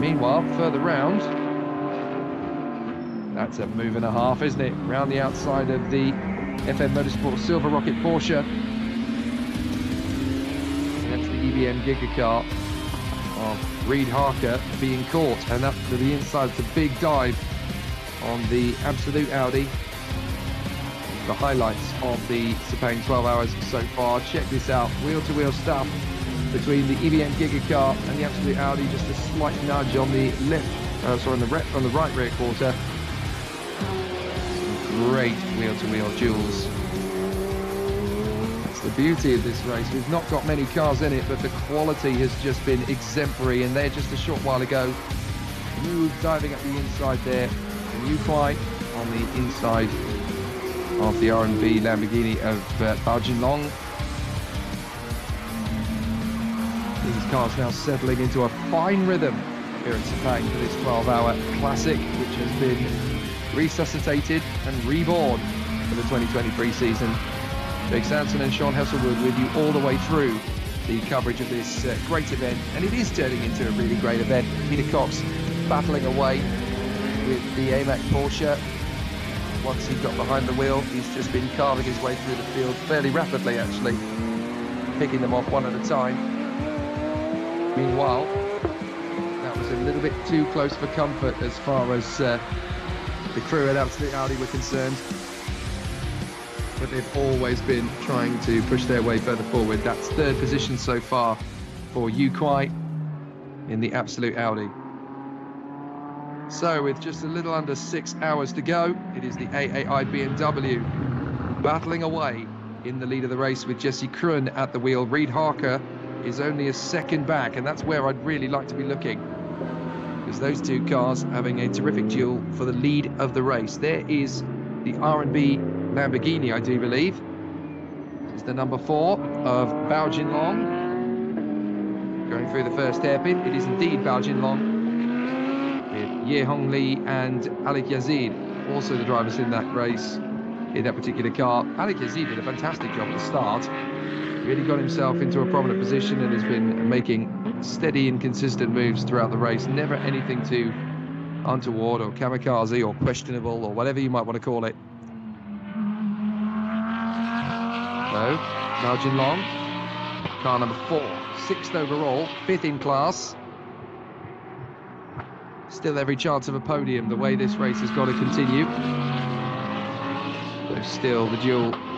Meanwhile, further round, that's a move and a half, isn't it? Round the outside of the FM Motorsport Silver Rocket Porsche. That's the EBM Giga car of Reid Harker being caught and up to the inside. It's a big dive on the Absolute Audi. The highlights of the Sepang 12 hours so far. Check this out, wheel-to-wheel stuff between the EBM Giga car and the Absolute Audi. Just a slight nudge on the left, uh, sorry, on the, on the right rear quarter. Great wheel-to-wheel duels. That's the beauty of this race. We've not got many cars in it, but the quality has just been exemplary. And there, just a short while ago, Move diving up the inside there. New fight on the inside of the R&B Lamborghini of uh, Bao Jinlong. Cars now settling into a fine rhythm here at Sepang for this 12-hour classic, which has been resuscitated and reborn for the 2023 season. Jake Sanson and Sean Hesselwood with you all the way through the coverage of this uh, great event, and it is turning into a really great event. Peter Kox battling away with the AMAC Porsche. Once he got behind the wheel, he's just been carving his way through the field fairly rapidly, actually, picking them off one at a time. Meanwhile, that was a little bit too close for comfort as far as uh, the crew at Absolute Audi were concerned. But they've always been trying to push their way further forward. That's third position so far for Yu Kuai in the Absolute Audi. So, with just a little under six hours to go, it is the AAI BMW battling away in the lead of the race with Jesse Krohn at the wheel. Reid Harker is only a second back, and that's where I'd really like to be looking. Because those two cars having a terrific duel for the lead of the race. There is the R&B Lamborghini, I do believe. This is the number four of Bao Jinlong. Going through the first hairpin, it is indeed Bao Jinlong with Ye Hong and Alec Yazid, also the drivers in that race, in that particular car. Alec Yazid did a fantastic job at the start. Really got himself into a prominent position and has been making steady and consistent moves throughout the race. Never anything too untoward or kamikaze or questionable or whatever you might want to call it. No, Bao Jinlong, car number four, sixth overall, fifth in class. Still every chance of a podium the way this race has got to continue. So still the duel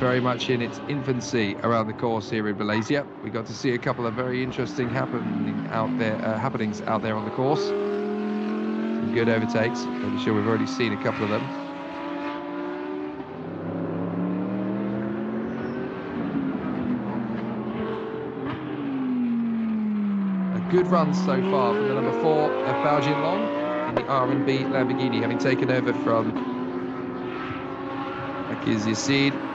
very much in its infancy around the course here in Malaysia. We got to see a couple of very interesting happening out there, uh, happenings out there on the course. Some good overtakes. I'm sure we've already seen a couple of them. A good run so far from the number four of Bao Jinlong in the R&B Lamborghini, having taken over from Akiz Yasid.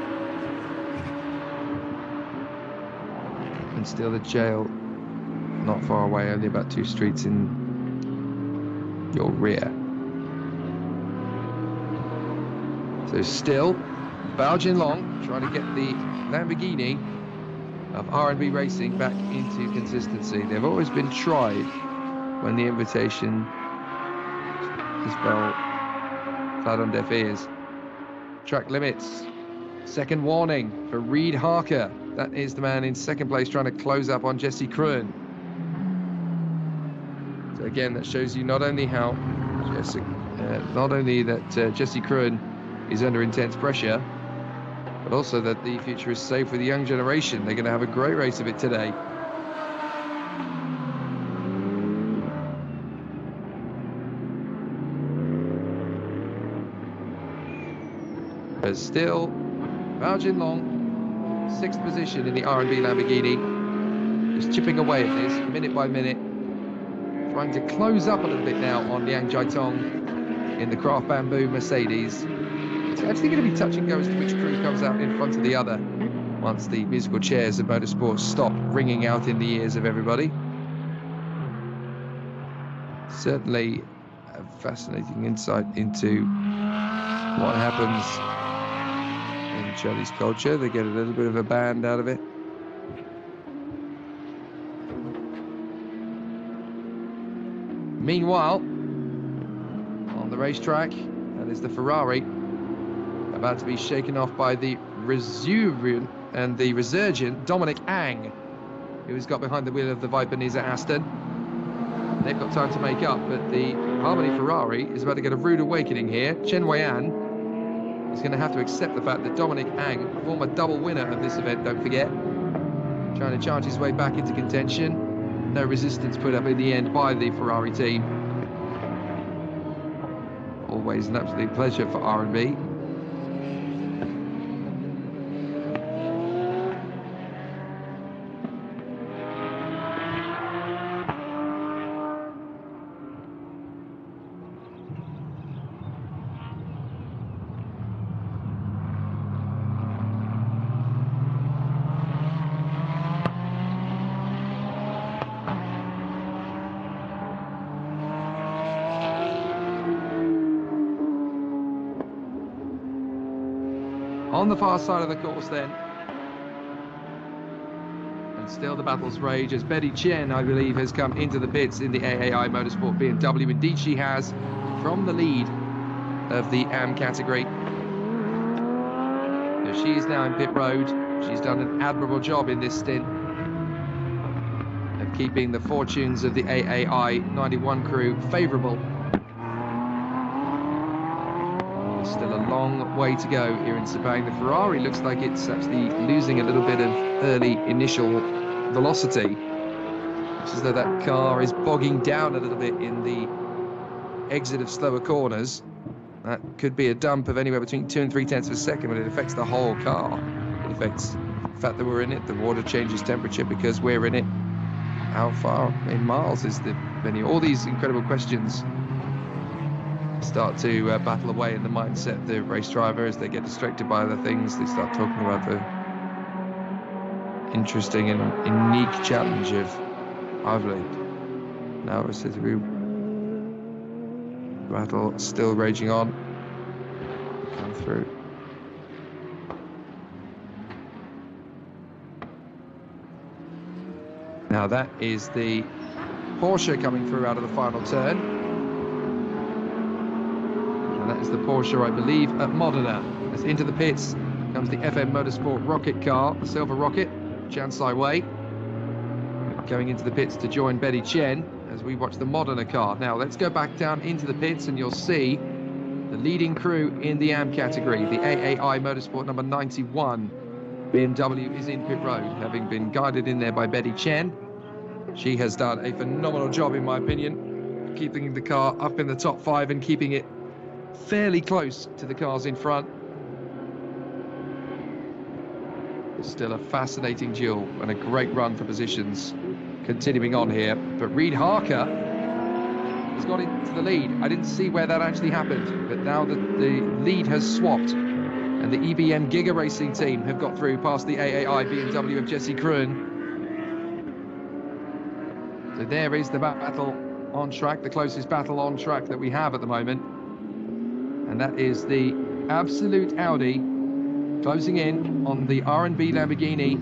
Still the jail not far away, only about two streets in your rear. So still, Bao Jinlong trying to get the Lamborghini of R&B Racing back into consistency. They've always been tried when the invitation is fell flat on deaf ears. Track limits. Second warning for Reid Harker. That is the man in second place trying to close up on Jesse Krohn. So again, that shows you not only how Jesse, uh, not only that uh, Jesse Krohn is under intense pressure, but also that the future is safe for the young generation. They're going to have a great race of it today. But still, Bao Jinlong, sixth position in the R&B Lamborghini, just chipping away at this minute by minute, trying to close up a little bit now on Liang Jiatong in the Craft Bamboo Mercedes. It's actually going to be touch and go as to which crew comes out in front of the other once the musical chairs of motorsports stop ringing out in the ears of everybody. Certainly a fascinating insight into what happens Chinese culture. They get a little bit of a band out of it. Meanwhile, on the racetrack, that is the Ferrari, about to be shaken off by the resurgent and the resurgent Dominic Ang, who's got behind the wheel of the Viper Niza Aston. They've got time to make up, but the Harmony Ferrari is about to get a rude awakening here. Chen Wei-an is going to have to accept the fact that Dominic Ang, former double winner of this event, don't forget, trying to charge his way back into contention. No resistance put up in the end by the Ferrari team. Always an absolute pleasure for R&B. On the far side of the course then. And still the battles rage as Betty Chen, I believe, has come into the pits in the AAI Motorsport BMW. Indeed, she has from the lead of the AM category. So she is now in pit road. She's done an admirable job in this stint of keeping the fortunes of the AAI 91 crew favourable still a long way to go here in Sepang. The Ferrari looks like it's actually losing a little bit of early initial velocity. It's as though that car is bogging down a little bit in the exit of slower corners. That could be a dump of anywhere between two and three tenths of a second, but it affects the whole car. It affects the fact that we're in it. The water changes temperature because we're in it. How far in miles is the venue? All these incredible questions start to uh, battle away in the mindset the race driver as they get distracted by other things. They start talking about the interesting and unique challenge of Ireland. Now it's a battle still raging on. Come through. Now that is the Porsche coming through out of the final turn. And that is the Porsche, I believe, at Modena. As into the pits comes the FM Motorsport rocket car, the Silver Rocket, Chan Sai Wei. Going into the pits to join Betty Chen as we watch the Modena car. Now, let's go back down into the pits and you'll see the leading crew in the AM category, the AAI Motorsport number 91. BMW is in pit road, having been guided in there by Betty Chen. She has done a phenomenal job, in my opinion, keeping the car up in the top five and keeping it fairly close to the cars in front. Still a fascinating duel and a great run for positions continuing on here. But Reid Harker has got into the lead. I didn't see where that actually happened, but now the, the lead has swapped and the EBM Giga Racing team have got through past the AAI BMW of Jesse Krohn. So there is the battle on track, the closest battle on track that we have at the moment and that is the Absolute Audi closing in on the R&B Lamborghini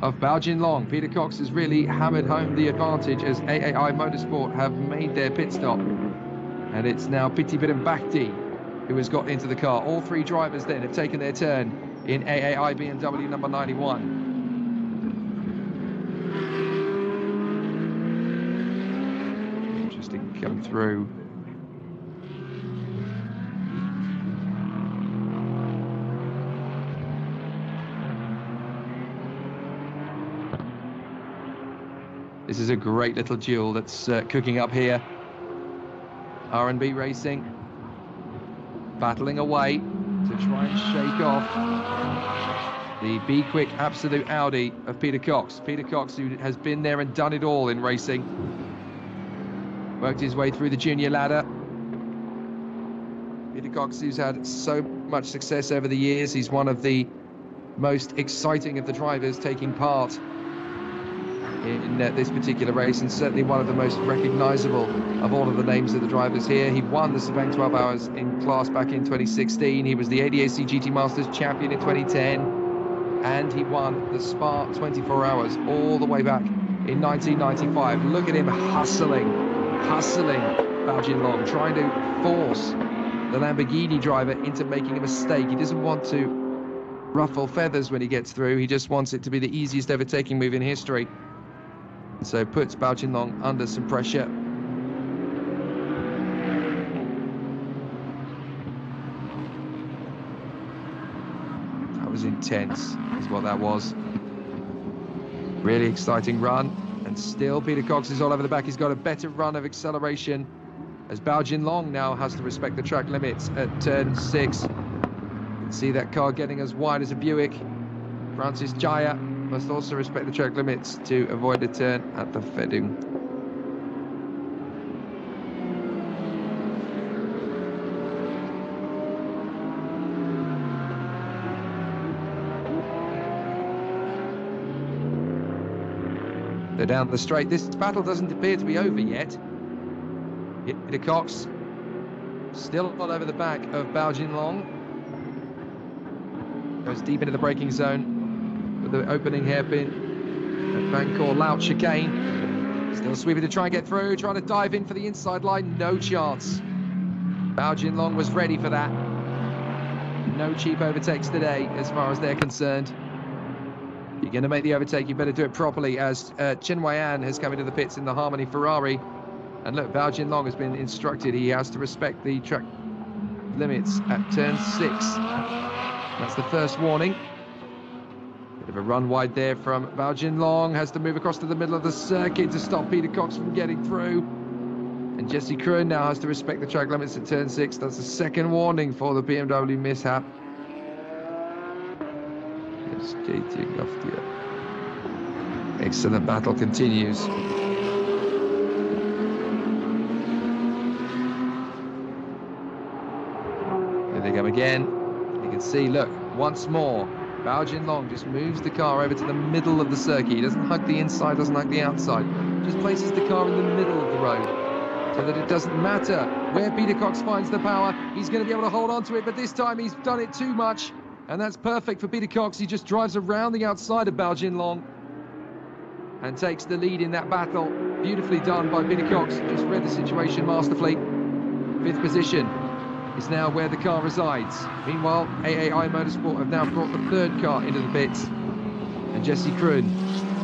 of Bao Jinlong. Peter Kox has really hammered home the advantage as AAI Motorsport have made their pit stop. And it's now Piti Bhirombhakdi who has got into the car. All three drivers then have taken their turn in AAI BMW number 91. Interesting come through This is a great little duel that's uh, cooking up here. R&B Racing battling away to try and shake off the Be Quick Absolute Audi of Peter Kox. Peter Kox, who has been there and done it all in racing, worked his way through the junior ladder. Peter Kox, who's had so much success over the years, he's one of the most exciting of the drivers taking part in uh, this particular race and certainly one of the most recognisable of all of the names of the drivers here. He won the Sepang 12 Hours in class back in 2016. He was the ADAC GT Masters champion in 2010 and he won the Spa 24 Hours all the way back in 1995. Look at him hustling hustling Bao Jinlong, trying to force the Lamborghini driver into making a mistake. He doesn't want to ruffle feathers when he gets through. He just wants it to be the easiest overtaking move in history. So puts Bao Jinlong under some pressure. That was intense, is what that was. Really exciting run. And still Peter Kox is all over the back. He's got a better run of acceleration as Bao Jinlong now has to respect the track limits at turn six. You can see that car getting as wide as a Buick. Francis Tjia must also respect the track limits to avoid a turn at the Fedung. They're down the straight. This battle doesn't appear to be over yet. Peter Kox still all over the back of Bao Jinlong. Goes deep into the braking zone the opening hairpin at Vancourt Lout chicane. Still sweeping to try and get through, trying to dive in for the inside line. No chance. Bao Jinlong was ready for that. No cheap overtakes today as far as they're concerned. You're going to make the overtake, you better do it properly as uh, Chen Weian has come into the pits in the Harmony Ferrari. And look, Bao Jinlong has been instructed he has to respect the track limits at turn six. That's the first warning. Bit of a run wide there from Bao Jinlong. Has to move across to the middle of the circuit to stop Peter Kox from getting through. And Jesse Krohn now has to respect the track limits at turn six. That's the second warning for the BMW mishap. Skating off the uh, Excellent battle continues. Here they go again. You can see, look, once more, Bao Jinlong just moves the car over to the middle of the circuit. He doesn't hug the inside, doesn't hug the outside. Just places the car in the middle of the road so that it doesn't matter where Peter Kox finds the power. He's going to be able to hold on to it, but this time he's done it too much. And that's perfect for Peter Kox. He just drives around the outside of Bao Jinlong and takes the lead in that battle. Beautifully done by Peter Kox. Just read the situation masterfully. Fifth position is now where the car resides. Meanwhile, AAI Motorsport have now brought the third car into the pits, and Jesse Krohn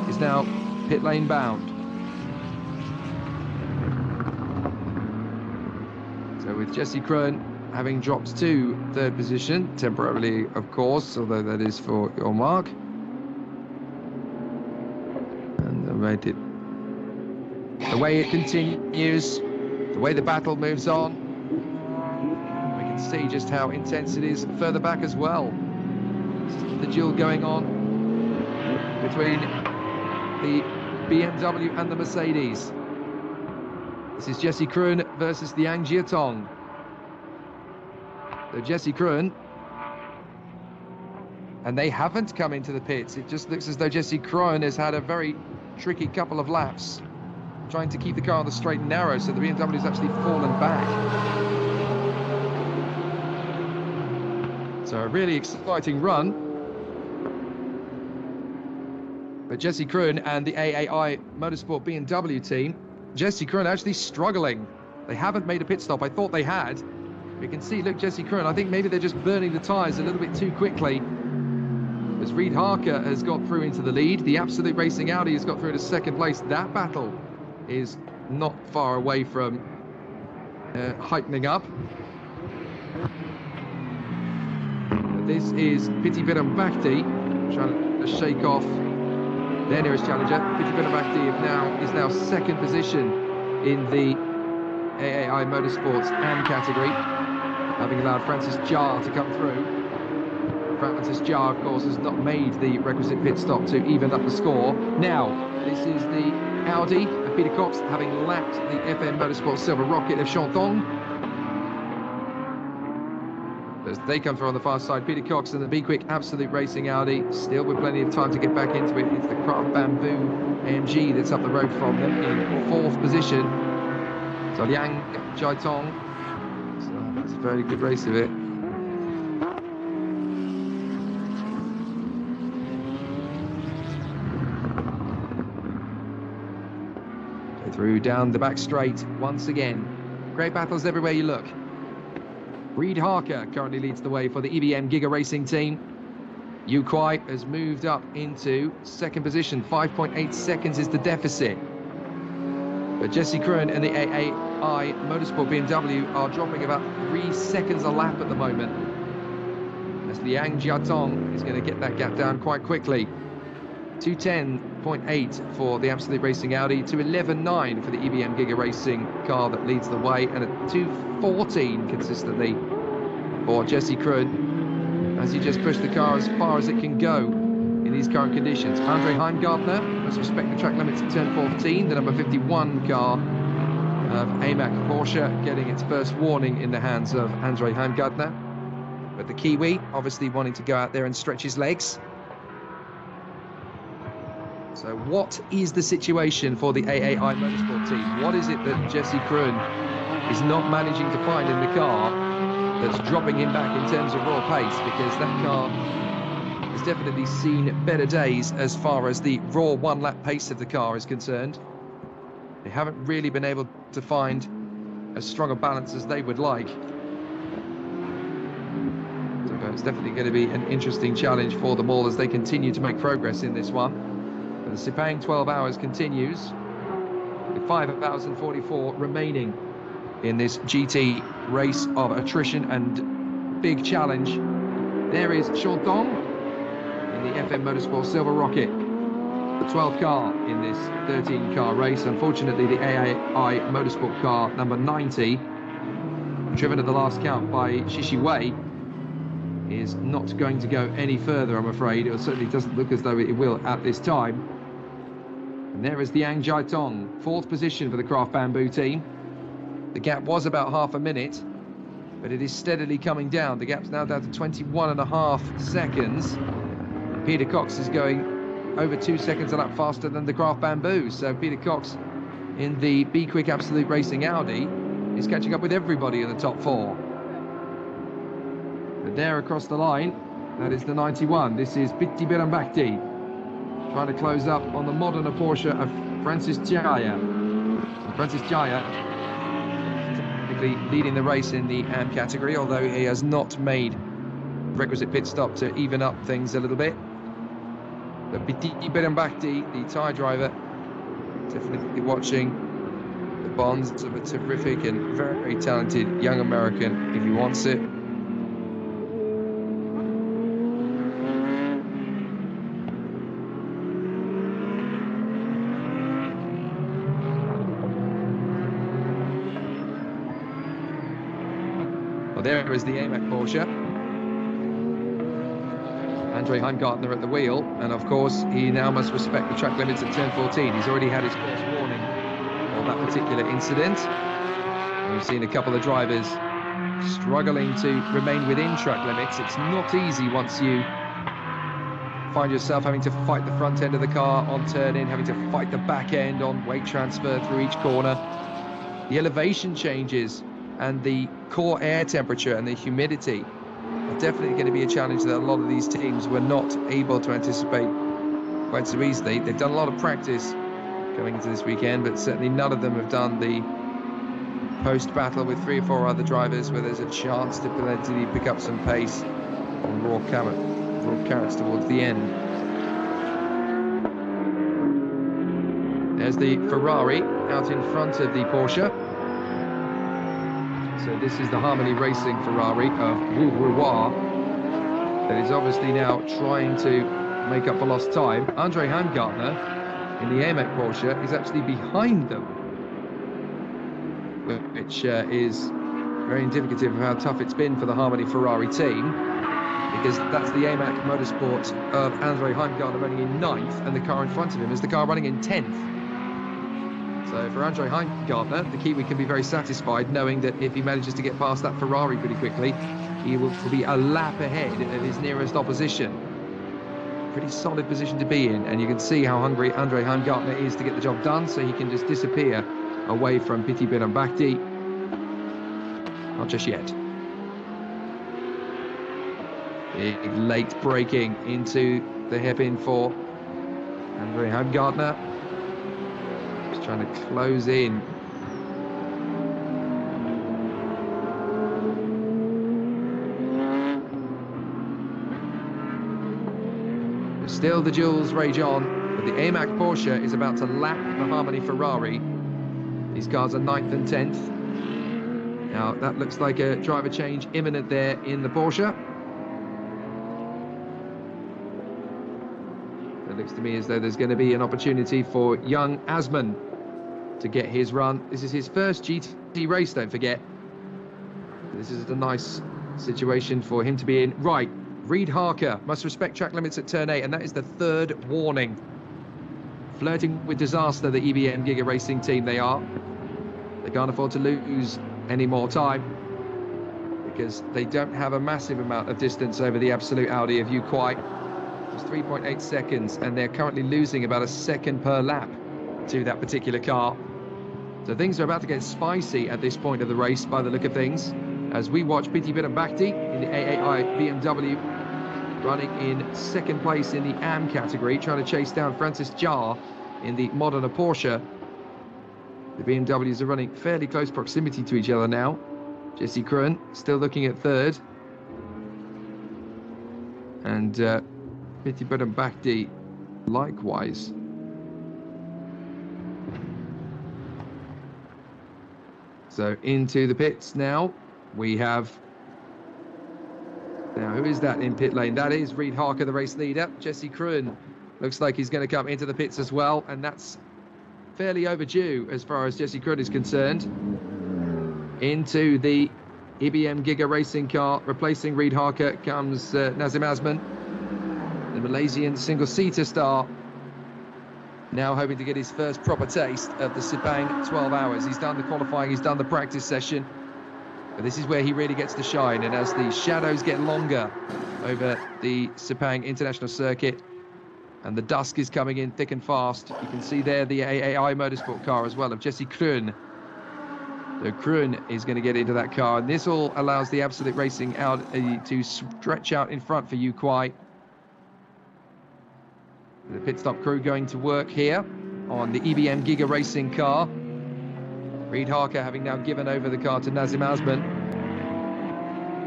is now pit lane bound. So with Jesse Krohn having dropped to third position, temporarily of course, although that is for your mark. And made it the way it continues, the way the battle moves on, can see just how intense it is further back as well. The duel going on between the BMW and the Mercedes. This is Jesse Krohn versus the Yang Jiatong. So Jesse Krohn, and they haven't come into the pits. It just looks as though Jesse Krohn has had a very tricky couple of laps, trying to keep the car on the straight and narrow, so the BMW has actually fallen back. So a really exciting run. But Jesse Krohn and the AAI Motorsport BMW team, Jesse Krohn actually struggling. They haven't made a pit stop. I thought they had. We can see, look, Jesse Krohn, I think maybe they're just burning the tyres a little bit too quickly. As Reid Harker has got through into the lead, the Absolute Racing Audi has got through to second place. That battle is not far away from uh, heightening up. This is Piti Bhirombhakdi trying to shake off their nearest challenger. Piti Bhirombhakdi now is now second position in the AAI Motorsports AM category, having allowed Francis Tjia to come through. Francis Tjia, of course, has not made the requisite pit stop to even up the score. Now, this is the Audi of Peter Kox, having lapped the FM Motorsports Silver Rocket of Shantung as they come through on the far side. Peter Kox and the Be Quick Absolute Racing Audi, still with plenty of time to get back into it. It's the Craft Bamboo AMG that's up the road from them in fourth position. So Liang Jiatong. So that's a very good race of it. through down the back straight once again. Great battles everywhere you look. Reid Harker currently leads the way for the EBM Giga Racing team. Yu Kuai has moved up into second position. 5.8 seconds is the deficit. But Jesse Krohn and the AAI Motorsport BMW are dropping about three seconds a lap at the moment. As Liang Jiatong is going to get that gap down quite quickly. 210.8 for the Absolute Racing Audi, 211.9 for the EBM Giga Racing car that leads the way, and a 214 consistently for Jesse Krohn as he just pushed the car as far as it can go in these current conditions. Andre Heimgartner must respect the track limits at turn 14, the number 51 car of AMAC Porsche getting its first warning in the hands of Andre Heimgartner. But the Kiwi obviously wanting to go out there and stretch his legs. So what is the situation for the AAI Motorsport team? What is it that Jesse Krohn is not managing to find in the car that's dropping him back in terms of raw pace? Because that car has definitely seen better days as far as the raw one lap pace of the car is concerned. They haven't really been able to find as strong a balance as they would like. So it's definitely going to be an interesting challenge for them all as they continue to make progress in this one. The Sepang 12 hours continues with 5,044 remaining in this GT race of attrition and big challenge. There is Sean Dong in the FM Motorsport Silver Rocket, the 12th car in this 13 car race. Unfortunately, the AAI Motorsport car number 90, driven at the last count by Shishi Wei, is not going to go any further, I'm afraid. It certainly doesn't look as though it will at this time. And there is the Yang Jiatong, fourth position for the Craft Bamboo team. The gap was about half a minute, but it is steadily coming down. The gap's now down to 21 and a half seconds. Peter Kox is going over two seconds a lap faster than the Craft Bamboo. So Peter Kox in the Be Quick Absolute Racing Audi is catching up with everybody in the top four. But there across the line, that is the 91. This is Piti Bhirombhakdi trying to close up on the Modena Porsche of Francis Tjia. Francis Tjia technically leading the race in the AM category, although he has not made requisite pit stop to even up things a little bit. But Bitiki Bhirombhakdi, the tyre driver, definitely watching the bonds of a terrific and very talented young American if he wants it. there is the AMAC Porsche. Andre Heimgartner at the wheel, and of course, he now must respect the track limits at turn 14. He's already had his first warning of that particular incident. We've seen a couple of drivers struggling to remain within track limits. It's not easy once you find yourself having to fight the front end of the car on turn in, having to fight the back end on weight transfer through each corner. The elevation changes and the core air temperature and the humidity are definitely going to be a challenge that a lot of these teams were not able to anticipate quite so easily. They've done a lot of practice going into this weekend, but certainly none of them have done the post battle with three or four other drivers where there's a chance to potentially pick up some pace on raw carrot, raw carrots towards the end. There's the Ferrari out in front of the Porsche. So this is the Harmony Racing Ferrari of Wu that is obviously now trying to make up for lost time. Andre Heimgartner in the AMAC Porsche is actually behind them, which uh, is very indicative of how tough it's been for the Harmony Ferrari team because that's the AMAC Motorsport of Andre Heimgartner running in ninth and the car in front of him is the car running in 10th. So for Andre Heimgartner, the Kiwi can be very satisfied knowing that if he manages to get past that Ferrari pretty quickly, he will be a lap ahead of his nearest opposition. Pretty solid position to be in, and you can see how hungry Andre Heimgartner is to get the job done, so he can just disappear away from Piti Bhirombhakdi. Not just yet. Big late breaking into the hairpin for Andre Heimgartner trying to close in. Still the duels rage on, but the AMAC Porsche is about to lap the Harmony Ferrari. These cars are 9th and 10th. Now, that looks like a driver change imminent there in the Porsche. It looks to me as though there's going to be an opportunity for young Azman to get his run. This is his first GT race, don't forget. This is a nice situation for him to be in. Right, Reid Harker must respect track limits at turn 8, and that is the third warning. Flirting with disaster, the EBM Giga Racing team they are. They can't afford to lose any more time because they don't have a massive amount of distance over the absolute Audi of Yu Kuai. Just 3.8 seconds, and they're currently losing about a second per lap to that particular car. So things are about to get spicy at this point of the race by the look of things. As we watch Piti Bhirombhakdi in the AAI BMW running in second place in the AM category, trying to chase down Francis Tjia in the Modena Porsche. The BMWs are running fairly close proximity to each other now. Jesse Krohn still looking at third. And uh, Piti Bhirombhakdi likewise. So into the pits now. We have now, who is that in pit lane? That is Reid Harker, the race leader. Jesse Krohn looks like he's going to come into the pits as well, and that's fairly overdue as far as Jesse Krohn is concerned. Into the EBM Giga racing car, replacing Reid Harker comes uh, Nazim Azman, the Malaysian single-seater star. Now hoping to get his first proper taste of the Sepang 12 hours. He's done the qualifying, he's done the practice session. But this is where he really gets to shine. And as the shadows get longer over the Sepang International Circuit, and the dusk is coming in thick and fast, you can see there the AAI Motorsport car as well of Jesse Krohn. So Krohn is going to get into that car, and this all allows the Absolute Racing out uh, to stretch out in front for Yu Kuai. The pit stop crew going to work here on the EBM Giga Racing car. Reid Harker having now given over the car to Nazim Azman.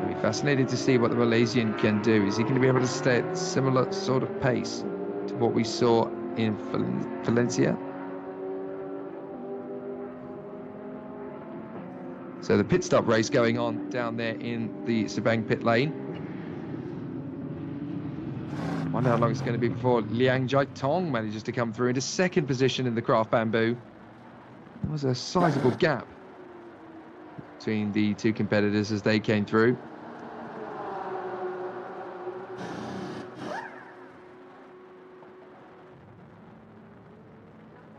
I'll be fascinated to see what the Malaysian can do. Is he going to be able to stay at similar sort of pace to what we saw in Valencia? So the pit stop race going on down there in the Sepang pit lane. Wonder how long it's going to be before Liang Jiatong manages to come through into second position in the Craft Bamboo. There was a sizable gap between the two competitors as they came through.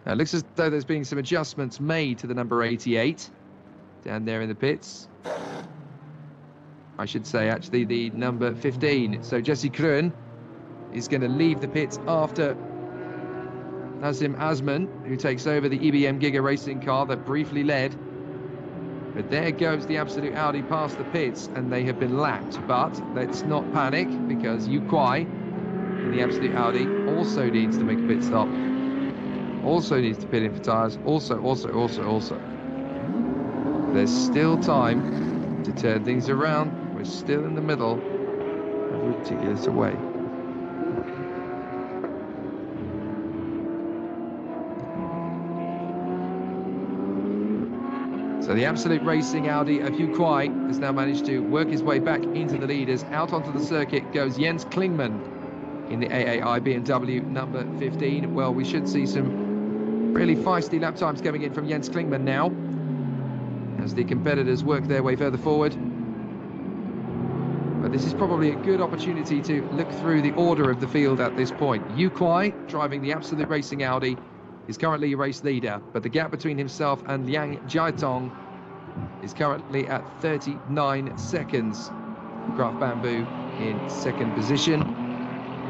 Now, it looks as though there's been some adjustments made to the number 88 down there in the pits. I should say, actually, the number 15. So Jesse Krohn is going to leave the pits after Nazim Azman, who takes over the EBM Giga racing car that briefly led. But there goes the Absolute Audi past the pits, and they have been lapped. But let's not panic, because Yu Kuai in the Absolute Audi also needs to make a pit stop. Also needs to pit in for tyres. Also, also, also, also. There's still time to turn things around. We're still in the middle of ridiculous away. So the Absolute Racing Audi of Yu Kuai has now managed to work his way back into the leaders. Out onto the circuit goes Jens Klingmann in the AAI BMW number 15. Well, we should see some really feisty lap times coming in from Jens Klingmann now as the competitors work their way further forward. But this is probably a good opportunity to look through the order of the field at this point. Yu Kuai driving the Absolute Racing Audi is currently race leader, but the gap between himself and Liang Jiatong is currently at 39 seconds. Craft Bamboo in second position.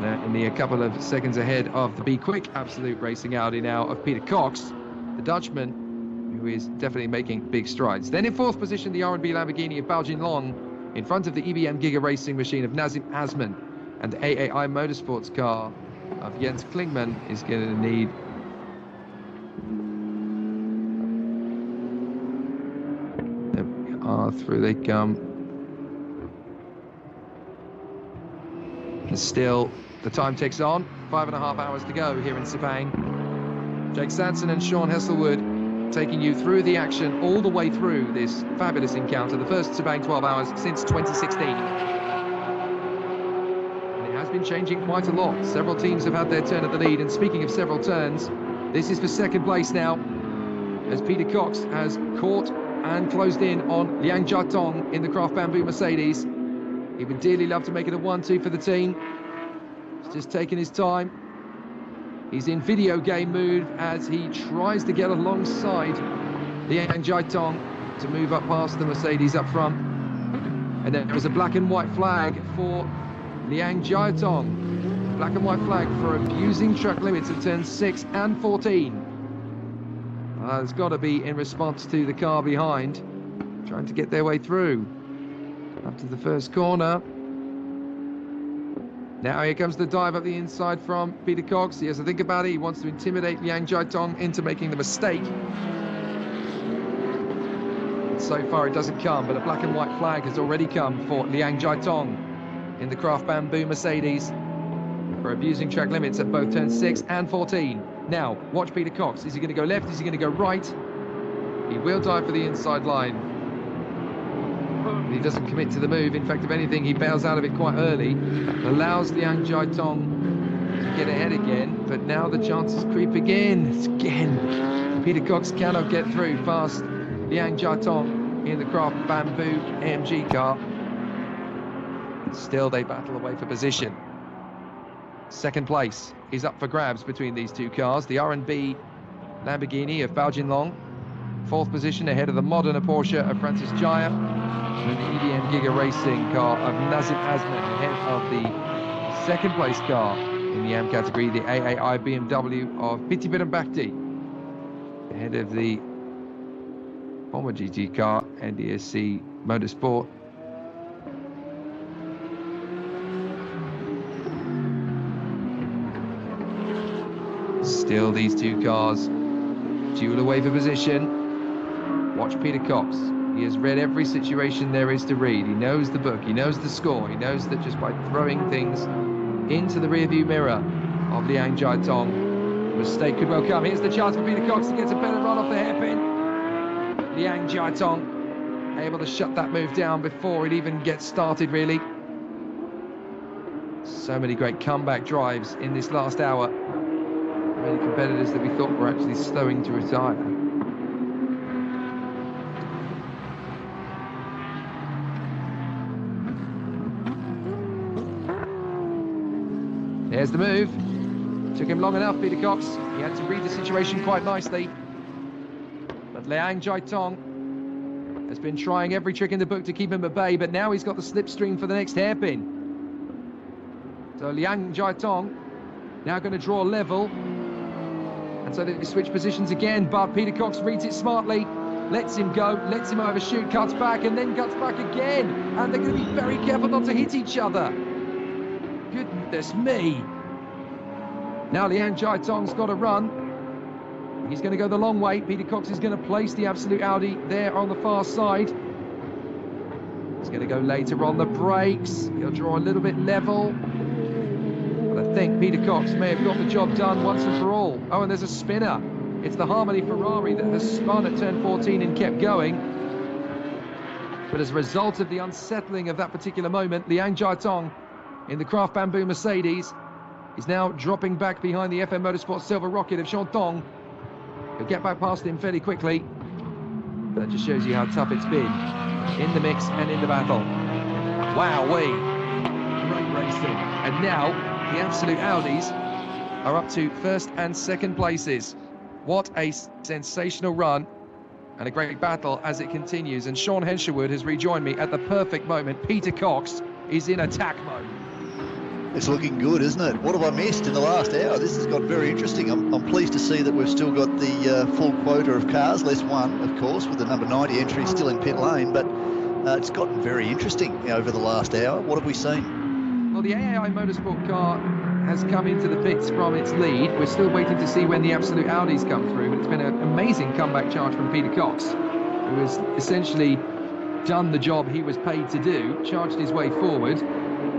Only a couple of seconds ahead of the Be Quick Absolute Racing Audi now of Peter Kox, the Dutchman, who is definitely making big strides. Then in fourth position, the R&B Lamborghini of Bao Long, in front of the EBM Giga Racing machine of Nazim Azman, and the AAI Motorsports car of Jens Klingmann is going to need Ah, through they come. And still, the time ticks on. Five and a half hours to go here in Sepang. Jake Sanson and Sean Hesselwood taking you through the action all the way through this fabulous encounter, the first Sepang 12 hours since 2016. And it has been changing quite a lot. Several teams have had their turn at the lead, and speaking of several turns, this is for second place now, as Peter Kox has caught and closed in on Liang Jiatong in the Craft Bamboo Mercedes. He would dearly love to make it a 1-2 for the team. He's just taking his time. He's in video game mood as he tries to get alongside Liang Jiatong to move up past the Mercedes up front. And there is a black and white flag for Liang Jiatong. Black and white flag for abusing truck limits at turns 6 and 14. It's got to be in response to the car behind, trying to get their way through. To the first corner. Now here comes the dive up the inside from Peter Kox. He has to think about it. He wants to intimidate Liang Jiatong into making the mistake. So far it doesn't come, but a black and white flag has already come for Liang Jiatong in the Craft Bamboo Mercedes for abusing track limits at both turns 6 and 14. Now, watch Peter Kox. Is he going to go left? Is he going to go right? He will dive for the inside line. He doesn't commit to the move. In fact, if anything, he bails out of it quite early. Allows Liang Jiatong to get ahead again. But now the chances creep again. Again. Peter Kox cannot get through past Liang Jiatong in the Craft Bamboo AMG car. Still, they battle away for position. Second place is up for grabs between these two cars. The R&B Lamborghini of Bao Jinlong. Fourth position ahead of the Modena Porsche of Francis Tjia. And the EBM Giga Racing car of Nazim Azman ahead of the second place car in the AM category, the AAI BMW of Piti Bhirombhakdi. Ahead of the former GT car, NDSC Motorsport Still these two cars duel away for position. Watch Peter Kox. He has read every situation there is to read. He knows the book. He knows the score. He knows that just by throwing things into the rearview mirror of Liang Jiatong, mistake could well come. Here's the chance for Peter Kox to get a better run off the hairpin. Liang Jiatong able to shut that move down before it even gets started, really. So many great comeback drives in this last hour many competitors that we thought were actually slowing to retire. There's the move. Took him long enough, Peter Kox. He had to read the situation quite nicely. But Liang Jiatong has been trying every trick in the book to keep him at bay, but now he's got the slipstream for the next hairpin. So Liang Jiatong now going to draw level and so they switch positions again, but Peter Kox reads it smartly, lets him go, lets him overshoot, cuts back, and then cuts back again. And they're going to be very careful not to hit each other. Goodness me. Now Liang Jiatong's got to run. He's going to go the long way. Peter Kox is going to place the Absolute Audi there on the far side. He's going to go later on the brakes. He'll draw a little bit level think Peter Kox may have got the job done once and for all. Oh, and there's a spinner. It's the Harmony Ferrari that has spun at turn 14 and kept going. But as a result of the unsettling of that particular moment, Liang Jiatong in the Craft Bamboo Mercedes is now dropping back behind the FM Motorsport Silver Rocket of Shantung. He'll get back past him fairly quickly. That just shows you how tough it's been in the mix and in the battle. Wow-wee. Great racing. And now the Absolute Audis are up to first and second places. What a sensational run and a great battle as it continues. And Sean Hesselwood has rejoined me at the perfect moment. Peter Kox is in attack mode. It's looking good, isn't it? What have I missed in the last hour? This has got very interesting. I'm, I'm pleased to see that we've still got the uh, full quota of cars, less one, of course, with the number 90 entry still in pit lane. But uh, it's gotten very interesting over the last hour. What have we seen? Well, the AAI Motorsport car has come into the pits from its lead. We're still waiting to see when the Absolute Audis come through, but it's been an amazing comeback charge from Peter Kox, who has essentially done the job he was paid to do, charged his way forward.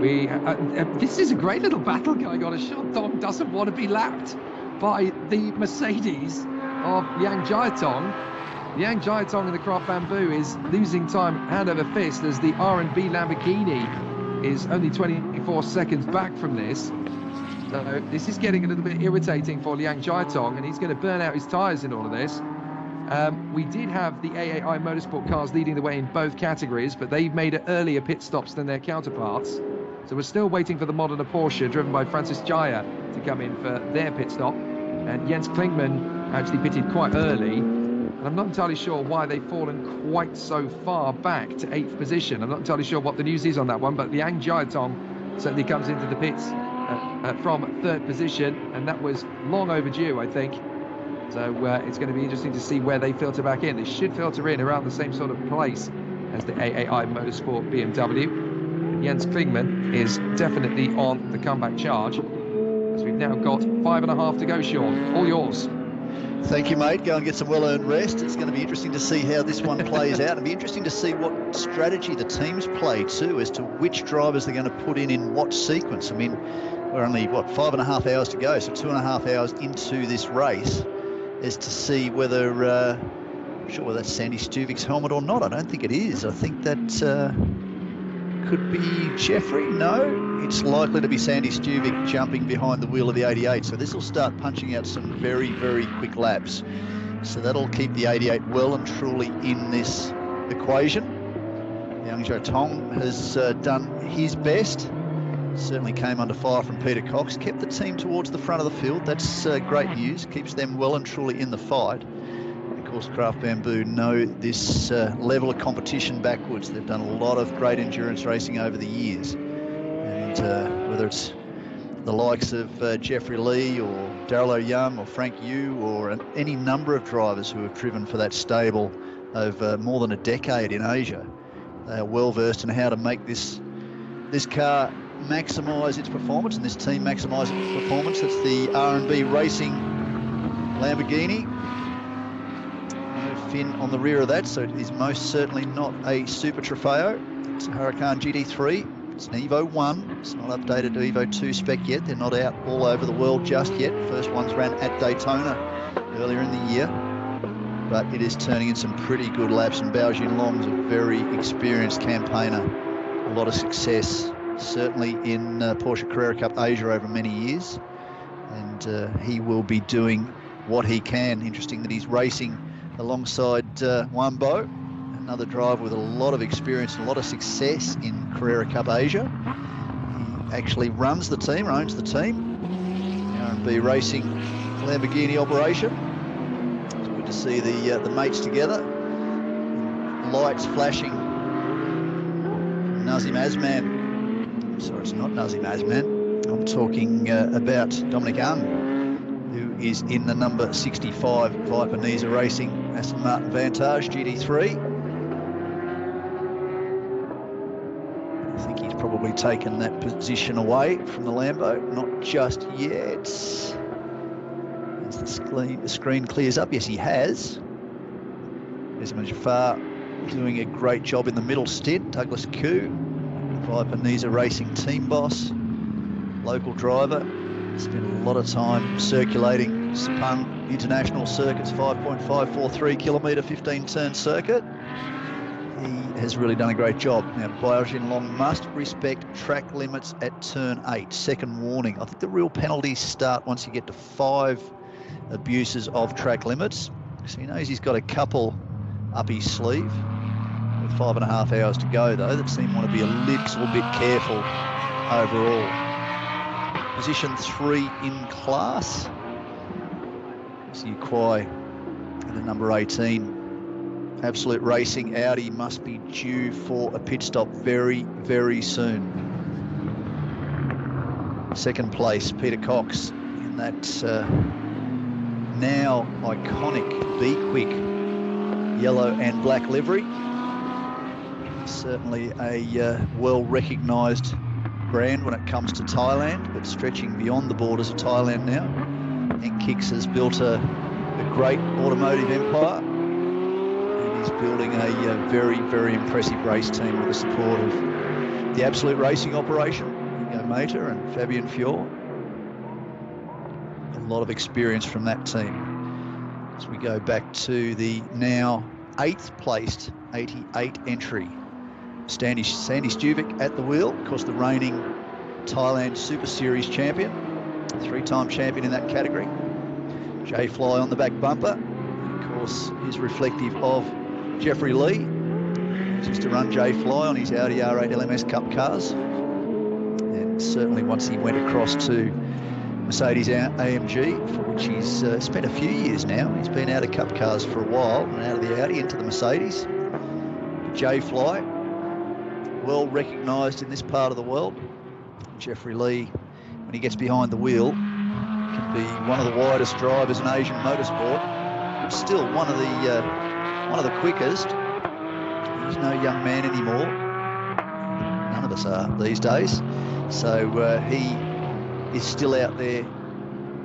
We, uh, uh, this is a great little battle going on. Shandong doesn't want to be lapped by the Mercedes of Yang Jiatong. Yang Jiatong in the Craft Bamboo is losing time hand over fist as the R&B Lamborghini is only 24 seconds back from this. So this is getting a little bit irritating for Liang Jiatong, and he's going to burn out his tyres in all of this. Um, we did have the AAI Motorsport cars leading the way in both categories, but they've made earlier pit stops than their counterparts. So we're still waiting for the Modena Porsche, driven by Francis Tjia, to come in for their pit stop. And Jens Klingmann actually pitted quite early. And I'm not entirely sure why they've fallen quite so far back to eighth position. I'm not entirely sure what the news is on that one, but Liang Jiatong certainly comes into the pits uh, uh, from third position, and that was long overdue, I think. So uh, it's going to be interesting to see where they filter back in. They should filter in around the same sort of place as the AAI Motorsport BMW. Jens Klingmann is definitely on the comeback charge. As we've now got five and a half to go, Sean. All yours. Thank you, mate. Go and get some well-earned rest. It's going to be interesting to see how this one plays out. It'll be interesting to see what strategy the teams play too, as to which drivers they're going to put in in what sequence. I mean, we're only what five and a half hours to go, so two and a half hours into this race, is to see whether. Uh, sure whether that's Sandy Stuvik's helmet or not. I don't think it is. I think that. Uh, could be Jeffrey. No, it's likely to be Sandy Stuvik jumping behind the wheel of the 88. So this will start punching out some very, very quick laps. So that'll keep the 88 well and truly in this equation. Liang Jiatong has uh, done his best. Certainly came under fire from Peter Kox. Kept the team towards the front of the field. That's uh, great news. Keeps them well and truly in the fight course, Craft Bamboo know this uh, level of competition backwards. They've done a lot of great endurance racing over the years. And uh, whether it's the likes of uh, Jeffrey Lee or Daryl Young or Frank Yu or an, any number of drivers who have driven for that stable over more than a decade in Asia, they are well versed in how to make this this car maximise its performance and this team maximise its performance. It's the R&B Racing Lamborghini fin on the rear of that, so it is most certainly not a Super Trofeo. It's a Huracan GT3. It's an Evo 1. It's not updated to Evo 2 spec yet. They're not out all over the world just yet. First ones ran at Daytona earlier in the year. But it is turning in some pretty good laps, and Bao Jinlong's a very experienced campaigner. A lot of success, certainly in uh, Porsche Carrera Cup Asia over many years. And uh, he will be doing what he can. Interesting that he's racing alongside uh, Wambo, another driver with a lot of experience and a lot of success in Carrera Cup Asia. He actually runs the team, owns the team, R&B Racing Lamborghini operation. It's good to see the uh, the mates together. Lights flashing. Nazim Azman. I'm sorry, it's not Nazim Azman. I'm talking uh, about Dominic Ang is in the number 65 Viper Niza Racing Aston Martin Vantage GT3. I think he's probably taken that position away from the Lambo. Not just yet. As the screen, the screen clears up, yes, he has. Jazeman Jaafar doing a great job in the middle stint. Douglas Khoo, Viper Niza Racing team boss, local driver, Spent a lot of time circulating Sepang International Circuit's 5.543 kilometre 15 turn circuit. He has really done a great job. Now, Bao Long must respect track limits at turn eight. Second warning. I think the real penalties start once you get to five abuses of track limits. So he knows he's got a couple up his sleeve. With five and a half hours to go, though, that seem want to be a little bit careful overall position three in class. See Kuai in the number 18. Absolute Racing Audi must be due for a pit stop very, very soon. Second place, Peter Kox in that uh, now iconic Be Quick yellow and black livery. Certainly a uh, well recognised brand when it comes to Thailand, but stretching beyond the borders of Thailand now. And Kiks has built a, a great automotive empire. And he's building a, a very, very impressive race team with the support of the Absolute Racing operation, Ingo Mater and Fabian Fior. A lot of experience from that team. As we go back to the now eighth placed 88 entry. Sandy, Sandy Stuvik at the wheel, of course the reigning Thailand Super Series champion, three-time champion in that category. J Fly on the back bumper, of course is reflective of Jeffrey Lee, used to run J Fly on his Audi R8 LMS Cup cars. And certainly once he went across to Mercedes AMG, for which he's uh, spent a few years now. He's been out of Cup cars for a while and out of the Audi into the Mercedes. J Fly, well recognised in this part of the world. Jeffrey Lee, when he gets behind the wheel, can be one of the widest drivers in Asian motorsport. But still one of the uh, one of the quickest. He's no young man anymore. None of us are these days. So uh, he is still out there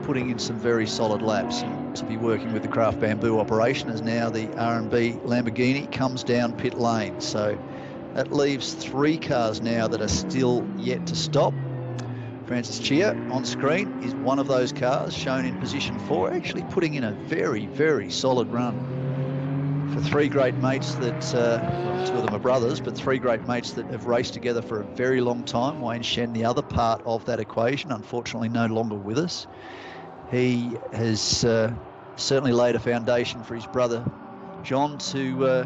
putting in some very solid laps. And to be working with the Craft Bamboo operation as now the R&B Lamborghini comes down pit lane. So that leaves three cars now that are still yet to stop. Francis Tjia on screen is one of those cars shown in position four, actually putting in a very, very solid run for three great mates that, uh, well, two of them are brothers, but three great mates that have raced together for a very long time. Wayne Shen, the other part of that equation, unfortunately no longer with us. He has uh, certainly laid a foundation for his brother John to uh,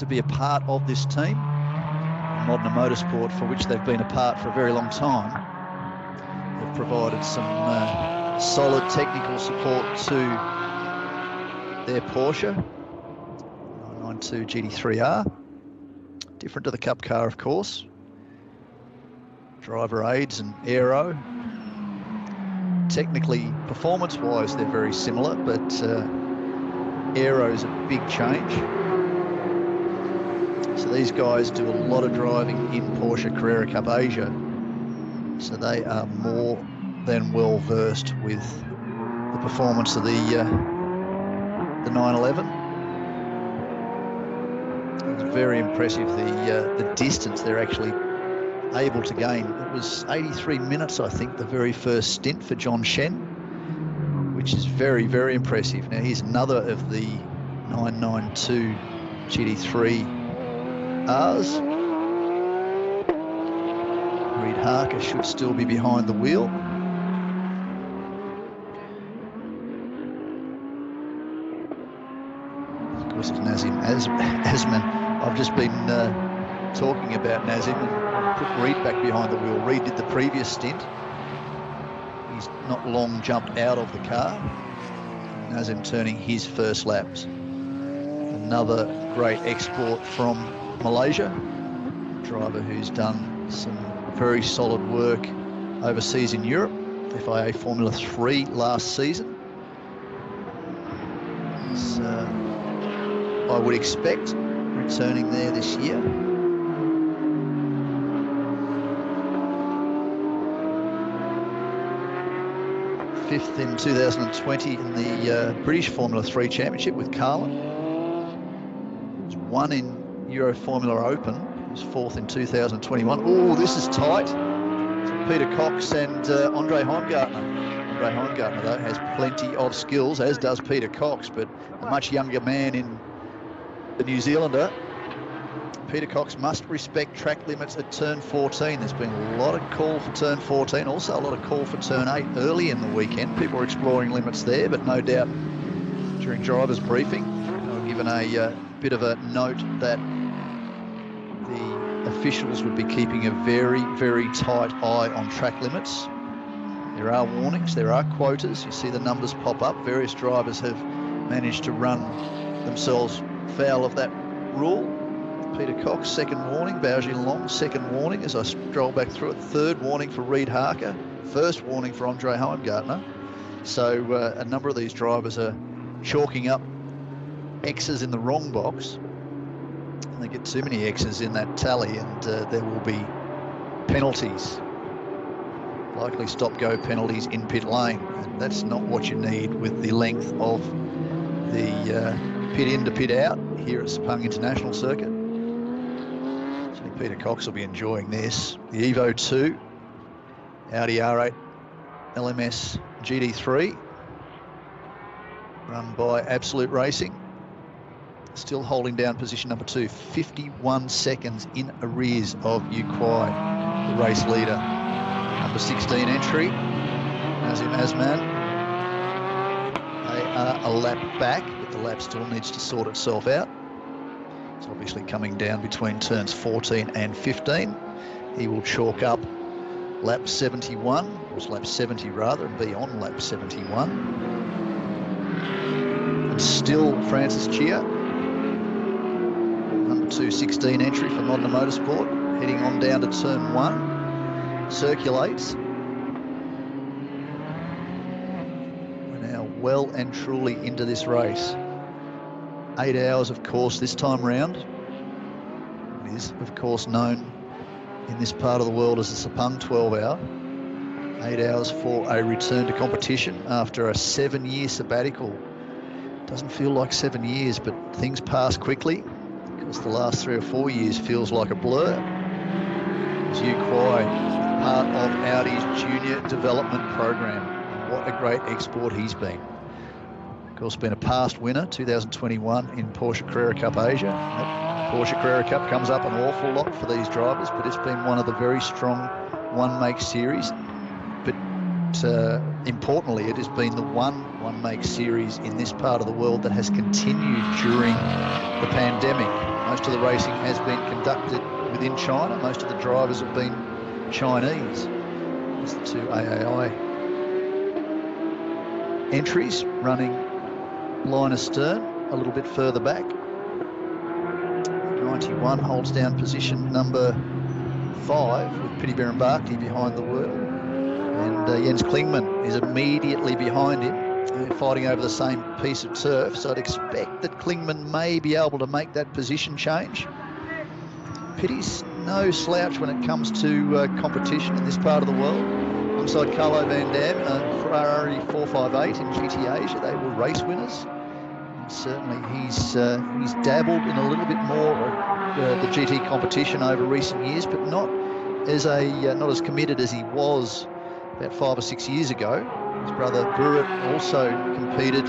to be a part of this team. Modena Motorsport, for which they've been a part for a very long time, They've provided some uh, solid technical support to their Porsche 992 GT3R. Different to the Cup car, of course. Driver aids and aero. Technically, performance-wise, they're very similar, but uh, aero is a big change. So these guys do a lot of driving in Porsche Carrera Cup Asia. So they are more than well versed with the performance of the uh, the 911. It's very impressive the uh, the distance they're actually able to gain. It was 83 minutes, I think, the very first stint for John Shen, which is very, very impressive. Now here's another of the 992 GT3 R's. Reid Harker should still be behind the wheel. Of course, it's Nazim Az Azman. I've just been uh, talking about Nazim and put Reid back behind the wheel. Reid did the previous stint. He's not long jumped out of the car. Nazim turning his first laps. Another great export from Malaysia. Driver who's done some very solid work overseas in Europe. FIA Formula 3 last season. Uh, I would expect returning there this year. Fifth in 2020 in the uh, British Formula 3 Championship with Carlin. One in Euro Formula Open. He was fourth in 2021. Oh, this is tight. Peter Kox and uh, Andre Heimgartner. Andre Heimgartner, though, has plenty of skills, as does Peter Kox, but a much younger man in the New Zealander. Peter Kox must respect track limits at turn 14. There's been a lot of call for turn 14, also a lot of call for turn 8 early in the weekend. People are exploring limits there, but no doubt during driver's briefing, they were given a uh, bit of a note that officials would be keeping a very, very tight eye on track limits. There are warnings, there are quotas. You see the numbers pop up. Various drivers have managed to run themselves foul of that rule. Peter Kox, second warning. Bao Long, second warning as I stroll back through it. Third warning for Reid Harker. First warning for Andre Heimgartner. So uh, a number of these drivers are chalking up X's in the wrong box they get too many X's in that tally and uh, there will be penalties. Likely stop-go penalties in pit lane. And that's not what you need with the length of the uh, pit in to pit out here at Sepang International Circuit. So Peter Kox will be enjoying this. The Evo 2, Audi R8 LMS GT3, run by Absolute Racing. Still holding down position number two, 51 seconds in arrears of Yu the race leader. Number 16 entry, Nazim Azman. They are a lap back, but the lap still needs to sort itself out. It's obviously coming down between turns 14 and 15. He will chalk up lap 71, or lap 70 rather, and be on lap 71. And still Francis number 216 entry for Modena Motorsport, heading on down to turn one, circulates. We're now well and truly into this race. Eight hours, of course, this time round. It is, of course, known in this part of the world as the Sepang 12 hour. Eight hours for a return to competition after a seven year sabbatical. Doesn't feel like seven years, but things pass quickly the last three or four years feels like a blur. As Yu Kuai, part of Audi's junior development program. And what a great export he's been. Of course, been a past winner, 2021 in Porsche Carrera Cup Asia. That Porsche Carrera Cup comes up an awful lot for these drivers, but it's been one of the very strong one-make series. But uh, importantly, it has been the one one-make series in this part of the world that has continued during the pandemic. Most of the racing has been conducted within China. Most of the drivers have been Chinese. There's the two AAI entries running line astern a little bit further back. 91 holds down position number five with Piti Bhirombhakdi behind the wheel. And uh, Jens Klingmann is immediately behind him, uh, fighting over the same piece of turf. So I'd expect that Klingmann may be able to make that position change. Piti's no slouch when it comes to uh, competition in this part of the world. Alongside Carlo Van Dam, uh, Ferrari 458 in GT Asia, they were race winners. And certainly, he's uh, he's dabbled in a little bit more of the GT competition over recent years, but not as a uh, not as committed as he was about five or six years ago. His brother Burrit also competed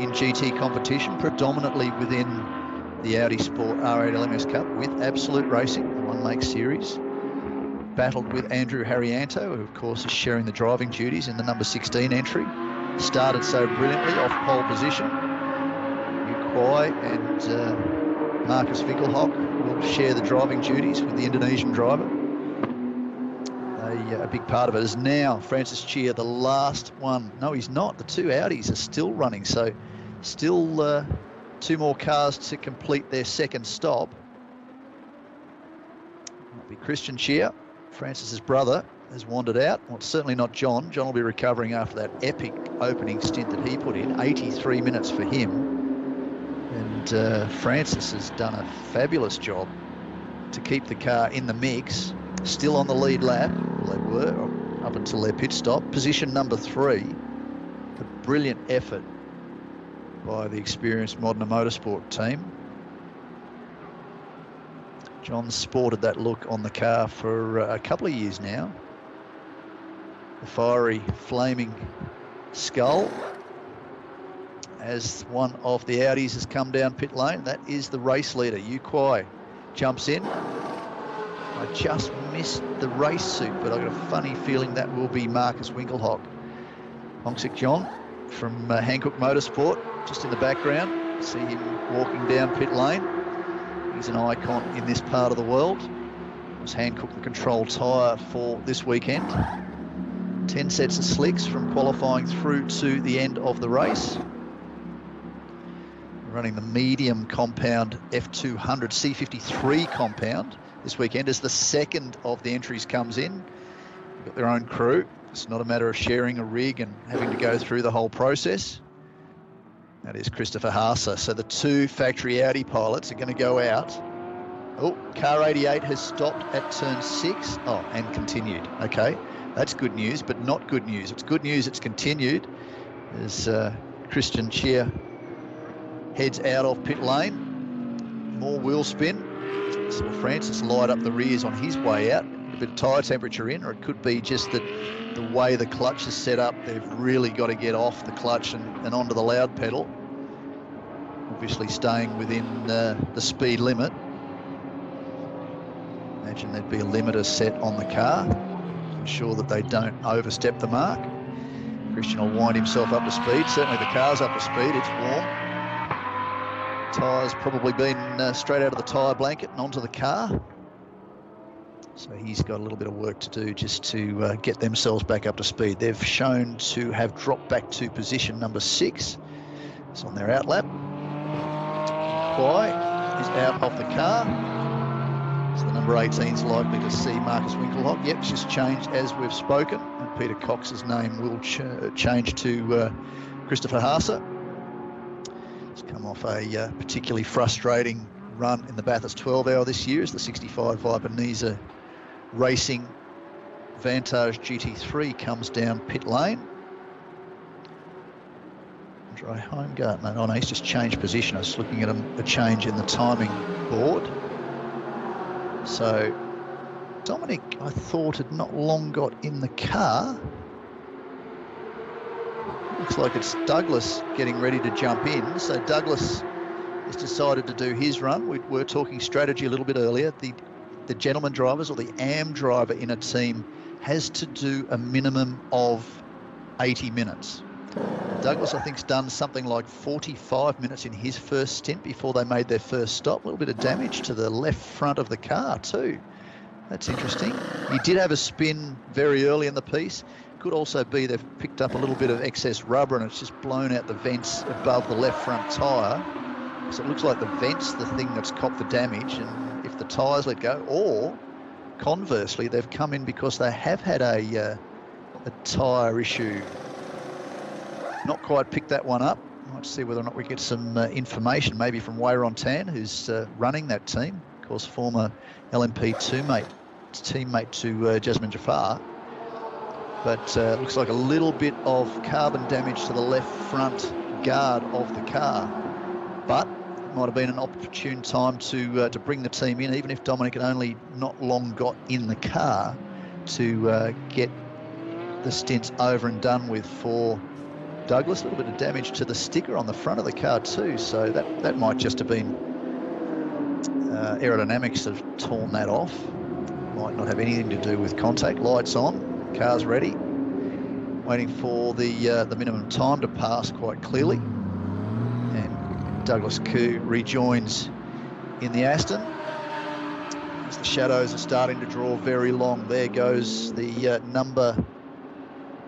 in GT competition, predominantly within the Audi Sport R8 LMS Cup with Absolute Racing, the one make series. Battled with Andrew Haryanto, who of course is sharing the driving duties in the number 16 entry. Started so brilliantly off pole position. Yu and uh, Markus Winkelhock will share the driving duties with the Indonesian driver. A, a big part of it is now Francis Tjia, the last one. No, he's not. The two Audis are still running, so still uh, two more cars to complete their second stop. Might be Christian Tjia, Francis's brother, has wandered out. Well, certainly not John. John will be recovering after that epic opening stint that he put in, 83 minutes for him. And uh, Francis has done a fabulous job to keep the car in the mix, still on the lead lap. They were up until their pit stop. Position number three. A brilliant effort by the experienced Modena Motorsport team. John sported that look on the car for uh, a couple of years now. The fiery, flaming skull as one of the Audis has come down pit lane. That is the race leader, Yu Kuai. Jumps in. I just missed the race suit, but I've got a funny feeling that will be Markus Winkelhock. Hongsik John from uh, Hankook Motorsport, just in the background. See him walking down pit lane. He's an icon in this part of the world. Was Hankook the control tyre for this weekend. 10 sets of slicks from qualifying through to the end of the race. Running the medium compound F200 C53 compound this weekend as the second of the entries comes in. They've got their own crew. It's not a matter of sharing a rig and having to go through the whole process. That is Christopher Haase. So the two factory Audi pilots are going to go out. Oh, car 88 has stopped at turn six. Oh, and continued. Okay, that's good news, but not good news. It's good news it's continued as uh, Christian Tjia heads out of pit lane. More wheel spin. Francis light up the rears on his way out. A bit of tyre temperature in, or it could be just that the way the clutch is set up, they've really got to get off the clutch and, and onto the loud pedal. Obviously staying within uh, the speed limit. Imagine there'd be a limiter set on the car to ensure that they don't overstep the mark. Christian will wind himself up to speed. Certainly the car's up to speed. It's warm. Tyres probably been uh, straight out of the tyre blanket and onto the car. So he's got a little bit of work to do just to uh, get themselves back up to speed. They've shown to have dropped back to position number six. It's on their outlap. Kuai is out of the car. So the number 18 is likely to see Markus Winkelhock. Yep, just changed as we've spoken. And Peter Kox's name will ch change to uh, Christopher Haase. He's come off a uh, particularly frustrating run in the Bathurst 12 hour this year as the 65 Viper Niza Racing Vantage GT3 comes down pit lane. Andre Heimgartner, oh no, he's just changed position. I was looking at a, a change in the timing board. So Dominic, I thought, had not long got in the car. Looks like it's Douglas getting ready to jump in. So Douglas has decided to do his run. We were talking strategy a little bit earlier. The the gentleman drivers or the AM driver in a team has to do a minimum of 80 minutes. Douglas, I think, has done something like 45 minutes in his first stint before they made their first stop. A little bit of damage to the left front of the car, too. That's interesting. He did have a spin very early in the piece. Could also be they've picked up a little bit of excess rubber and it's just blown out the vents above the left front tyre. So it looks like the vent's the thing that's copped the damage. And if the tyres let go, or conversely, they've come in because they have had a, uh, a tyre issue. Not quite picked that one up. Might see whether or not we get some uh, information, maybe from Wayron Tan, who's uh, running that team. Of course, former LMP teammate, teammate to uh, Jazeman Jaafar. But uh, looks like a little bit of carbon damage to the left front guard of the car. But it might have been an opportune time to uh, to bring the team in, even if Dominic had only not long got in the car to uh, get the stints over and done with for Douglas. A little bit of damage to the sticker on the front of the car too, so that, that might just have been uh, aerodynamics have torn that off. Might not have anything to do with contact. Lights on, car's ready. Waiting for the uh, the minimum time to pass quite clearly. And Douglas Khoo rejoins in the Aston. As the shadows are starting to draw very long, there goes the uh, number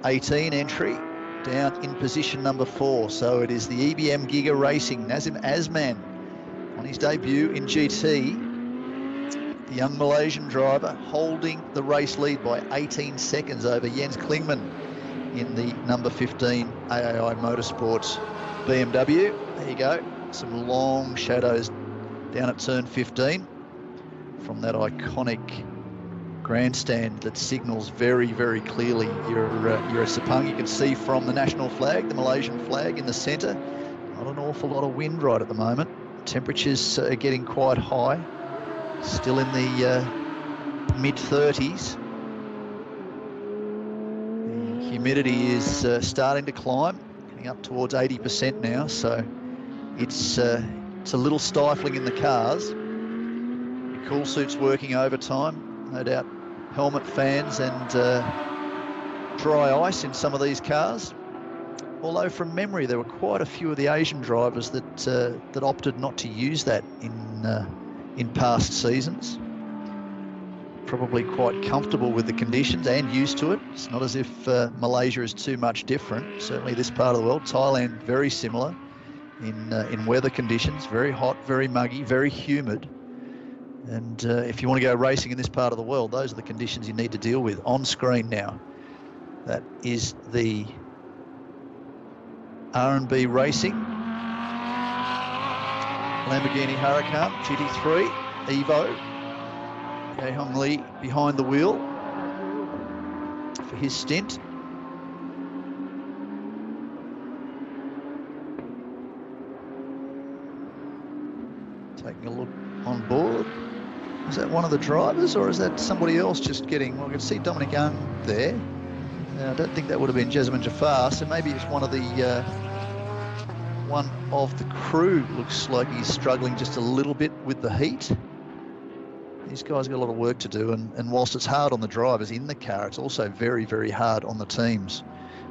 18 entry down in position number four. So it is the EBM Giga Racing, Nazim Azman on his debut in GT. The young Malaysian driver holding the race lead by 18 seconds over Jens Klingmann in the number 15 AAI Motorsports BMW. There you go. Some long shadows down at turn 15 from that iconic grandstand that signals very, very clearly you're, uh, you're a Sepang. You can see from the national flag, the Malaysian flag in the centre. Not an awful lot of wind right at the moment. Temperatures are getting quite high, still in the uh, mid 30s. The humidity is uh, starting to climb, getting up towards 80% now, so it's, uh, it's a little stifling in the cars. The cool suit's working overtime, no doubt helmet fans and uh, dry ice in some of these cars although from memory there were quite a few of the Asian drivers that uh, that opted not to use that in uh, in past seasons. Probably quite comfortable with the conditions and used to it. It's not as if uh, Malaysia is too much different. Certainly this part of the world, Thailand very similar in uh, in weather conditions, very hot, very muggy, very humid. And uh, if you want to go racing in this part of the world, those are the conditions you need to deal with. On screen now, that is the R&B Racing, Lamborghini Huracan GT3, Evo, Ye Hongli behind the wheel for his stint. Taking a look on board. Is that one of the drivers or is that somebody else just getting, well, I can see Dominic Young there. Uh, I don't think that would have been Jazeman Jaafar, so maybe it's one of the uh, one of the crew looks like he's struggling just a little bit with the heat. These guys got a lot of work to do, and, and whilst it's hard on the drivers in the car, it's also very, very hard on the teams.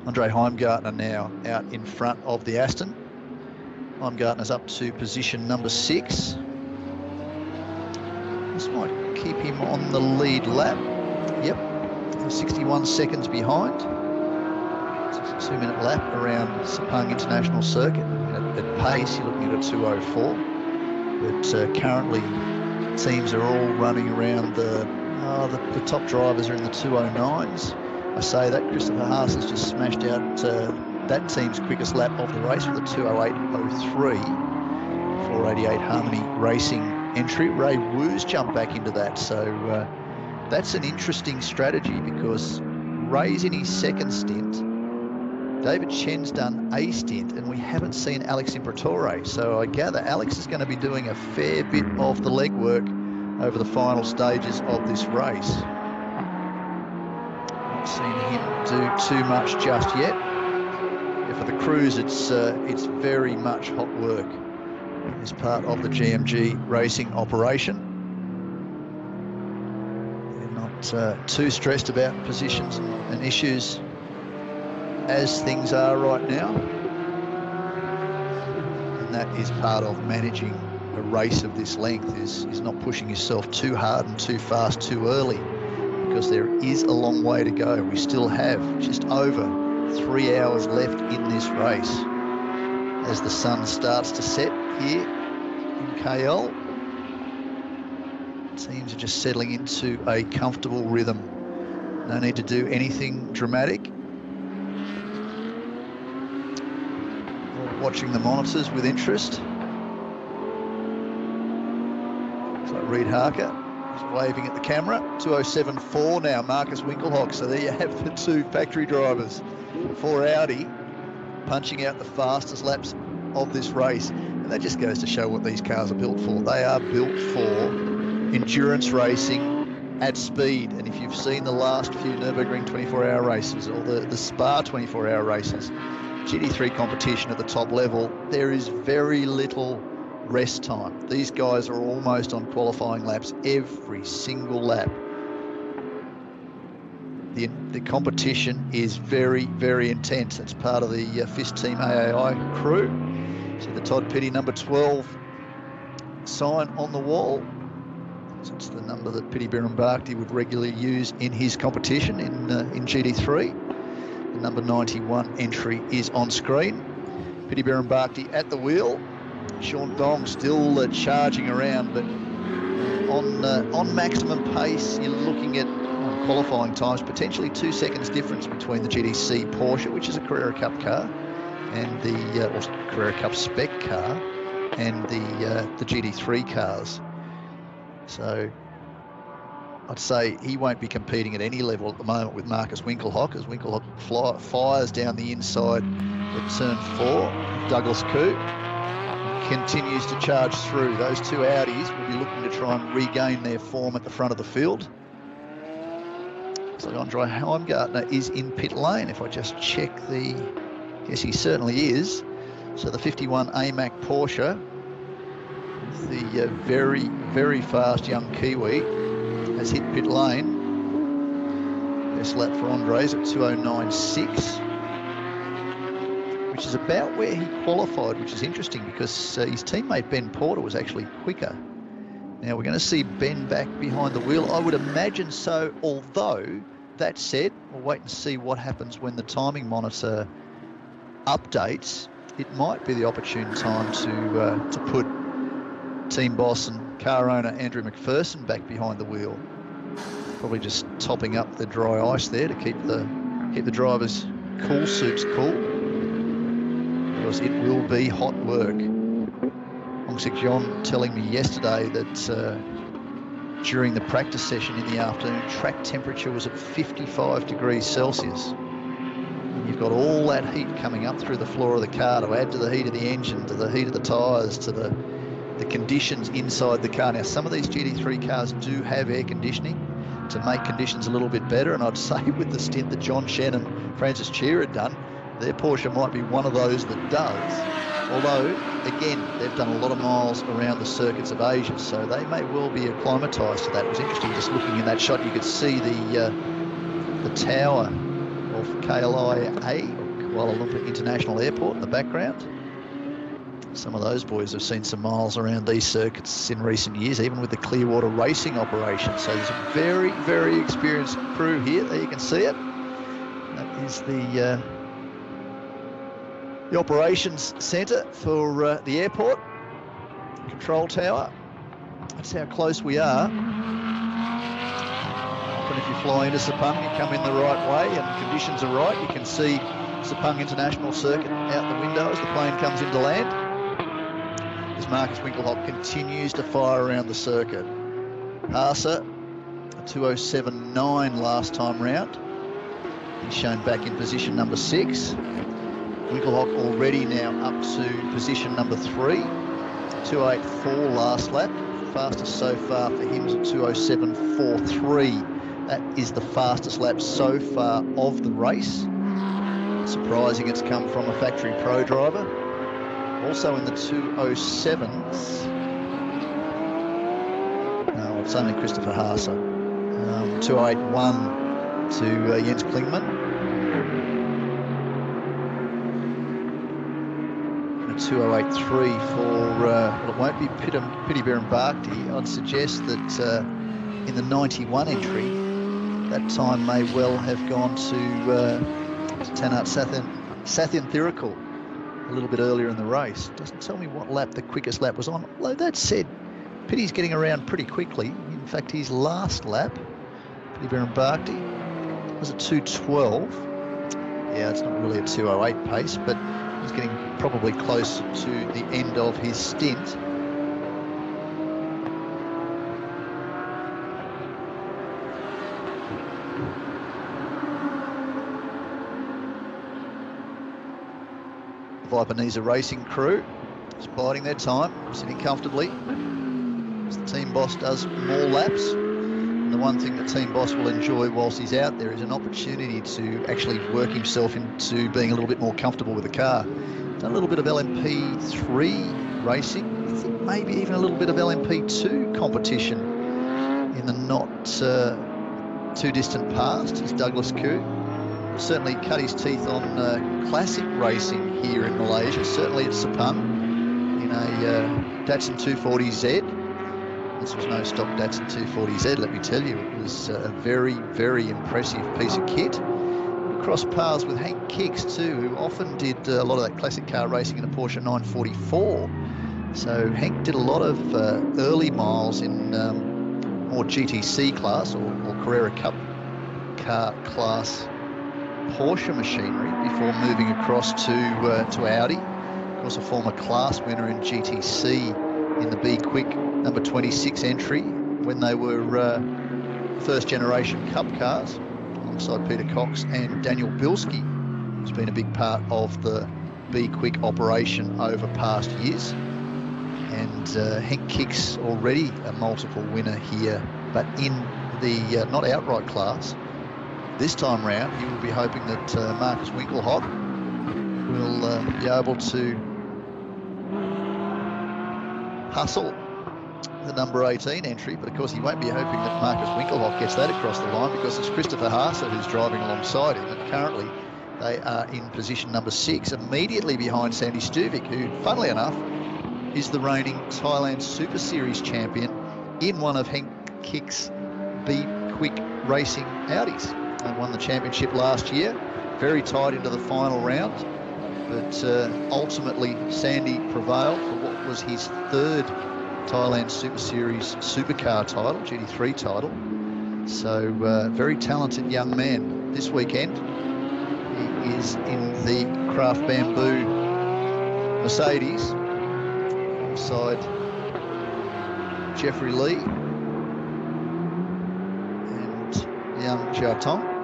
Andre Heimgartner now out in front of the Aston. Heimgartner's up to position number six. This might keep him on the lead lap. Yep, 61 seconds behind. Two minute lap around Sepang International Circuit. At, at pace, you're looking at a 204. But uh, currently, teams are all running around the, oh, the, the top drivers are in the 209s. I say that Christopher Haase has just smashed out uh, that team's quickest lap of the race with a 208.03. 488 Harmony Racing entry. Ray Wu's jumped back into that. So uh, that's an interesting strategy because Ray's in his second stint. David Chen's done a stint, and we haven't seen Alex Imperatori. So I gather Alex is going to be doing a fair bit of the legwork over the final stages of this race. Not seen him do too much just yet. Yeah, for the crews, it's uh, it's very much hot work as part of the GMG racing operation. They're not uh, too stressed about positions and issues as things are right now. And that is part of managing a race of this length is, is not pushing yourself too hard and too fast too early because there is a long way to go. We still have just over three hours left in this race as the sun starts to set here in KL. Teams are just settling into a comfortable rhythm. No need to do anything dramatic. Watching the monitors with interest. So Reid Harker is waving at the camera. 207.4 now, Markus Winkelhock. So there you have the two factory drivers for Audi punching out the fastest laps of this race. And that just goes to show what these cars are built for. They are built for endurance racing at speed. And if you've seen the last few Nürburgring 24-hour races or the, the Spa 24-hour races, GT3 competition at the top level, there is very little rest time. These guys are almost on qualifying laps every single lap. The, the competition is very, very intense. It's part of the uh, Team AAI crew. See the Todd Petty number 12 sign on the wall. It's the number that Piti Bhirombhakdi would regularly use in his competition in, uh, in GT3. The number 91 entry is on screen. Piti Bhirombhakdi at the wheel. Sean Dong still uh, charging around, but on uh, on maximum pace, you're looking at qualifying times, potentially two seconds difference between the GDC Porsche, which is a Carrera Cup car, and the uh, Carrera Cup spec car, and the uh, the GT3 cars. So I'd say he won't be competing at any level at the moment with Markus Winkelhock, as Winkelhock fly, fires down the inside at turn four. Douglas Khoo continues to charge through. Those two Audis will be looking to try and regain their form at the front of the field. Like Andre Heimgartner is in pit lane. If I just check the, yes, he certainly is. So the 51 AMAC Porsche, the uh, very, very fast young Kiwi, has hit pit lane. Best lap for Andres at 209.6, which is about where he qualified, which is interesting because uh, his teammate Ben Porter was actually quicker. Now we're going to see Ben back behind the wheel. I would imagine so, although that said, we'll wait and see what happens when the timing monitor updates. It might be the opportune time to uh, to put team boss and car owner Andrew McPherson back behind the wheel. Probably just topping up the dry ice there to keep the keep the drivers cool suits cool because it will be hot work. Hongsik John telling me yesterday that uh, during the practice session in the afternoon, track temperature was at 55 degrees Celsius. And you've got all that heat coming up through the floor of the car to add to the heat of the engine, to the heat of the tyres, to the the conditions inside the car. Now, some of these GT3 cars do have air conditioning to make conditions a little bit better, and I'd say with the stint that John Shen and Francis Tjia had done, their Porsche might be one of those that does. Although, again, they've done a lot of miles around the circuits of Asia, so they may well be acclimatised to that. It was interesting just looking in that shot, you could see the uh, the tower of KLIA, Kuala Lumpur International Airport in the background. Some of those boys have seen some miles around these circuits in recent years, even with the Clearwater racing operation. So there's a very, very experienced crew here. There you can see it. That is the uh, the operations centre for uh, the airport, control tower. That's how close we are. Often if you fly into Sepang, you come in the right way and conditions are right, you can see Sepang International Circuit out the window as the plane comes into land. As Markus Winkelhock continues to fire around the circuit. Haase, a 207.9 last time round. He's shown back in position number six. Winkelhock already now up to position number three. 284 last lap. Fastest so far for him is a 207.43. That is the fastest lap so far of the race. Surprising it's come from a factory pro driver. Also in the 207s. No, it's only Christopher Haase. Um, 281 to uh, Jens Klingmann. 2083 for, uh, well, it won't be Piti Bhirombhakdi. I'd suggest that uh, in the 91 entry, that time may well have gone to, uh, to Tanart Sathian, Sathian Thirikul a little bit earlier in the race. Doesn't tell me what lap the quickest lap was on. Although that said, Piti's getting around pretty quickly. In fact, his last lap, Piti Bhirombhakdi, was a 212. Yeah, it's not really a 208 pace, but He's getting probably close to the end of his stint. Viper Racing crew is biding their time, sitting comfortably as the team boss does more laps. And the one thing that Team Boss will enjoy whilst he's out there is an opportunity to actually work himself into being a little bit more comfortable with the car. Done a little bit of LMP3 racing, I think maybe even a little bit of LMP2 competition in the not uh, too distant past as Douglas Khoo. Certainly cut his teeth on uh, classic racing here in Malaysia, certainly at Sepang in a uh, Datsun 240Z this was no stock Datsun 240Z, let me tell you. It was a very, very impressive piece of kit. Cross paths with Henk Kiks too, who often did a lot of that classic car racing in a Porsche 944. So Henk did a lot of uh, early miles in um, more GTC class or, or Carrera Cup car class Porsche machinery before moving across to uh, to Audi. Of course, a former class winner in GTC in the Be Quick number 26 entry when they were uh, first generation Cup cars alongside Peter Kox and Daniel Bilski, who's been a big part of the Be Quick operation over past years. And uh, Henk Kiks already a multiple winner here, but in the uh, not outright class. This time round, he will be hoping that uh, Markus Winkelhock will uh, be able to hustle the number 18 entry, but of course he won't be hoping that Markus Winkelhock gets that across the line because it's Christopher Haase who's driving alongside him, and currently they are in position number six, immediately behind Sandy Stuvik, who, funnily enough, is the reigning Thailand Super Series champion in one of Henk Kiks' Be Quick Racing Audis. Won the championship last year, very tight into the final round, but uh, ultimately Sandy prevailed for what was his third Thailand Super Series Supercar title, GT3 title. So uh, very talented young man this weekend. He is in the Craft Bamboo Mercedes alongside Jeffrey Lee and young Jia Tong.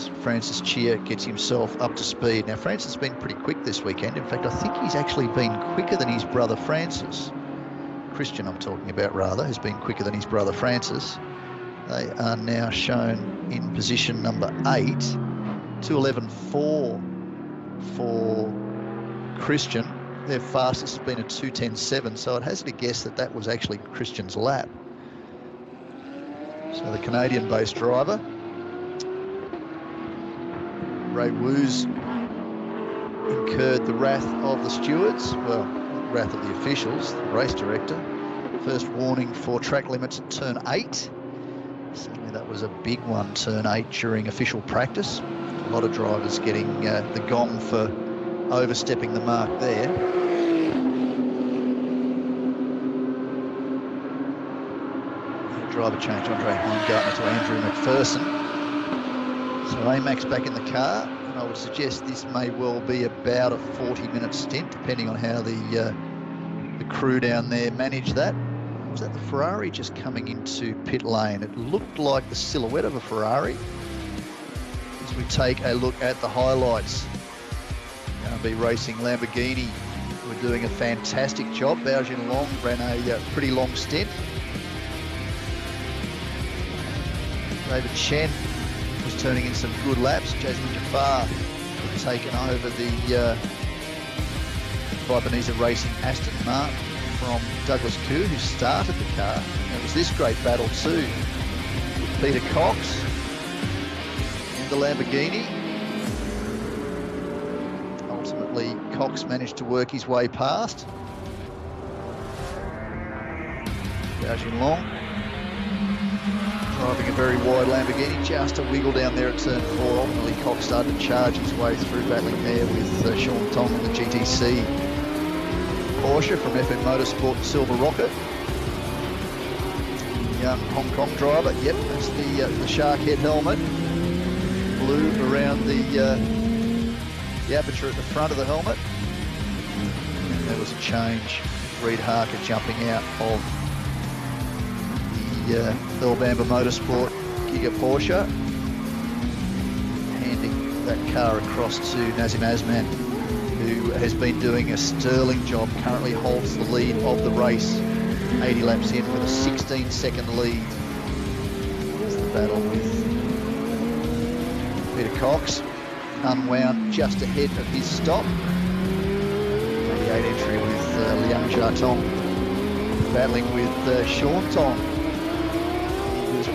As Francis Tjia gets himself up to speed. Now, Francis has been pretty quick this weekend. In fact, I think he's actually been quicker than his brother Francis. Christian, I'm talking about, rather, has been quicker than his brother Francis. They are now shown in position number eight, 211.4 for Christian. Their fastest has been a 210.7, so it has to guess that that was actually Christian's lap. So the Canadian-based driver, Ray Woos, incurred the wrath of the stewards, well, wrath of the officials, the race director. First warning for track limits at turn eight. Certainly that was a big one, turn eight during official practice. A lot of drivers getting uh, the gong for overstepping the mark there. Driver change, Andre Heimgartner to Andrew McPherson. So Amax back in the car, and I would suggest this may well be about a 40-minute stint, depending on how the uh, the crew down there manage that. Was that the Ferrari just coming into pit lane? It looked like the silhouette of a Ferrari. As we take a look at the highlights, going to be racing Lamborghini. We're doing a fantastic job. Bao Long ran a uh, pretty long stint. David Chen turning in some good laps. Jazeman Jaafar taken over the uh, Viper Niza Racing Aston Martin from Douglas Khoo, who started the car. And it was this great battle too. With Peter Kox in the Lamborghini. Ultimately, Kox managed to work his way past. Bao Long driving a very wide Lamborghini, just a wiggle down there at turn four. Ultimately, Kox started to charge his way through, battling there with uh, Sean Thong in the GTC Porsche from FM Motorsport Silver Rocket. Young Hong Kong driver, yep, that's the, uh, the shark head helmet. Blue around the, uh, the aperture at the front of the helmet. And there was a change. Reid Harker jumping out of uh, Earl Motorsport Giga Porsche. Handing that car across to Nazim Azman who has been doing a sterling job, currently holds the lead of the race, 80 laps in with a 16 second lead. It's the battle with Peter Kox, unwound just ahead of his stop. 88 entry with uh, Liang Jiatong, battling with uh, Sean Thong.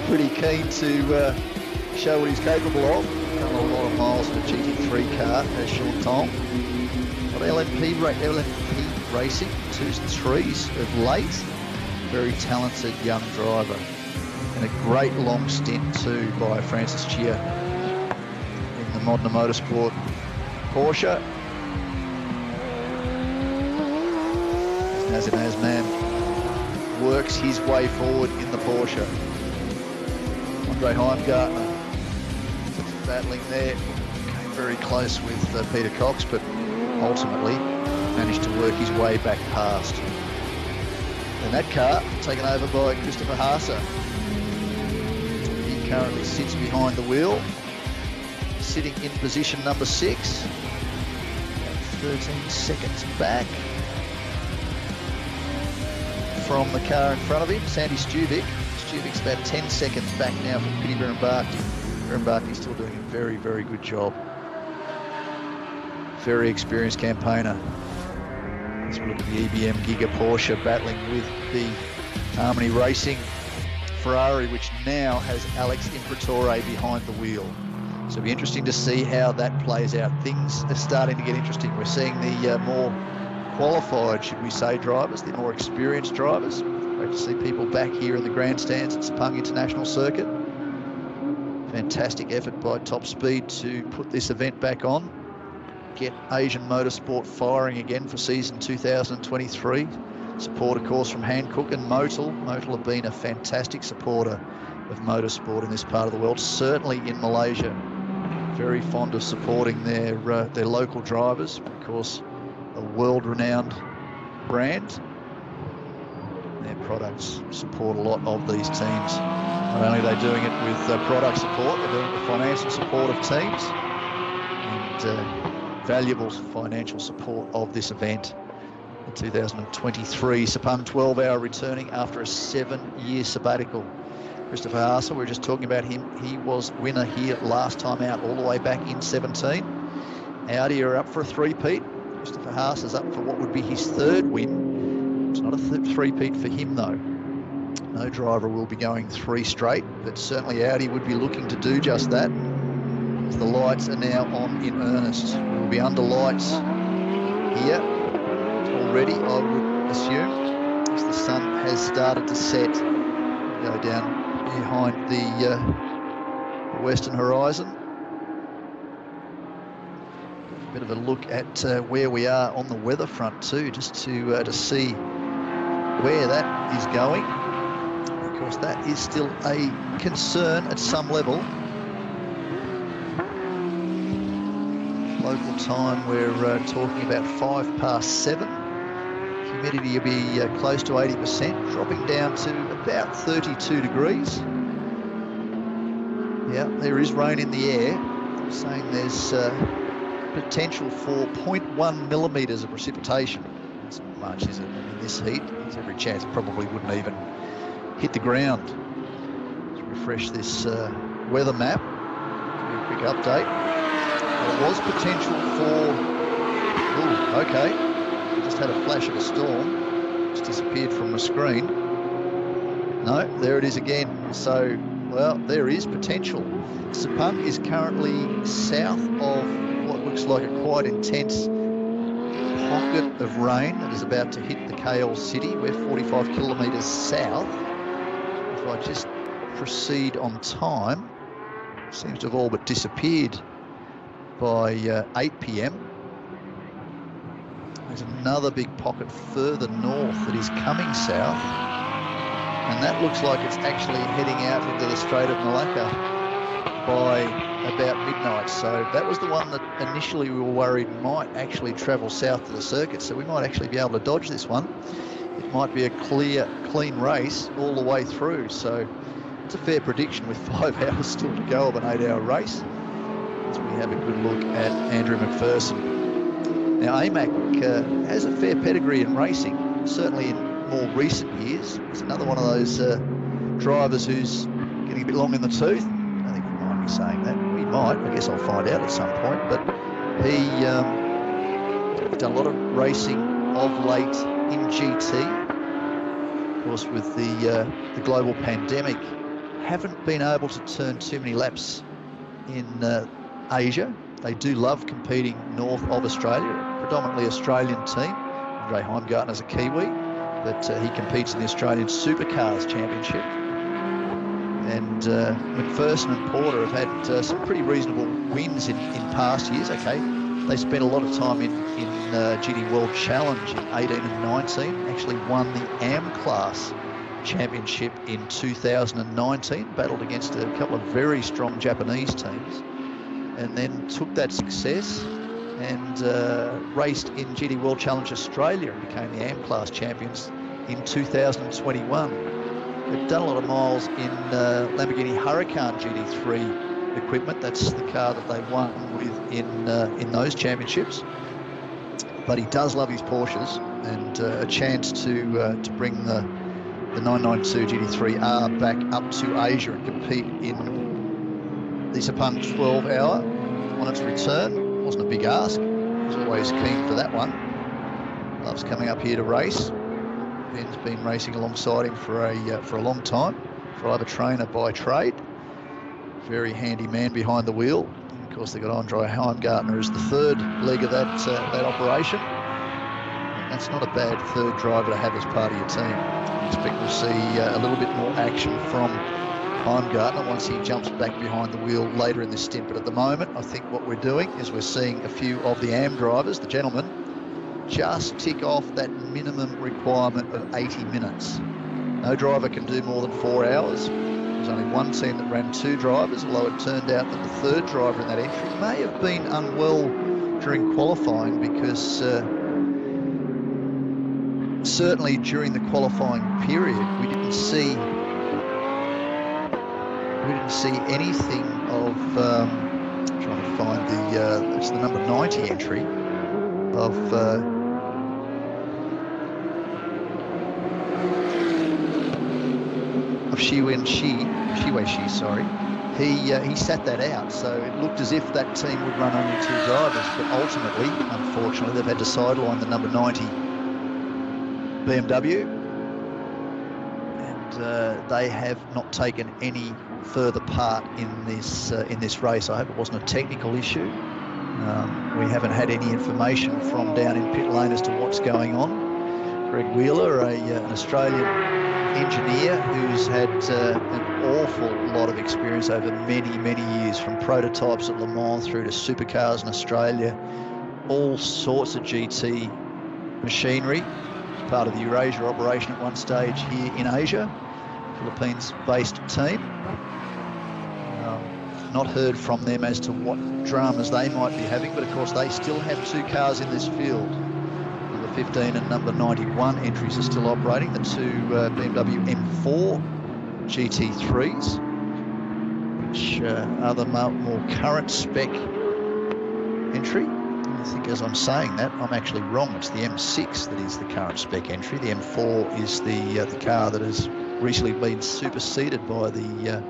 Pretty keen to uh, show what he's capable of. Done a lot of miles a GT3 car as Sean Thong. Got LMP, LMP racing, twos and threes of late. Very talented young driver. And a great long stint too by Francis Tjia in the Modena Motorsport Porsche. Nazim Azman works his way forward in the Porsche. Andre Heimgartner battling there. Came very close with uh, Peter Kox, but ultimately managed to work his way back past. And that car taken over by Christopher Haase. He currently sits behind the wheel, sitting in position number six. 13 seconds back from the car in front of him, Sandy Stuvik. Stuvik's about 10 seconds back now from Piti Bhirombhakdi. Bhirombhakdi's still doing a very, very good job very experienced campaigner. Let's look at the EBM Giga Porsche battling with the Harmony Racing Ferrari, which now has Alex Imperatori behind the wheel. So it'll be interesting to see how that plays out. Things are starting to get interesting. We're seeing the uh, more qualified, should we say, drivers, the more experienced drivers. Great to see people back here in the grandstands at Sepang International Circuit. Fantastic effort by Top Speed to put this event back on get Asian motorsport firing again for season 2023. Support, of course, from Hankook and Motul. Motul have been a fantastic supporter of motorsport in this part of the world, certainly in Malaysia. Very fond of supporting their uh, their local drivers, of course, a world-renowned brand. Their products support a lot of these teams. Not only are they doing it with uh, product support, they're doing it with financial support of teams and uh, valuable financial support of this event. In 2023, Sepang 12 hour returning after a seven year sabbatical. Christopher Haase, we were just talking about him. He was winner here last time out, all the way back in 17. Audi are up for a three-peat. Christopher Haase is up for what would be his third win. It's not a th- three-peat for him though. No driver will be going three straight, but certainly Audi would be looking to do just that. As the lights are now on in earnest. We'll be under lights here already, I would assume, as the sun has started to set. Go down behind the, uh, western horizon. A bit of a look at uh, where we are on the weather front too, just to uh, to see where that is going. Of course, that is still a concern at some level. Local time, we're uh, talking about five past seven. Humidity will be uh, close to 80%, dropping down to about 32 degrees. Yeah, there is rain in the air. I'm saying there's uh, potential for 0.1 millimetres of precipitation. That's not much, is it? This heat, there's every chance probably wouldn't even hit the ground. Let's refresh this uh, weather map. Give you a quick update. There was potential for. Ooh, okay. Just had a flash of a storm. It's disappeared from the screen. No, there it is again. So, well, there is potential. Sepang is currently south of what looks like a quite intense pocket of rain that is about to hit the KL city. We're 45 kilometres south. If I just proceed on time, seems to have all but disappeared by uh, 8 p.m. There's another big pocket further north that is coming south, and that looks like it's actually heading out into the Strait of Malacca by about midnight. So that was the one that initially we were worried might actually travel south to the circuit. So we might actually be able to dodge this one. It might be a clear, clean race all the way through. So it's a fair prediction with five hours still to go of an eight-hour race as we have a good look at Andrew McPherson. Now, AMAC uh, has a fair pedigree in racing, certainly in more recent years. It's another one of those uh, drivers who's getting a bit long in the tooth. I think we might be saying that. We might. I guess I'll find out at some point. But he um, done a lot of racing of late in GT. Of course, with the uh, the global pandemic, haven't been able to turn too many laps in uh, Asia. They do love competing north of Australia, predominantly Australian team. Andre Heimgartner's a Kiwi, but uh, he competes in the Australian Supercars Championship. And uh, McPherson and Porter have had uh, some pretty reasonable wins in, in past years. Okay, they spent a lot of time in, in uh, GT World Challenge in 18 and 19, actually won the AM class championship in 2019, battled against a couple of very strong Japanese teams and then took that success and uh, raced in GT World Challenge Australia and became the AM Class champions in 2021. They've done a lot of miles in uh, Lamborghini Huracan GT3 equipment. That's the car that they won with in uh, in those championships. But he does love his Porsches, and uh, a chance to uh, to bring the the 992 GT3R back up to Asia and compete in the Sepang 12 hour on its return. Wasn't a big ask. Was always keen for that one. Loves coming up here to race. Ben's been racing alongside him for a uh, for a long time. Driver trainer by trade. Very handy man behind the wheel. And of course, they've got Andre Heimgartner as the third leg of that uh, that operation. That's not a bad third driver to have as part of your team. Expect we'll see uh, a little bit more action from Heimgartner once he jumps back behind the wheel later in this stint. But at the moment, I think what we're doing is we're seeing a few of the AM drivers, the gentlemen, just tick off that minimum requirement of 80 minutes. No driver can do more than four hours. There's only one team that ran two drivers, although it turned out that the third driver in that entry may have been unwell during qualifying because uh, certainly during the qualifying period, we didn't see we didn't see anything of um, trying to find the uh, it's the number 90 entry of uh, Shiwen Shi Shiwei Shi sorry he uh, he sat that out so it looked as if that team would run only two drivers but ultimately unfortunately they've had to sideline the number 90 BMW and uh, they have not taken any further part in this uh, in this race. I hope it wasn't a technical issue. Um, we haven't had any information from down in pit lane as to what's going on. Greg Wheeler, a, uh, an Australian engineer who's had uh, an awful lot of experience over many, many years, from prototypes at Le Mans through to supercars in Australia, all sorts of GT machinery. Part of the Eurasia operation at one stage here in Asia, Philippines-based team not heard from them as to what dramas they might be having, but of course they still have two cars in this field. Number 15 and number 91 entries are still operating, the two uh, BMW M4 GT3s, which uh, are the more current spec entry. I think as I'm saying that, I'm actually wrong. It's the M6 that is the current spec entry. The M4 is the uh, the car that has recently been superseded by the uh,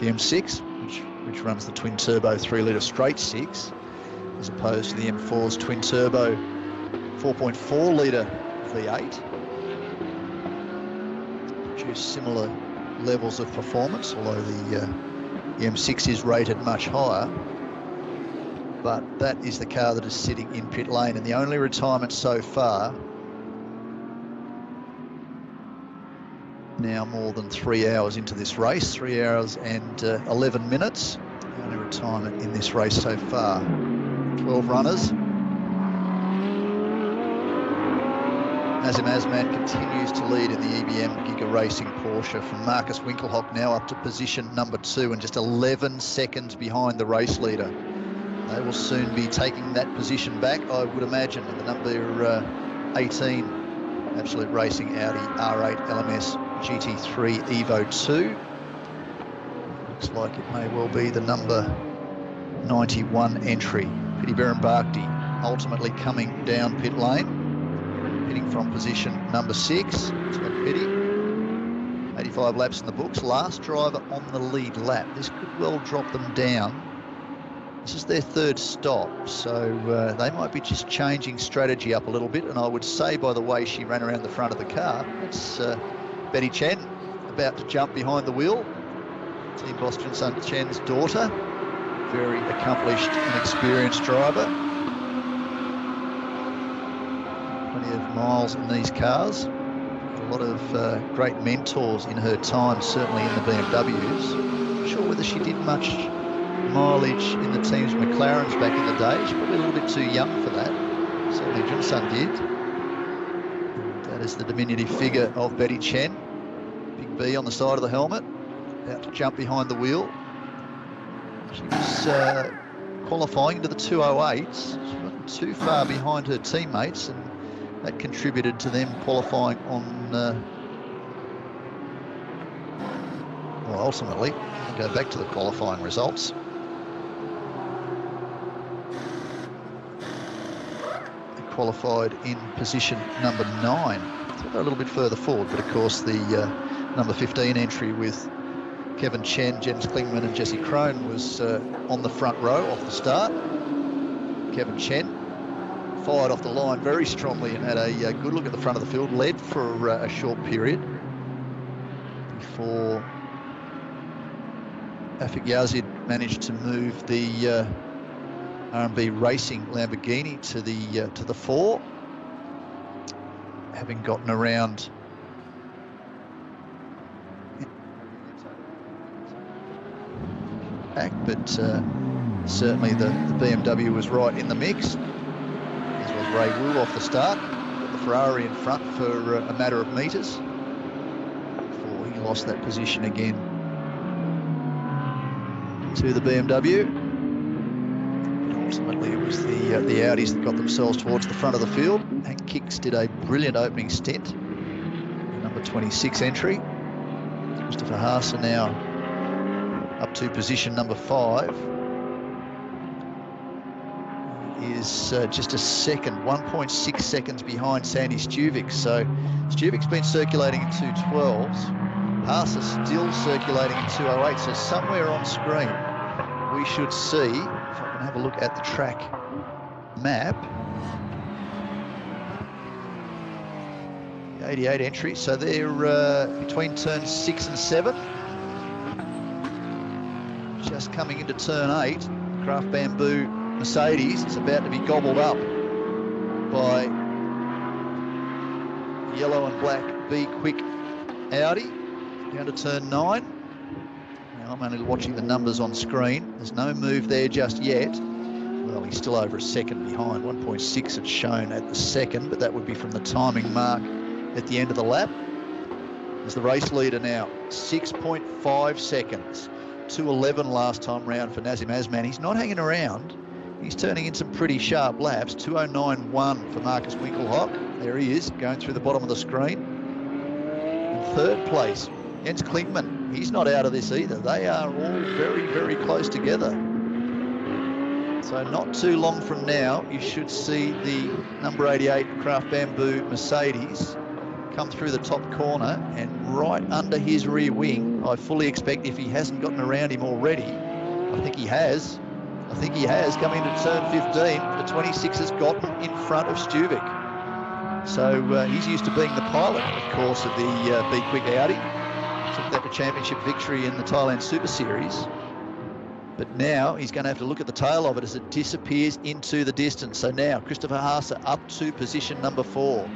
the M6 which, which runs the twin turbo 3 litre straight six, as opposed to the M4's twin turbo 4.4 litre V8. Produce similar levels of performance, although the, uh, the M6 is rated much higher. But that is the car that is sitting in pit lane, and the only retirement so far now more than three hours into this race, three hours and uh, 11 minutes. The only retirement in this race so far. 12 runners. Nazim Azman continues to lead in the EBM Giga Racing Porsche from Markus Winkelhock now up to position number two and just 11 seconds behind the race leader. They will soon be taking that position back, I would imagine, in the number uh, 18 Absolute Racing Audi R8 LMS GT3 Evo 2. Looks like it may well be the number 91 entry. Piti Bhirombhakdi ultimately coming down pit lane, hitting from position number six. Scott Petty. 85 laps in the books. Last driver on the lead lap. This could well drop them down. This is their third stop, so uh, they might be just changing strategy up a little bit. And I would say, by the way she ran around the front of the car, it's uh, Betty Chen about to jump behind the wheel. Team Boston Sun Chen's daughter, very accomplished and experienced driver. Plenty of miles in these cars. A lot of uh, great mentors in her time, certainly in the BMWs. Not sure whether she did much mileage in the team's McLarens back in the day. She's probably a little bit too young for that. Certainly Junsun did. That is the diminutive figure of Betty Chen. Big B on the side of the helmet, about to jump behind the wheel. She was uh, qualifying into the 208s. She wasn't too far behind her teammates, and that contributed to them qualifying on. Uh, well, ultimately, go back to the qualifying results. qualified in position number nine. So a little bit further forward, but of course the uh, number 15 entry with Kevin Chen, Jens Klingmann and Jesse Krohn was uh, on the front row off the start. Kevin Chen fired off the line very strongly and had a, uh, good look at the front of the field, led for uh, a short period before Afiq Yazid managed to move the uh, Racing Lamborghini to the uh, to the four, having gotten around. Back, but uh, certainly the, the, BMW was right in the mix, Ray Wu off the start. Got the Ferrari in front for uh, a matter of metres before he lost that position again to the BMW ultimately it was the uh, the Audis that got themselves towards the front of the field. Henk Kiks did a brilliant opening stint. Number 26 entry. Christopher Haase now up to position number five. Is uh, just a second, 1.6 seconds behind Sandy Stuvik. So Stuvik's been circulating in 212s. Haase still circulating in 208. So somewhere on screen, we should see, if I can have a look at the track map, 88 entry. so they're uh, between turns six and seven. Just coming into turn eight, Craft Bamboo Mercedes is about to be gobbled up by yellow and black Be Quick Audi down to turn nine. Now I'm only watching the numbers on screen. There's no move there just yet. Well, he's still over a second behind. 1.6 it's shown at the second, but that would be from the timing mark at the end of the lap. Is the race leader now 6.5 seconds. 211 last time round for Nazim Azman. He's not hanging around. He's turning in some pretty sharp laps. 209.1 for Markus Winkelhock. There he is, going through the bottom of the screen. In third place, Jens Klingmann. He's not out of this either. They are all very, very close together. So not too long from now, you should see the number 88 Craft Bamboo Mercedes come through the top corner and right under his rear wing. I fully expect if he hasn't gotten around him already, I think he has. I think he has coming into turn 15. The 26 has gotten in front of Stuvik. So uh, he's used to being the pilot, of course, of the uh, Be Quick Audi. Took that championship victory in the Thailand Super Series. But now he's going to have to look at the tail of it as it disappears into the distance. So now Christopher Haase up to position number four.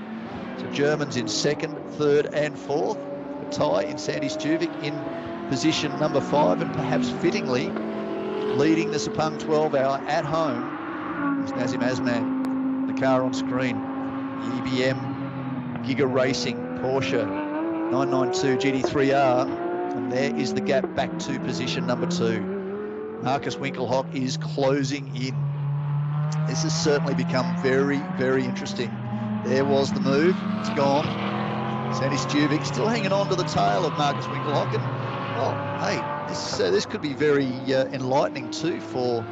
So Germans in second, third, and fourth. A tie in Sandy Stuvik in position number five, and perhaps fittingly leading the Sepang 12 hour at home is Nazim Azman. The car on screen, EBM Giga Racing Porsche 992 GT3R, and there is the gap back to position number two. Markus Winkelhock is closing in. This has certainly become very, very interesting. There was the move. It's gone. Sandy Stuvik still hanging on to the tail of Markus Winkelhock. And, well, hey, this, uh, this could be very uh, enlightening too for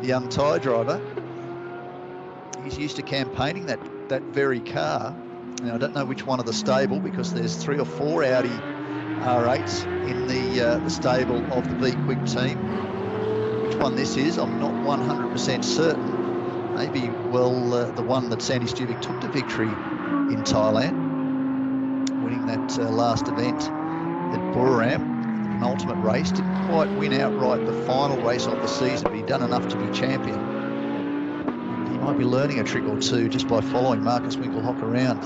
the young Thai driver. He's used to campaigning that, that very car. Now, I don't know which one of the stable because there's three or four Audi R8s in the, uh, the stable of the Be Quick team. Which one this is, I'm not 100% certain maybe, well, uh, the one that Sandy Stuvik took to victory in Thailand, winning that uh, last event at Buriram, the penultimate race. Didn't quite win outright the final race of the season, but he done enough to be champion. He might be learning a trick or two just by following Markus Winkelhock around.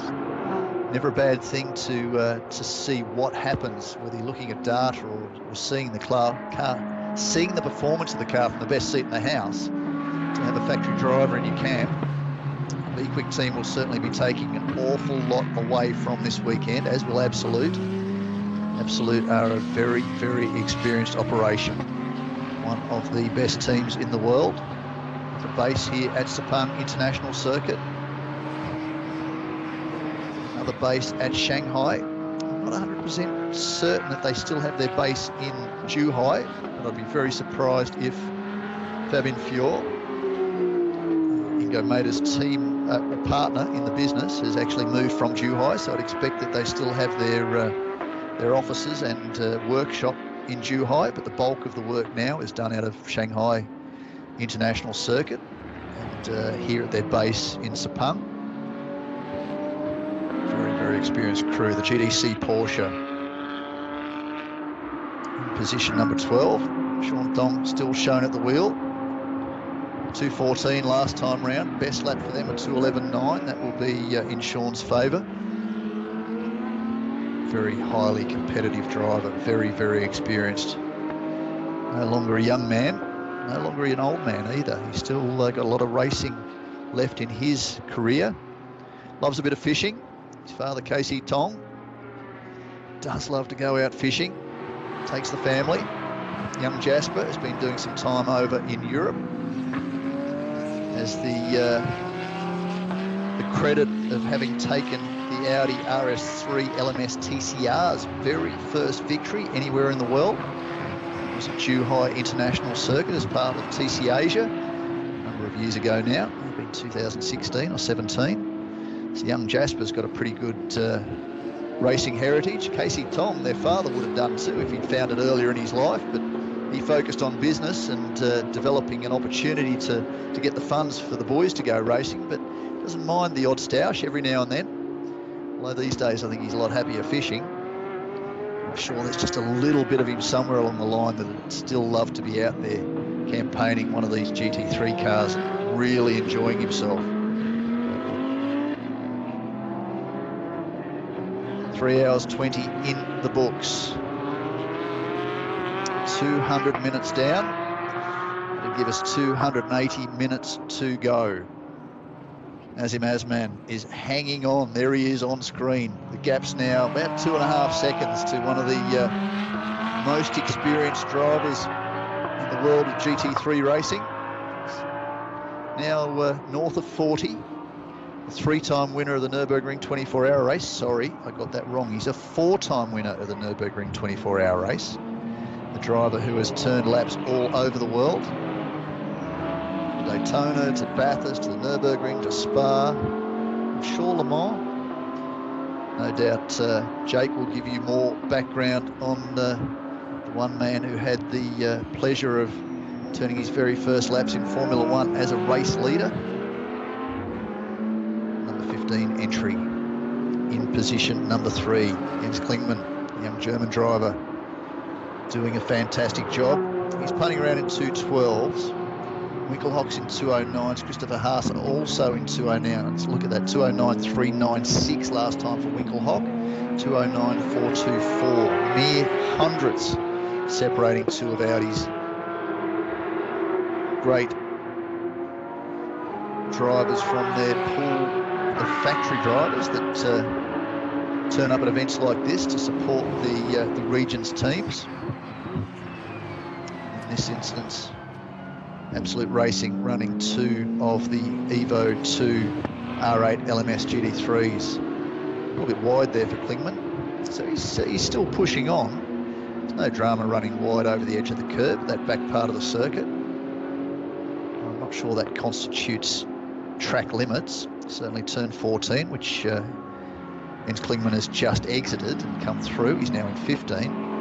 Never a bad thing to uh, to see what happens, whether you're looking at data or, or seeing the car, seeing the performance of the car from the best seat in the house to have a factory driver in your camp, the Quick team will certainly be taking an awful lot away from this weekend, as will Absolute. Absolute are a very, very experienced operation. One of the best teams in the world. A base here at Sepang International Circuit. Another base at Shanghai. I'm not 100% certain that they still have their base in Zhuhai, but I'd be very surprised if Fabien Fior Ingo Mater's team uh, partner in the business has actually moved from Zhuhai, so I'd expect that they still have their uh, their offices and uh, workshop in Zhuhai, but the bulk of the work now is done out of Shanghai International Circuit and uh, here at their base in Sepang. Very, very experienced crew. The GDC Porsche in position number 12. Sean Thong still shown at the wheel. 214 last time round. Best lap for them at 211.9. That will be uh, in Sean's favour. Very highly competitive driver. Very, very experienced. No longer a young man. No longer an old man either. He's still uh, got a lot of racing left in his career. Loves a bit of fishing. His father, Casey Tong, does love to go out fishing. Takes the family. Young Jasper has been doing some time over in Europe as the uh, the credit of having taken the Audi RS3 LMS TCR's very first victory anywhere in the world. It was at Zhuhai International Circuit as part of TC Asia a number of years ago now, maybe 2016 or 17. So young Jasper's got a pretty good uh, racing heritage. Casey Tong, their father, would have done too if he'd found it earlier in his life, but he focused on business and uh, developing an opportunity to, to get the funds for the boys to go racing, but doesn't mind the odd stoush every now and then. Although these days I think he's a lot happier fishing. I'm sure there's just a little bit of him somewhere along the line that still love to be out there campaigning one of these GT3 cars, really enjoying himself. Three hours 20 in the books. 200 minutes down. It'll give us 280 minutes to go. Nazim Azman is hanging on. There he is on screen. The gap's now about two and a half seconds to one of the uh, most experienced drivers in the world of GT3 racing. Now uh, north of 40. The three-time winner of the Nürburgring 24-hour race. Sorry, I got that wrong. He's a four-time winner of the Nürburgring 24-hour race the driver who has turned laps all over the world. Daytona to Bathurst to the Nürburgring to Spa, sure Le Mans. No doubt uh, Jake will give you more background on uh, the one man who had the uh, pleasure of turning his very first laps in Formula One as a race leader. Number 15 entry in position number three, Jens Klingmann, young German driver doing a fantastic job. He's punting around in 212s. Winkelhock's in 209s. Christopher Haase also in 209s. Look at that, 209.396 last time for Winkelhock. 209.424. Mere hundreds separating two of Audi's great drivers from their pool of factory drivers that uh, turn up at events like this to support the uh, the region's teams In this instance. Absolute Racing running two of the Evo 2 R8 LMS GT3s. A little bit wide there for Klingmann. So he's, he's still pushing on. There's no drama running wide over the edge of the curb, that back part of the circuit. I'm not sure that constitutes track limits. Certainly turn 14, which uh, Jens Klingmann has just exited and come through. He's now in 15.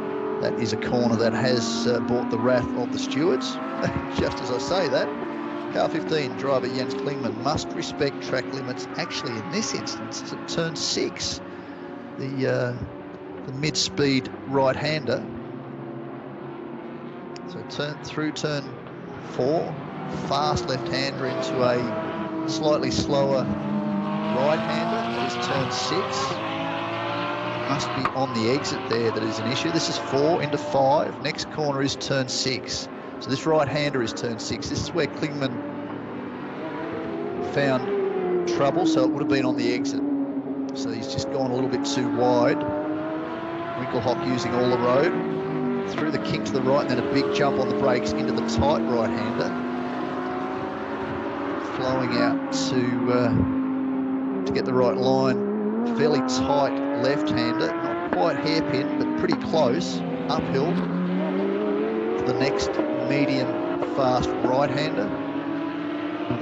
That is a corner that has uh, brought the wrath of the stewards. Just as I say that, car 15 driver Jens Klingmann must respect track limits. Actually, in this instance, it's turn six. The uh, the mid-speed right-hander. So turn through turn four, fast left-hander into a slightly slower right-hander. That is turn six must be on the exit there that is an issue. This is four into five. Next corner is turn six. So this right-hander is turn six. This is where Klingmann found trouble, so it would have been on the exit. So he's just gone a little bit too wide. Winkelhock using all the road. Through the kink to the right, and then a big jump on the brakes into the tight right-hander. Flowing out to uh, to get the right line fairly tight left-hander, not quite hairpin, but pretty close, uphill to the next medium fast right-hander.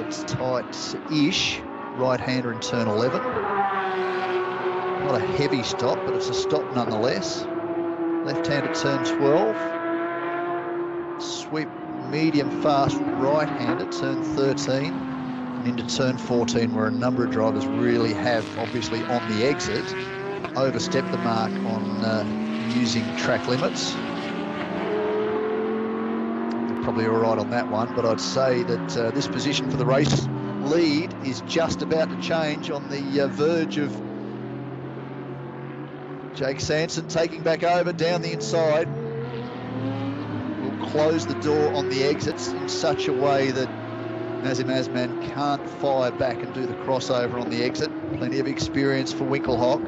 It's tight-ish right-hander in turn 11. Not a heavy stop, but it's a stop nonetheless. Left-hander turn 12. Sweep medium fast right-hander turn 13 into turn 14 where a number of drivers really have obviously on the exit overstepped the mark on uh, using track limits. Probably all right on that one but I'd say that uh, this position for the race lead is just about to change on the uh, verge of Jake Sanson taking back over down the inside. Will close the door on the exits in such a way that Nazim Azman can't fire back and do the crossover on the exit. Plenty of experience for Winkelhock.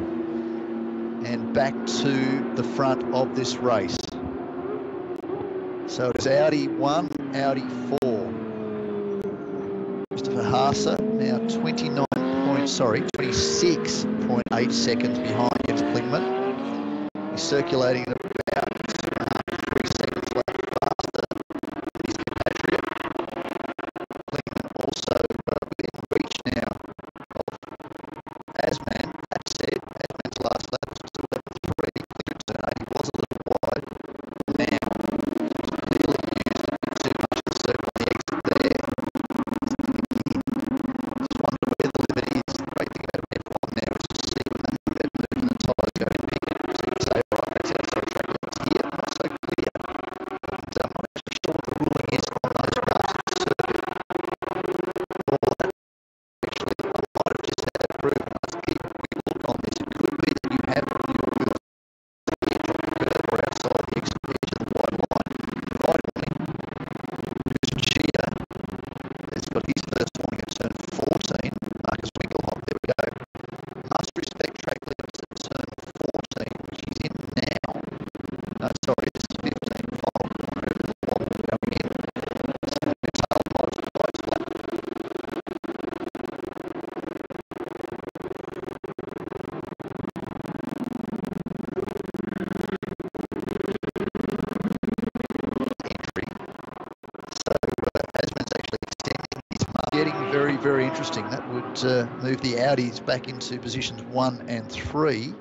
And back to the front of this race. So it's Audi 1, Audi 4. Christopher Haase now 29 points sorry, 26.8 seconds behind Jens Klingmann. He's circulating at about uh, move the Audis back into positions one and three.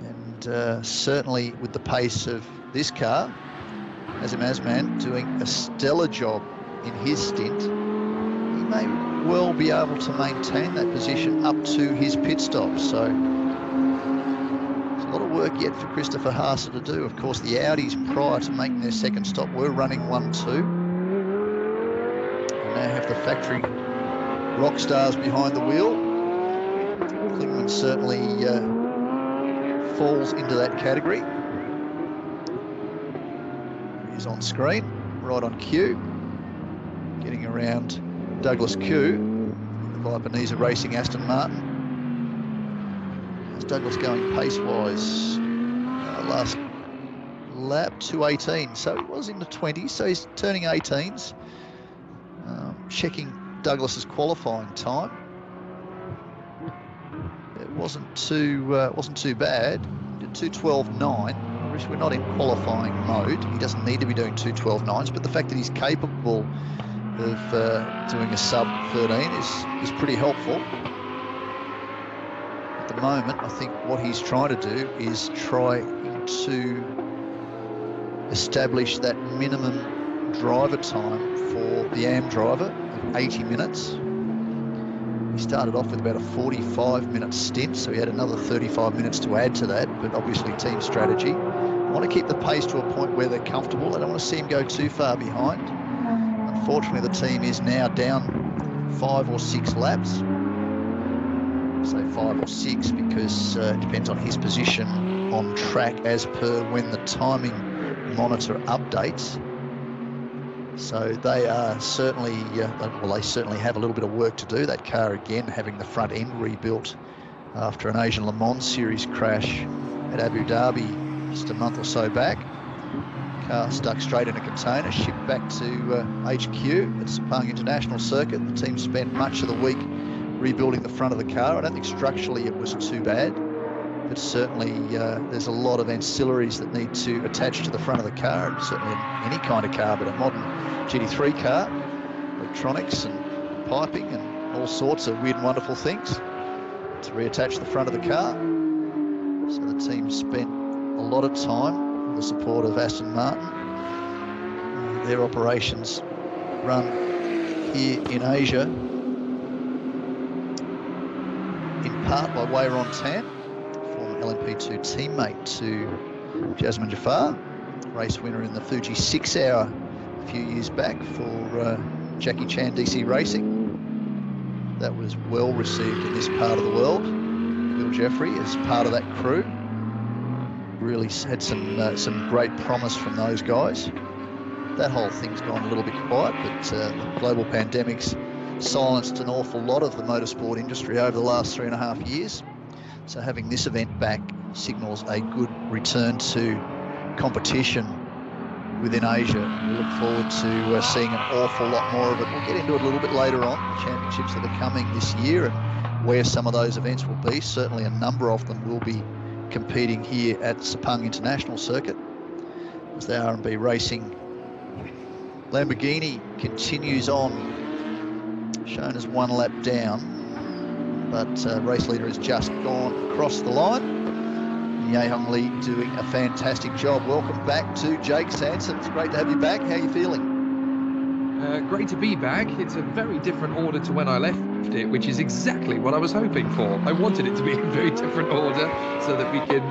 And uh, certainly with the pace of this car, Nazim Azman doing a stellar job in his stint, he may well be able to maintain that position up to his pit stop. So there's a lot of work yet for Christopher Haase to do. Of course, the Audis prior to making their second stop were running 1-2. And now have the factory rock stars behind the wheel. Klingmann certainly uh, falls into that category. He's on screen, right on cue. Getting around Douglas Khoo, the Viper Niza Racing Aston Martin. How's Douglas going pace-wise? Uh, last lap 218, so he was in the 20s, so he's turning 18s. Um, checking Douglas's qualifying time. It wasn't too uh, wasn't too bad. Did 212.9. We're not in qualifying mode. He doesn't need to be doing 212.9s, but the fact that he's capable of uh, doing a sub 13 is is pretty helpful. At the moment, I think what he's trying to do is try to establish that minimum driver time for the AM driver 80 minutes. He started off with about a 45 minute stint, so he had another 35 minutes to add to that, but obviously team strategy. I want to keep the pace to a point where they're comfortable. I don't want to see him go too far behind. Unfortunately, the team is now down five or six laps. Say five or six because uh, it depends on his position on track as per when the timing monitor updates. So they are certainly, uh, well, they certainly have a little bit of work to do. That car again having the front end rebuilt after an Asian Le Mans Series crash at Abu Dhabi just a month or so back. Car stuck straight in a container, shipped back to uh, HQ at Sepang International Circuit. The team spent much of the week rebuilding the front of the car. I don't think structurally it was too bad, but certainly uh, there's a lot of ancillaries that need to attach to the front of the car, certainly in any kind of car, but a modern GT3 car, electronics and piping and all sorts of weird and wonderful things to reattach the front of the car. So the team spent a lot of time with the support of Aston Martin. Uh, their operations run here in Asia in part by Wei Ron Tan, LMP2 teammate to Jazeman Jaafar, race winner in the Fuji six hour a few years back for uh, Jackie Chan DC Racing. That was well received in this part of the world. Bill Jeffrey is part of that crew. Really had some uh, some great promise from those guys. That whole thing's gone a little bit quiet, but uh, the global pandemics silenced an awful lot of the motorsport industry over the last three and a half years. So having this event back signals a good return to competition within Asia. We look forward to uh, seeing an awful lot more of it. We'll get into it a little bit later on. The championships that are coming this year and where some of those events will be. Certainly, a number of them will be competing here at Sepang International Circuit as the R&B Racing Lamborghini continues on, shown as one lap down, but uh, race leader has just gone across the line. Ye Hongli doing a fantastic job. Welcome back to Jake Sanson. It's great to have you back. How are you feeling? Uh, great to be back. It's a very different order to when I left it, which is exactly what I was hoping for. I wanted it to be a very different order so that we can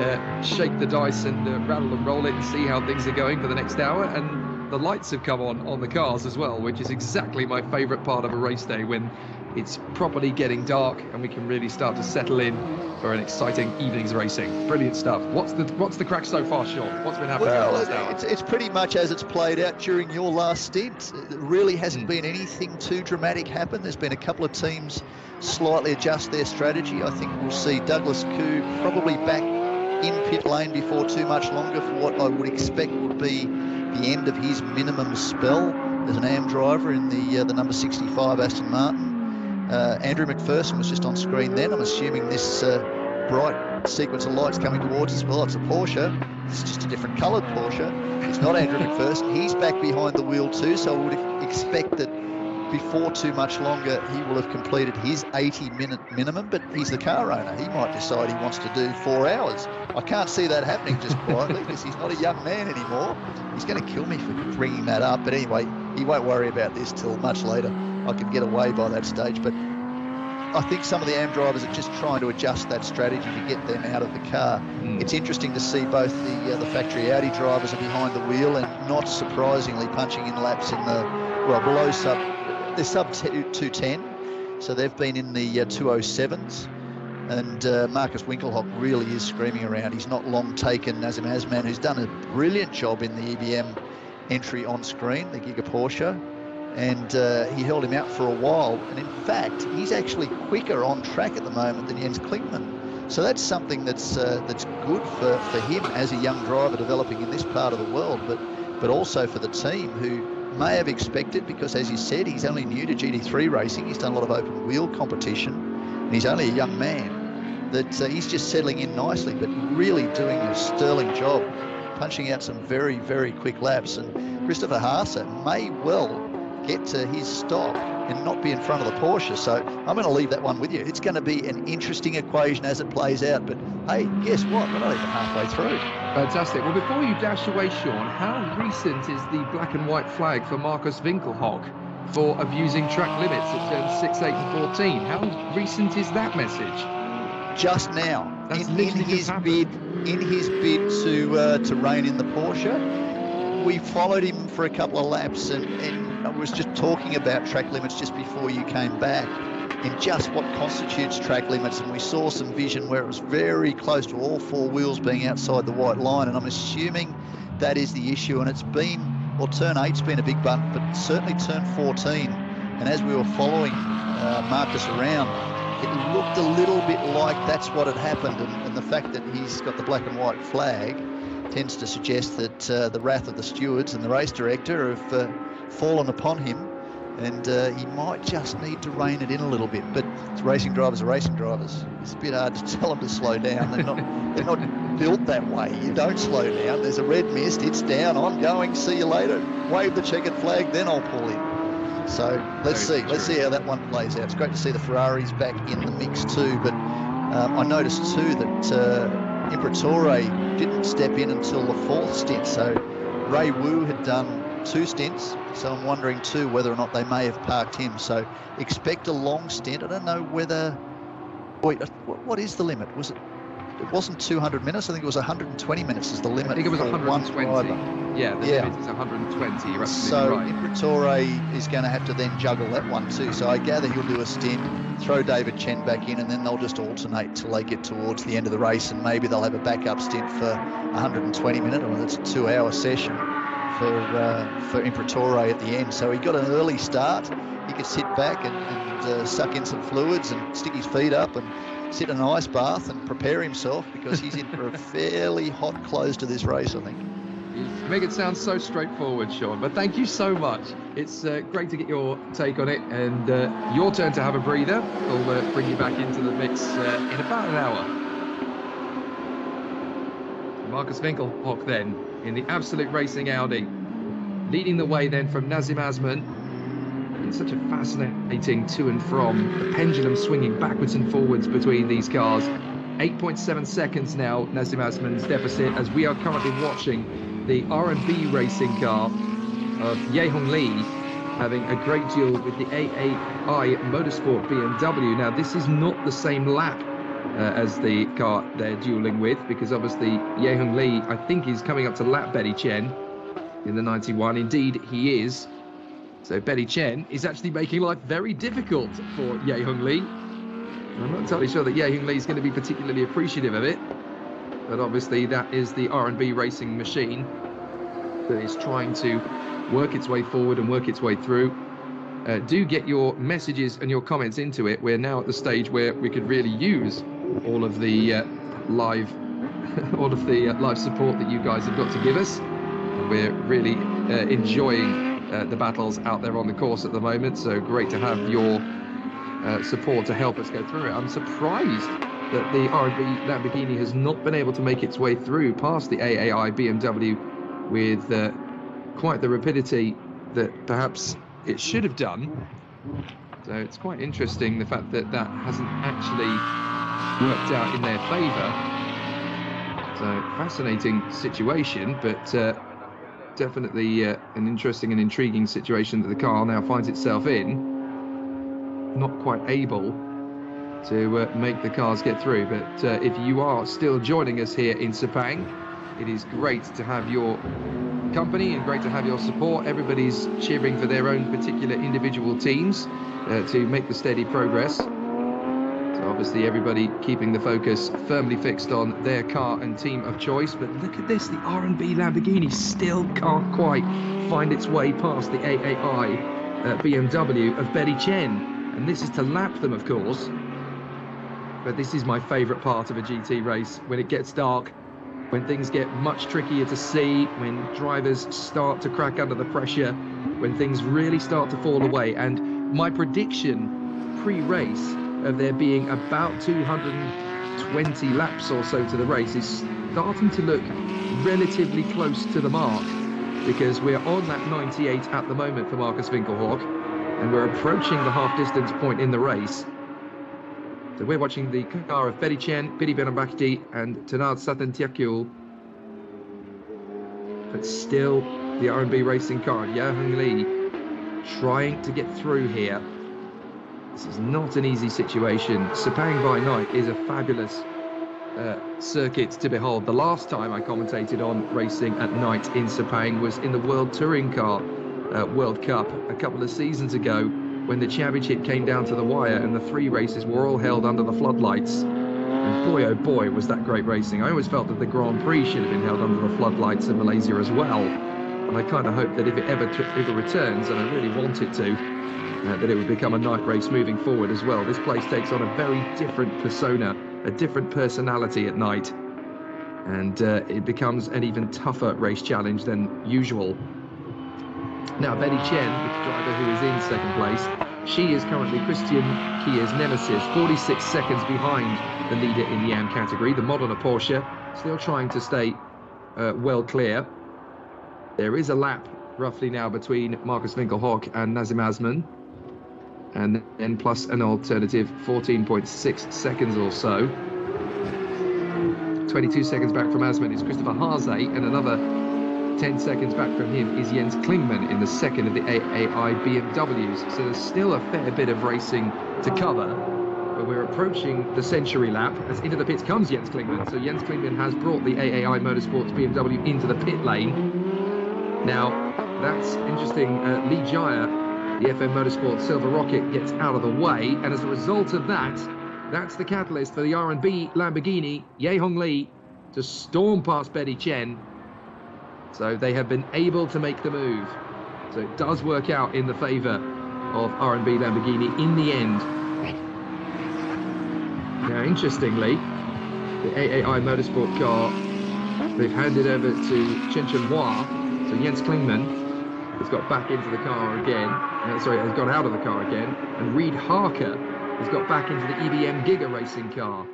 uh, shake the dice and uh, rattle and roll it and see how things are going for the next hour. And the lights have come on on the cars as well, which is exactly my favourite part of a race day when it's properly getting dark and we can really start to settle in for an exciting evening's racing. Brilliant stuff. What's the what's the crack so far, Sean? What's been happening well, last hour? It's, it's pretty much as it's played out during your last stint. It really hasn't mm. been anything too dramatic happen. There's been a couple of teams slightly adjust their strategy. I think we'll see Douglas Khoo probably back in pit lane before too much longer for what I would expect would be the end of his minimum spell as an AM driver in the uh, the number 65 Aston Martin. Uh, Andrew McPherson was just on screen then. I'm assuming this uh, bright sequence of lights coming towards us. Well, it's a Porsche. It's just a different coloured Porsche. It's not Andrew McPherson. He's back behind the wheel too, so I would expect that before too much longer, he will have completed his 80 minute minimum, but he's the car owner. He might decide he wants to do four hours. I can't see that happening just quietly because he's not a young man anymore. He's going to kill me for bringing that up. But anyway, he won't worry about this till much later. I can get away by that stage. But I think some of the AM drivers are just trying to adjust that strategy to get them out of the car. Mm. It's interesting to see both the uh, the factory Audi drivers are behind the wheel and not surprisingly punching in laps in the well below sub they're sub 210, so they've been in the uh, 207s. And uh, Markus Winkelhock really is screaming around. He's not long taken Nazim Azman, who's done a brilliant job in the EBM entry on screen, the Giga Porsche. And uh, he held him out for a while. And in fact, he's actually quicker on track at the moment than Jens Klingmann. So that's something that's uh, that's good for, for him as a young driver developing in this part of the world, but but also for the team who may have expected because, as you said, he's only new to GT3 racing. He's done a lot of open wheel competition, and he's only a young man. That uh, he's just settling in nicely, but really doing a sterling job, punching out some very, very quick laps. And Christopher Haase may well get to his stop and not be in front of the Porsche. So I'm going to leave that one with you. It's going to be an interesting equation as it plays out. But hey, guess what? We're not even halfway through. Fantastic. Well, before you dash away, Sean, how recent is the black and white flag for Markus Winkelhock for abusing track limits at turns 6, 8 and 14? How recent is that message? Just now. That's in, in his bid in his bid to uh, to rein in the Porsche. We followed him for a couple of laps and, and I was just talking about track limits just before you came back and just what constitutes track limits. And we saw some vision where it was very close to all four wheels being outside the white line. And I'm assuming that is the issue. And it's been, well, turn eight's been a big bump, but certainly turn 14. And as we were following uh, Markus around, it looked a little bit like that's what had happened. And, and the fact that he's got the black and white flag tends to suggest that uh, the wrath of the stewards and the race director have uh, fallen upon him, and uh, he might just need to rein it in a little bit. But racing drivers are racing drivers. It's a bit hard to tell them to slow down. They're not they're not built that way. You don't slow down. There's a red mist. It's down. I'm going. See you later. Wave the checkered flag. Then I'll pull in. So let's Very see. True. Let's see how that one plays out. It's great to see the Ferraris back in the mix too. But um, I noticed too that uh, Imperatori didn't step in until the fourth stint. So Ray Wu had done two stints, so I'm wondering too whether or not they may have parked him. So expect a long stint. I don't know whether. Wait, what is the limit? Was it? It wasn't 200 minutes. I think it was 120 minutes is the limit. I think it was 120. Yeah, the yeah. limit is 120. You're so right. Imperatori is going to have to then juggle that one too. So I gather he'll do a stint, throw David Chen back in, and then they'll just alternate till they get towards the end of the race, and maybe they'll have a backup stint for 120 minutes. or that's a two-hour session for uh, for Imperatori at the end. So he got an early start. He could sit back and, and uh, suck in some fluids and stick his feet up and sit in an ice bath and prepare himself because he's in for a fairly hot close to this race, I think. You make it sound so straightforward, Sean. But thank you so much. It's uh, great to get your take on it, and uh, your turn to have a breather. We'll uh, bring you back into the mix uh, in about an hour. Markus Winkelhock then in the Absolute Racing Audi, leading the way then from Nazim Azman in such a fascinating to and from, the pendulum swinging backwards and forwards between these cars. 8.7 seconds now, Nazim Azman's deficit, as we are currently watching the R&B racing car of Ye Hongli having a great duel with the AAI Motorsport BMW. Now, this is not the same lap uh, as the car they're dueling with, because obviously Ye Hongli, I think, is coming up to lap Betty Chen in the 91. Indeed, he is. So Betty Chen is actually making life very difficult for Ye Hongli. I'm not entirely sure that Ye Hongli is going to be particularly appreciative of it, but obviously that is the R&B racing machine that is trying to work its way forward and work its way through. Uh, do get your messages and your comments into it. We're now at the stage where we could really use all of the uh, live, all of the uh, live support that you guys have got to give us. We're really uh, enjoying uh, the battles out there on the course at the moment. So great to have your uh, support to help us go through it. I'm surprised that the R&B Lamborghini has not been able to make its way through past the AAI BMW with uh, quite the rapidity that perhaps it should have done. So it's quite interesting the fact that that hasn't actually worked out in their favour. So fascinating situation, but uh, definitely uh, an interesting and intriguing situation that the car now finds itself in. Not quite able to uh, make the cars get through. But uh, if you are still joining us here in Sepang, it is great to have your company and great to have your support. Everybody's cheering for their own particular individual teams uh, to make the steady progress. So obviously everybody keeping the focus firmly fixed on their car and team of choice. But look at this, the R&B Lamborghini still can't quite find its way past the AAI uh, BMW of Betty Chen. And this is to lap them, of course. But this is my favourite part of a GT race, when it gets dark when things get much trickier to see, when drivers start to crack under the pressure, when things really start to fall away. And my prediction pre-race of there being about 220 laps or so to the race is starting to look relatively close to the mark because we're on that 98 at the moment for Markus Winkelhock and we're approaching the half distance point in the race. So we're watching the car of Betty Chen, Piri Bhirombhakdi, and Tanad Satantiakul. But still, the R&B racing car, Hongli, trying to get through here. This is not an easy situation. Sepang by night is a fabulous uh, circuit to behold. The last time I commentated on racing at night in Sepang was in the World Touring Car uh, World Cup a couple of seasons ago when the championship came down to the wire and the three races were all held under the floodlights. And boy, oh boy, was that great racing. I always felt that the Grand Prix should have been held under the floodlights of Malaysia as well. And I kind of hope that if it ever it returns, and I really want it to, uh, that it would become a night race moving forward as well. This place takes on a very different persona, a different personality at night. And uh, it becomes an even tougher race challenge than usual. Now, Betty Chen, the driver who is in second place, she is currently Christian Tjia's nemesis, 46 seconds behind the leader in the AM category, the Modena Porsche, still trying to stay uh, well clear. There is a lap roughly now between Markus Winkelhock and Nazim Azman. and then plus an alternative 14.6 seconds or so. 22 seconds back from Azman is Christopher Haase, and another 10 seconds back from him is Jens Klingmann in the second of the AAI BMWs. So there's still a fair bit of racing to cover. But we're approaching the century lap as into the pits comes Jens Klingmann. So Jens Klingmann has brought the AAI Motorsports BMW into the pit lane. Now, that's interesting. Uh, Lee Jaya, the FM Motorsport Silver Rocket, gets out of the way. And as a result of that, that's the catalyst for the R&B Lamborghini, Ye Hongli, to storm past Betty Chen so they have been able to make the move. So it does work out in the favour of R&B Lamborghini in the end. Now, interestingly, the AAI Motorsport car they've handed over to Chen Chen Hua. So Jens Klingmann has got back into the car again. Uh, sorry, has got out of the car again. And Reid Harker has got back into the EBM Giga racing car.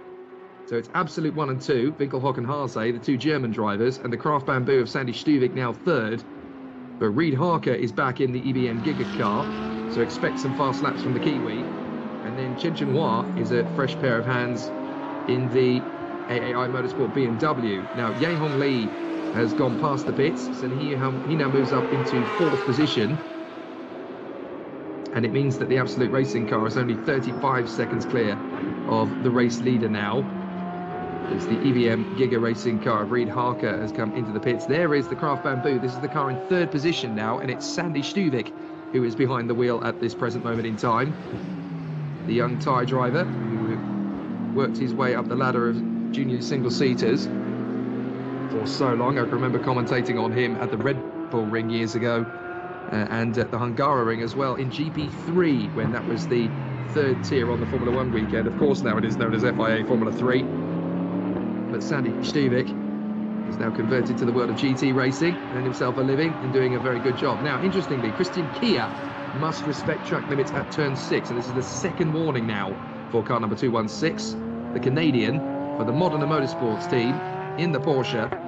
So it's Absolute 1 and 2, Winkelhock and Haase, the two German drivers, and the Craft Bamboo of Sandy Stuvik now third. But Reid Harker is back in the EBM Giga car, so expect some fast laps from the Kiwi. And then Chen Chen Hua is a fresh pair of hands in the AAI Motorsport BMW. Now, Ye Hongli has gone past the pits, so he, he now moves up into fourth position. And it means that the Absolute Racing car is only 35 seconds clear of the race leader now. It's the EBM Giga Racing car of Reid Harker has come into the pits. There is the Craft Bamboo. This is the car in third position now, and it's Sandy Stuvik who is behind the wheel at this present moment in time. The young Thai driver who worked his way up the ladder of junior single seaters for so long. I can remember commentating on him at the Red Bull Ring years ago uh, and at the Hungaroring as well in GP3 when that was the third tier on the Formula One weekend. Of course, now it is known as FIA Formula 3. But Sandy Stuvik is now converted to the world of GT racing and himself a living and doing a very good job. Now, interestingly, Christian Tjia must respect track limits at turn six, and this is the second warning now for car number 216, the Canadian for the Modena Motorsports team in the Porsche.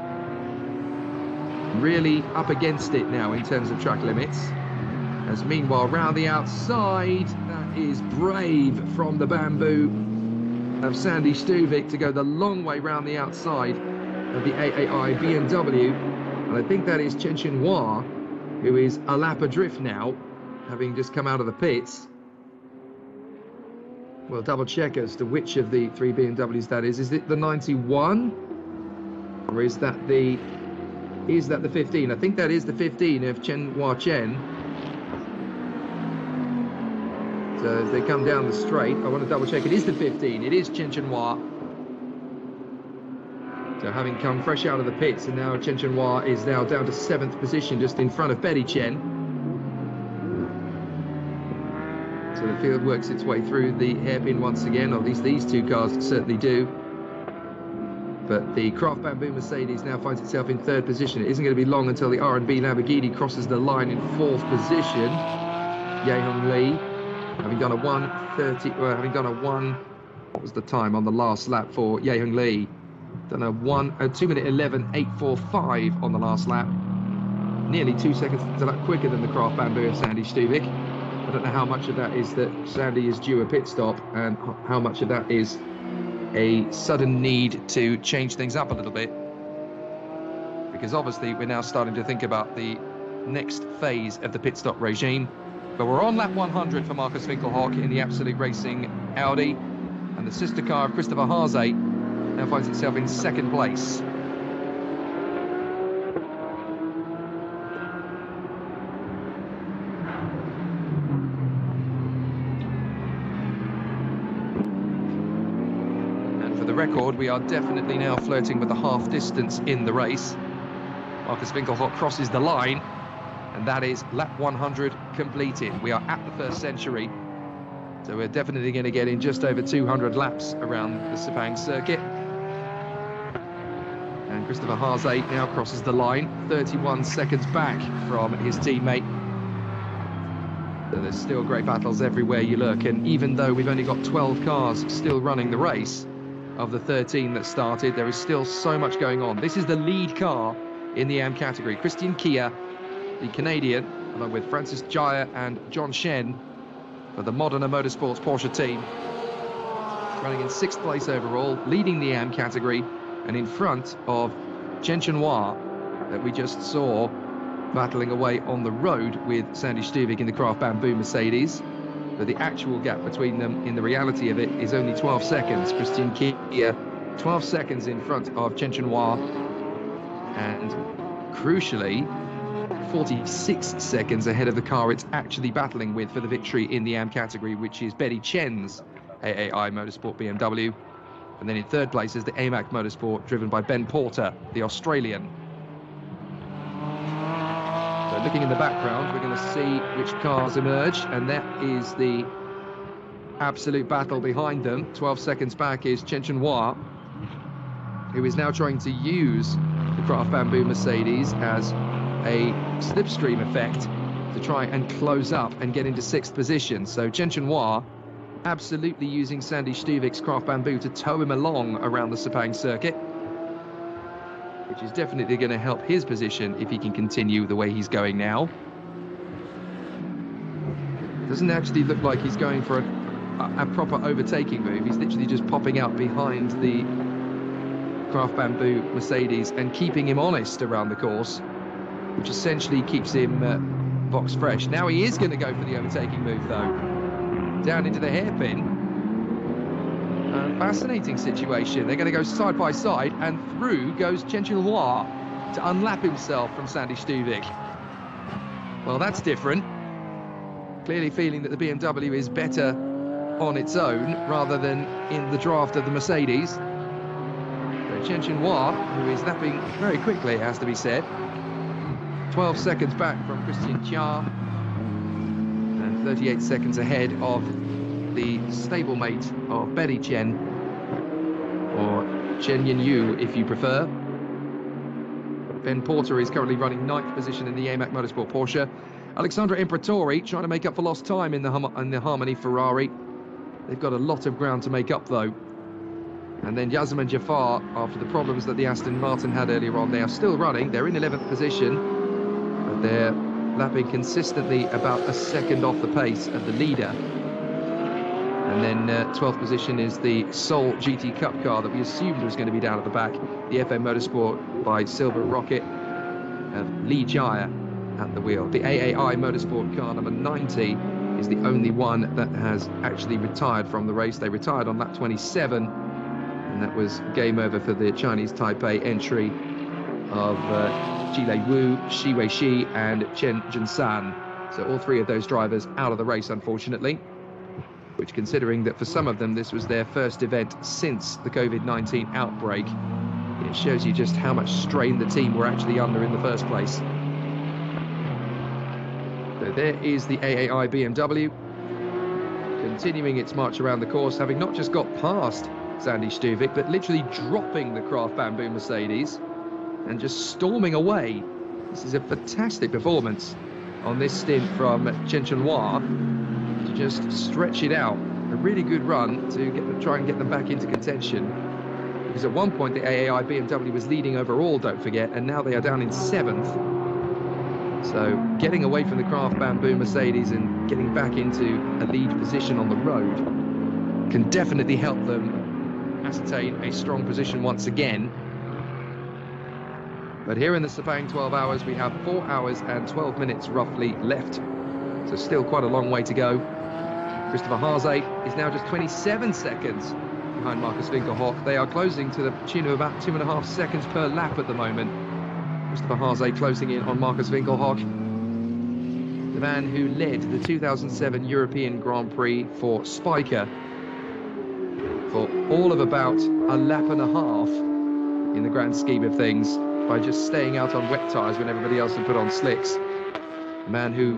Really up against it now in terms of track limits. As meanwhile, round the outside, that is brave from the bamboo of Sandy Stuvik to go the long way round the outside of the AAI BMW. And I think that is Chen Chen Hua, who is a lap adrift now, having just come out of the pits. We'll double check as to which of the three BMWs that is. Is it the 91? Or is that the is that the 15? I think that is the 15 of Chen Hua Chen. So as they come down the straight, I want to double check. It is the 15. It is Chen Chen Hua. So having come fresh out of the pits, and now Chen Chen Hua is now down to seventh position, just in front of Betty Chen. So the field works its way through the hairpin once again, or at least these two cars certainly do. But the Craft Bamboo Mercedes now finds itself in third position. It isn't going to be long until the R&B Lamborghini crosses the line in fourth position. Ye Hongli, having done a 130, well, having done a 1, what was the time on the last lap for Ye Hongli? Done a 1, a 2 minute 11, 845 on the last lap. Nearly two seconds to lap quicker than the Craft Bamboo of Sandy Stuvik. I don't know how much of that is that Sandy is due a pit stop and how much of that is a sudden need to change things up a little bit. Because obviously we're now starting to think about the next phase of the pit stop regime. But we're on lap 100 for Markus Winkelhock in the Absolute Racing Audi. And the sister car of Christopher Haase now finds itself in second place. Record, we are definitely now flirting with the half distance in the race. Markus Winkelhock crosses the line, and that is lap 100 completed. We are at the first century, so we're definitely going to get in just over 200 laps around the Sepang circuit. And Christopher Haase now crosses the line, 31 seconds back from his teammate. There's still great battles everywhere you look, and even though we've only got 12 cars still running the race, of the 13 that started. There is still so much going on. This is the lead car in the AM category. Christian Tjia, the Canadian, along with Francis Djaya and John Shen for the Modena Motorsports Porsche team. Running in sixth place overall, leading the AM category, and in front of Chen Chen Hua that we just saw battling away on the road with Sandy Stuvik in the Craft Bamboo Mercedes but the actual gap between them in the reality of it is only 12 seconds. Christian Tjia 12 seconds in front of Chen Chen and crucially 46 seconds ahead of the car it's actually battling with for the victory in the AM category which is Betty Chen's AAI Motorsport BMW and then in third place is the AMAC Motorsport driven by Ben Porter the Australian looking in the background, we're going to see which cars emerge, and that is the absolute battle behind them. 12 seconds back is Chen Chen Hua, who is now trying to use the Craft Bamboo Mercedes as a slipstream effect to try and close up and get into sixth position. So Chen Chenhua absolutely using Sandy Stuvik's Craft Bamboo to tow him along around the Sepang circuit, which is definitely going to help his position if he can continue the way he's going now. Doesn't actually look like he's going for a, a proper overtaking move. He's literally just popping out behind the Craft Bamboo Mercedes and keeping him honest around the course, which essentially keeps him uh, box fresh. Now he is going to go for the overtaking move, though. Down into the hairpin. Fascinating situation. They're going to go side by side, and through goes Chen Chenhua to unlap himself from Sandy Stuvik. Well, that's different. Clearly feeling that the BMW is better on its own rather than in the draft of the Mercedes. So Chen Chenhua, who is lapping very quickly, has to be said. 12 seconds back from Christian Tjia and 38 seconds ahead of the stablemate of Betty Chen or Chen Yin Yu if you prefer. Ben Porter is currently running ninth position in the AMAC Motorsport Porsche. Alexandre Imperatori trying to make up for lost time in the, in the Harmony Ferrari. They've got a lot of ground to make up though. And then Jazeman Jaafar, after the problems that the Aston Martin had earlier on, they are still running. They're in 11th position, but they're lapping consistently about a second off the pace of the leader. And then uh, 12th position is the sole GT Cup car that we assumed was going to be down at the back. The FM Motorsport by Silver Rocket of Lee Jia at the wheel. The AAI Motorsport car number 90 is the only one that has actually retired from the race. They retired on lap 27, and that was game over for the Chinese Taipei entry of uh, Jilei Wu, Shi Wei Shi, and Chen Zhensan. So all three of those drivers out of the race, unfortunately. Which, considering that for some of them this was their first event since the COVID-19 outbreak, it shows you just how much strain the team were actually under in the first place. So there is the AAI BMW continuing its march around the course, having not just got past Sandy Stuvik, but literally dropping the Craft Bamboo Mercedes and just storming away. This is a fantastic performance on this stint from Chen Chenhua to just stretch it out. A really good run to get try and get them back into contention. Because at one point the AAI BMW was leading overall, don't forget, and now they are down in seventh. So getting away from the Craft Bamboo Mercedes and getting back into a lead position on the road can definitely help them ascertain a strong position once again. But here in the Sepang 12 hours, we have 4 hours and 12 minutes roughly left. So still quite a long way to go. Christopher Haase is now just 27 seconds behind Markus Winkelhock. They are closing to the tune of about two and a half seconds per lap at the moment. Christopher Haase closing in on Markus Winkelhock, the man who led the 2007 European Grand Prix for Spyker for all of about a lap and a half in the grand scheme of things by just staying out on wet tyres when everybody else had put on slicks. The man who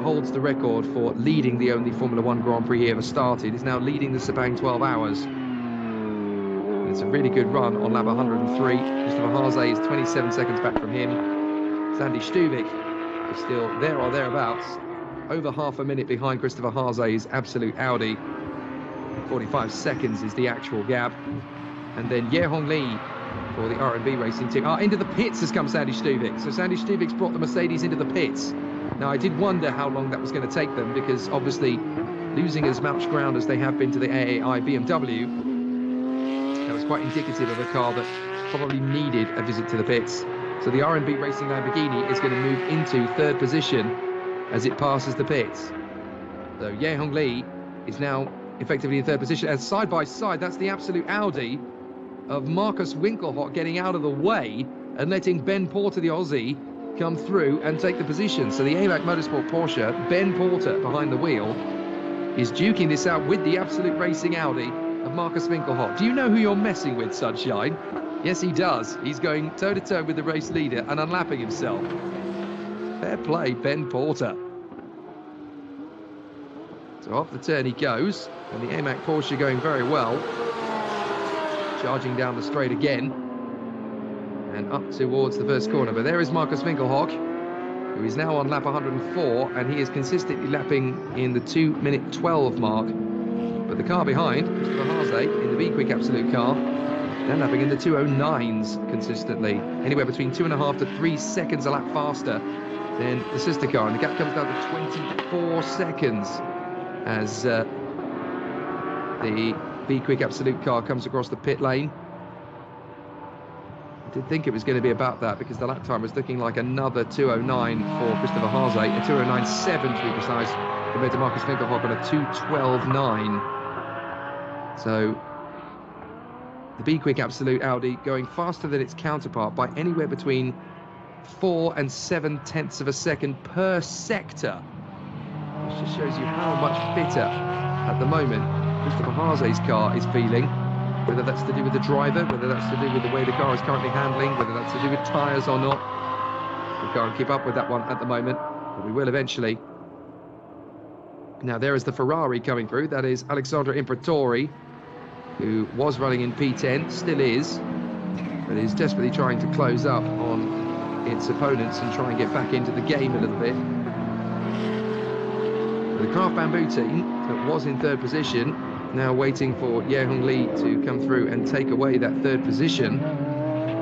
holds the record for leading the only Formula One Grand Prix he ever started is now leading the Sepang 12 hours. And it's a really good run on lap 103. Christopher Haase is 27 seconds back from him. Sandy Stuvik is still there or thereabouts, over half a minute behind Christopher Haase's absolute Audi. 45 seconds is the actual gap. And then Ye Hong Lee for the R&B racing team. Ah, into the pits has come Sandy Stuvik. So Sandy Stuvik's brought the Mercedes into the pits. Now, I did wonder how long that was going to take them because obviously losing as much ground as they have been to the AAI BMW, that was quite indicative of a car that probably needed a visit to the pits. So the R&B Racing Lamborghini is going to move into third position as it passes the pits. So Ye Hong Lee is now effectively in third position. And side by side, that's the absolute Audi of Markus Winkelhock getting out of the way and letting Ben Porter, the Aussie, come through and take the position. So the AMAC Motorsport Porsche, Ben Porter behind the wheel, is duking this out with the absolute racing Audi of Markus Winkelhock. Do you know who you're messing with, Sunshine? Yes, he does. He's going toe-to-toe -to -toe with the race leader and unlapping himself. Fair play, Ben Porter. So off the turn he goes, and the AMAC Porsche going very well. Charging down the straight again. And up towards the first corner. But there is Markus Winkelhock, who is now on lap 104, and he is consistently lapping in the 2 minute 12 mark. But the car behind, Christopher Haase in the Be Quick Absolute car, they're lapping in the 209s consistently, anywhere between two and a half to three seconds a lap faster than the sister car. And the gap comes down to 24 seconds as uh, the Be Quick Absolute car comes across the pit lane. I did think it was going to be about that because the lap time was looking like another 209 for Christopher Haase, a 209.7 to be precise, compared to Markus Winkelhock on a 212.9. So the Be Quick Absolute Audi going faster than its counterpart by anywhere between four and seven tenths of a second per sector. Which just shows you how much fitter at the moment Christopher Haase's car is feeling. Whether that's to do with the driver, whether that's to do with the way the car is currently handling, whether that's to do with tyres or not. We can't keep up with that one at the moment, but we will eventually. Now there is the Ferrari coming through. That is Alexandre Imperatori who was running in P10, still is, but is desperately trying to close up on its opponents and try and get back into the game a little bit. The Craft Bamboo team that was in third position, now waiting for Ye Hongli to come through and take away that third position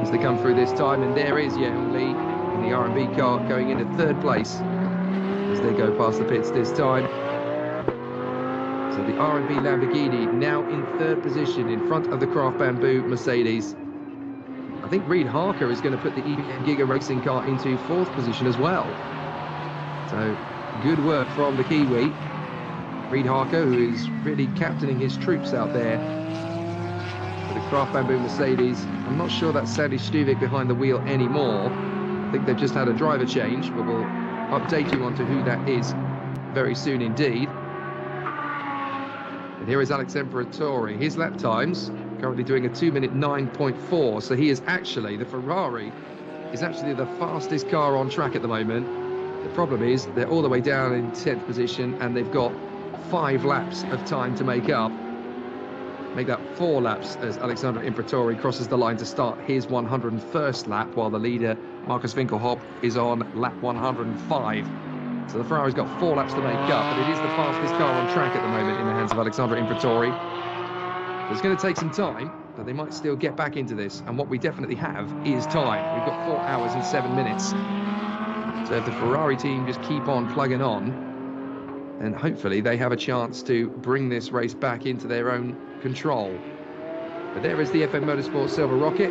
as they come through this time. And there is Ye Hongli in the R&B car going into third place as they go past the pits this time. So the R&B Lamborghini now in third position in front of the Craft Bamboo Mercedes. I think Reid Harker is going to put the EBM Giga Racing car into fourth position as well. So good work from the Kiwi. Reid Harker, who is really captaining his troops out there the Craft Bamboo Mercedes. I'm not sure that's Sandy Stuvik behind the wheel anymore. I think they've just had a driver change, but we'll update you on to who that is very soon indeed. And here is Alex Imperatori. His lap times currently doing a 2 minute 9.4. So he is actually, the Ferrari is actually the fastest car on track at the moment. The problem is they're all the way down in 10th position and they've got five laps of time to make up. Make that four laps as Alexander Imperatori crosses the line to start his 101st lap, while the leader, Markus Winkelhock, is on lap 105. So the Ferrari's got four laps to make up, but it is the fastest car on track at the moment in the hands of Alexandre Imperatori. It's going to take some time, but they might still get back into this. And what we definitely have is time. We've got four hours and seven minutes. So if the Ferrari team just keep on plugging on, then hopefully they have a chance to bring this race back into their own control. But there is the FM Motorsport Silver Rocket.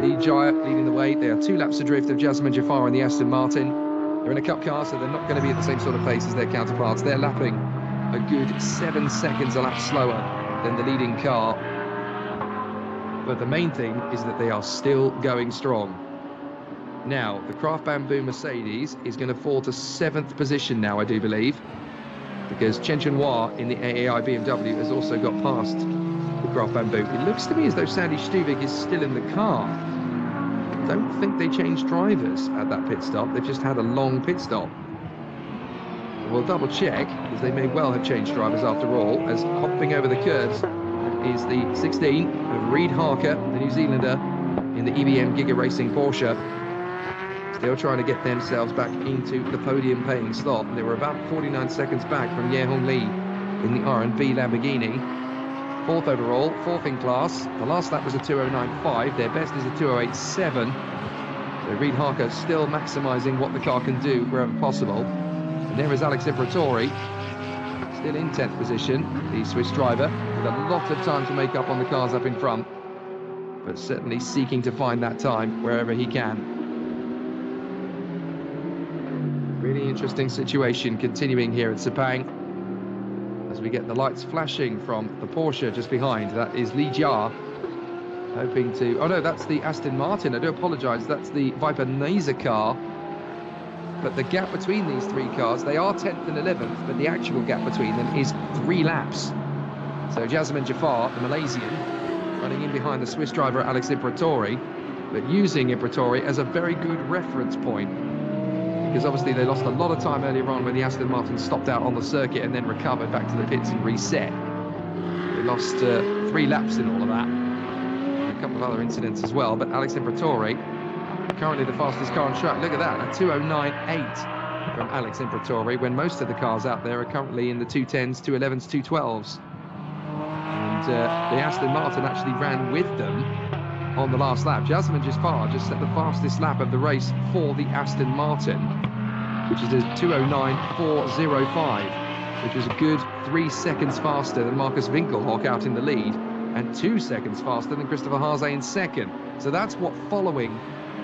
the Giant leading the way. They are two laps adrift of Jazeman Jaafar and the Aston Martin. They're in a cup car, so they're not going to be at the same sort of pace as their counterparts. They're lapping a good seven seconds a lap slower than the leading car. But the main thing is that they are still going strong. Now, the Craft Bamboo Mercedes is going to fall to seventh position now, I do believe, because Chen Chunhua in the AAI BMW has also got past the Craft Bamboo. It looks to me as though Sandy Stuvik is still in the car don't think they changed drivers at that pit stop. They've just had a long pit stop. We'll double check, because they may well have changed drivers after all, as hopping over the curves is the 16 of Reid Harker, the New Zealander, in the EBM Giga Racing Porsche. Still trying to get themselves back into the podium paying slot. They were about 49 seconds back from Ye Hongli in the R&B Lamborghini fourth overall, fourth in class. The last lap was a 209.5. Their best is a 208.7. So Reid Harker still maximising what the car can do wherever possible. And there is Alex Imperatori, still in 10th position, the Swiss driver, with a lot of time to make up on the cars up in front, but certainly seeking to find that time wherever he can. Really interesting situation continuing here at Sepang as we get the lights flashing from the Porsche just behind. That is Li Jia hoping to... Oh, no, that's the Aston Martin. I do apologise. That's the Viper Niza car. But the gap between these three cars, they are 10th and 11th, but the actual gap between them is three laps. So Jazeman Jaafar, the Malaysian, running in behind the Swiss driver Alex Imperatori, but using Imperatori as a very good reference point because obviously they lost a lot of time earlier on when the Aston Martin stopped out on the circuit and then recovered back to the pits and reset. They lost uh, three laps in all of that. A couple of other incidents as well, but Alex Imperatori currently the fastest car on track. Look at that, a 209.8 from Alex Imperatori, when most of the cars out there are currently in the 210s, 211s, 212s. And uh, the Aston Martin actually ran with them on the last lap. Jazeman Jaafar just set the fastest lap of the race for the Aston Martin, which is a 209.405, which is a good three seconds faster than Markus Winkelhock out in the lead and two seconds faster than Christopher Haase in second. So that's what following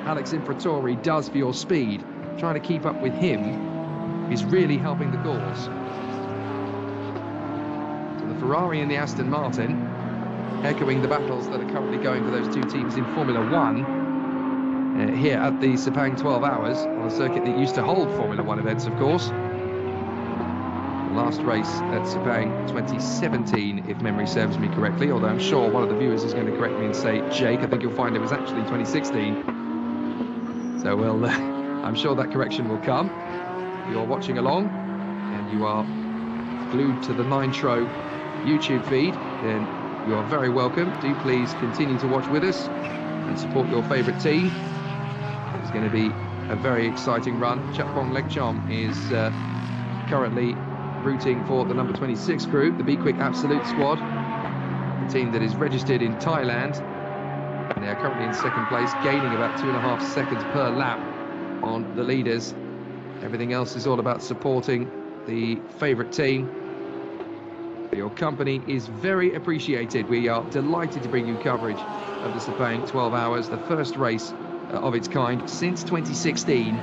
Alex Imperatori does for your speed. Trying to keep up with him is really helping the cause. So the Ferrari and the Aston Martin echoing the battles that are currently going for those two teams in Formula One uh, here at the Sepang 12 Hours on a circuit that used to hold Formula One events, of course. Last race at Sepang 2017, if memory serves me correctly, although I'm sure one of the viewers is going to correct me and say, Jake, I think you'll find it was actually 2016. So we'll, uh, I'm sure that correction will come. You're watching along and you are glued to the Nitro YouTube feed, then you are very welcome. Do please continue to watch with us and support your favourite team. It's going to be a very exciting run. Chapong Lekchom is uh, currently rooting for the number 26 group, the Be Quick Absolute squad, the team that is registered in Thailand. And they are currently in second place, gaining about two and a half seconds per lap on the leaders. Everything else is all about supporting the favourite team your company is very appreciated. We are delighted to bring you coverage of the Sepang 12 Hours, the first race uh, of its kind since 2016.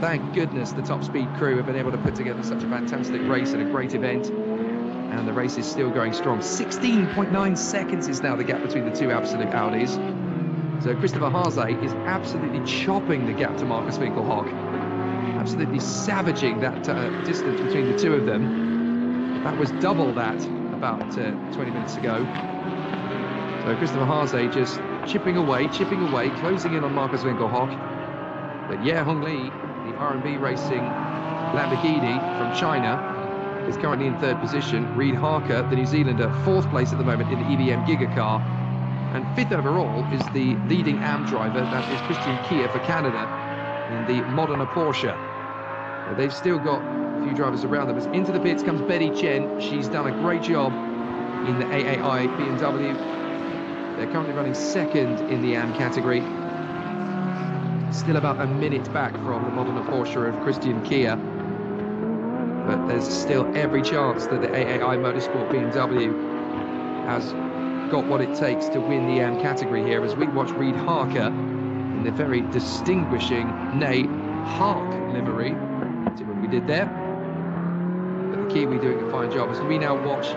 Thank goodness the top speed crew have been able to put together such a fantastic race and a great event. And the race is still going strong. 16.9 seconds is now the gap between the two absolute Audis. So Christopher Haase is absolutely chopping the gap to Markus Winkelhock. Absolutely savaging that uh, distance between the two of them. That was double that about uh, 20 minutes ago. So Christopher Haase just chipping away, chipping away, closing in on Markus Winkelhock. But Ye Hongli, the R&B Racing Lamborghini from China, is currently in third position. Reid Harker, the New Zealander, fourth place at the moment in the EBM Giga car. And fifth overall is the leading AM driver, that is Christian Tjia for Canada, in the Modena Porsche. They've still got few drivers around them. As into the pits comes Betty Chen. She's done a great job in the AAI BMW. They're currently running second in the AM category. Still about a minute back from the Modena Porsche of Christian Tjia. But there's still every chance that the AAI Motorsport BMW has got what it takes to win the AM category here as we watch Reid Harker in the very distinguishing Nay Hark livery. See what we did there? Kiwi doing a fine job. As we now watch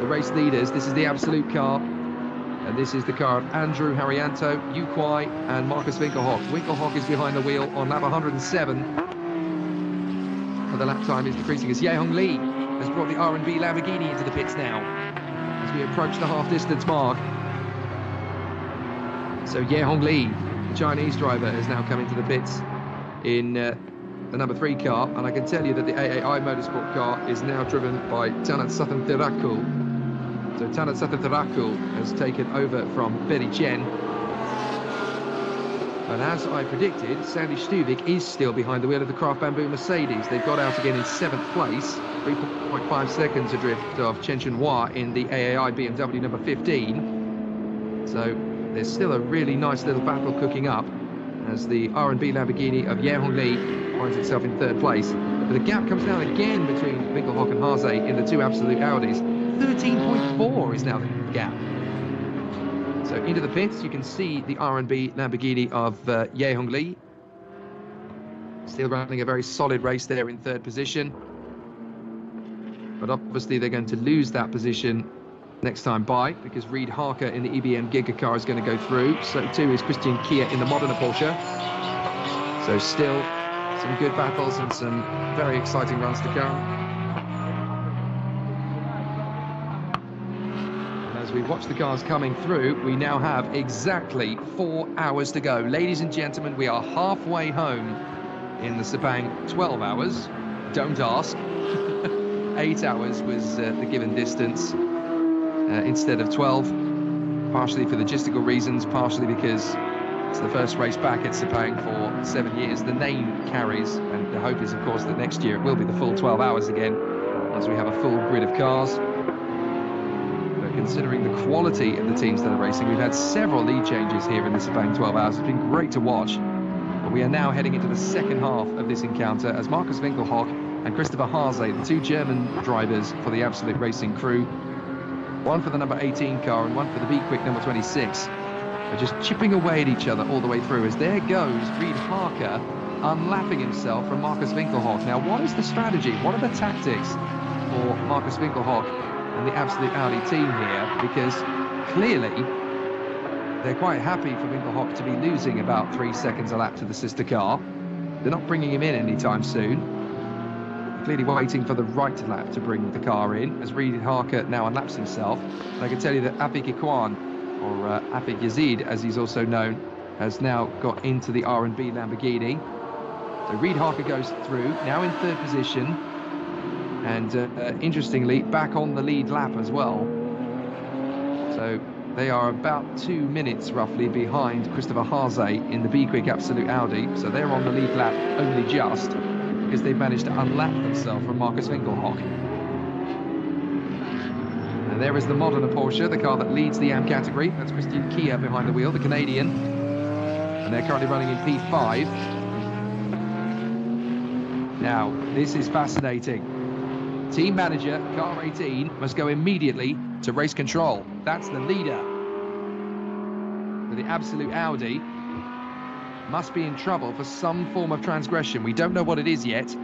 the race leaders, this is the absolute car. And this is the car of Andrew Haryanto, Yu Kuai, and Markus Winkelhock. Winkelhock is behind the wheel on lap 107. But the lap time is decreasing as Ye Hongli has brought the R&B Lamborghini into the pits now as we approach the half distance mark. So Ye Hongli, the Chinese driver, has now come into the pits in uh, the number three car, and I can tell you that the AAI Motorsport car is now driven by Tanat Sathan So Tanat Sathan has taken over from Betty Chen. And as I predicted, Sandy Stuvik is still behind the wheel of the Craft Bamboo Mercedes. They've got out again in seventh place, 3.5 seconds adrift of Chen Hua in the AAI BMW number 15. So there's still a really nice little battle cooking up as the R&B Lamborghini of Ye Hongli finds itself in third place. But the gap comes down again between Winkelhock and Haase in the two absolute Audis. 13.4 is now the gap. So into the pits, you can see the R&B Lamborghini of uh, Ye Hongli. Still running a very solid race there in third position. But obviously they're going to lose that position next time by because Reid Harker in the EBM Giga car is going to go through. So too is Christian Tjia in the Modena Porsche. So still some good battles and some very exciting runs to come. As we watch the cars coming through, we now have exactly four hours to go. Ladies and gentlemen, we are halfway home in the Sepang 12 hours. Don't ask. Eight hours was uh, the given distance uh, instead of 12, partially for logistical reasons, partially because It's the first race back at Sepang for seven years. The name carries, and the hope is, of course, that next year it will be the full 12 hours again, once we have a full grid of cars. But considering the quality of the teams that are racing, we've had several lead changes here in the Sepang 12 hours. It's been great to watch. But we are now heading into the second half of this encounter as Markus Winkelhock and Christopher Haase, the two German drivers for the Absolute Racing crew, one for the number 18 car and one for the Be Quick number 26, are just chipping away at each other all the way through as there goes Reid Harker unlapping himself from Markus Winkelhock. Now, what is the strategy? What are the tactics for Markus Winkelhock and the Absolute Audi team here? Because clearly they're quite happy for Winkelhock to be losing about three seconds a lap to the sister car. They're not bringing him in anytime soon clearly waiting for the right lap to bring the car in as Reid Harker now unlaps himself. And I can tell you that Afiq Ikhwan, or uh, Yazid as he's also known, has now got into the R&B Lamborghini. So Reid Harker goes through, now in third position. And uh, uh, interestingly, back on the lead lap as well. So they are about two minutes roughly behind Christopher Haase in the Be Quick Absolute Audi. So they're on the lead lap only just because they've managed to unlap themselves from Markus Winkelhock. And there is the Modena Porsche, the car that leads the AM category. That's Christian Tjia behind the wheel, the Canadian. And they're currently running in P5. Now, this is fascinating. Team manager, car 18, must go immediately to race control. That's the leader. The absolute Audi, must be in trouble for some form of transgression. We don't know what it is yet.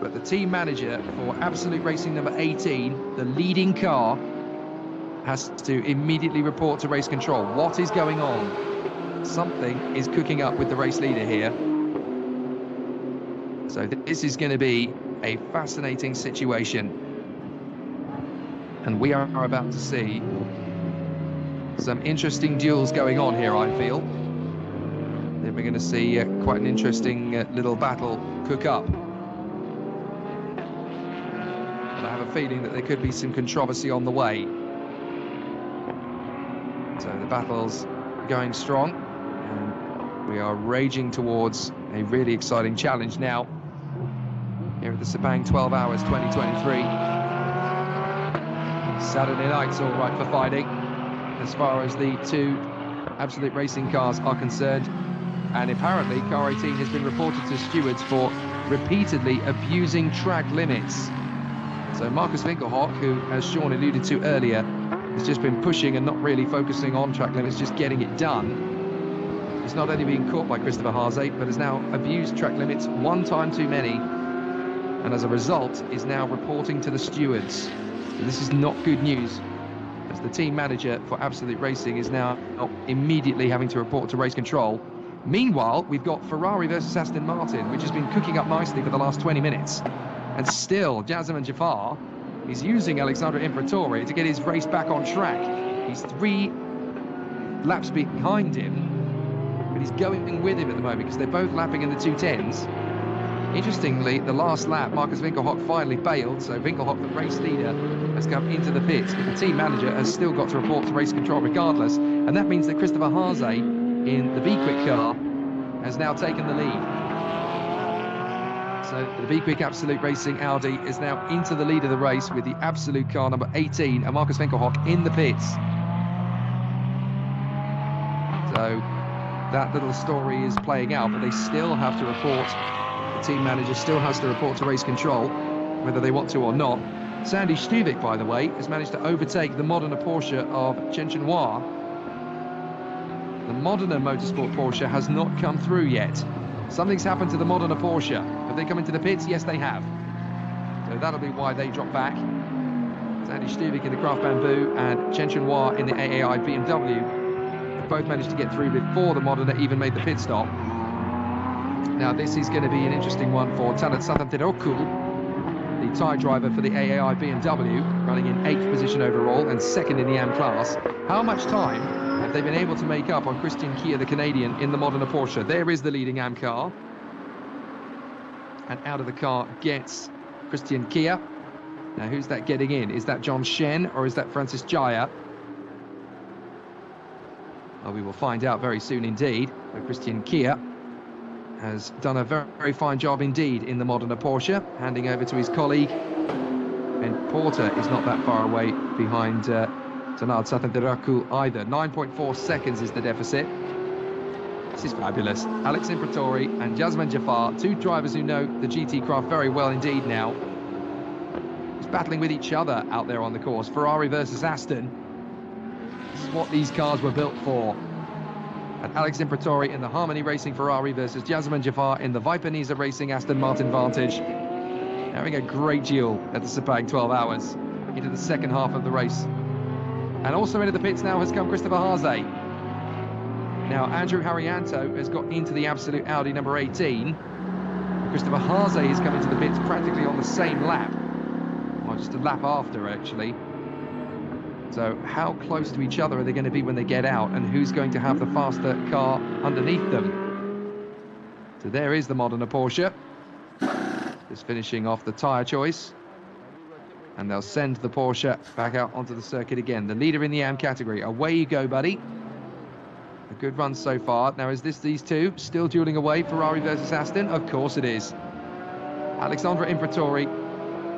But the team manager for Absolute Racing number 18, the leading car, has to immediately report to race control. What is going on? Something is cooking up with the race leader here. So this is going to be a fascinating situation. And we are about to see some interesting duels going on here, I feel. Then we're going to see uh, quite an interesting uh, little battle cook up. But I have a feeling that there could be some controversy on the way. So the battle's going strong. And we are raging towards a really exciting challenge now. Here at the Sepang 12 Hours 2023. Saturday night's all right for fighting as far as the two Absolute Racing cars are concerned. And apparently, Car 18 has been reported to stewards for repeatedly abusing track limits. So Markus Winkelhock, who, as Sean alluded to earlier, has just been pushing and not really focusing on track limits, just getting it done. He's not only being caught by Christopher Haase, but has now abused track limits one time too many. And as a result, is now reporting to the stewards. So this is not good news as the team manager for Absolute Racing is now immediately having to report to race control. Meanwhile, we've got Ferrari versus Aston Martin, which has been cooking up nicely for the last 20 minutes. And still, Jazeman Jaafar is using Alexandre Imperatori to get his race back on track. He's three laps behind him, but he's going with him at the moment because they're both lapping in the 210s. Interestingly, the last lap, Markus Winkelhock finally bailed, so Winkelhock, the race leader, has come into the pits, but the team manager has still got to report to race control regardless, and that means that Christopher Haase in the Be Quick car has now taken the lead. So the Be Quick Absolute Racing Audi is now into the lead of the race with the Absolute car number 18 and Markus Winkelhock in the pits. So that little story is playing out, but they still have to report the team manager still has to report to race control, whether they want to or not. Sandy Stuvik, by the way, has managed to overtake the Modena Porsche of Chen Qianhua. The Modena Motorsport Porsche has not come through yet. Something's happened to the Modena Porsche. They come into the pits? Yes, they have. So that'll be why they drop back. Sandy Stuvik in the Craft Bamboo and Chen Qianhua in the AAI BMW both managed to get through before the Modena even made the pit stop. Now, this is going to be an interesting one for Talat Sathantirokul, the Thai driver for the AAI BMW, running in eighth position overall and second in the AM class. How much time have they been able to make up on Christian Tjia, the Canadian, in the Modena Porsche? There is the leading AM car. And out of the car gets Christian Tjia. Now, who's that getting in? Is that John Shen or is that Francis Tjia? Well, we will find out very soon indeed. But Christian Tjia has done a very, very fine job indeed in the Modena Porsche, handing over to his colleague. And Porter is not that far away behind uh, Tanad either. 9.4 seconds is the deficit. This is fabulous. Alex Imperatori and Jazeman Jaafar, two drivers who know the GT craft very well indeed now. Just battling with each other out there on the course. Ferrari versus Aston. This is what these cars were built for. And Alex Imperatori in the Harmony Racing Ferrari versus Jazeman Jaafar in the Viper Niza Racing Aston Martin Vantage. Having a great duel at the Sepang 12 hours into the second half of the race. And also into the pits now has come Christopher Haase. Now, Andrew Haryanto has got into the absolute Audi number 18. Christopher Haase is coming to the pits practically on the same lap. Or just a lap after, actually. So how close to each other are they going to be when they get out and who's going to have the faster car underneath them? So there is the Modena Porsche. Just finishing off the tyre choice. And they'll send the Porsche back out onto the circuit again. The leader in the AM category. Away you go, buddy. A good run so far. Now, is this these two still dueling away, Ferrari versus Aston? Of course it is. Alexandre Imperatori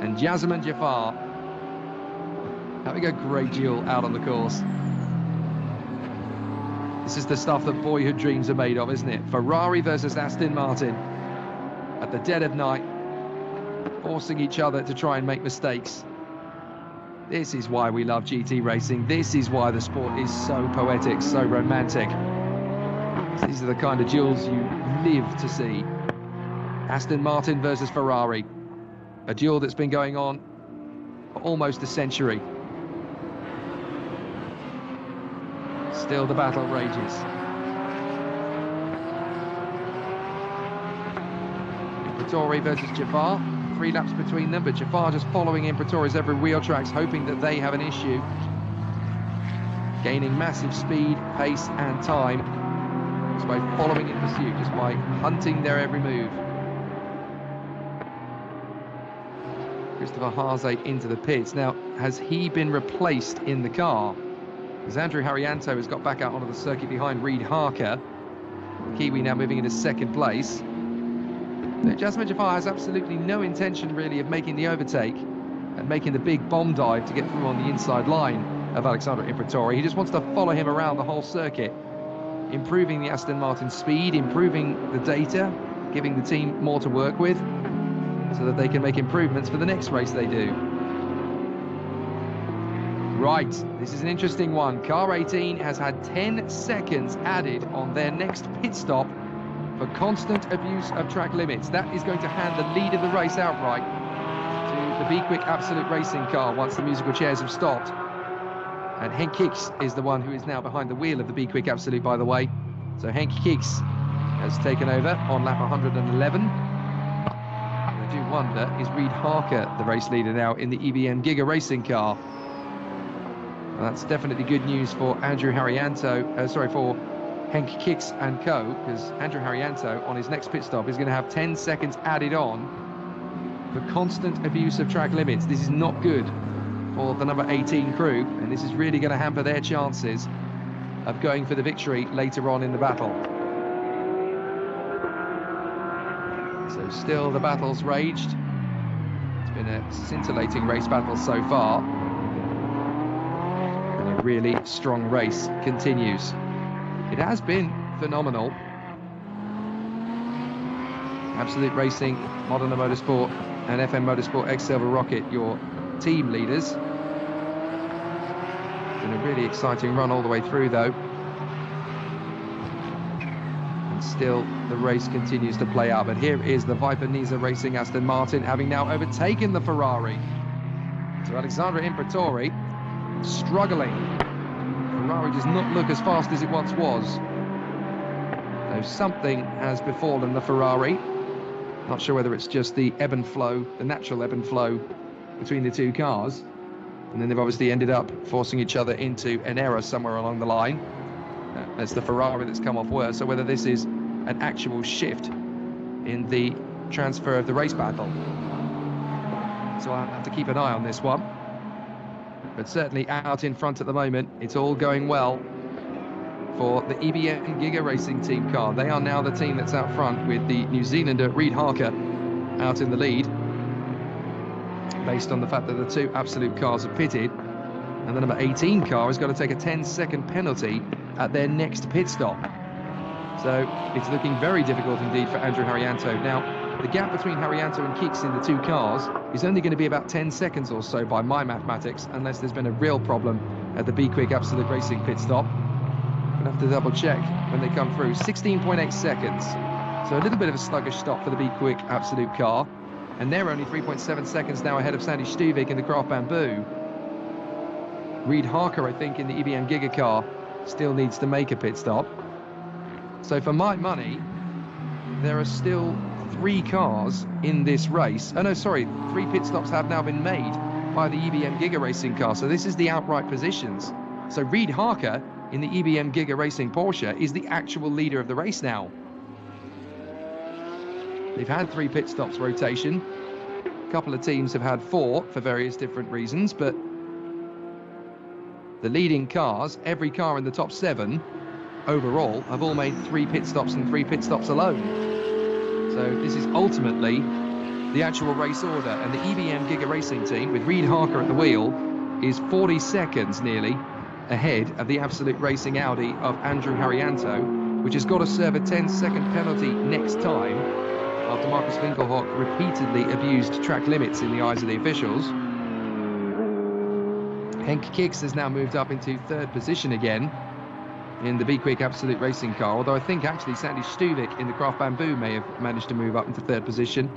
and Jazeman Jaafar having a great duel out on the course. This is the stuff that boyhood dreams are made of, isn't it? Ferrari versus Aston Martin at the dead of night, forcing each other to try and make mistakes. This is why we love GT racing. This is why the sport is so poetic, so romantic. These are the kind of duels you live to see. Aston Martin versus Ferrari. A duel that's been going on for almost a century. Still the battle rages. Imperatori versus Jaafar. Three laps between them, but Jaafar just following Imperatori's every wheel tracks, hoping that they have an issue. Gaining massive speed, pace and time. Just by following in pursuit, just by hunting their every move. Christopher Haase into the pits. Now, has he been replaced in the car? As Andrew Haryanto has got back out onto the circuit behind Reid Harker. Kiwi now moving into second place. Now, Jazeman Jaafar has absolutely no intention really of making the overtake and making the big bomb dive to get through on the inside line of Alexandre Imperatori. He just wants to follow him around the whole circuit, improving the Aston Martin speed, improving the data, giving the team more to work with so that they can make improvements for the next race they do. Right, this is an interesting one. Car 18 has had 10 seconds added on their next pit stop for constant abuse of track limits. That is going to hand the lead of the race outright to the Be Quick Absolute Racing car once the musical chairs have stopped. And Henk Kiks is the one who is now behind the wheel of the Be Quick Absolute, by the way. So Henk Kiks has taken over on lap 111. I do wonder, is Reid Harker the race leader now in the EBM Giga Racing car? And that's definitely good news for Andrew Haryanto, uh, sorry, for Henk Kiks and co, because Andrew Haryanto on his next pit stop is going to have 10 seconds added on for constant abuse of track limits. This is not good for the number 18 crew, and this is really going to hamper their chances of going for the victory later on in the battle. So still the battle's raged. It's been a scintillating race battle so far. And a really strong race continues. It has been phenomenal. Absolute Racing, Modena Motorsport and FM Motorsport X Silver Rocket, your team leaders. Been a really exciting run all the way through though. And still the race continues to play out. But here is the Viper Niza Racing Aston Martin having now overtaken the Ferrari. So Alexandre Imperatori struggling. Ferrari does not look as fast as it once was. So something has befallen the Ferrari. Not sure whether it's just the ebb and flow, the natural ebb and flow between the two cars. And then they've obviously ended up forcing each other into an error somewhere along the line. Uh, it's the Ferrari that's come off worse. So whether this is an actual shift in the transfer of the race battle. So I'll have to keep an eye on this one. But certainly out in front at the moment, it's all going well for the EBM Giga Racing team car. They are now the team that's out front with the New Zealander Reid Harker out in the lead, based on the fact that the two absolute cars are pitted. And the number 18 car has got to take a 10 second penalty at their next pit stop. So it's looking very difficult indeed for Andrew Haryanto. Now, the gap between Haryanto and Kiks in the two cars is only going to be about 10 seconds or so by my mathematics, unless there's been a real problem at the Be Quick Absolute Racing pit stop. Gonna have to double check when they come through. 16.8 seconds. So a little bit of a sluggish stop for the Be Quick Absolute car. And they're only 3.7 seconds now ahead of Sandy Stuvik in the Craft Bamboo. Reid Harker, I think, in the EBM Giga car still needs to make a pit stop. So for my money, there are still three cars in this race. Oh no, sorry, three pit stops have now been made by the EBM Giga Racing car. So this is the outright positions. So Reid Harker in the EBM Giga Racing Porsche is the actual leader of the race now. They've had three pit stops rotation. A couple of teams have had four for various different reasons, but the leading cars, every car in the top seven overall, have all made three pit stops and three pit stops alone. So this is ultimately the actual race order. And the EBM Giga Racing team, with Reid Harker at the wheel, is 40 seconds nearly ahead of the Absolute Racing Audi of Andrew Haryanto, which has got to serve a 10 second penalty next time after Markus Winkelhock repeatedly abused track limits in the eyes of the officials. Henk Kiks has now moved up into third position again in the Be Quick Absolute Racing car, although I think actually Sandy Stuvik in the Craft Bamboo may have managed to move up into third position,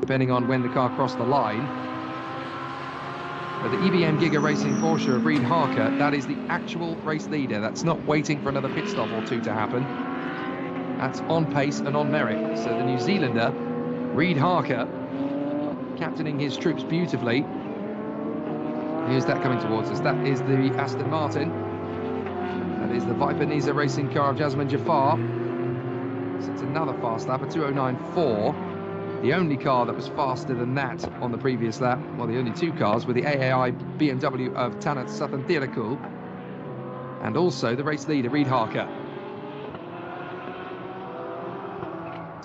depending on when the car crossed the line. But the EBM Giga Racing Porsche of Reid Harker, that is the actual race leader. That's not waiting for another pit stop or two to happen. That's on pace and on merit. So the New Zealander, Reid Harker, captaining his troops beautifully, Here's that coming towards us. That is the Aston Martin. That is the Viper Niza racing car of Jazeman Jaafar. So it's another fast lap, a 209.4. The only car that was faster than that on the previous lap, well, the only two cars were the AAI BMW of Tanat Southern Sathanthiraku and also the race leader, Reid Harker.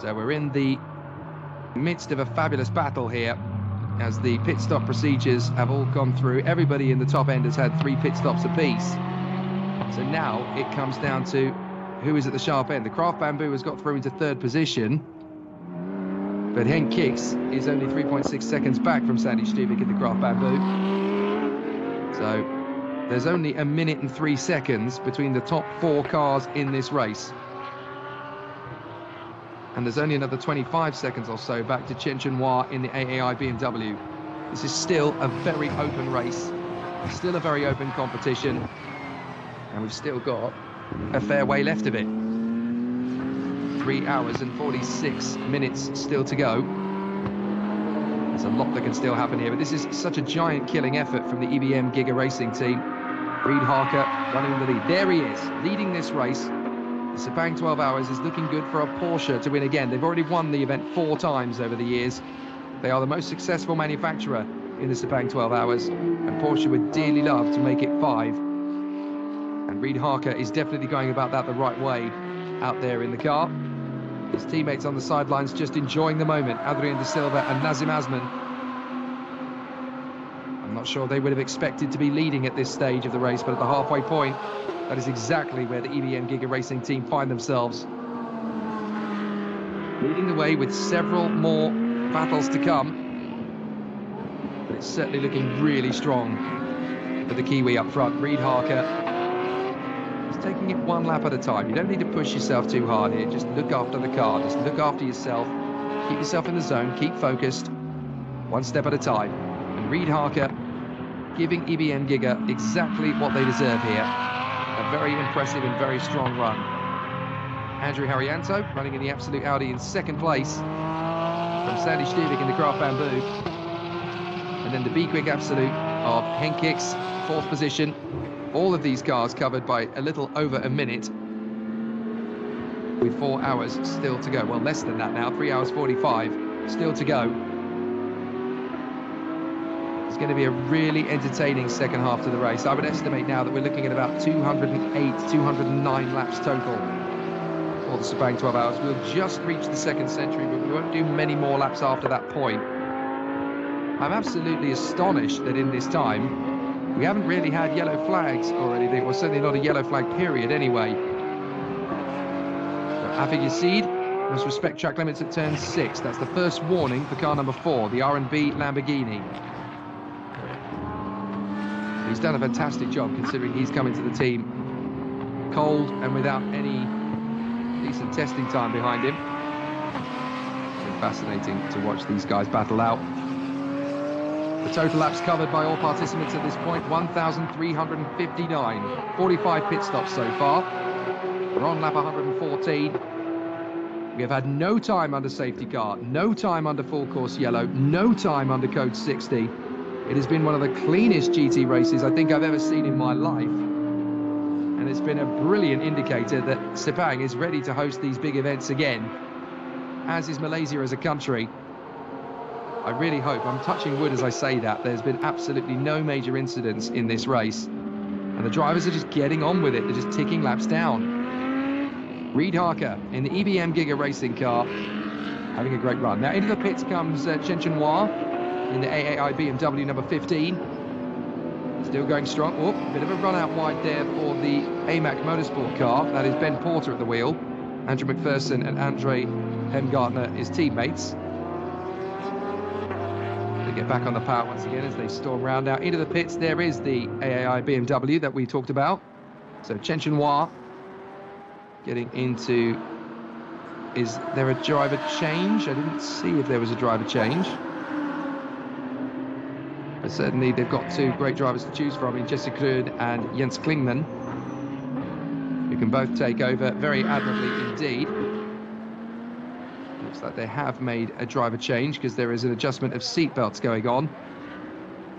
So we're in the midst of a fabulous battle here as the pit stop procedures have all gone through. Everybody in the top end has had three pit stops apiece. So now it comes down to who is at the sharp end. The Craft Bamboo has got through into third position, but Henk Kiks is only 3.6 seconds back from Sandy Stuvik in the Craft Bamboo. So there's only a minute and three seconds between the top four cars in this race. And there's only another 25 seconds or so back to Chen Chenhua in the AAI BMW. This is still a very open race, still a very open competition, and we've still got a fair way left of it. Three hours and 46 minutes still to go. There's a lot that can still happen here, but this is such a giant killing effort from the EBM Giga Racing team. Reid Harker running the lead. There he is, leading this race. The Sepang 12 Hours is looking good for a Porsche to win again. They've already won the event four times over the years. They are the most successful manufacturer in the Sepang 12 Hours, and Porsche would dearly love to make it five. And Reid Harker is definitely going about that the right way out there in the car. His teammates on the sidelines just enjoying the moment. Adrian De Silva and Nazim Azman. I'm not sure they would have expected to be leading at this stage of the race, but at the halfway point, that is exactly where the EBM Giga Racing team find themselves. Leading the way with several more battles to come. But it's certainly looking really strong for the Kiwi up front. Reid Harker taking it one lap at a time. You don't need to push yourself too hard here. Just look after the car. Just look after yourself. Keep yourself in the zone. Keep focused. One step at a time. And Reid Harker giving EBM Giga exactly what they deserve here a very impressive and very strong run. Andrew Haryanto running in the Absolute Audi in second place from Sandy Stuvik in the Craft Bamboo. And then the Be Quick Absolute of Henk Kiks, fourth position. All of these cars covered by a little over a minute with four hours still to go. Well, less than that now, three hours 45 still to go. It's going to be a really entertaining second half to the race. I would estimate now that we're looking at about 208, 209 laps total for the Sepang 12 hours. We'll just reach the second century, but we won't do many more laps after that point. I'm absolutely astonished that in this time, we haven't really had yellow flags or anything, or certainly not a yellow flag period anyway. Afiq Yazid must respect track limits at turn six. That's the first warning for car number four, the R&B Lamborghini. He's done a fantastic job considering he's coming to the team cold and without any decent testing time behind him. fascinating to watch these guys battle out. The total laps covered by all participants at this point, 1,359. 45 pit stops so far. We're on lap 114. We have had no time under safety car, no time under full course yellow, no time under code 60. It has been one of the cleanest GT races I think I've ever seen in my life. And it's been a brilliant indicator that Sepang is ready to host these big events again, as is Malaysia as a country. I really hope, I'm touching wood as I say that, there's been absolutely no major incidents in this race. And the drivers are just getting on with it, they're just ticking laps down. Reid Harker in the EBM Giga racing car, having a great run. Now into the pits comes uh, Chen Chenhua in the AAI BMW number 15. Still going strong. Oh, bit of a run out wide there for the AMAC Motorsport car. That is Ben Porter at the wheel. Andrew McPherson and Andre Heimgartner, his teammates. Get back on the power once again as they storm round out into the pits. There is the AAI BMW that we talked about. So Chen Chenhua getting into is there a driver change i didn't see if there was a driver change but certainly they've got two great drivers to choose from in jesse Krohn and jens klingmann who can both take over very admirably indeed looks like they have made a driver change because there is an adjustment of seat belts going on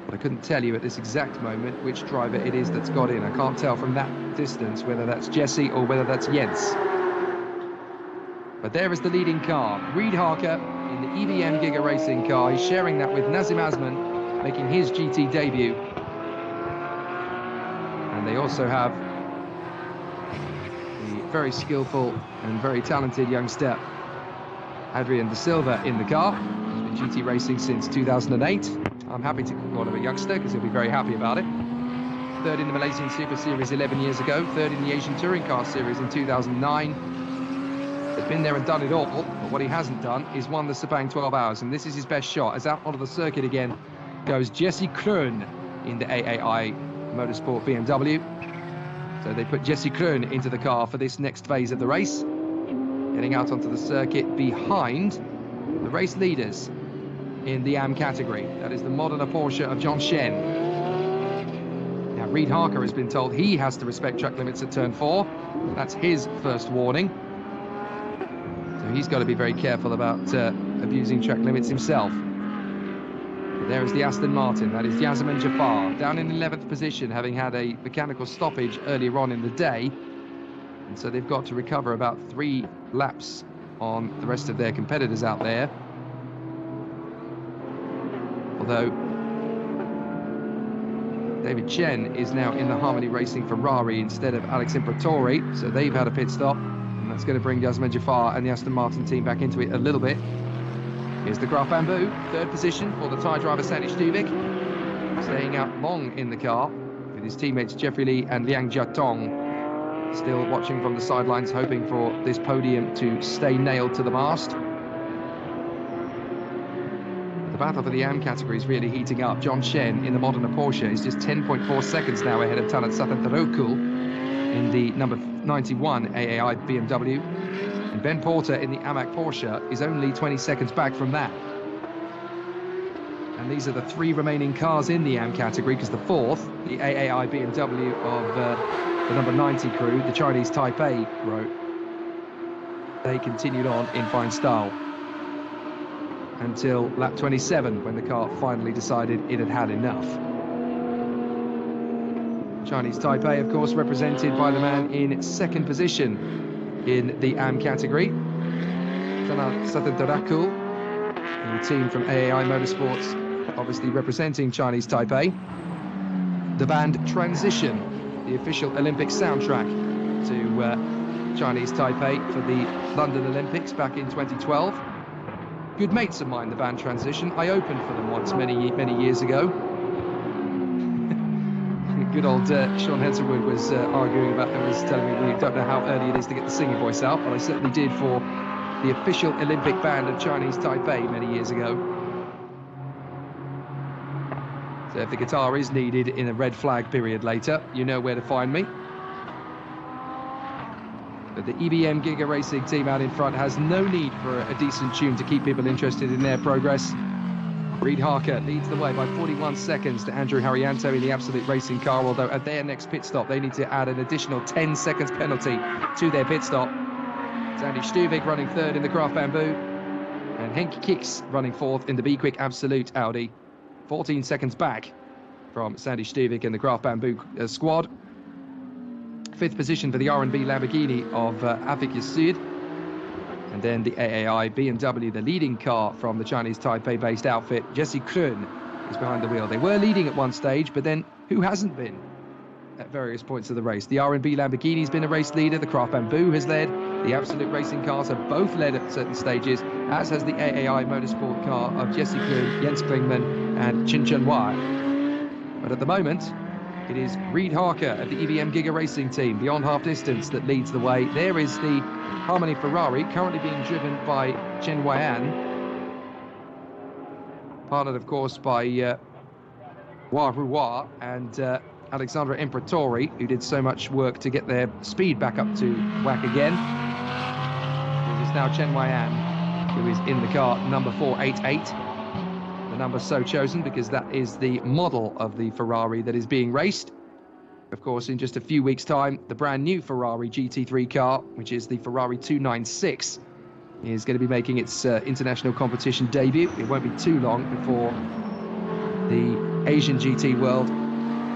but I couldn't tell you at this exact moment which driver it is that's got in. I can't tell from that distance whether that's Jesse or whether that's Jens. But there is the leading car, Reid Harker in the EBM Giga Racing car. He's sharing that with Nazim Azman, making his GT debut. And they also have the very skillful and very talented youngster, Adrian De Silva, in the car. He's been GT racing since 2008. I'm happy to call him a youngster because he'll be very happy about it. Third in the Malaysian Super Series 11 years ago, third in the Asian Touring Car Series in 2009. He's been there and done it all, but what he hasn't done is won the Sepang 12 Hours, and this is his best shot. As out onto the circuit again goes Jesse Krohn in the AAI Motorsport BMW. So they put Jesse Krohn into the car for this next phase of the race. Getting out onto the circuit behind the race leaders, in the AM category. That is the Modena Porsche of John Shen. Now, Reid Harker has been told he has to respect track limits at turn four. That's his first warning. So he's got to be very careful about uh, abusing track limits himself. But there is the Aston Martin. That is Jazeman Jaafar down in 11th position, having had a mechanical stoppage earlier on in the day. And so they've got to recover about three laps on the rest of their competitors out there. Although David Chen is now in the Harmony Racing Ferrari instead of Alex Imperatori, so they've had a pit stop, and that's going to bring Jazeman Jaafar and the Aston Martin team back into it a little bit. Here's the Craft Bamboo, third position for the Thai driver Sandy Stuvik, staying out long in the car with his teammates Jeffrey Lee and Liang Jiatong, still watching from the sidelines, hoping for this podium to stay nailed to the mast The battle for the AM category is really heating up. John Shen in the Modena Porsche is just 10.4 seconds now ahead of Talat Sathantarokul in the number 91 AAI BMW. And Ben Porter in the AMAC Porsche is only 20 seconds back from that. And these are the three remaining cars in the AM category because the fourth, the AAI BMW of uh, the number 90 crew, the Chinese Taipei wrote. they continued on in fine style until lap 27 when the car finally decided it had had enough. Chinese Taipei, of course, represented by the man in second position in the AM category, Tana the team from AAI Motorsports obviously representing Chinese Taipei. The band Transition, the official Olympic soundtrack to uh, Chinese Taipei for the London Olympics back in 2012. Good mates of mine, the band Transition. I opened for them once many many years ago. Good old uh, Sean Henselwood was uh, arguing about them, was telling me we don't know how early it is to get the singing voice out, but I certainly did for the official Olympic band of Chinese Taipei many years ago. So if the guitar is needed in a red flag period later, you know where to find me. But the EBM Giga Racing team out in front has no need for a decent tune to keep people interested in their progress. Reid Harker leads the way by 41 seconds to Andrew Haryanto in the Absolute Racing car, although at their next pit stop they need to add an additional 10 seconds penalty to their pit stop. Sandy Stuvik running third in the Craft Bamboo, and Henk Kiks running fourth in the Be Quick Absolute Audi. 14 seconds back from Sandy Stuvik in the Craft Bamboo uh, squad. Fifth position for the R&B Lamborghini of uh, Afiq. And then the AAI BMW, the leading car from the Chinese Taipei-based outfit, Jesse Krohn, is behind the wheel. They were leading at one stage, but then who hasn't been at various points of the race? The R&B Lamborghini's been a race leader. The Craft Bamboo has led. The Absolute Racing cars have both led at certain stages, as has the AAI Motorsport car of Jesse Krohn, Jens Klingmann, and Chin Chen Hua. But at the moment, it is Reid Harker at the EBM Giga Racing team, beyond half distance, that leads the way. There is the Harmony Ferrari, currently being driven by Chen Weian, partnered, of course, by uh, Hua Ruhua and uh, Alexandre Imperatori, who did so much work to get their speed back up to whack again. It is now Chen Weian, who is in the car number 488. The number so chosen because that is the model of the Ferrari that is being raced. Of course, in just a few weeks' time, the brand new Ferrari GT3 car, which is the Ferrari 296, is going to be making its uh, international competition debut. It won't be too long before the Asian GT world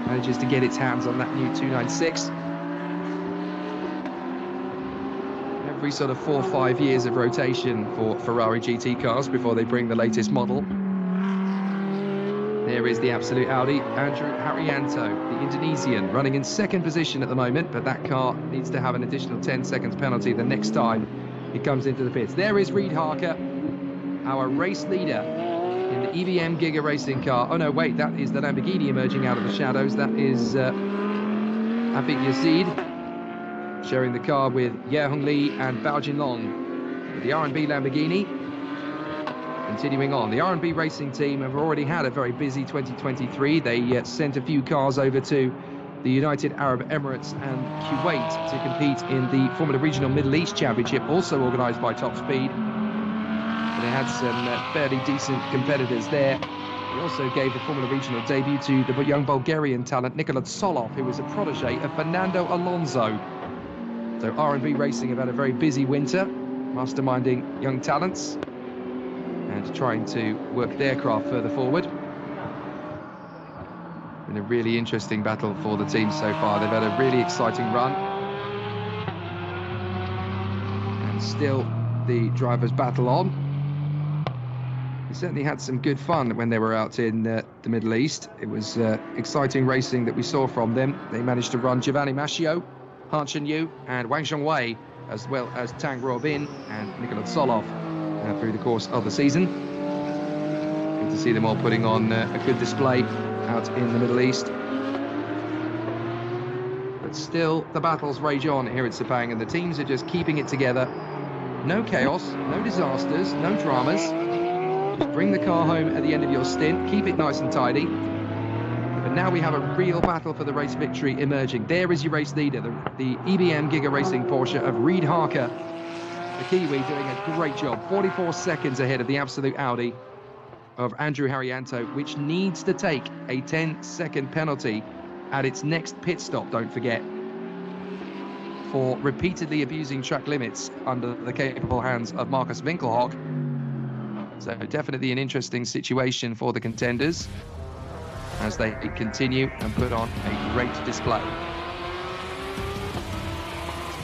manages to get its hands on that new 296. Every sort of four or five years of rotation for Ferrari GT cars before they bring the latest model. There is the absolute Audi, Andrew Haryanto, the Indonesian, running in second position at the moment, but that car needs to have an additional 10 seconds penalty the next time it comes into the pits. There is Reid Harker, our race leader in the EBM Giga Racing car. Oh no, wait, that is the Lamborghini emerging out of the shadows. That is uh, Afiq Yazid sharing the car with Ye Hongli and Bao Jinlong. The R&B Lamborghini continuing on. The R&B racing team have already had a very busy 2023. They uh, sent a few cars over to the United Arab Emirates and Kuwait to compete in the Formula Regional Middle East Championship, also organised by Top Speed. They had some uh, fairly decent competitors there. They also gave the Formula Regional debut to the young Bulgarian talent Nikola Tsolov, who is a protege of Fernando Alonso. So R&B Racing have had a very busy winter, masterminding young talents and trying to work their craft further forward. Been a really interesting battle for the team so far. They've had a really exciting run. And still the drivers battle on. Certainly had some good fun when they were out in uh, the Middle East. It was uh, exciting racing that we saw from them. They managed to run Giovanni Mascio, Han Chen Yu, and Wang Xiongwei, as well as Tang Robin and Nikola Tsolov uh, through the course of the season. Good to see them all putting on uh, a good display out in the Middle East. But still, the battles rage on here at Sepang, and the teams are just keeping it together. No chaos, no disasters, no dramas. Bring the car home at the end of your stint, keep it nice and tidy. But now we have a real battle for the race victory emerging. There is your race leader, the, the EBM Giga Racing Porsche of Reid Harker, the Kiwi doing a great job. 44 seconds ahead of the absolute Audi of Andrew Haryanto, which needs to take a 10 second penalty at its next pit stop, don't forget, for repeatedly abusing track limits under the capable hands of Markus Winkelhock. So, definitely an interesting situation for the contenders as they continue and put on a great display.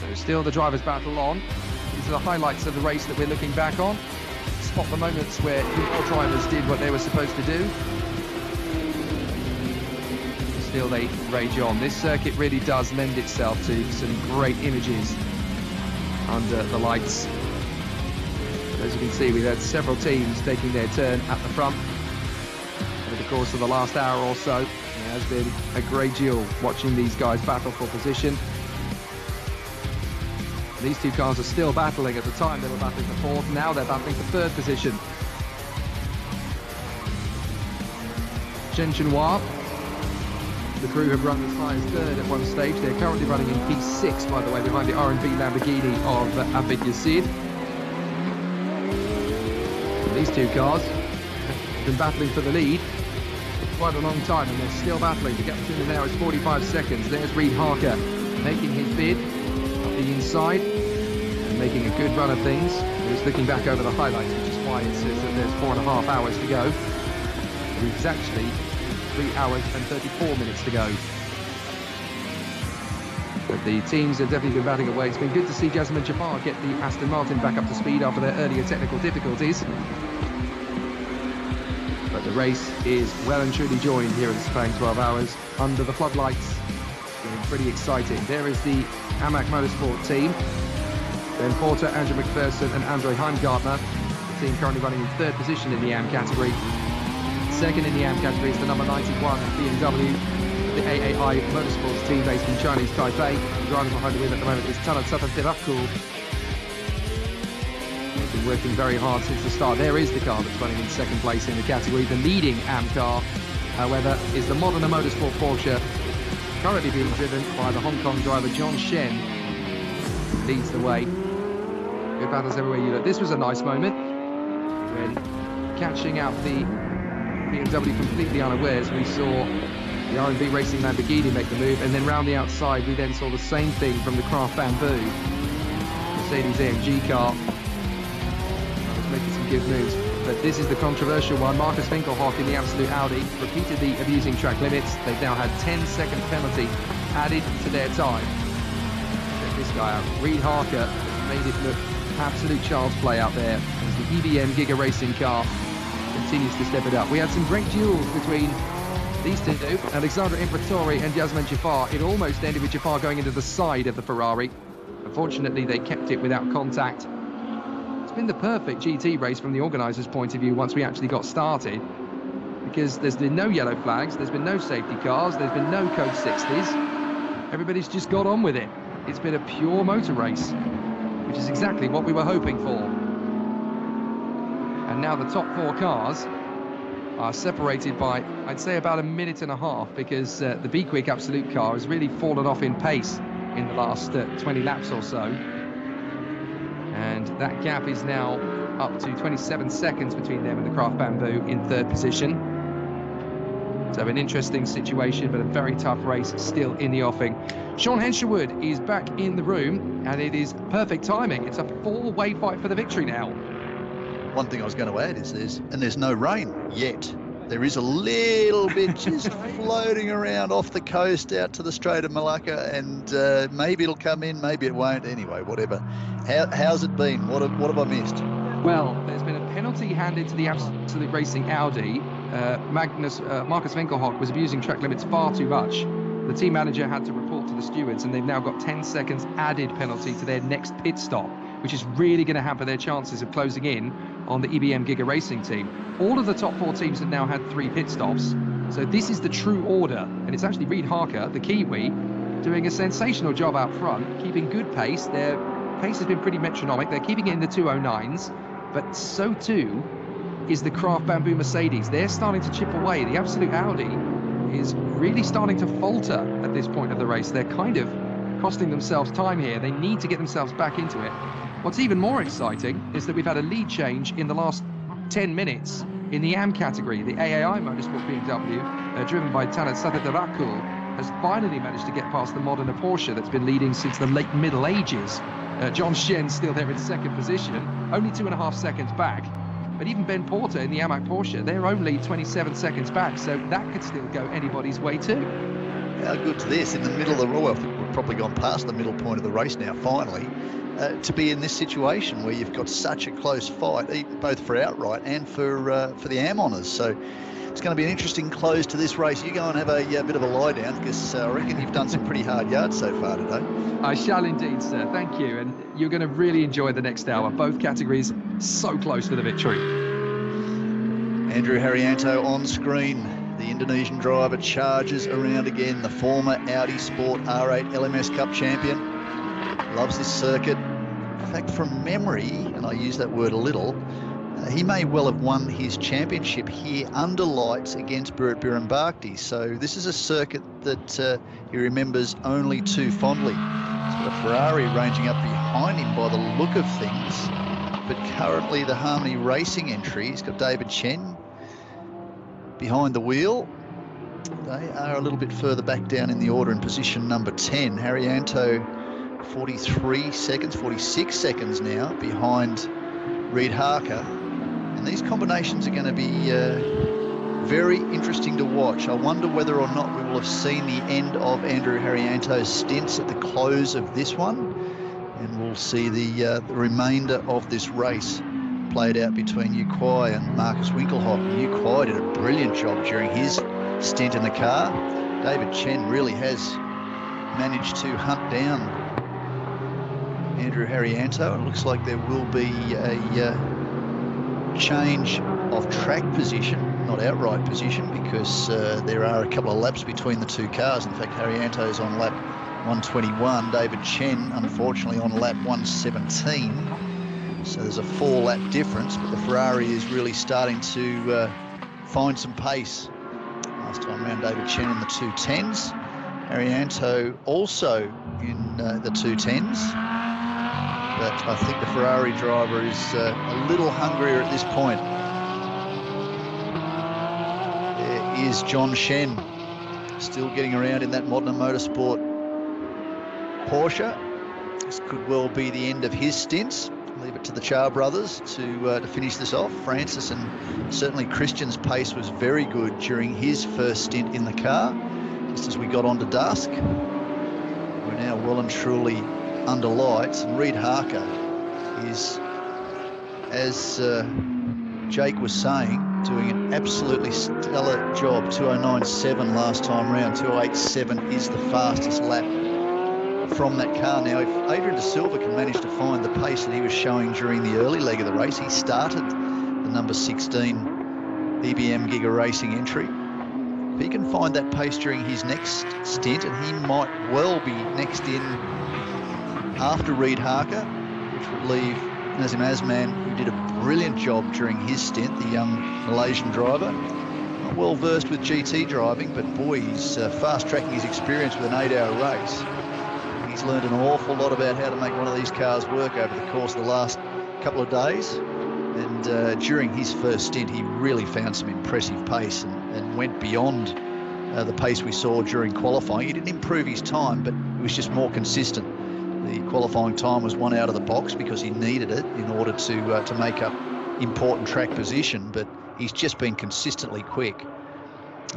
So, still the drivers' battle on. These are the highlights of the race that we're looking back on. spot the moments where your drivers did what they were supposed to do. Still, they rage on. This circuit really does lend itself to some great images under the lights. As you can see, we've had several teams taking their turn at the front over the course of the last hour or so. It has been a great duel watching these guys battle for position. These two cars are still battling. At the time, they were battling for fourth. Now they're battling for third position. Chen Chinois, the crew have run as high as third at one stage. They're currently running in P6, by the way, behind the R&B Lamborghini of Afiq Yazid. These two cars have been battling for the lead quite a long time, and they're still battling. The gap between them now is 45 seconds. There's Reid Harker making his bid up the inside and making a good run of things. He's looking back over the highlights, which is why it says that there's four and a half hours to go. It's actually three hours and 34 minutes to go. The teams have definitely been batting away. It's been good to see Jazeman Jaafar get the Aston Martin back up to speed after their earlier technical difficulties. But the race is well and truly joined here at Sepang 12 Hours under the floodlights. It's pretty exciting. There is the AMAC Motorsport team. Ben Porter, Andrew McPherson and Andre Heimgartner. The team currently running in third position in the AM category. Second in the AM category is the number 91 BMW, the AAI Motorsports team based in Chinese Taipei. Driver behind the wheel at the moment is Tanat Satapirakul. They've been working very hard since the start. There is the car that's running in second place in the category. The leading AM car, however, is the Modena Motorsport Porsche, currently being driven by the Hong Kong driver John Shen. Leads the way. Good battles everywhere you look. This was a nice moment when catching out the BMW completely unawares, we saw the R&B Racing Lamborghini make the move, and then round the outside, we then saw the same thing from the Craft Bamboo Mercedes AMG car. I was making some good moves, but this is the controversial one. Markus Winkelhock in the Absolute Audi, repeatedly abusing track limits. They've now had 10 second penalty added to their time. Check this guy out. Reid Harker made it look absolute child's play out there as the EBM Giga Racing car continues to step it up. We had some great duels between these two, Alexandre Imperatori and Jazeman Jaafar. It almost ended with Jaafar going into the side of the Ferrari. Unfortunately, they kept it without contact. It's been the perfect GT race from the organisers' point of view once we actually got started. Because there's been no yellow flags, there's been no safety cars, there's been no code 60s. Everybody's just got on with it. It's been a pure motor race, which is exactly what we were hoping for. And now the top four cars are separated by, I'd say, about a minute and a half because uh, the Be Quick Absolute car has really fallen off in pace in the last uh, 20 laps or so. And that gap is now up to 27 seconds between them and the Craft Bamboo in third position. So an interesting situation, but a very tough race still in the offing. Sean Hensherwood is back in the room, and it is perfect timing. It's a four-way fight for the victory now one thing I was going to add is there's and there's no rain yet. There is a little bit just floating around off the coast out to the Strait of Malacca, and uh, maybe it'll come in, maybe it won't. Anyway, whatever. How, how's it been? What have, what have I missed? Well, there's been a penalty handed to the Absolute Racing Audi. Uh, Magnus uh, Markus Winkelhock was abusing track limits far too much. The team manager had to report to the stewards, and they've now got 10 seconds added penalty to their next pit stop, which is really going to hamper their chances of closing in on the EBM Giga Racing team. All of the top four teams have now had three pit stops. So this is the true order. And it's actually Reid Harker, the Kiwi, doing a sensational job out front, keeping good pace. Their pace has been pretty metronomic. They're keeping it in the 209s, but so too is the Craft Bamboo Mercedes. They're starting to chip away. The Absolute Audi is really starting to falter at this point of the race. They're kind of costing themselves time here. They need to get themselves back into it. What's even more exciting is that we've had a lead change in the last 10 minutes in the AM category. The AAI Motorsport BMW, uh, driven by Tanat Satapirakul, has finally managed to get past the Modena Porsche that's been leading since the late Middle Ages. Uh, John Shen's still there in second position, only two and a half seconds back. But even Ben Porter in the AMAC Porsche, they're only 27 seconds back, so that could still go anybody's way too. How good's this? In the middle of the road, we've probably gone past the middle point of the race now, finally. Uh, to be in this situation where you've got such a close fight, both for outright and for uh, for the AM honours. So it's going to be an interesting close to this race. You go and have a, a bit of a lie down because uh, I reckon you've done some pretty hard yards so far today. I shall indeed, sir. Thank you. And you're going to really enjoy the next hour. Both categories so close for the victory. Andrew Haryanto on screen. The Indonesian driver charges around again. The former Audi Sport R8 LMS Cup champion. Loves this circuit. In fact, from memory, and I use that word a little, uh, he may well have won his championship here under lights against Buirat Bhirombhakdi. So this is a circuit that uh, he remembers only too fondly. He's got a Ferrari ranging up behind him by the look of things. But currently the Harmony Racing entry, he's got David Chen behind the wheel. They are a little bit further back down in the order in position number 10. Haryanto 43 seconds, 46 seconds now behind Reid Harker and these combinations are going to be uh, very interesting to watch. I wonder whether or not we will have seen the end of Andrew Haryanto's stints at the close of this one. And we'll see the, uh, the remainder of this race played out between Yu and Markus Winkelhock. Yu did a brilliant job during his stint in the car. David Chen really has managed to hunt down Andrew Haryanto. It looks like there will be a uh, change of track position, not outright position, because uh, there are a couple of laps between the two cars. In fact, Haryanto is on lap 121, David Chen, unfortunately, on lap 117. So there's a four lap difference, but the Ferrari is really starting to uh, find some pace. Last time around, David Chen in the 210s. Haryanto also in uh, the 210s I think the Ferrari driver is uh, a little hungrier at this point. There is John Shen, still getting around in that Modena Motorsport Porsche. This could well be the end of his stints. Leave it to the Charr brothers to uh, to finish this off. Francis and certainly Christian's pace was very good during his first stint in the car. Just as we got on to dusk, we're now well and truly under lights. And Reid Harker is, as uh, Jake was saying, doing an absolutely stellar job. 209.7 last time round. 208.7 is the fastest lap from that car. Now, if Adrian De Silva can manage to find the pace that he was showing during the early leg of the race, he started the number 16 EBM Giga Racing entry. If he can find that pace during his next stint, and he might well be next in after Reid Harker, which would leave Nazim Azman, who did a brilliant job during his stint, the young Malaysian driver. Not well versed with GT driving, but boy, he's uh, fast tracking his experience with an eight hour race. He's learned an awful lot about how to make one of these cars work over the course of the last couple of days. And uh, during his first stint, he really found some impressive pace and, and went beyond uh, the pace we saw during qualifying. He didn't improve his time, but he was just more consistent. The qualifying time was one out of the box because he needed it in order to uh, to make up important track position, but he's just been consistently quick.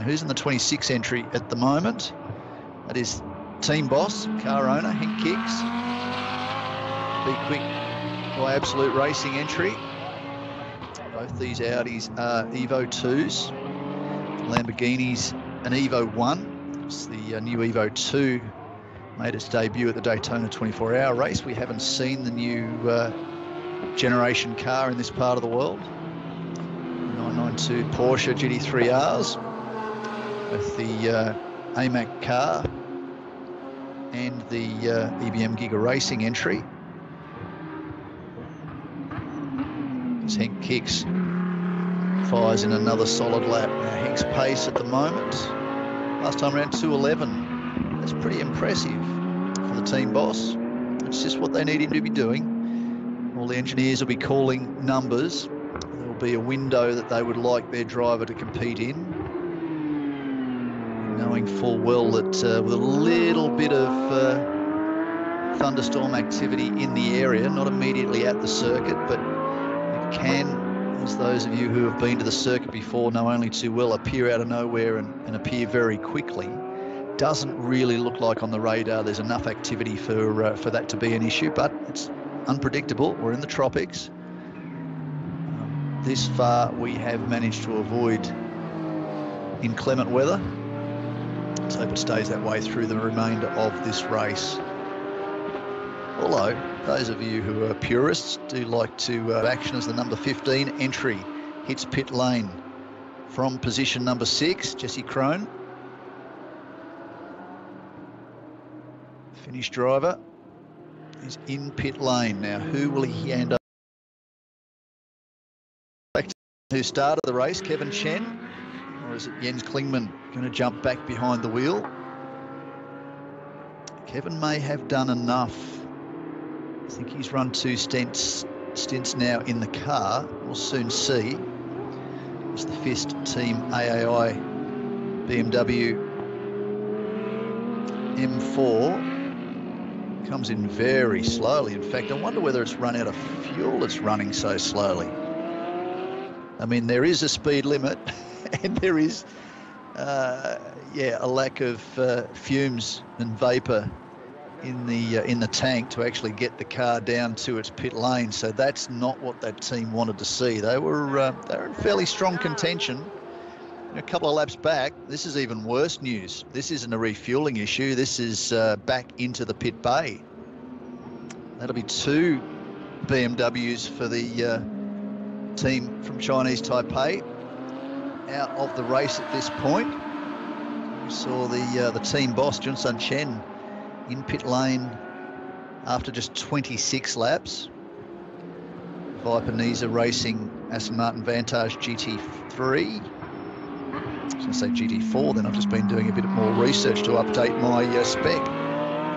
Who's in the 26 entry at the moment? That is team boss, car owner, Henk Kiks. Be Quick by Absolute Racing entry. Both these Audis are Evo 2s. Lamborghini's an Evo 1. It's the uh, new Evo 2 made its debut at the Daytona 24-hour race. We haven't seen the new uh, generation car in this part of the world. 992 Porsche GT3Rs with the uh, AMAC car and the uh, EBM Giga Racing entry. As Henk Kiks fires in another solid lap. Now Henk's pace at the moment, last time around 211 that's pretty impressive for the team boss. It's just what they need him to be doing. All the engineers will be calling numbers. There will be a window that they would like their driver to compete in. Knowing full well that uh, with a little bit of uh, thunderstorm activity in the area, not immediately at the circuit, but it can, as those of you who have been to the circuit before know only too well, appear out of nowhere and, and appear very quickly doesn't really look like on the radar there's enough activity for uh, for that to be an issue, but it's unpredictable. We're in the tropics. Um, this far, we have managed to avoid inclement weather. Let's hope it stays that way through the remainder of this race. Although, those of you who are purists do like to uh, action as the number 15 entry hits pit lane from position number six, Jesse Krohn. Finnish driver is in pit lane. Now, who will he hand up? Who started the race, Kevin Chen, or is it Jens Klingmann going to jump back behind the wheel? Kevin may have done enough. I think he's run two stints, stints now in the car. We'll soon see. It's the FIST Team AAI BMW M4 comes in very slowly. In fact, I wonder whether it's run out of fuel it's running so slowly. I mean, there is a speed limit and there is, uh, yeah, a lack of uh, fumes and vapor in the uh, in the tank to actually get the car down to its pit lane. So that's not what that team wanted to see. They were uh, they were in fairly strong contention. A couple of laps back, this is even worse news. This isn't a refueling issue. This is uh, back into the pit bay. That'll be two BMWs for the uh, team from Chinese Taipei out of the race at this point. We saw the uh, the team boss Jun Sun Chen in pit lane after just 26 laps. Viper Racing Aston Martin Vantage GT3. I say GT4, then I've just been doing a bit more research to update my uh, spec.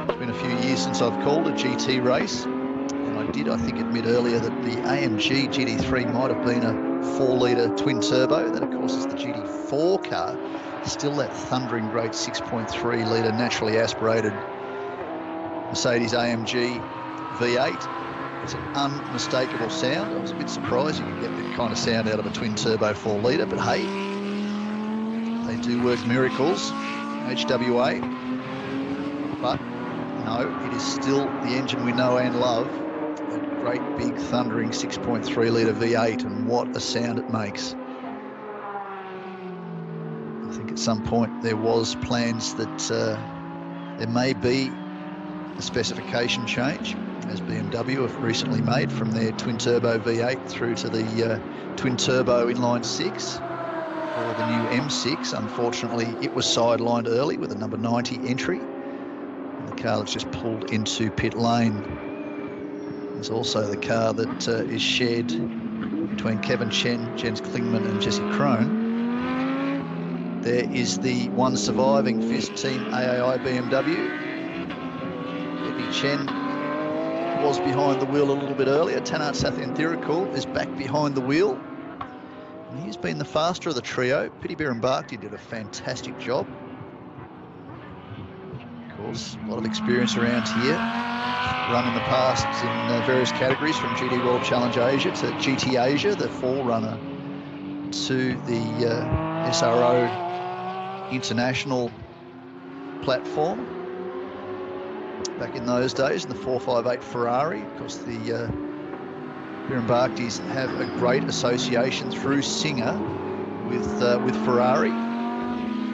It's been a few years since I've called a GT race, and I did, I think, admit earlier that the AMG GT3 might have been a 4 litre twin turbo. That, of course, is the GT4 car. Still that thundering great 6.3 litre naturally aspirated Mercedes AMG V8. It's an unmistakable sound. I was a bit surprised you could get that kind of sound out of a twin turbo 4 litre, but hey, they do work miracles, HWA. But no, it is still the engine we know and love. That great big thundering 6.3 litre V8, and what a sound it makes. I think at some point there was plans that uh, there may be a specification change, as BMW have recently made from their twin turbo V8 through to the uh, twin turbo inline six or the new M6. Unfortunately, it was sidelined early with a number 90 entry. And the car that's just pulled into pit lane is also the car that uh, is shared between Kevin Chen, Jens Klingmann, and Jesse Krohn. There is the one surviving FIST Team AAI BMW, Chen was behind the wheel a little bit earlier. Tanart Sathienthirakul is back behind the wheel. And he's been the faster of the trio. Piti Bhirombhakdi did a fantastic job. Of course, a lot of experience around here. Run in the past in uh, various categories from GT World Challenge Asia to GT Asia, the forerunner to the uh, SRO International platform back in those days in the 458 Ferrari. Of course, the uh, Bhirombhakdis have a great association through Singha with uh, with Ferrari.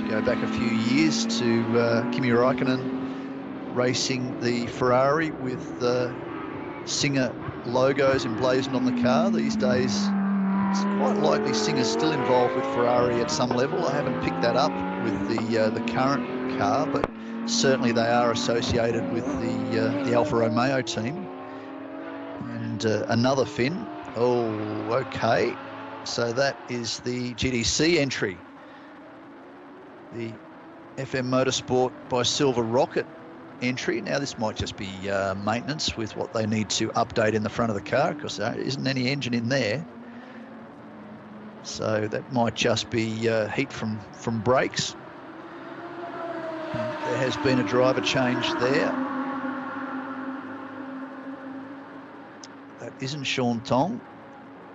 Go back a few years to uh, Kimi Raikkonen racing the Ferrari with the Singha logos emblazoned on the car. These days, it's quite likely Singha's still involved with Ferrari at some level. I haven't picked that up with the uh, the current car, but certainly they are associated with the uh, the Alfa Romeo team. And uh, another fin. Oh, okay. So that is the GDC entry. The FM Motorsport by Silver Rocket entry. Now this might just be uh, maintenance with what they need to update in the front of the car because there isn't any engine in there. So that might just be uh, heat from, from brakes. There has been a driver change there. Isn't Sean Thong.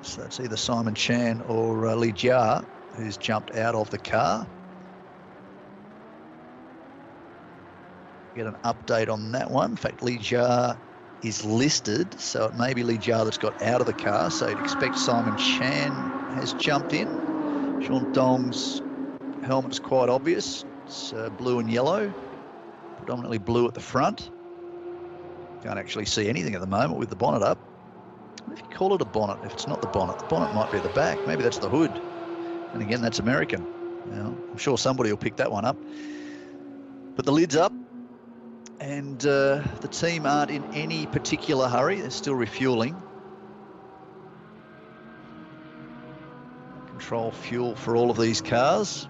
So that's either Simon Chan or uh, Li Jia who's jumped out of the car. Get an update on that one. In fact, Li Jia is listed, so it may be Li Jia that's got out of the car. So you'd expect Simon Chan has jumped in. Sean Thong's helmet's quite obvious. It's uh, blue and yellow, predominantly blue at the front. Can't actually see anything at the moment with the bonnet up. If you call it a bonnet, if it's not the bonnet, the bonnet might be at the back. Maybe that's the hood. And again, that's American. I'm sure somebody will pick that one up. But the lid's up, and uh, the team aren't in any particular hurry. They're still refueling. Control fuel for all of these cars.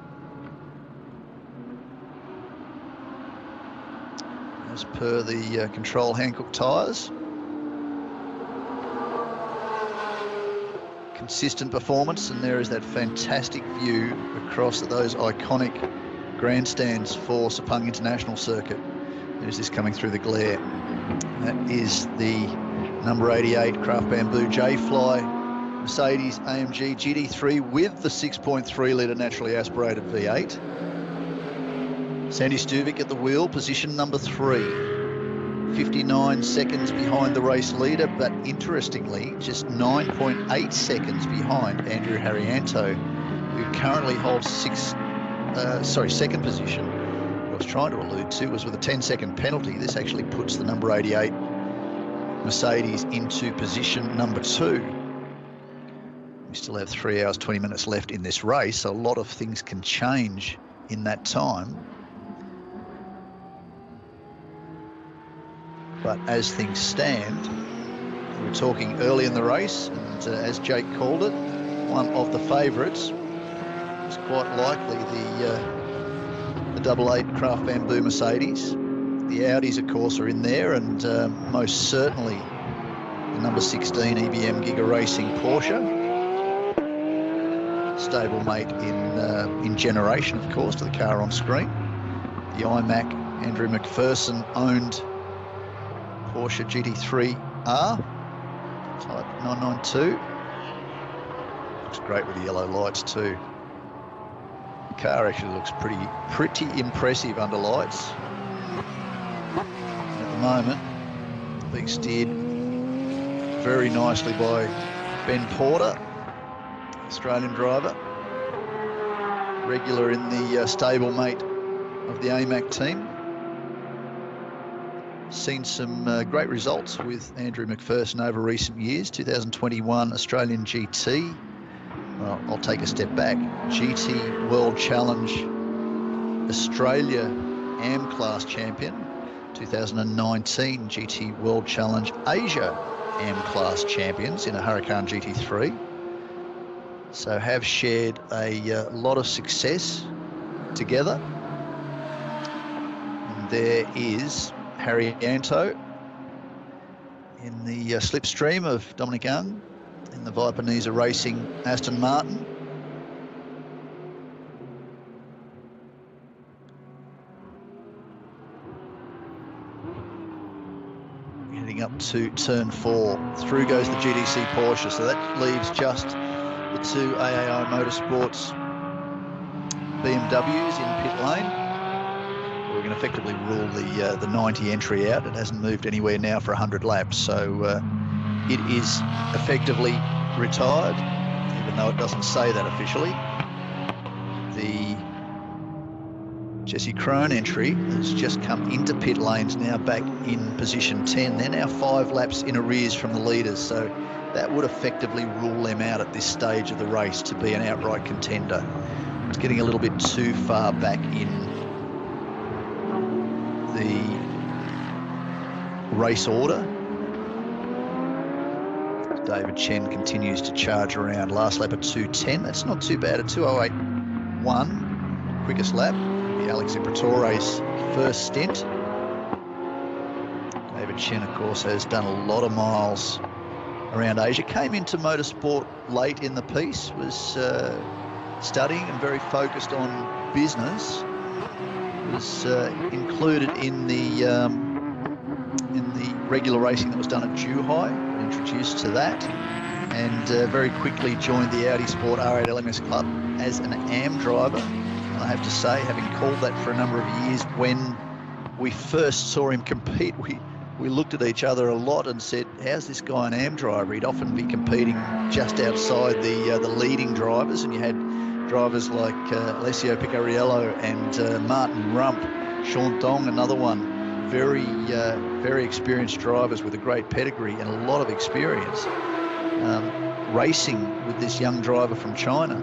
As per the uh, control Hankook tyres. Consistent performance, and there is that fantastic view across those iconic grandstands for Sepang International Circuit. There's this coming through the glare. That is the number 88 Craft Bamboo J-Fly Mercedes AMG GT3 with the 6.3 litre naturally aspirated V8. Sandy Stuvik at the wheel, position number three. 59 seconds behind the race leader, but interestingly, just 9.8 seconds behind Andrew Haryanto, who currently holds six, uh, sorry, second position I was trying to allude to was with a 10 second penalty, this actually puts the number 88 Mercedes into position number two. We still have three hours, 20 minutes left in this race, so a lot of things can change in that time. But as things stand, we were talking early in the race, and uh, as Jake called it, one of the favourites is quite likely the uh, the double eight Craft Bamboo Mercedes. The Audis, of course, are in there, and uh, most certainly the number 16 EBM Giga Racing Porsche. Stablemate in uh, in generation, of course, to the car on screen. The AMAC Andrew McPherson owned Porsche GT3R Type 992. Looks great with the yellow lights too car actually looks pretty pretty impressive under lights. At the moment, being steered very nicely by Ben Porter, Australian driver, regular in the uh, stablemate of the AMAC team. Seen some uh, great results with Andrew McPherson over recent years. 2021 Australian GT, well, I'll take a step back. GT World Challenge Australia AM Class Champion, 2019 GT World Challenge Asia AM Class Champions in a Huracan GT3. So have shared a uh, lot of success together. And there is Haryanto in the uh, slipstream of Dominic Young in the Niza Racing Aston Martin. Heading up to turn four. Through goes the GDC Porsche, so that leaves just the two AAI Motorsports BMWs in pit lane. We can effectively rule the uh, the 90 entry out. It hasn't moved anywhere now for 100 laps, so uh, it is effectively retired, even though it doesn't say that officially. The Jesse Krohn entry has just come into pit lanes, now back in position 10. They're now five laps in arrears from the leaders, so that would effectively rule them out at this stage of the race to be an outright contender. It's getting a little bit too far back in the race order David Chen continues to charge around. Last lap at 210. That's not too bad. At 208.1, quickest lap. The Alex Imperatori's first stint. David Chen, of course, has done a lot of miles around Asia. Came into motorsport late in the piece, was uh, studying and very focused on business. Was uh, included in the um, in the regular racing that was done at Zhuhai introduced to that and uh, very quickly joined the Audi Sport R8 LMS Club as an AM driver. And I have to say, having called that for a number of years, when we first saw him compete, we, we looked at each other a lot and said, "How's this guy an AM driver? He'd often be competing just outside the uh, the leading drivers, and you had drivers like uh, Alessio Picariello and uh, Martin Rump, Sean Thong, another one, very uh, very experienced drivers with a great pedigree and a lot of experience, um, racing with this young driver from China."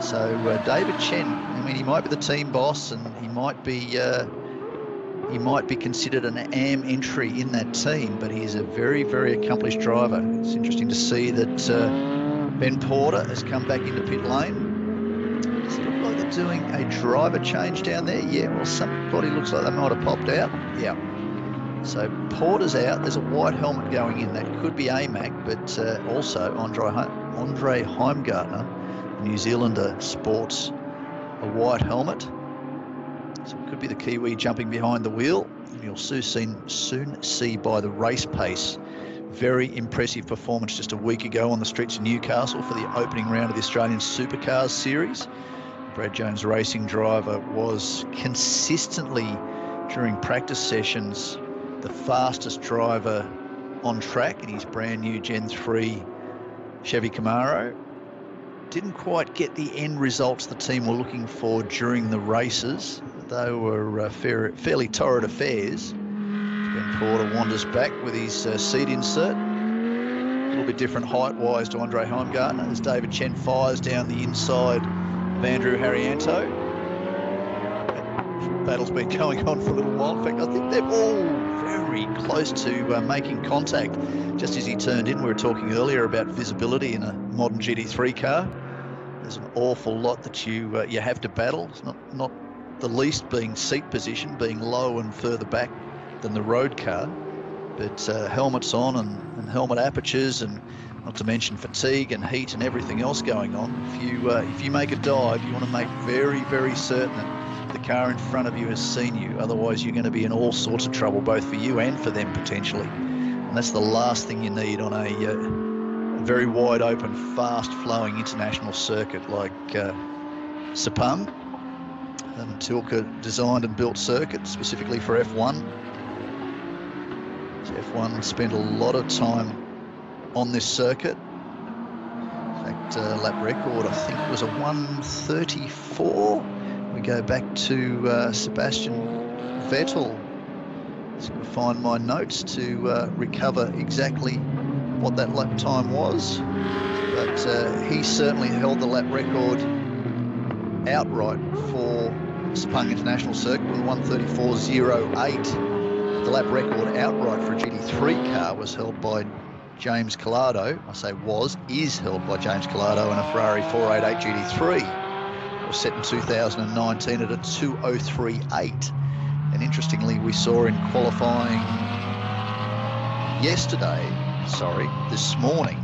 So uh, David Chen, I mean, he might be the team boss, and he might be uh, he might be considered an AM entry in that team, but he's a very, very accomplished driver. It's interesting to see that uh, Ben Porter has come back into pit lane. Does it look like they're doing a driver change down there? Yeah, well, somebody looks like they might have popped out. Yeah. So Porter's out. There's a white helmet going in. That could be AMAC, but uh, also Andre, Andre Heimgartner, New Zealander, sports a white helmet. So it could be the Kiwi jumping behind the wheel. You'll soon, soon see by the race pace. Very impressive performance just a week ago on the streets of Newcastle for the opening round of the Australian Supercars Series. Brad Jones racing driver was consistently during practice sessions the fastest driver on track in his brand new Gen 3 Chevy Camaro. Didn't quite get the end results the team were looking for during the races, they were uh, fair, fairly torrid affairs. Ben Porter wanders back with his uh, seat insert. A little bit different height-wise to Andre Heimgartner as David Chen fires down the inside Andrew Haryanto. Battle's been going on for a little while. In fact, I think they're all very close to uh, making contact. Just as he turned in, we were talking earlier about visibility in a modern GT3 car. There's an awful lot that you uh, you have to battle. It's not not the least being seat position, being low and further back than the road car. But uh, helmets on and, and, helmet apertures, and not to mention fatigue and heat and everything else going on. If you uh, if you make a dive, you want to make very very certain that the car in front of you has seen you. Otherwise, you're going to be in all sorts of trouble, both for you and for them potentially. And that's the last thing you need on a, uh, a very wide open, fast flowing international circuit like uh, Sepang um, Tilke designed and built circuit specifically for F1. So F1 spent a lot of time on this circuit. In fact, uh, lap record I think was a 134. We go back to uh, Sebastian Vettel. Just going to find my notes to uh, recover exactly what that lap time was. But uh, he certainly held the lap record outright for Sepang International Circuit with 134.08. The lap record outright for a GT3 car was held by James Calado. I say was, is held by James Calado in a Ferrari 488 GT3. It was set in 2019 at a 203.8. And interestingly, we saw in qualifying yesterday, sorry, this morning,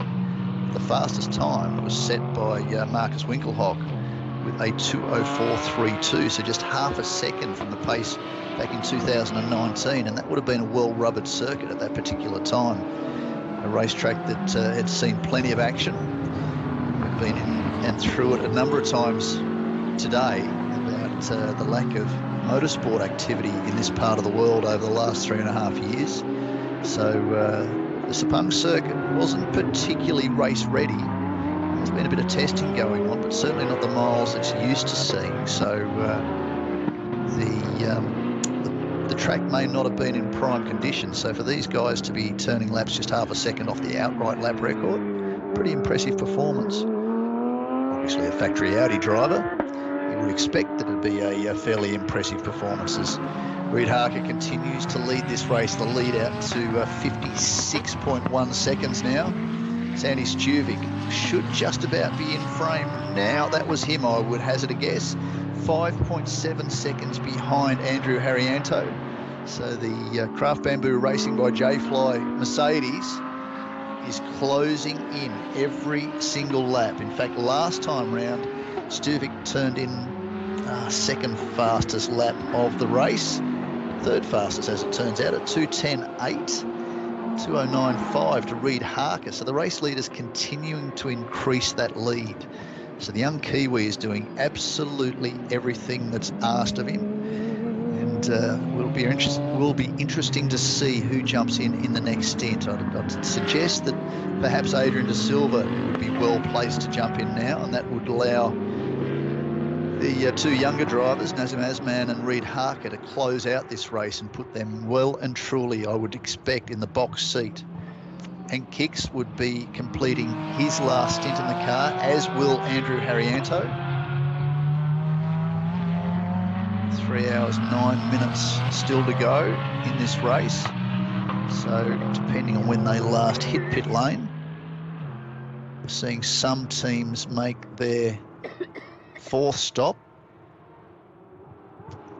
the fastest time was set by uh, Markus Winkelhock with a 204.32, so just half a second from the pace back in 2019, and that would have been a well-rubbered circuit at that particular time. A racetrack that uh, had seen plenty of action. We've been in and through it a number of times today about uh, the lack of motorsport activity in this part of the world over the last three and a half years. So uh, the Sepang circuit wasn't particularly race ready there's been a bit of testing going on, but certainly not the miles it's used to seeing. So uh, the, um, the, track may not have been in prime condition. So for these guys to be turning laps just half a second off the outright lap record, pretty impressive performance. Obviously a factory Audi driver. You would expect that it'd be a, a fairly impressive performance as Reid Harker continues to lead this race. The lead out to uh, 56.1 seconds now. Sandy Stuvik should just about be in frame now. That was him, I would hazard a guess. 5.7 seconds behind Andrew Haryanto. So the uh, Craft Bamboo Racing by J-Fly Mercedes is closing in every single lap. In fact, last time round, Stuvik turned in uh, second fastest lap of the race. Third fastest, as it turns out, at 210.8. 209.5 to Reid Harker. So the race leader's continuing to increase that lead. So the young Kiwi is doing absolutely everything that's asked of him. And uh, will be interest, will be interesting to see who jumps in in the next stint. I'd, I'd, suggest that perhaps Adrian De Silva would be well placed to jump in now, and that would allow the uh, two younger drivers, Nazim Azman and Reid Harker, to close out this race and put them well and truly, I would expect, in the box seat. And Kiks would be completing his last stint in the car, as will Andrew Haryanto. Three hours, nine minutes still to go in this race. So, depending on when they last hit pit lane, we're seeing some teams make their fourth stop.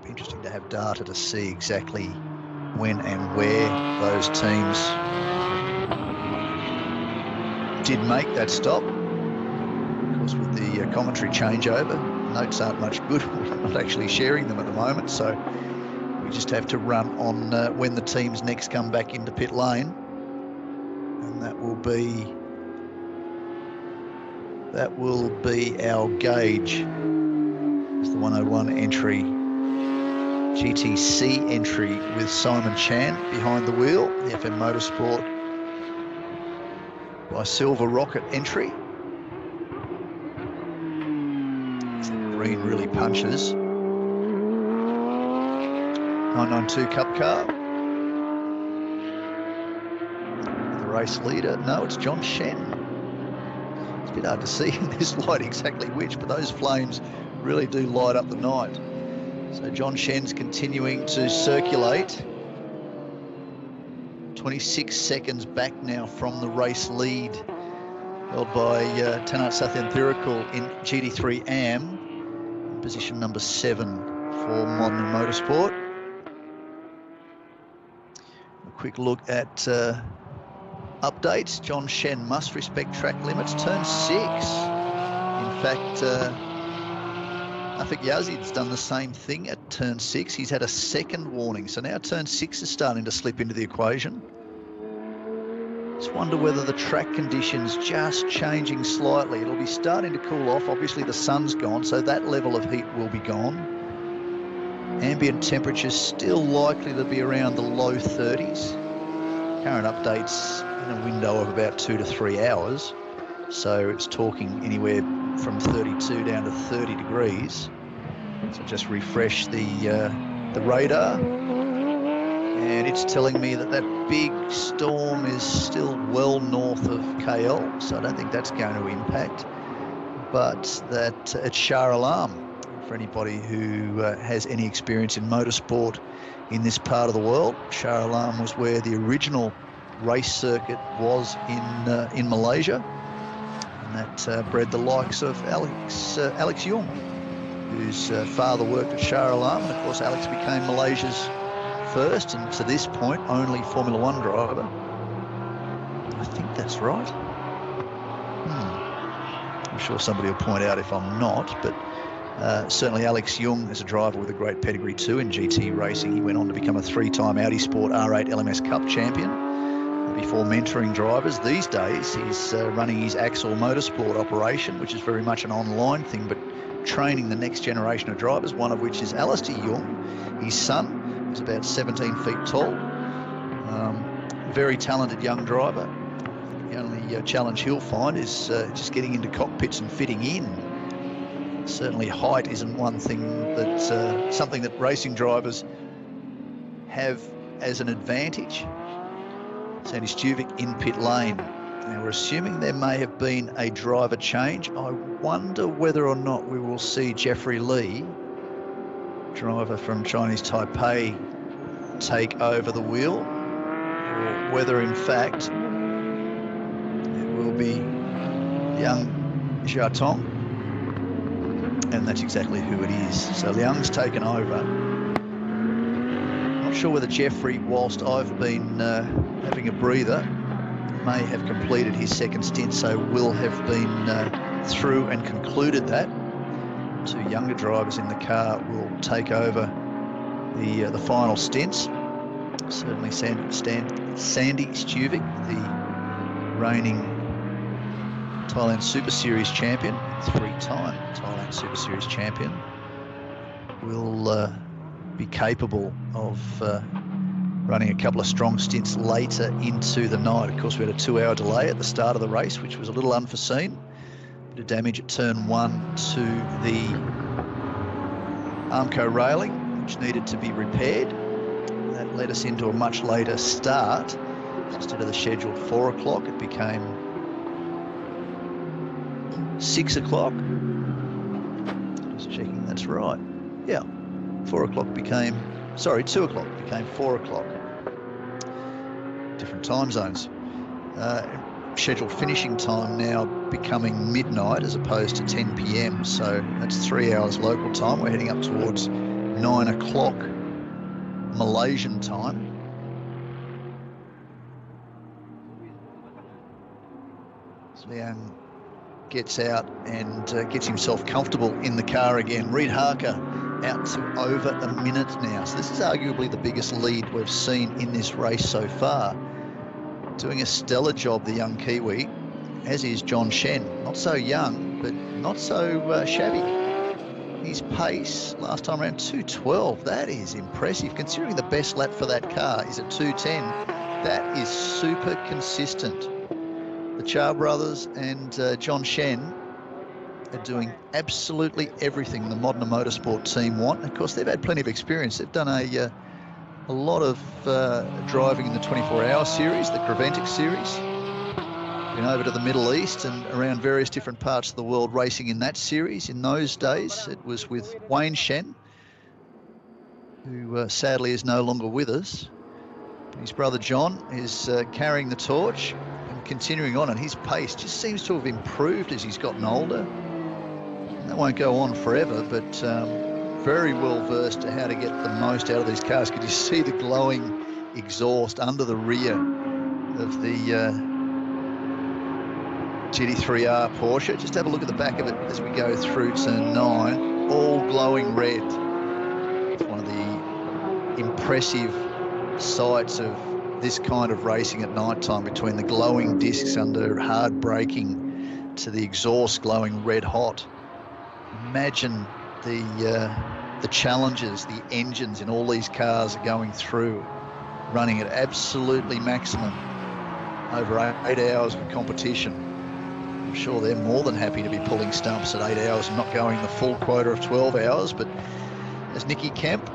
Interesting to have data to see exactly when and where those teams did make that stop. Of course, with the uh, commentary changeover, notes aren't much good. We're not actually sharing them at the moment, so we just have to run on uh, when the teams next come back into pit lane, and that will be that will be our gauge. It's the 101 entry, GTC entry with Simon Chan behind the wheel, the FM Motorsport by Silver Rocket entry. Green really punches. 992 Cup car. The race leader, no, it's John Shen it's a bit hard to see in this light exactly which, but those flames really do light up the night. So John Shen's continuing to circulate. 26 seconds back now from the race lead held by uh, Tanart Sathienthirakul in GT3 AM, position number seven for Modena Motorsport. A quick look at uh, updates. John Shen must respect track limits. Turn six. In fact, uh, Afiq Yazid's done the same thing at turn six. He's had a second warning. So now turn six is starting to slip into the equation. Just wonder whether the track conditions just changing slightly. It'll be starting to cool off. Obviously the sun's gone, so that level of heat will be gone. Ambient temperatures still likely to be around the low 30s. Current updates in a window of about two to three hours. So it's talking anywhere from 32 down to 30 degrees. So just refresh the uh, the radar, and it's telling me that that big storm is still well north of KL. So I don't think that's going to impact. But that uh, it's Shah Alam for anybody who uh, has any experience in motorsport in this part of the world. Shah Alam was where the original race circuit was in uh, in Malaysia, that uh, bred the likes of Alex uh, Alex Yoong, whose uh, father worked at Shah Alam, and of course Alex became Malaysia's first and to this point only Formula One driver. I think that's right. Hmm. I'm sure somebody will point out if I'm not, but. Uh, certainly, Alex Yoong is a driver with a great pedigree too in GT racing. He went on to become a three-time Audi Sport R8 LMS Cup champion before mentoring drivers. These days, he's uh, running his Axel Motorsport operation, which is very much an online thing, but training the next generation of drivers, one of which is Alister Yoong, his son, who's about 17 feet tall. Um, very talented young driver. The only uh, challenge he'll find is uh, just getting into cockpits and fitting in. Certainly, height isn't one thing that uh, something that racing drivers have as an advantage. Sandy Stuvik in pit lane. Now we're assuming there may have been a driver change. I wonder whether or not we will see Jeffrey Lee, driver from Chinese Taipei, take over the wheel, or whether in fact it will be young Jia Tong, and that's exactly who it is. So Liang's taken over not sure whether Jeffrey, whilst I've been uh, having a breather, may have completed his second stint, so will have been uh, through and concluded that. Two younger drivers in the car will take over the uh, the final stints. Certainly, Sandy, Stan, Sandy Stuvik, the reigning Thailand Super Series champion, three-time Thailand Super Series champion, will uh, be capable of uh, running a couple of strong stints later into the night. Of course, we had a two-hour delay at the start of the race, which was a little unforeseen. A Bit of damage at turn one to the Armco railing, which needed to be repaired. That led us into a much later start. Instead of the scheduled four o'clock, it became six o'clock. Just checking that's right. Yeah, four o'clock became, sorry, two o'clock became four o'clock. Different time zones. Uh, scheduled finishing time now becoming midnight as opposed to 10 p.m. So that's three hours local time. We're heading up towards nine o'clock Malaysian time. Liang gets out and uh, gets himself comfortable in the car again. Reid Harker out to over a minute now. So this is arguably the biggest lead we've seen in this race so far. Doing a stellar job, the young Kiwi, as is John Shen. Not so young, but not so uh, shabby. His pace last time around 212. That is impressive considering the best lap for that car is at 210. That is super consistent. The Char brothers and uh, John Shen are doing absolutely everything the Modena Motorsport team want. Of course, they've had plenty of experience. They've done a uh, a lot of uh, driving in the 24-hour series, the Creventic series. Been over to the Middle East and around various different parts of the world racing in that series. In those days, it was with Wayne Shen, who uh, sadly is no longer with us. His brother John is uh, carrying the torch and continuing on, and his pace just seems to have improved as he's gotten older. That won't go on forever, but um, very well versed to how to get the most out of these cars. Could you see the glowing exhaust under the rear of the uh, GT3R Porsche? Just have a look at the back of it as we go through turn nine, all glowing red. It's one of the impressive sights of this kind of racing at night time between the glowing discs under hard braking to the exhaust glowing red hot imagine the uh, the challenges the engines in all these cars are going through, running at absolutely maximum over eight hours of competition. I'm sure they're more than happy to be pulling stumps at eight hours and not going the full quota of 12 hours. But as Nikki Kemp,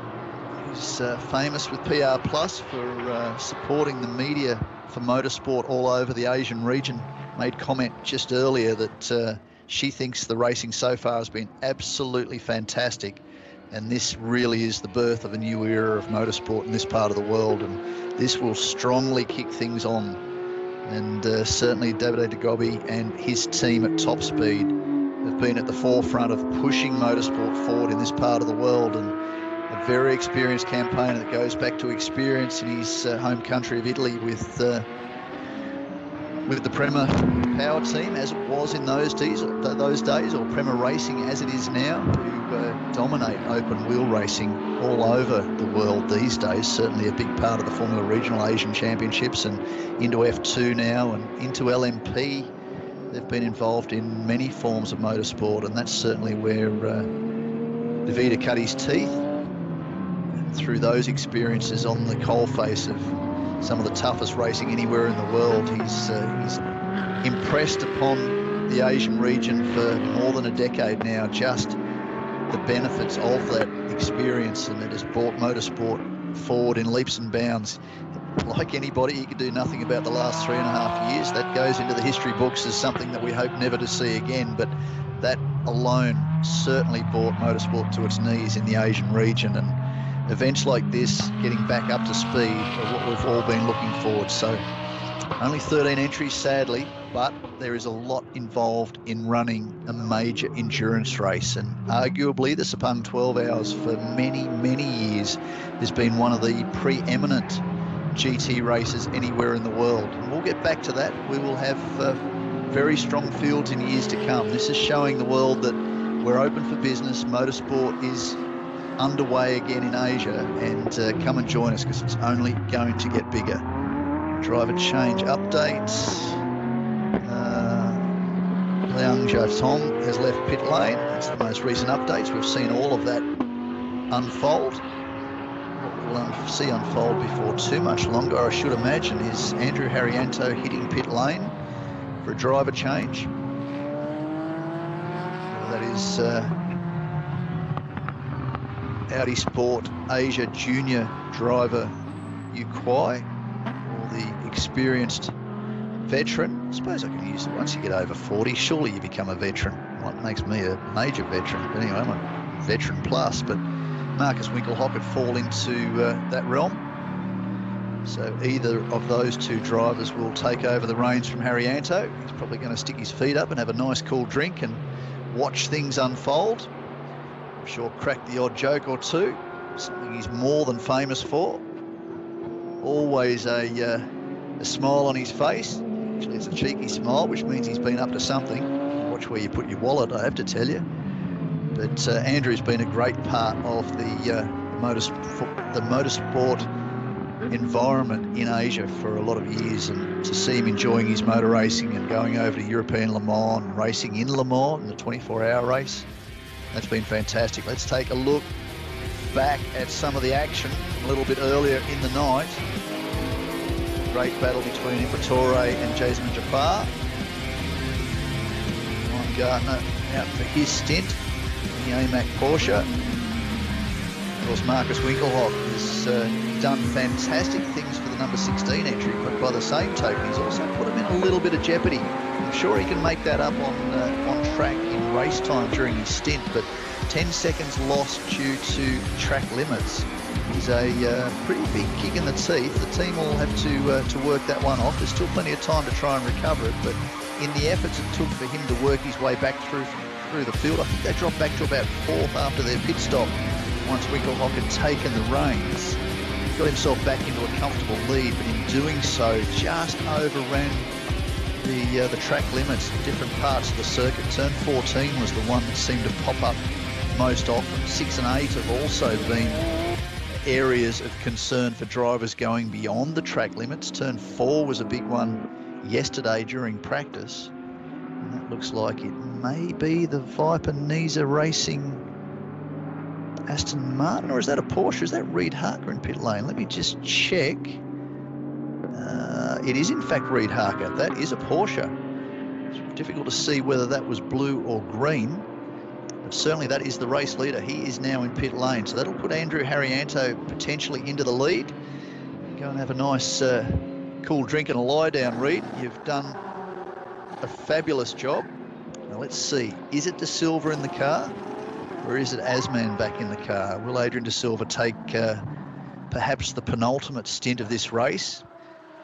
who's uh, famous with PR Plus for uh, supporting the media for motorsport all over the Asian region, made comment just earlier that uh, she thinks the racing so far has been absolutely fantastic. And this really is the birth of a new era of motorsport in this part of the world. And this will strongly kick things on. And uh, certainly Davide De Gobbi and his team at Top Speed have been at the forefront of pushing motorsport forward in this part of the world. And a very experienced campaigner that goes back to experience in his uh, home country of Italy with uh, with the Prema Power team as it was in those days, those days, or Prema Racing as it is now, who uh, dominate open wheel racing all over the world these days. Certainly a big part of the Formula Regional Asian Championships and into F2 now and into LMP. They've been involved in many forms of motorsport, and that's certainly where uh, Davide cut his teeth. Through those experiences on the coalface of some of the toughest racing anywhere in the world. He's, uh, he's impressed upon the Asian region for more than a decade now, just the benefits of that experience, and it has brought motorsport forward in leaps and bounds. Like anybody, he could do nothing about the last three and a half years. That goes into the history books as something that we hope never to see again, but that alone certainly brought motorsport to its knees in the Asian region. and events like this, getting back up to speed, are what we've all been looking forward. So only 13 entries, sadly, but there is a lot involved in running a major endurance race. And arguably, the Sepang 12 Hours for many, many years has been one of the preeminent GT races anywhere in the world. And we'll get back to that. We will have uh, very strong fields in years to come. This is showing the world that we're open for business. Motorsport is underway again in Asia and uh, come and join us because it's only going to get bigger. Driver change updates. Uh, Liang Jiatong has left pit lane. That's the most recent updates. We've seen all of that unfold. we'll un see unfold before too much longer, I should imagine, is Andrew Haryanto hitting pit lane for a driver change. That is uh, Audi Sport Asia Junior driver Yu Kuai, or the experienced veteran. I suppose I can use it once you get over 40. Surely you become a veteran. What makes me a major veteran? But anyway, I'm a veteran plus. But Markus Winkelhock would fall into uh, that realm. So either of those two drivers will take over the reins from Haryanto. He's probably going to stick his feet up and have a nice cool drink and watch things unfold. Sure crack the odd joke or two. Something he's more than famous for. Always a, uh, a smile on his face. Actually, it's a cheeky smile, which means he's been up to something. Watch where you put your wallet, I have to tell you. But uh, Andrew's been a great part of the, uh, motorsport, the motorsport environment in Asia for a lot of years, and to see him enjoying his motor racing and going over to European Le Mans racing in Le Mans in the 24-hour race, that's been fantastic. Let's take a look back at some of the action a little bit earlier in the night great battle between Imperatori and Jazeman Jaafar. Ryan Gardner out for his stint in the AMAC Porsche. Of course, Markus Winkelhock has uh, done fantastic things for the number 16 entry, but by the same token, he's also put him in a little bit of jeopardy. I'm sure he can make that up on uh, on track race time during his stint, but 10 seconds lost due to track limits is a uh, pretty big kick in the teeth. The team will have to uh, to work that one off. There's still plenty of time to try and recover it, but in the efforts it took for him to work his way back through through the field, I think they dropped back to about fourth after their pit stop. Once Winkelhock had taken the reins, got himself back into a comfortable lead, but in doing so, just overran the uh, the track limits different parts of the circuit. Turn 14 was the one that seemed to pop up most often. Six and eight have also been areas of concern for drivers going beyond the track limits. Turn four was a big one yesterday during practice. And that looks like it may be the Viper Niza Racing Aston Martin, or is that a Porsche? Is that Reid Harker in pit lane? Let me just check. Uh, it is in fact Reid Harker. That is a Porsche. It's difficult to see whether that was blue or green. But certainly that is the race leader. He is now in pit lane. So that'll put Andrew Haryanto potentially into the lead. Go and have a nice uh, cool drink and a lie down, Reid. You've done a fabulous job. Now let's see. Is it De Silva in the car? Or is it Azman back in the car? Will Adrian De Silva take uh, perhaps the penultimate stint of this race?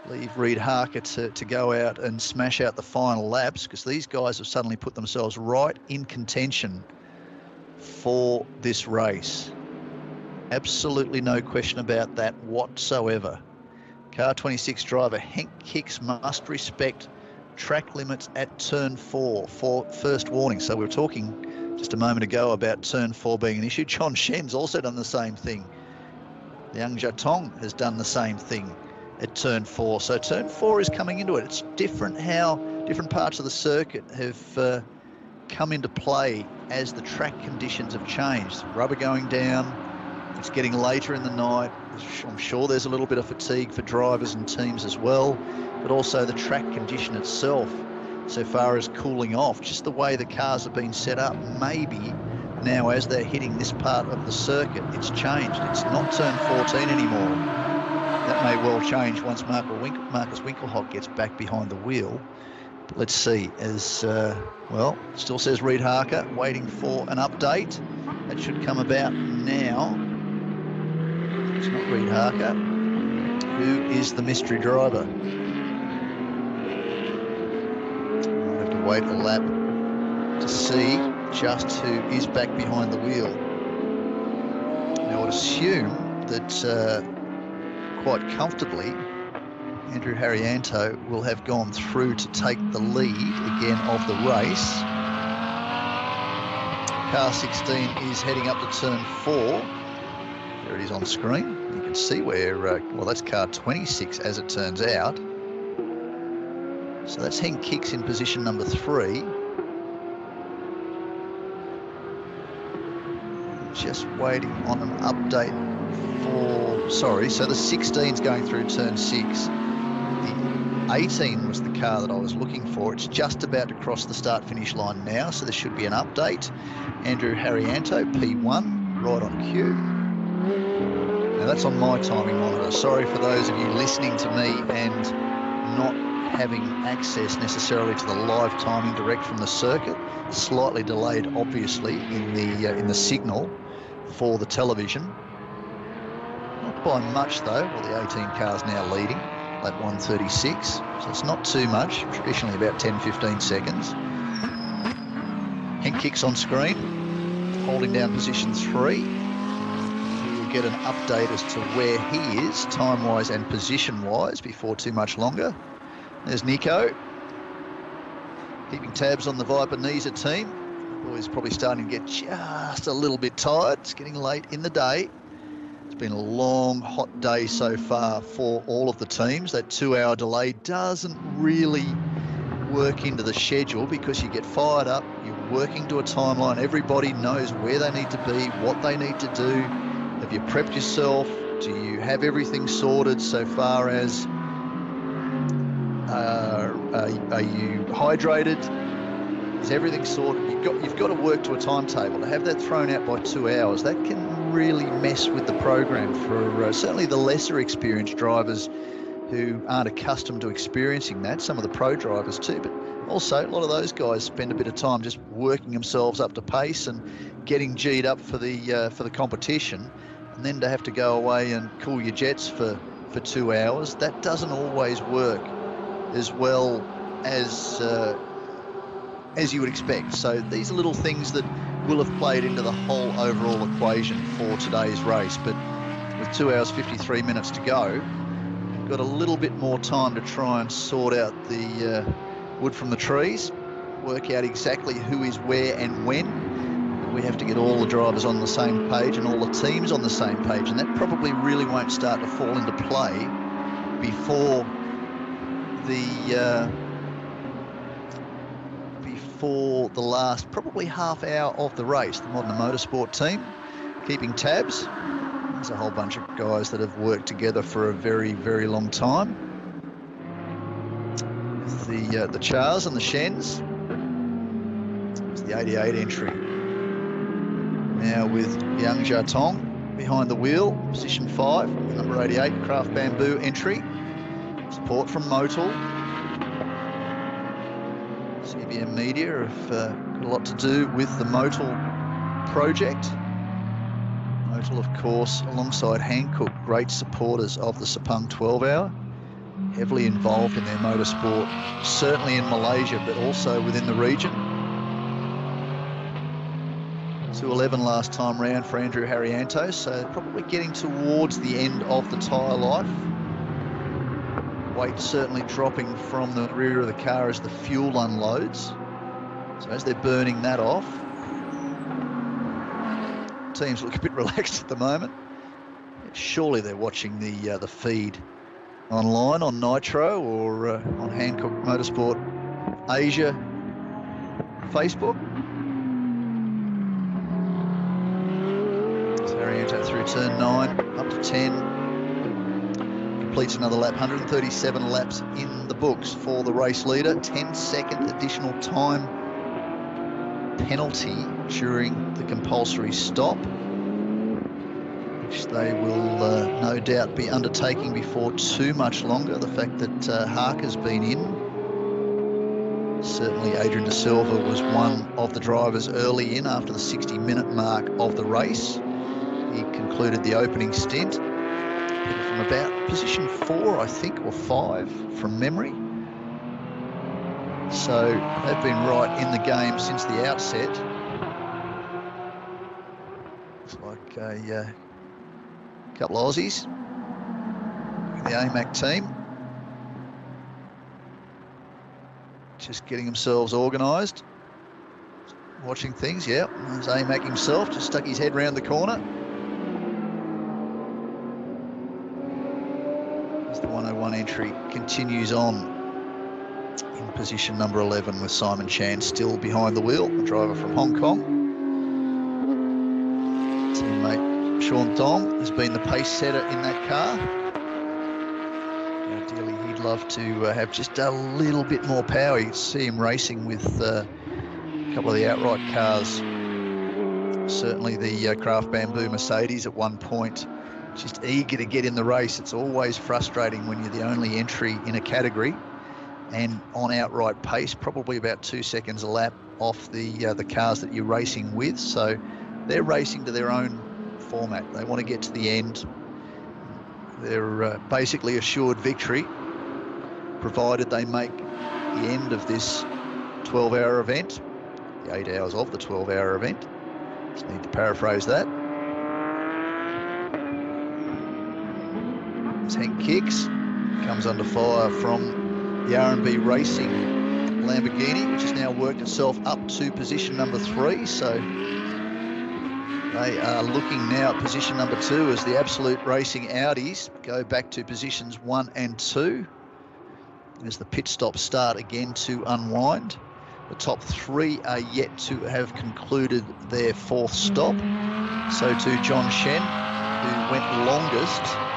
Leave Reid Harker to, to go out and smash out the final laps because these guys have suddenly put themselves right in contention for this race. Absolutely no question about that whatsoever. Car 26 driver Henk Kiks must respect track limits at turn four for first warning. So we were talking just a moment ago about turn four being an issue. John Shen's also done the same thing. Liang Jiatong has done the same thing at turn four. So turn four is coming into it. It's different how different parts of the circuit have uh, come into play as the track conditions have changed. Rubber going down, it's getting later in the night. I'm sure there's a little bit of fatigue for drivers and teams as well, but also the track condition itself, so far as cooling off, just the way the cars have been set up, maybe now as they're hitting this part of the circuit, it's changed. It's not turn 14 anymore. That may well change once Markus Winkelhock gets back behind the wheel let's see, as uh, well, still says Reid Harker, waiting for an update. That should come about now. It's not Reid Harker. Who is the mystery driver? We'll have to wait a lap to see just who is back behind the wheel. Now, I would assume that uh, quite comfortably Andrew Haryanto will have gone through to take the lead again of the race. Car 16 is heading up to turn four. There it is on screen. You can see where, uh, well, that's car 26 as it turns out. So that's Henk Kiks in position number three. Just waiting on an update for, sorry, so the 16's going through turn six. The 18 was the car that I was looking for. It's just about to cross the start finish line now, so there should be an update. Andrew Haryanto, P1, right on cue. Now that's on my timing monitor. Sorry for those of you listening to me and not having access necessarily to the live timing direct from the circuit. Slightly delayed, obviously, in the uh, in the signal for the television. Not by much though. Well, the 18 car's now leading at 136, so it's not too much. Traditionally about 10-15 seconds. Henk Kiks on screen, holding down position three. We will get an update as to where he is, time-wise and position-wise, before too much longer. There's Nico. Keeping tabs on the Viper Niza team. Boys probably starting to get just a little bit tired. It's getting late in the day. It's been a long, hot day so far for all of the teams. That two hour delay doesn't really work into the schedule because you get fired up, you're working to a timeline, everybody knows where they need to be, what they need to do. Have you prepped yourself? Do you have everything sorted so far as uh, are, are, you hydrated? Is everything sorted? You've got, you've got to work to a timetable. To have that thrown out by two hours, that can really mess with the program for uh, certainly the lesser experienced drivers who aren't accustomed to experiencing that. Some of the pro drivers too, but also a lot of those guys spend a bit of time just working themselves up to pace and getting G'd up for the uh, for the competition, and then to have to go away and cool your jets for for two hours. That doesn't always work as well as uh, as you would expect. So these are little things that will have played into the whole overall equation for today's race. But with two hours 53 minutes to go, got a little bit more time to try and sort out the uh, wood from the trees, work out exactly who is where and when. We have to get all the drivers on the same page and all the teams on the same page, and that probably really won't start to fall into play before the uh, before the last probably half hour of the race. The Modena Motorsport team keeping tabs. There's a whole bunch of guys that have worked together for a very very long time. The uh, the Chars and the Shens. It's the 88 entry. Now with Liang Jiatong behind the wheel, position five, number 88, Craft Bamboo entry. Support from Motul. CBM Media have uh, got a lot to do with the Motul project. Motul, of course, alongside Hankook, great supporters of the Sepang 12 hour. Heavily involved in their motorsport, certainly in Malaysia, but also within the region. 211 last time round for Andrew Haryanto, so probably getting towards the end of the tyre life weight certainly dropping from the rear of the car as the fuel unloads. So as they're burning that off, teams look a bit relaxed at the moment. Surely they're watching the uh, the feed online on Nitro or uh, on Hankook Motorsport Asia Facebook. So through turn nine, up to 10, completes another lap. 137 laps in the books for the race leader. 10 second additional time penalty during the compulsory stop, which they will uh, no doubt be undertaking before too much longer. The fact that uh, Harker's been in. Certainly, Adrian De Silva was one of the drivers early in after the 60 minute mark of the race. He concluded the opening stint about position four, I think, or five from memory. So they've been right in the game since the outset. Looks like a uh, couple of Aussies. The AMAC team. Just getting themselves organised. Watching things, yeah. There's AMAC himself, just stuck his head round the corner. The 101 entry continues on in position number 11 with Simon Chan still behind the wheel, the driver from Hong Kong. Teammate Sean Thong has been the pace setter in that car. Ideally, he'd love to uh, have just a little bit more power. You see him racing with uh, a couple of the outright cars. Certainly the uh, Craft Bamboo Mercedes at one point, just eager to get in the race. It's always frustrating when you're the only entry in a category and on outright pace, probably about two seconds a lap off the uh, the cars that you're racing with. So they're racing to their own format. They want to get to the end. They're uh, basically assured victory, provided they make the end of this 12-hour event, the eight hours of the 12-hour event. Just need to paraphrase that. As Henk Kiks, comes under fire from the R&B Racing Lamborghini, which has now worked itself up to position number three. So they are looking now at position number two as the Absolute Racing Audis go back to positions one and two. As the pit stops start again to unwind. The top three are yet to have concluded their fourth stop. So to John Shen, who went longest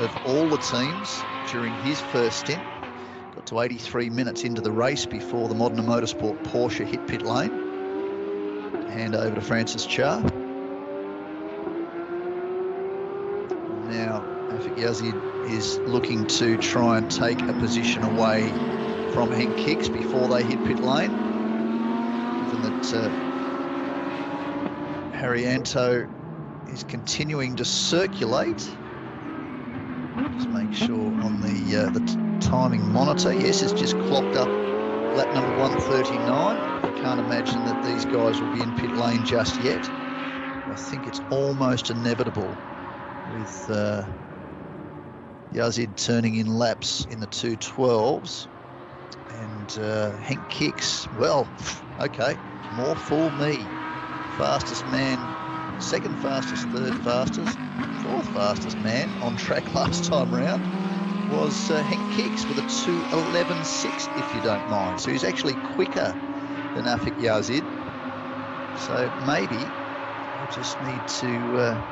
of all the teams during his first stint. Got to 83 minutes into the race before the Modena Motorsport Porsche hit pit lane hand over to Francis Tjia. Now, Afiq Yazid is looking to try and take a position away from Henk Kiks before they hit pit lane. Given that uh, Haryanto is continuing to circulate. Just make sure on the uh, the timing monitor. Yes, it's just clocked up lap number 139 I can't imagine that these guys will be in pit lane just yet. I think it's almost inevitable with uh, Yazid turning in laps in the 212s. And uh, Henk Kiks, well, okay, more for me. Fastest man, second fastest, third fastest, fourth fastest man on track last time round was uh, Henk Kiks with a 211.6, if you don't mind. So he's actually quicker than Afiq Yazid. So maybe I just need to uh,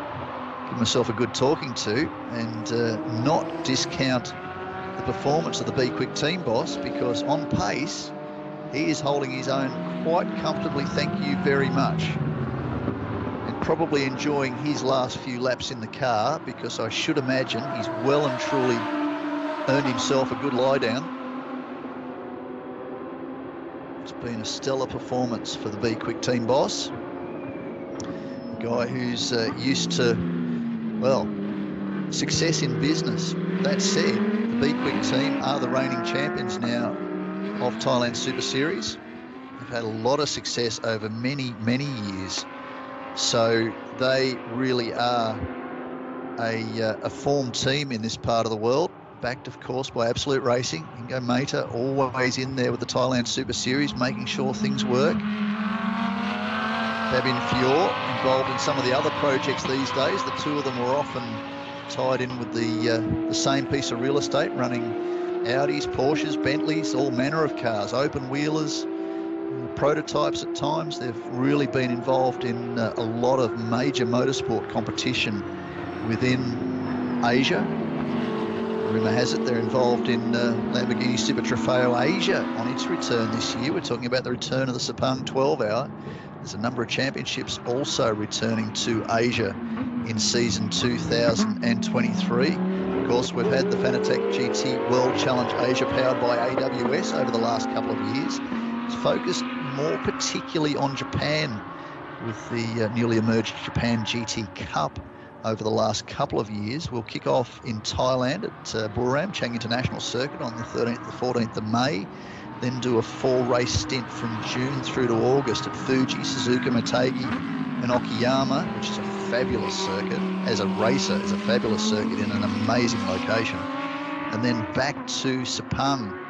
give myself a good talking to and uh, not discount the performance of the Be Quick team boss because on pace, he is holding his own quite comfortably, thank you very much. Probably enjoying his last few laps in the car because I should imagine he's well and truly earned himself a good lie down It's been a stellar performance for the Be Quick team boss. A guy who's uh, used to, well, success in business. That said, the Be Quick team are the reigning champions now of Thailand Super Series. They've had a lot of success over many, many years. So they really are a, uh, a formed team in this part of the world backed, of course, by Absolute Racing. Ingo Mater always in there with the Thailand Super Series, making sure things work. Fabian Fior involved in some of the other projects these days. The two of them were often tied in with the uh, the same piece of real estate, running Audis, Porsches, Bentleys, all manner of cars, open wheelers, prototypes at times. They've really been involved in uh, a lot of major motorsport competition within Asia rumour has it they're involved in uh, Lamborghini Super Trofeo Asia on its return this year. We're talking about the return of the Sepang 12 hour. There's a number of championships also returning to Asia in season 2023. Of course, we've had the Fanatec GT World Challenge Asia powered by AWS over the last couple of years. It's focused more particularly on Japan with the uh, newly emerged Japan GT Cup over the last couple of years. We'll kick off in Thailand at uh, Buriram Chang International Circuit on the 13th to 14th of May. Then do a four race stint from June through to August at Fuji, Suzuka, Motegi, and Okayama, which is a fabulous circuit. As a racer, it's a fabulous circuit in an amazing location. And then back to Sepang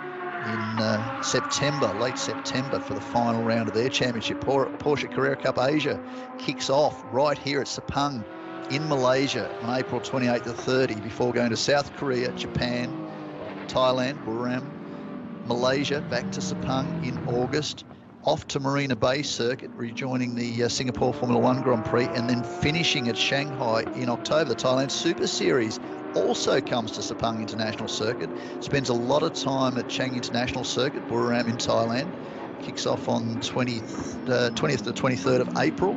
in uh, September, late September, for the final round of their championship. Porsche Carrera Cup Asia kicks off right here at Sepang in Malaysia on April 28th to 30 before going to South Korea, Japan, Thailand, Buriram, Malaysia, back to Sepang in August, off to Marina Bay Circuit, rejoining the uh, Singapore Formula One Grand Prix, and then finishing at Shanghai in October. The Thailand Super Series also comes to Sepang International Circuit, spends a lot of time at Chang International Circuit, Buriram in Thailand. Kicks off on 20th, uh, 20th to 23rd of April.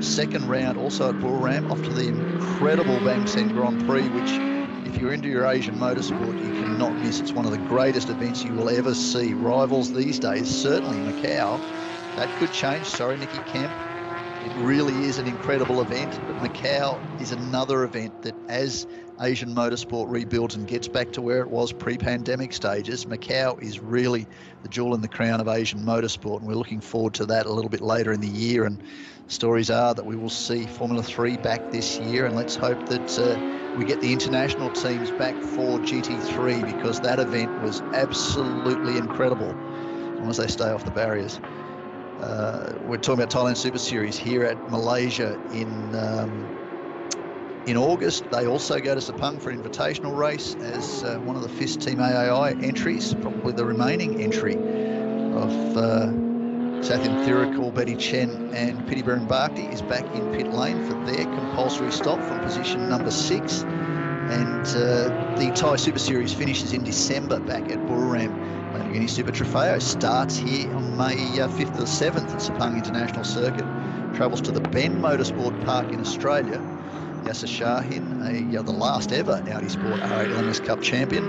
Second round also at Buriram, off to the incredible Bang Saen Grand Prix, which if you're into your Asian motorsport, you cannot miss. It's one of the greatest events you will ever see. Rivals these days, certainly Macau. That could change. Sorry, Nikki Kemp. It really is an incredible event, but Macau is another event that, as Asian motorsport rebuilds and gets back to where it was pre-pandemic stages, Macau is really the jewel in the crown of Asian motorsport, and we're looking forward to that a little bit later in the year. And stories are that we will see Formula 3 back this year, and let's hope that uh, we get the international teams back for GT3 because that event was absolutely incredible as long as they stay off the barriers. Uh, we're talking about Thailand Super Series here at Malaysia in um, in August. They also go to Sepang for an invitational race as uh, one of the Fist Team AAI entries, probably the remaining entry of Sathienthirakul, Betty Chen, and Piti Bhirombhakdi is back in pit lane for their compulsory stop from position number six. And uh, the Thai Super Series finishes in December back at Buriram. Lamborghini Super Trofeo starts here on May 5th uh, or 7th at Sepang International Circuit. Travels to the Bend Motorsport Park in Australia. Yasser Shahin, a, uh, the last ever Audi Sport R8 LMS Cup champion,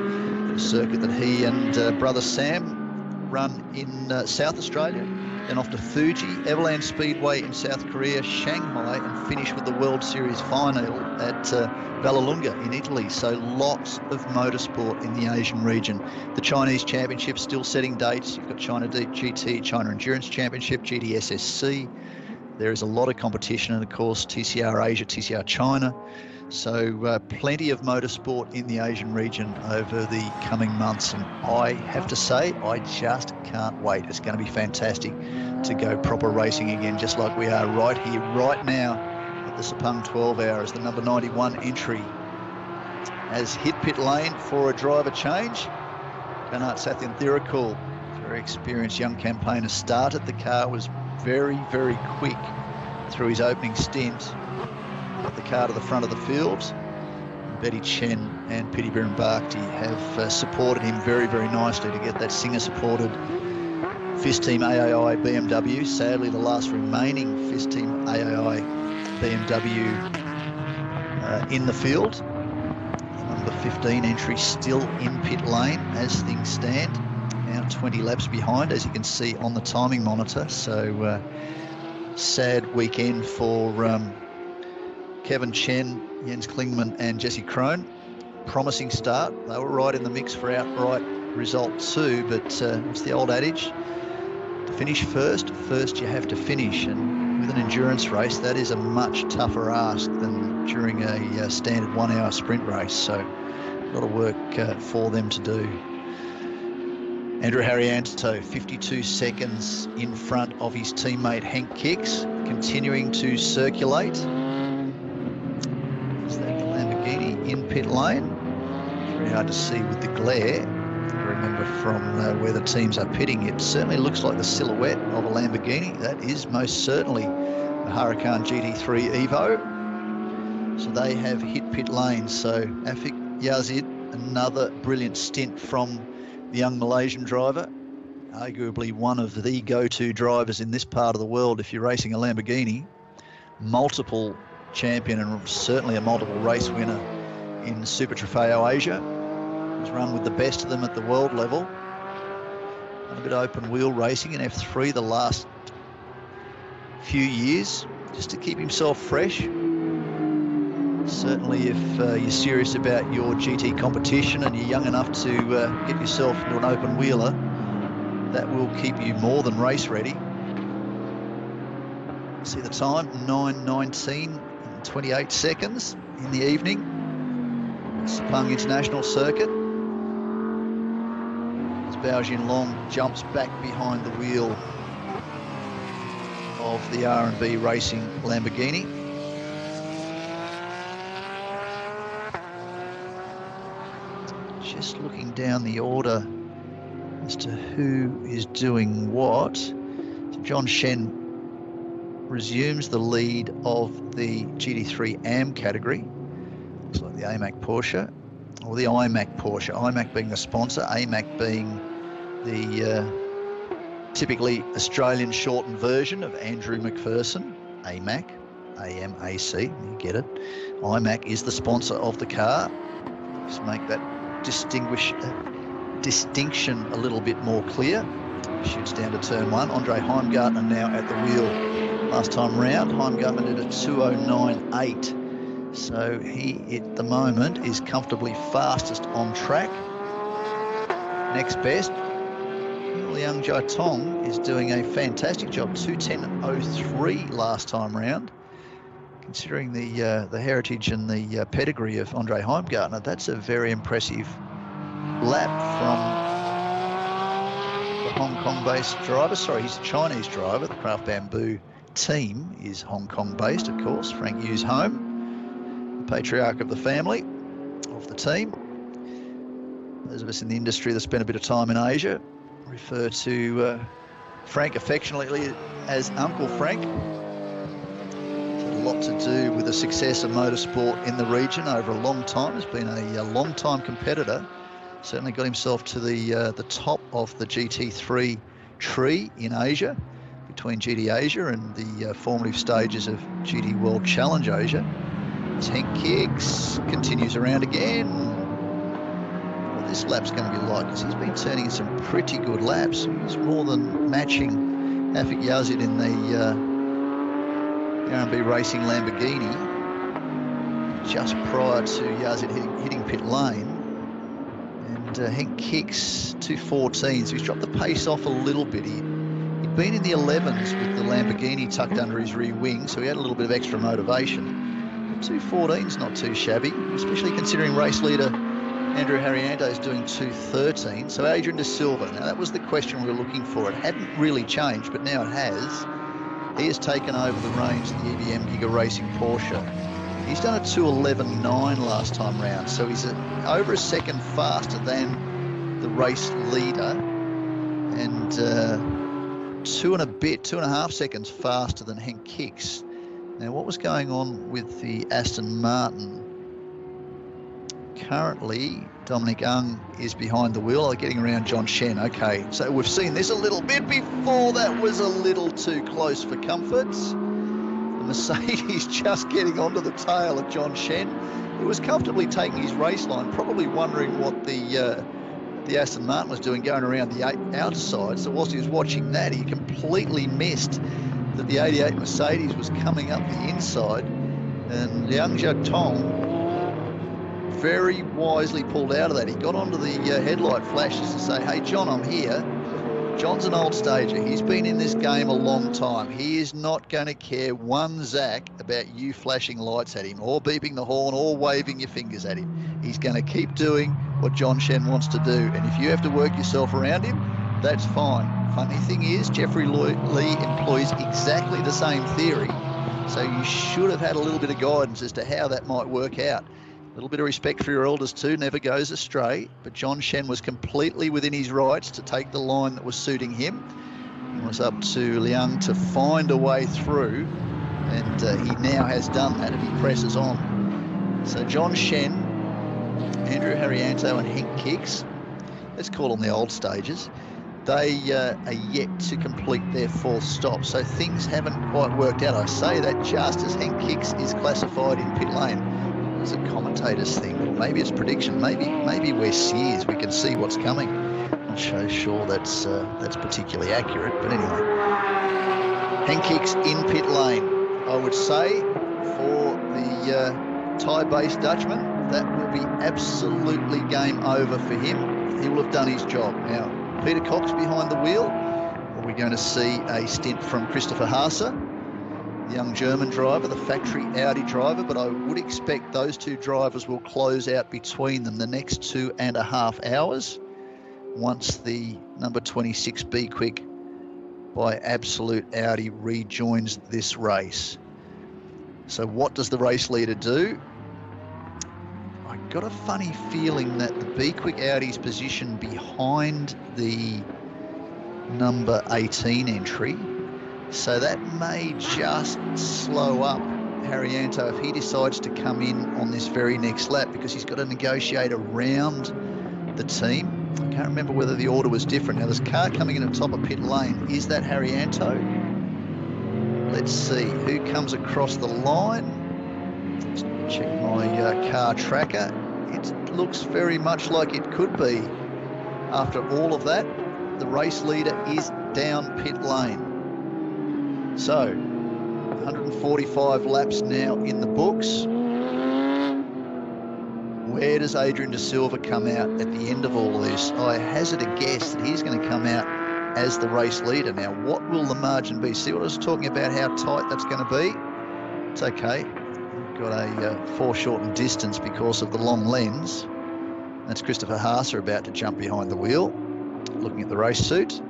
a circuit that he and uh, brother Sam run in uh, South Australia then off to Fuji, Everland Speedway in South Korea, Shanghai, and finish with the World Series final at uh, Vallelunga in Italy. So lots of motorsport in the Asian region. The Chinese Championship still setting dates. You've got China GT, China Endurance Championship, GTSSC. There is a lot of competition, and of course, TCR Asia, TCR China. So, uh, plenty of motorsport in the Asian region over the coming months. And I have to say, I just can't wait. It's going to be fantastic to go proper racing again, just like we are right here, right now at the Sepang 12 hours. The number 91 entry has hit pit lane for a driver change. Bernard Sathienthirakul, very experienced young campaigner, started the car, was very, very quick through his opening stint got the car to the front of the field. Betty Chen and Piti Bhirombhakdi have uh, supported him very, very nicely to get that Singha-supported Fist Team AAI BMW. Sadly, the last remaining Fist Team AAI BMW uh, in the field. Number 15 entry still in pit lane as things stand. Now 20 laps behind, as you can see on the timing monitor. So uh, sad weekend for um, Kevin Chen, Jens Klingmann, and Jesse Krohn. Promising start. They were right in the mix for outright result too, but uh, it's the old adage to finish first, first you have to finish. And with an endurance race, that is a much tougher ask than during a uh, standard one hour sprint race. So a lot of work uh, for them to do. Andrew Haryanto, 52 seconds in front of his teammate Henk Kiks, continuing to circulate in pit lane. Very hard to see with the glare. Remember from uh, where the teams are pitting, it certainly looks like the silhouette of a Lamborghini. That is most certainly the Huracan GT3 Evo. So they have hit pit lane. So Afiq Yazid, another brilliant stint from the young Malaysian driver, arguably one of the go-to drivers in this part of the world if you're racing a Lamborghini. Multiple champion and certainly a multiple race winner in Super Trofeo Asia. He's run with the best of them at the world level. a bit of open wheel racing in F3 the last few years just to keep himself fresh. Certainly, if uh, you're serious about your GT competition and you're young enough to uh, get yourself into an open wheeler, that will keep you more than race ready. See the time 9.19 and 28 seconds in the evening. Sepang International Circuit. As Bao Jinlong jumps back behind the wheel of the R&B Racing Lamborghini. Just looking down the order as to who is doing what. John Shen resumes the lead of the GT3 AM category. Looks like the AMAC Porsche, or the IMAC Porsche. IMAC being the sponsor, AMAC being the uh, typically Australian shortened version of Andrew McPherson, AMAC, AMAC, you get it. IMAC is the sponsor of the car. Just make that distinguish uh, distinction a little bit more clear. Shoots down to turn one. Andre Heimgartner now at the wheel. Last time round, Heimgartner did a 209.8. So he, at the moment, is comfortably fastest on track. Next best, Liang Jiatong is doing a fantastic job. 210.03 last time round. Considering the uh, the heritage and the uh, pedigree of Andre Heimgartner, that's a very impressive lap from the Hong Kong-based driver. Sorry, he's a Chinese driver. The Craft Bamboo team is Hong Kong-based, of course. Frank Yu's home, the patriarch of the family, of the team. Those of us in the industry that spent a bit of time in Asia refer to uh, Frank affectionately as Uncle Frank. It's a lot to do with the success of motorsport in the region over a long time. He's been a, a long time competitor certainly got himself to the uh, the top of the GT3 tree in Asia, between GT Asia and the uh, formative stages of GT World Challenge Asia. As Henk Kiks continues around again. What this lap's going to be like, because he's been turning in some pretty good laps. He's more than matching Afiq Yazid in the uh, R&B Racing Lamborghini just prior to Yazid hitting, hitting pit lane and uh, Henk Kiks 214, so he's dropped the pace off a little bit. Been in the 11s with the Lamborghini tucked under his rear wing, so he had a little bit of extra motivation. 214's not too shabby, especially considering race leader Andrew Haryanto is doing 213. So Adrian De Silva, now that was the question we were looking for. It hadn't really changed, but now it has. He has taken over the reins of the EBM Giga Racing Porsche. He's done a 211.9 last time round, so he's a, over a second faster than the race leader, and uh, two and a bit, two and a half seconds faster than Henk Kiks. Now, what was going on with the Aston Martin? Currently, Dominic Ang is behind the wheel, getting around John Shen. Okay, so we've seen this a little bit before. That was a little too close for comforts. Mercedes just getting onto the tail of John Shen, who was comfortably taking his race line, probably wondering what the uh, the Aston Martin was doing going around the outside. So whilst he was watching that, he completely missed that the 88 Mercedes was coming up the inside, and Liang Jiatong very wisely pulled out of that. He got onto the uh, headlight flashes to say, "Hey, John, I'm here." John's an old stager. He's been in this game a long time. He is not going to care one zack about you flashing lights at him or beeping the horn or waving your fingers at him. He's going to keep doing what John Shen wants to do. And if you have to work yourself around him, that's fine. Funny thing is, Jeffrey Lee employs exactly the same theory. So you should have had a little bit of guidance as to how that might work out. Little bit of respect for your elders too, never goes astray. But John Shen was completely within his rights to take the line that was suiting him. It was up to Liang to find a way through, and uh, he now has done that, and he presses on. So John Shen, Andrew Haryanto, and Henk Kiks, let's call them the old stages, they uh, are yet to complete their fourth stop. So things haven't quite worked out. I say that just as Henk Kiks is classified in pit lane it's a commentator's thing. Maybe it's prediction. Maybe maybe we're seers. We can see what's coming. Not so sure that's uh, that's particularly accurate. But anyway, Henk Kiks in pit lane. I would say for the uh, Thai-based Dutchman, that will be absolutely game over for him. He will have done his job. Now, Peter Kox behind the wheel. Are we going to see a stint from Christopher Haase? Young German driver, the factory Audi driver, but I would expect those two drivers will close out between them the next two and a half hours once the number 26 Be Quick by Absolute Audi rejoins this race. So, what does the race leader do? I got a funny feeling that the Be Quick Audi's position behind the number 18 entry So that may just slow up Haryanto if he decides to come in on this very next lap because he's got to negotiate around the team. I can't remember whether the order was different. Now, this car coming in at top of pit lane. Is that Haryanto? Let's see who comes across the line. Just check my uh, car tracker. It looks very much like it could be. After all of that, the race leader is down pit lane. So, 145 laps now in the books. Where does Adrian De Silva come out at the end of all of this? I hazard a guess that he's going to come out as the race leader. Now, what will the margin be? See what I was talking about, how tight that's going to be? It's okay. We've got a uh, foreshortened distance because of the long lens. That's Christopher Haase about to jump behind the wheel, looking at the race suit.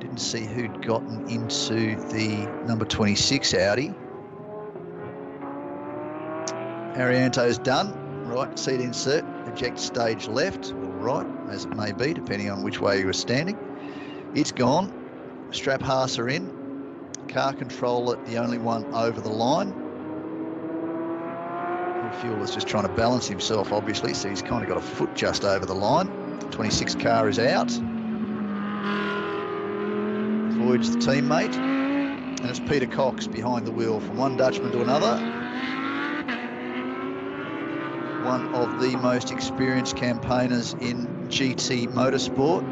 Didn't see who'd gotten into the number 26 Audi. Haryanto's done. Right, seat insert, eject stage left or right, as it may be, depending on which way you were standing. It's gone. Strap Haase in. Car controller, the only one over the line. Fuel is just trying to balance himself, obviously, so he's kind of got a foot just over the line. 26 car is out. Avoids the teammate. And it's Peter Kox behind the wheel from one Dutchman to another. One of the most experienced campaigners in GT motorsport.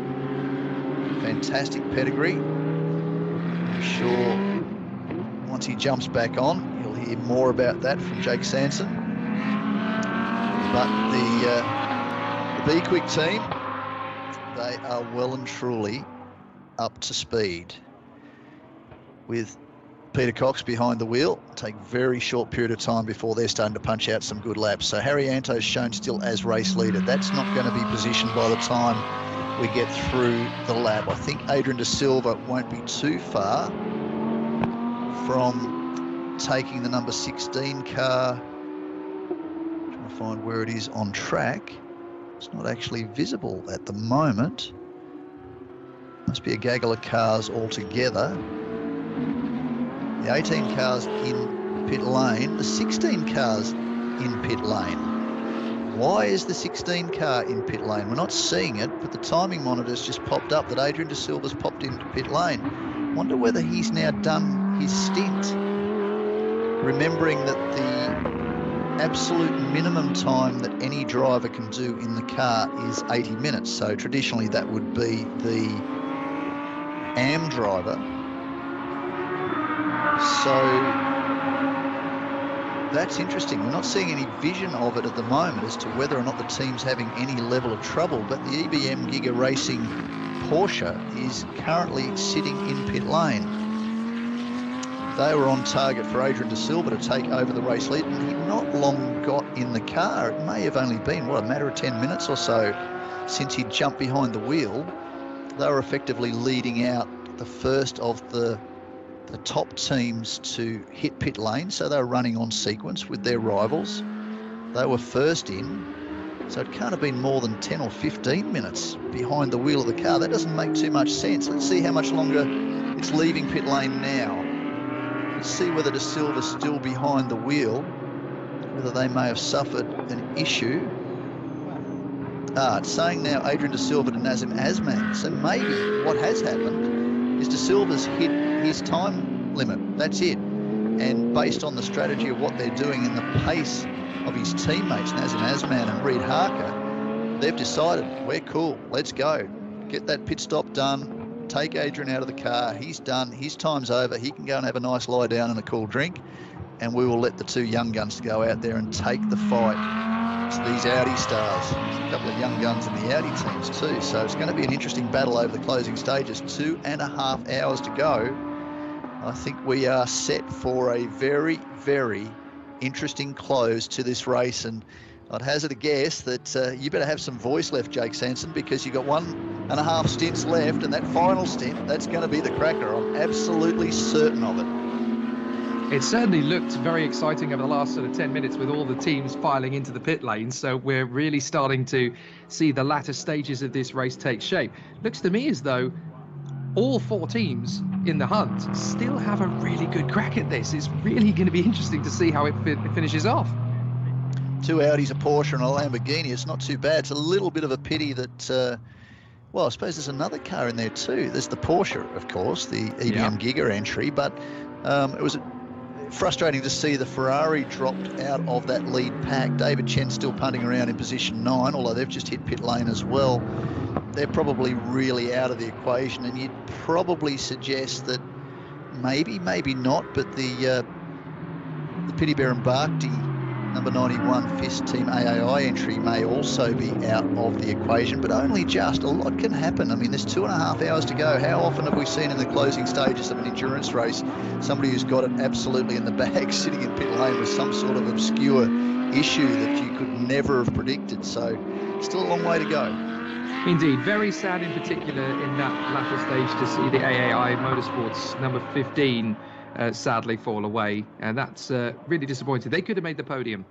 Fantastic pedigree. I'm sure once he jumps back on, you'll hear more about that from Jake Sanson. But the, uh, the Be Quick team, they are well and truly up to speed. With Peter Kox behind the wheel, take very short period of time before they're starting to punch out some good laps. So Haryanto's shown still as race leader. That's not going to be positioned by the time we get through the lap. I think Adrian De Silva won't be too far from taking the number 16 car. trying to find where it is on track. It's not actually visible at the moment. Must be a gaggle of cars altogether. The 18 cars in pit lane, the 16 cars in pit lane. Why is the 16 car in pit lane? We're not seeing it, but the timing monitors just popped up that Adrian De Silva's popped into pit lane. Wonder whether he's now done his stint. Remembering that the absolute minimum time that any driver can do in the car is 80 minutes. So traditionally that would be the AM driver. So that's interesting. We're not seeing any vision of it at the moment as to whether or not the team's having any level of trouble, but the EBM Giga Racing Porsche is currently sitting in pit lane. They were on target for Adrian De Silva to take over the race lead, and he'd not long got in the car. It may have only been, what, a matter of 10 minutes or so since he'd jumped behind the wheel. They were effectively leading out the first of the the top teams to hit pit lane, so they were running on sequence with their rivals. They were first in, so it can't have been more than 10 or 15 minutes behind the wheel of the car. That doesn't make too much sense. Let's see how much longer it's leaving pit lane now. Let's see whether De Silva's still behind the wheel, whether they may have suffered an issue. Saying now Adrian De Silva to Nazim Azman. So maybe what has happened is De Silva's hit his time limit. That's it. And based on the strategy of what they're doing and the pace of his teammates, Nazim Azman and Reid Harker, they've decided we're cool. Let's go. Get that pit stop done. Take Adrian out of the car. He's done. His time's over. He can go and have a nice lie down and a cool drink. And we will let the two young guns go out there and take the fight these Audi stars. A couple of young guns in the Audi teams too. So it's going to be an interesting battle over the closing stages. Two and a half hours to go. I think we are set for a very, very interesting close to this race. And I'd hazard a guess that uh, you better have some voice left, Jake Sanson, because you've got one and a half stints left. And that final stint, that's going to be the cracker. I'm absolutely certain of it. It certainly looked very exciting over the last sort of 10 minutes with all the teams filing into the pit lane. So we're really starting to see the latter stages of this race take shape. Looks to me as though all four teams in the hunt still have a really good crack at this. It's really going to be interesting to see how it, fi- it finishes off. Two Audis, a Porsche, and a Lamborghini. It's not too bad. It's a little bit of a pity that. Uh, well, I suppose there's another car in there too. There's the Porsche, of course, the EBM yeah. Giga entry, but um, it was frustrating to see the Ferrari dropped out of that lead pack. David Chen still punting around in position nine, although they've just hit pit lane as well. They're probably really out of the equation, and you'd probably suggest that maybe, maybe not, but the uh, the Piti Bhirombhakdi number 91 Fist Team AAI entry may also be out of the equation, but only just. A lot can happen. I mean, there's two and a half hours to go. How often have we seen in the closing stages of an endurance race somebody who's got it absolutely in the bag sitting in pit lane with some sort of obscure issue that you could never have predicted? So, still a long way to go. Indeed, very sad in particular in that latter stage to see the AAI Motorsports number 15 uh, sadly fall away, and that's uh, really disappointing. They could have made the podium.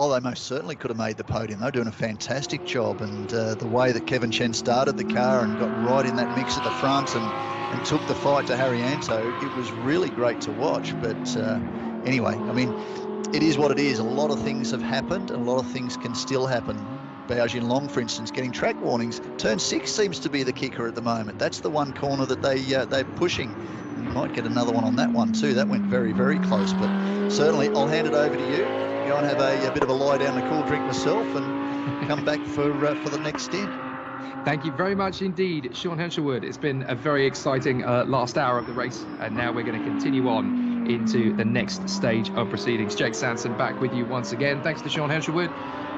Oh, they most certainly could have made the podium. They're doing a fantastic job, and uh, the way that Kevin Chen started the car and got right in that mix at the front and, and took the fight to Haryanto, it was really great to watch. But uh, anyway, I mean, it is what it is. A lot of things have happened, and a lot of things can still happen. Bao Long, for instance, getting track warnings. Turn six seems to be the kicker at the moment. That's the one corner that they uh, they're pushing might get another one on that one too. That went very, very close. But certainly, I'll hand it over to you. Go and have a, a bit of a lie down a cool drink myself, and come back for uh, for the next stint. Thank you very much indeed, Sean Henshelwood. It's been a very exciting uh, last hour of the race, and now we're going to continue on into the next stage of proceedings. Jake Sanson back with you once again. Thanks to Sean Henshelwood,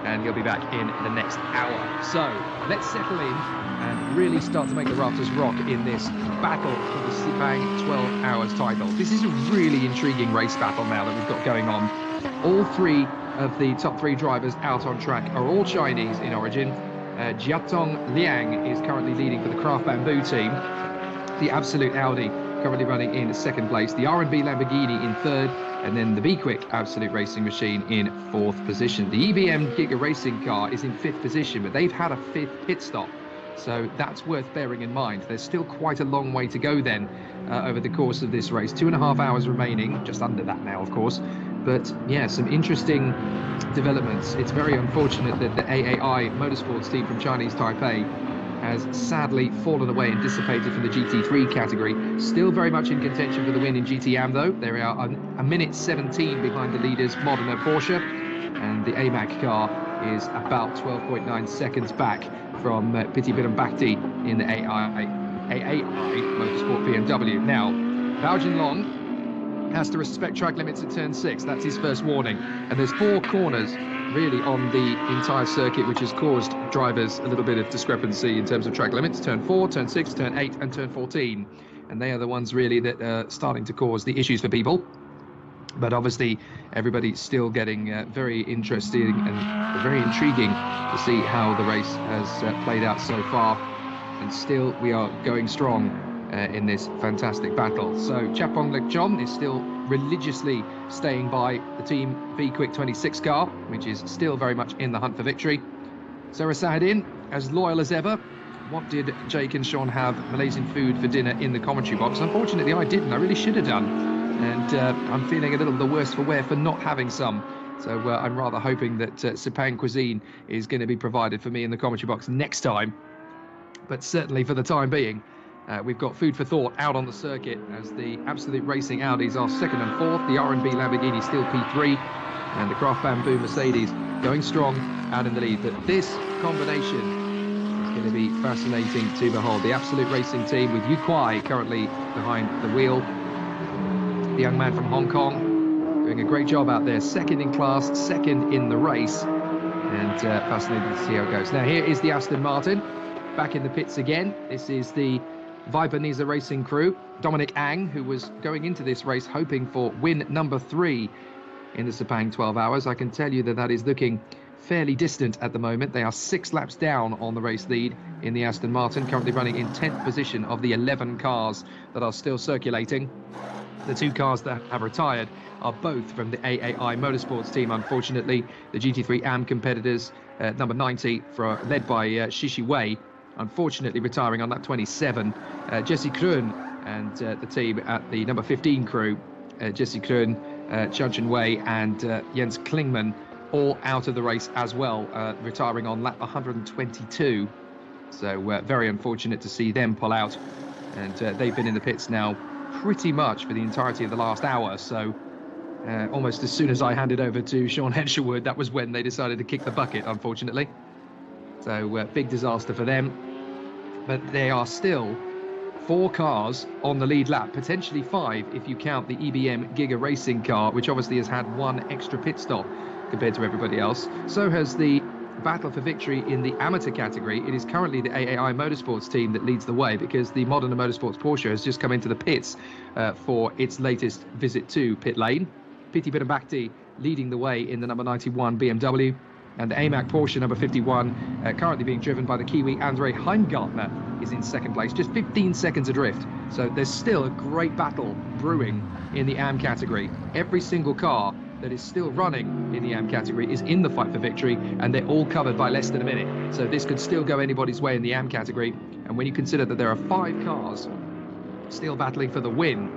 and he'll be back in the next hour. So let's settle in and really start to make the rafters rock in this battle for the Sepang 12 Hours title. This is a really intriguing race battle now that we've got going on. All three of the top three drivers out on track are all Chinese in origin. Uh, Jiatong Liang is currently leading for the Craft Bamboo team. The Absolute Audi currently running in second place. The R&B Lamborghini in third and then the Be Quick Absolute Racing Machine in fourth position. The EBM Giga Racing car is in fifth position, but they've had a fifth pit stop so that's worth bearing in mind. There's still quite a long way to go then uh, over the course of this race. Two and a half hours remaining, just under that now, of course. But yeah, some interesting developments. It's very unfortunate that the AAI motorsports team from Chinese Taipei has sadly fallen away and dissipated from the GT3 category. Still very much in contention for the win in GTM though. They are a, minute 17 behind the leaders Modena Porsche, and the AMAC car is about 12.9 seconds back from uh, Piti Bhirombhakdi in the AI, AAI Motorsport BMW. Now, Bao Long has to respect track limits at turn six. That's his first warning. And there's four corners really on the entire circuit, which has caused drivers a little bit of discrepancy in terms of track limits. Turn four, turn six, turn eight, and turn 14. And they are the ones really that are starting to cause the issues for people but obviously everybody's still getting uh, very interesting and very intriguing to see how the race has uh, played out so far and still we are going strong uh, in this fantastic battle so Chapong Lek John is still religiously staying by the team Be Quick 26 car which is still very much in the hunt for victory Sarah Sahadin as loyal as ever what did Jake and Sean have Malaysian food for dinner in the commentary box? Unfortunately, I didn't. I really should have done and uh, I'm feeling a little the worse for wear for not having some. So uh, I'm rather hoping that uh, Sepang cuisine is going to be provided for me in the commentary box next time. But certainly for the time being, uh, we've got food for thought out on the circuit as the Absolute Racing Audis are second and fourth. The R&B Lamborghini still P3, and the Craft Bamboo Mercedes going strong out in the lead. But this combination is going to be fascinating to behold. The Absolute Racing team with Yu Kuai currently behind the wheel the young man from Hong Kong, doing a great job out there. Second in class, second in the race. And uh, fascinating to see how it goes. Now, here is the Aston Martin back in the pits again. This is the Viper Niza Racing crew. Dominic Ang, who was going into this race hoping for win number three in the Sepang 12 hours. I can tell you that that is looking fairly distant at the moment. They are six laps down on the race lead in the Aston Martin, currently running in 10th position of the 11 cars that are still circulating. The two cars that have retired are both from the AAI Motorsports team, unfortunately. The GT3 AM competitors, uh, number 90, for, led by uh, Shishi Wei, unfortunately retiring on lap 27. Uh, Jesse Kroon and uh, the team at the number 15 crew, uh, Jesse Kroon, uh, Chen Wei, and uh, Jens Klingmann, all out of the race as well, uh, retiring on lap 122. So uh, very unfortunate to see them pull out. And they've been in the pits now pretty much for the entirety of the last hour. So almost as soon as I handed over to Sean Hesselwood, that was when they decided to kick the bucket, unfortunately. So uh, big disaster for them. But they are still four cars on the lead lap, potentially five if you count the EBM Giga Racing car, which obviously has had one extra pit stop compared to everybody else. So has the battle for victory in the amateur category. It is currently the AAI Motorsports team that leads the way because the Modena Motorsports Porsche has just come into the pits uh, for its latest visit to pit lane. Piti Bhirombhakdi leading the way in the number 91 BMW. And the AMAC Porsche number 51, uh, currently being driven by the Kiwi Andre Heimgartner, is in second place, just 15 seconds adrift. So there's still a great battle brewing in the AM category. Every single car that is still running in the AM category is in the fight for victory, and they're all covered by less than a minute. So this could still go anybody's way in the AM category. And when you consider that there are five cars still battling for the win,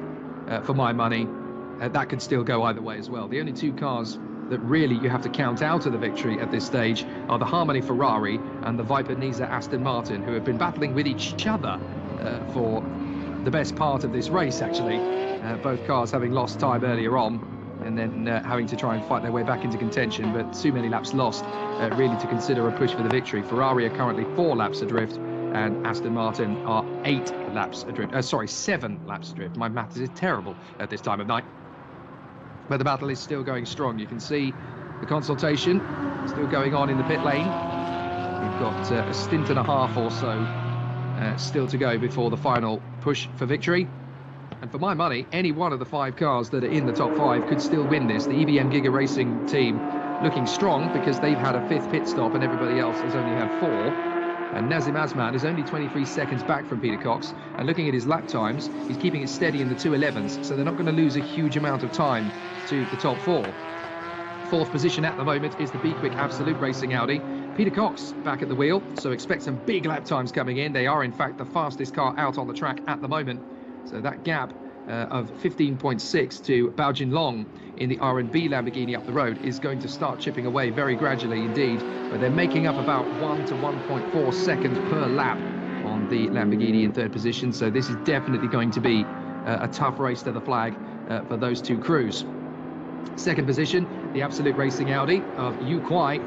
uh, for my money, uh, that could still go either way as well. The only two cars that really you have to count out of the victory at this stage are the Harmony Ferrari and the Viper Niza Aston Martin, who have been battling with each other uh, for the best part of this race, actually. Uh, both cars having lost time earlier on and then uh, having to try and fight their way back into contention, but too many laps lost uh, really to consider a push for the victory. Ferrari are currently four laps adrift, and Aston Martin are eight laps adrift. Uh, sorry, seven laps adrift. My maths is terrible at this time of night. But the battle is still going strong. You can see the consultation still going on in the pit lane. We've got uh, a stint and a half or so uh, still to go before the final push for victory. And for my money, any one of the five cars that are in the top five could still win this. The EBM Giga Racing team looking strong because they've had a fifth pit stop and everybody else has only had four. And Nazim Azman is only 23 seconds back from Peter Kox. And looking at his lap times, he's keeping it steady in the 211s, so they're not going to lose a huge amount of time to the top four. Fourth position at the moment is the Be Quick Absolute Racing Audi. Peter Kox back at the wheel, so expect some big lap times coming in. They are, in fact, the fastest car out on the track at the moment. So that gap uh, of 15.6 to Bao Jinlong in the R&B Lamborghini up the road is going to start chipping away very gradually indeed. But they're making up about 1 to 1.4 seconds per lap on the Lamborghini in third position. So this is definitely going to be uh, a tough race to the flag uh, for those two crews. Second position, the Absolute Racing Audi of Yu Kuai,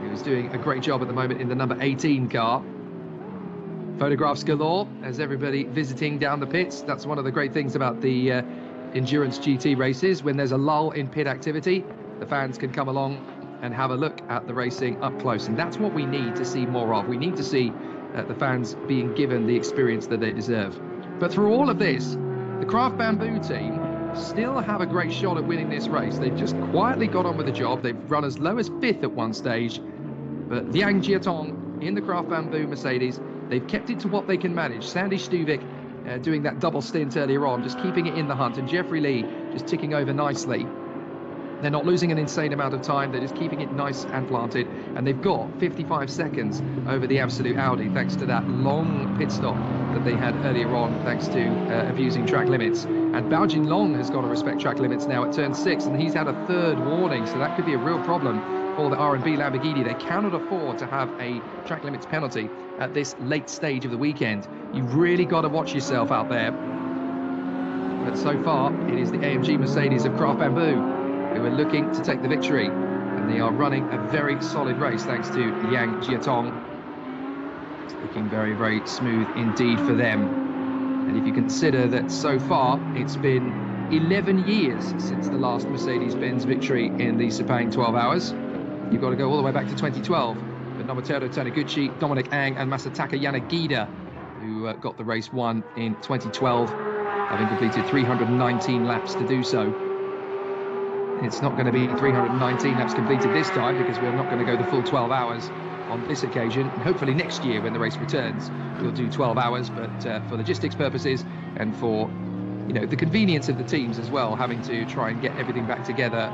who is doing a great job at the moment in the number 18 car. Photographs galore as everybody visiting down the pits. That's one of the great things about the uh, endurance GT races. When there's a lull in pit activity, the fans can come along and have a look at the racing up close. And that's what we need to see more of. We need to see uh, the fans being given the experience that they deserve. But through all of this, the Craft Bamboo team still have a great shot at winning this race. They've just quietly got on with the job. They've run as low as fifth at one stage. But Liang Jiatong in the Craft Bamboo Mercedes They've kept it to what they can manage. Sandy Stuvik uh, doing that double stint earlier on, just keeping it in the hunt, and Jeffrey Lee just ticking over nicely. They're not losing an insane amount of time. They're just keeping it nice and planted. And they've got 55 seconds over the absolute Audi, thanks to that long pit stop that they had earlier on, thanks to uh, abusing track limits. And Bao Jinlong has got to respect track limits now at turn six, and he's had a third warning, so that could be a real problem for the R&B Lamborghini. They cannot afford to have a track limits penalty at this late stage of the weekend. You've really got to watch yourself out there. But so far, it is the AMG Mercedes of Craft Bamboo who are looking to take the victory. And they are running a very solid race thanks to Liang Jiatong. It's looking very, very smooth indeed for them. And if you consider that so far it's been 11 years since the last Mercedes-Benz victory in the Sepang 12 hours, You've got to go all the way back to 2012 But Nobuteru Taniguchi, Dominic Ang, and Masataka Yanagida, who uh, got the race won in 2012, having completed 319 laps to do so. It's not going to be 319 laps completed this time because we're not going to go the full 12 hours on this occasion. And hopefully next year when the race returns, we'll do 12 hours. But uh, for logistics purposes and for you know the convenience of the teams as well, having to try and get everything back together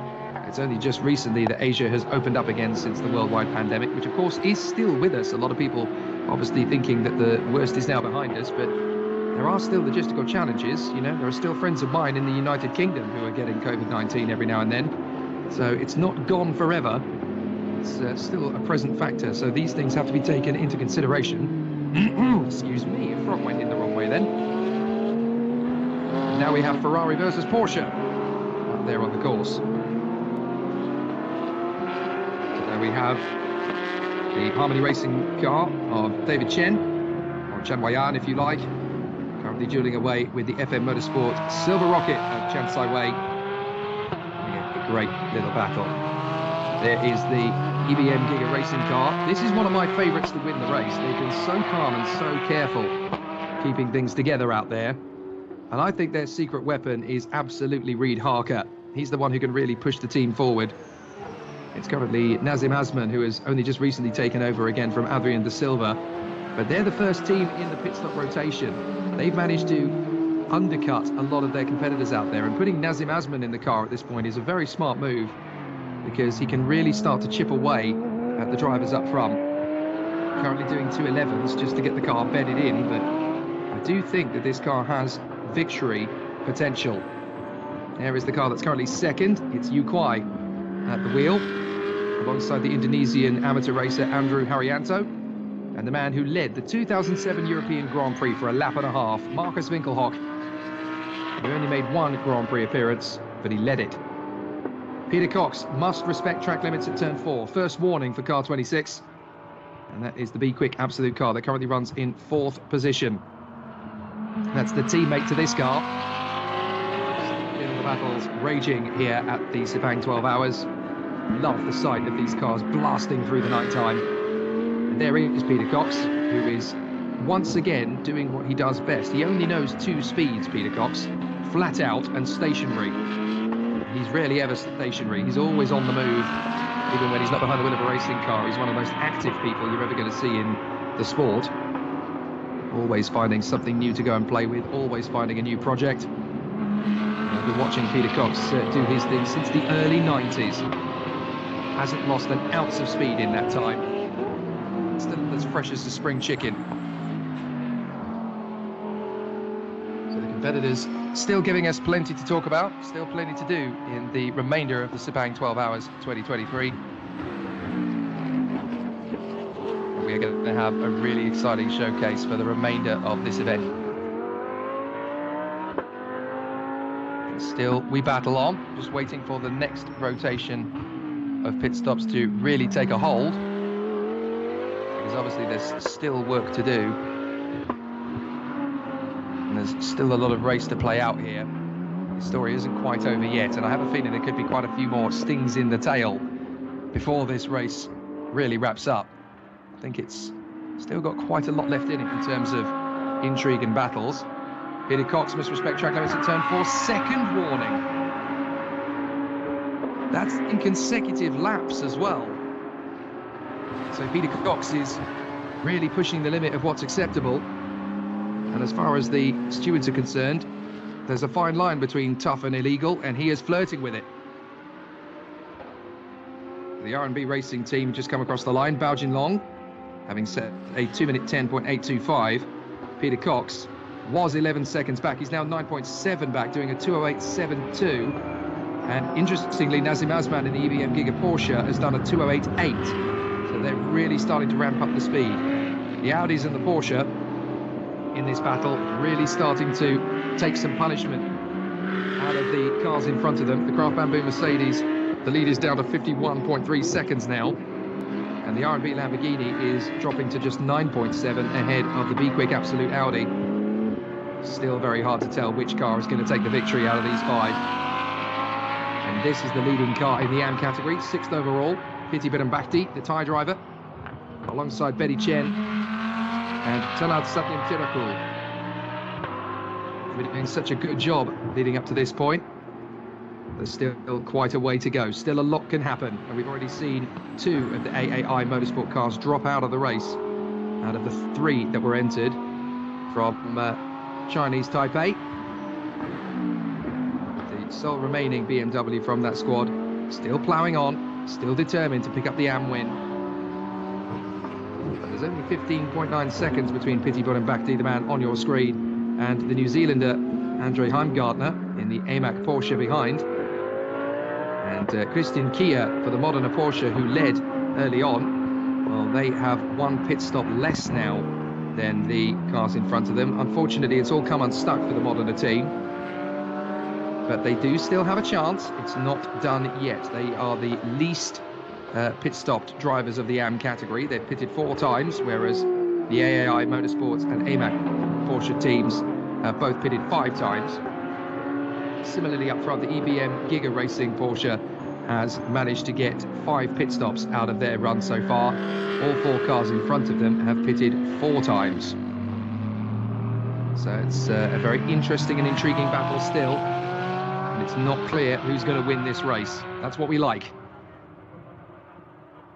it's only just recently that Asia has opened up again since the worldwide pandemic, which of course is still with us. A lot of people obviously thinking that the worst is now behind us, but there are still logistical challenges. You know, there are still friends of mine in the United Kingdom who are getting COVID 19 every now and then. So it's not gone forever. It's uh, still a present factor. So these things have to be taken into consideration. Excuse me, a frog went in the wrong way then. Now we have Ferrari versus Porsche up there on the course. So there we have the Harmony Racing car of David Chen, or Chen Weiyan if you like, currently dueling away with the FM Motorsport Silver Rocket of Chan Sai Wei. A great little battle. There is the EBM Giga Racing car. This is one of my favourites to win the race. They've been so calm and so careful keeping things together out there. And I think their secret weapon is absolutely Reid Harker. He's the one who can really push the team forward. It's currently Nazim Azman, who has only just recently taken over again from Adrian de Silva. But they're the first team in the pit stop rotation. They've managed to undercut a lot of their competitors out there. And putting Nazim Azman in the car at this point is a very smart move because he can really start to chip away at the drivers up front. Currently doing two 11s just to get the car bedded in, but I do think that this car has victory potential. There is the car that's currently second. It's Yu Kuai at the wheel, alongside the Indonesian amateur racer Andrew Haryanto, and the man who led the 2007 European Grand Prix for a lap and a half, Markus Winkelhock. He only made one Grand Prix appearance, but he led it. Peter Kox must respect track limits at turn four. First warning for car 26. And that is the Be Quick Absolute car that currently runs in fourth position. That's the teammate to this car. Battles raging here at the Sepang 12 Hours. Love the sight of these cars blasting through the night time. And there is Peter Kox, who is once again doing what he does best. He only knows two speeds, Peter Kox, flat out and stationary. He's rarely ever stationary. He's always on the move, even when he's not behind the wheel of a racing car. He's one of the most active people you're ever going to see in the sport. Always finding something new to go and play with, always finding a new project. I've been watching Peter Kox uh, do his thing since the early 90s. Hasn't lost an ounce of speed in that time. Still as fresh as a spring chicken. So the competitors still giving us plenty to talk about, still plenty to do in the remainder of the Sepang 12 Hours 2023. We are going to have a really exciting showcase for the remainder of this event. Still, we battle on, just waiting for the next rotation of pit stops to really take a hold. Because obviously there's still work to do. And there's still a lot of race to play out here. The story isn't quite over yet, and I have a feeling there could be quite a few more stings in the tail before this race really wraps up. I think it's still got quite a lot left in it in terms of intrigue and battles. Peter Kox must respect track limits at turn four. Second warning. That's in consecutive laps as well. So Peter Kox is really pushing the limit of what's acceptable. And as far as the stewards are concerned, there's a fine line between tough and illegal, and he is flirting with it. The R&B racing team just come across the line. Bao Jinlong, having set a 2 minute 10.825. Peter Kox was 11 seconds back. He's now 9.7 back, doing a 208.72. And interestingly, Nazim Azman in the EBM Giga Porsche has done a 208.8. So they're really starting to ramp up the speed. The Audis and the Porsche in this battle really starting to take some punishment out of the cars in front of them. The Craft Bamboo Mercedes, the lead is down to 51.3 seconds now. And the R&B Lamborghini is dropping to just 9.7 ahead of the Be Quick Absolute Audi. Still very hard to tell which car is going to take the victory out of these five. And this is the leading car in the AM category, sixth overall. Piti Bhirombhakdi, the Thai driver, alongside Betty Chen and Tanart Sathienthirakul. Been doing such a good job leading up to this point. There's still quite a way to go. Still a lot can happen. And we've already seen two of the AAI motorsport cars drop out of the race out of the three that were entered from uh, Chinese Taipei. The sole remaining BMW from that squad still ploughing on, still determined to pick up the AM win. There's only 15.9 seconds between Piti Bhirombhakdi, the man on your screen, and the New Zealander Andre Heimgartner in the AMAC Porsche behind. And uh, Christian Tjia for the Modena Porsche, who led early on. Well, they have one pit stop less now than the cars in front of them. Unfortunately, it's all come unstuck for the Modena team. But they do still have a chance. It's not done yet. They are the least uh, pit stopped drivers of the AM category. They've pitted four times, whereas the AAI Motorsports and AMAC Porsche teams have both pitted five times. Similarly, up front, the EBM Giga Racing Porsche has managed to get five pit stops out of their run so far. All four cars in front of them have pitted four times. So it's uh, a very interesting and intriguing battle still. And it's not clear who's going to win this race. That's what we like.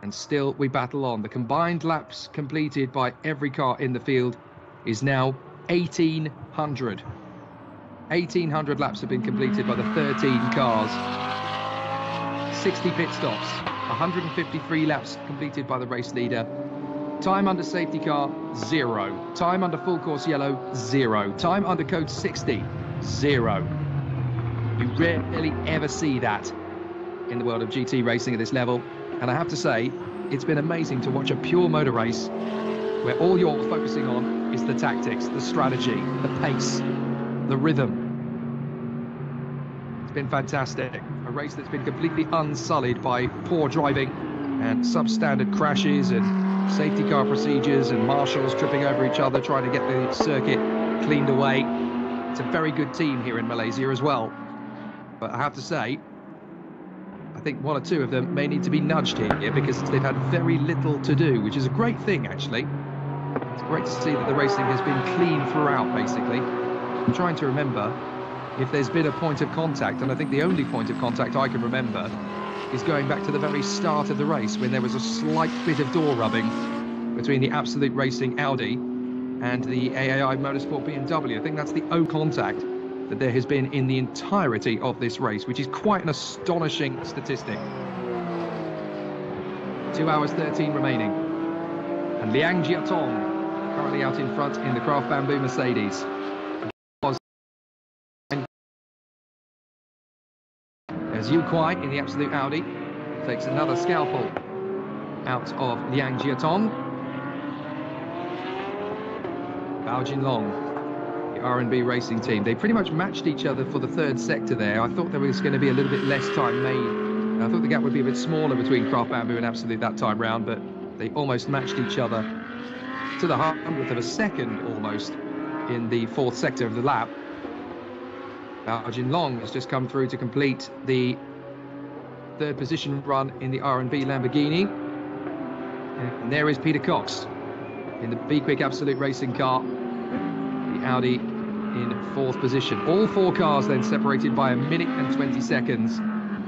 And still we battle on. The combined laps completed by every car in the field is now 1800. 1800 laps have been completed by the 13 cars. 60 pit stops, 153 laps completed by the race leader. Time under safety car, zero. Time under full course yellow, zero. Time under code 60, zero. You rarely ever see that in the world of GT racing at this level. And I have to say, it's been amazing to watch a pure motor race where all you're focusing on is the tactics, the strategy, the pace, the rhythm. Been fantastic. A race that's been completely unsullied by poor driving and substandard crashes and safety car procedures and marshals tripping over each other trying to get the circuit cleaned away. It's a very good team here in Malaysia as well. But I have to say, I think one or two of them may need to be nudged here because they've had very little to do, which is a great thing, actually. It's great to see that the racing has been clean throughout, basically. I'm trying to remember if there's been a point of contact, and I think the only point of contact I can remember is going back to the very start of the race when there was a slight bit of door rubbing between the Absolute Racing Audi and the AAI Motorsport BMW. I think that's the O contact that there has been in the entirety of this race, which is quite an astonishing statistic. Two hours 13 remaining. And Liang Jiatong currently out in front in the Craft Bamboo Mercedes. As Yu Kuai in the Absolute Audi takes another scalpel out of Liang Jiatong. Bao Jinlong, the R&B racing team. They pretty much matched each other for the third sector there. I thought there was going to be a little bit less time made. I thought the gap would be a bit smaller between Craft Bamboo and Absolute that time round, but they almost matched each other to the hundredth of a second almost in the fourth sector of the lap. Bao Long has just come through to complete the third position run in the R&B Lamborghini. And there is Peter Kox in the Be Quick Absolute Racing car, the Audi in fourth position. All four cars then separated by a minute and 20 seconds.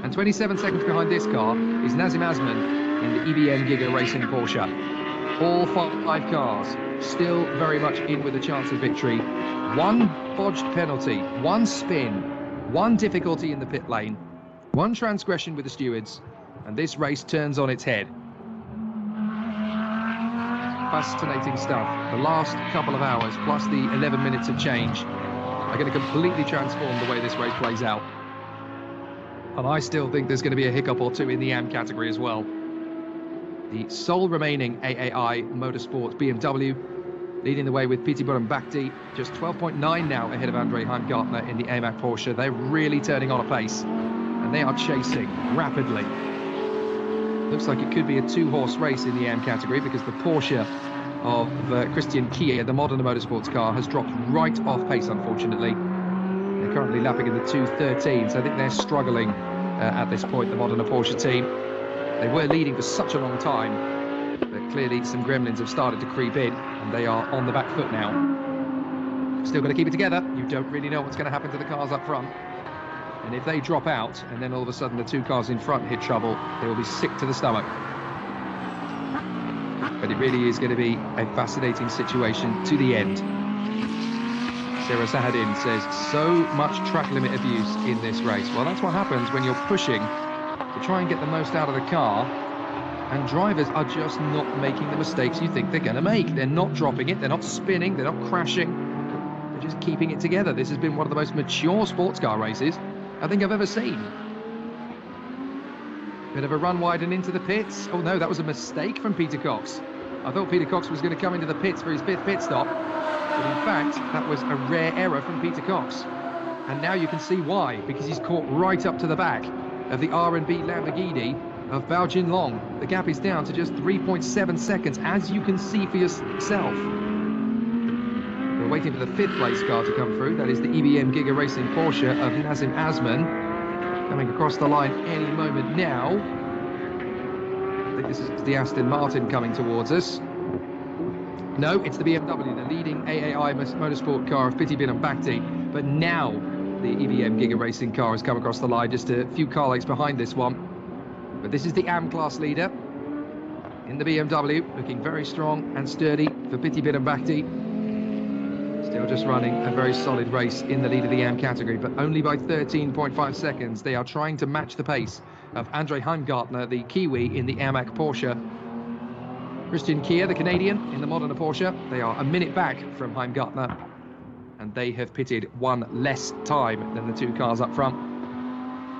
And 27 seconds behind this car is Nazim Azman in the EBM Giga Racing Porsche. All five cars still very much in with a chance of victory. One bodged penalty, one spin, one difficulty in the pit lane, one transgression with the stewards, and this race turns on its head. Fascinating stuff. The last couple of hours, plus the 11 minutes of change, are going to completely transform the way this race plays out. And I still think there's going to be a hiccup or two in the AM category as well. The sole remaining AAI Motorsport BMW leading the way with Piti Bhirombhakdi, just 12.9 now ahead of Andre Heimgartner in the AMAC Porsche. They're really turning on a pace, and they are chasing rapidly. Looks like it could be a two-horse race in the AM category because the Porsche of uh, Christian Tjia, the Modena Motorsports car, has dropped right off pace, unfortunately. They're currently lapping in the 2.13, so I think they're struggling uh, at this point, the Modena Porsche team. They were leading for such a long time, clearly some gremlins have started to creep in, and they are on the back foot now. Still got to keep it together. You don't really know what's going to happen to the cars up front. And if they drop out, and then all of a sudden the two cars in front hit trouble, they will be sick to the stomach. But it really is going to be a fascinating situation to the end. Sarah Sahadin says, so much track limit abuse in this race. Well, that's what happens when you're pushing to try and get the most out of the car. And drivers are just not making the mistakes you think they're going to make. They're not dropping it, they're not spinning, they're not crashing. They're just keeping it together. This has been one of the most mature sports car races I think I've ever seen. Bit of a run wide and into the pits. Oh no, that was a mistake from Peter Kox. I thought Peter Kox was going to come into the pits for his fifth pit stop. But in fact, that was a rare error from Peter Kox. And now you can see why, because he's caught right up to the back of the R&B Lamborghini of Bao Jinlong. The gap is down to just 3.7 seconds, as you can see for yourself. We're waiting for the fifth place car to come through. That is the EBM Giga Racing Porsche of Nazim Azman. coming across the line any moment now. I think this is the Aston Martin coming towards us. No, it's the BMW, the leading AAI motorsport car of Piti Bhirombhakdi. But now the EBM Giga Racing car has come across the line, just a few car lengths behind this one. But this is the AM class leader in the BMW, looking very strong and sturdy for Piti Bhirombhakdi. Still just running a very solid race in the lead of the AM category, but only by 13.5 seconds. They are trying to match the pace of Andre Heimgartner, the Kiwi in the AMAC Porsche. Christian Tjia, the Canadian, in the Modena Porsche. They are a minute back from Heimgartner, and they have pitted one less time than the two cars up front.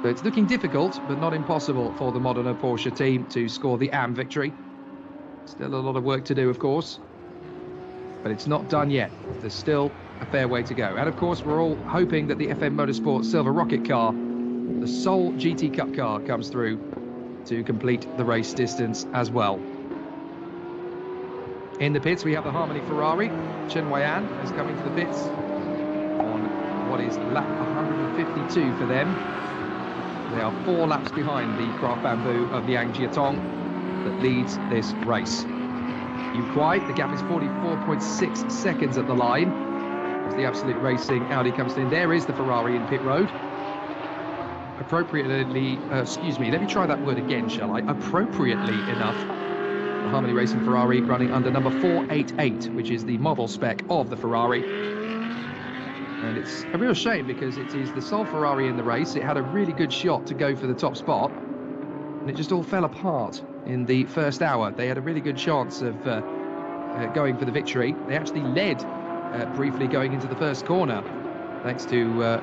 But it's looking difficult, but not impossible for the Modena Porsche team to score the AM victory. Still a lot of work to do, of course but it's not done yet. There's still a fair way to go. And of course, we're all hoping that the FM Motorsport Silver Rocket car, the sole GT Cup car, comes through to complete the race distance as well. In the pits, we have the Harmony Ferrari. Chen Weian is coming to the pits on what is lap 152 for them. They are four laps behind the Craft Bamboo of the Ang Jiatong that leads this race. Yu Kuai. The gap is 44.6 seconds at the line. As the Absolute Racing Audi comes in, there is the Ferrari in pit road. Appropriately, uh, excuse me, let me try that word again, shall I? Appropriately enough, the Harmony Racing Ferrari running under number 488, which is the model spec of the Ferrari. And it's a real shame because it is the sole Ferrari in the race. It had a really good shot to go for the top spot, and it just all fell apart in the first hour. They had a really good chance of uh, uh, going for the victory. They actually led uh, briefly going into the first corner, thanks to uh,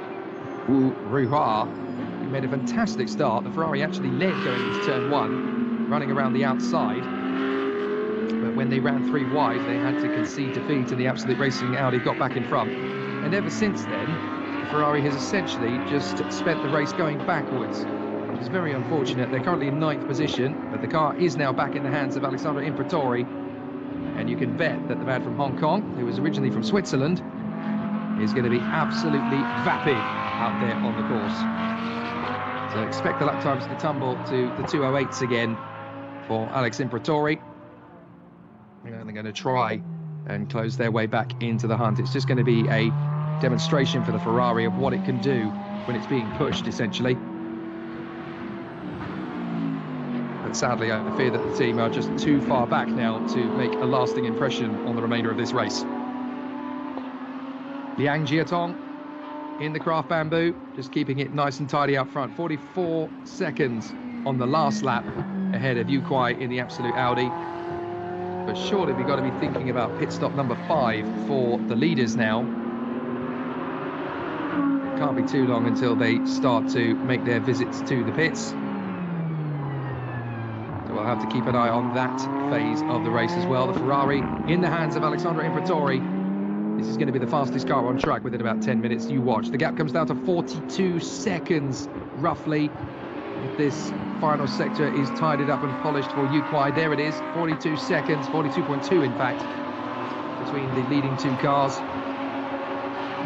Wu who made a fantastic start. The Ferrari actually led going into turn one, running around the outside. But when they ran three wide, they had to concede defeat, and the Absolute Racing Audi got back in front. And ever since then, Ferrari has essentially just spent the race going backwards is very unfortunate. They're currently in ninth position, but the car is now back in the hands of Alessandro Imperatori. And you can bet that the man from Hong Kong, who was originally from Switzerland, is going to be absolutely vapid out there on the course. So expect the lap times to tumble to the 208s again for Alex Imperatori. And they're going to try and close their way back into the hunt. It's just going to be a demonstration for the Ferrari of what it can do when it's being pushed, essentially. And sadly, I fear that the team are just too far back now to make a lasting impression on the remainder of this race. Liang Jiatong in the craft bamboo, just keeping it nice and tidy up front. 44 seconds on the last lap ahead of Yu Kuai in the absolute Audi. But surely we've got to be thinking about pit stop number five for the leaders now. Can't be too long until they start to make their visits to the pits So we'll have to keep an eye on that phase of the race as well. The Ferrari in the hands of Alessandro Imperatori. This is going to be the fastest car on track within about 10 minutes. You watch. The gap comes down to 42 seconds, roughly. This final sector is tidied up and polished for Yu Kuai, there it is. 42 seconds, 42.2 in fact, between the leading two cars.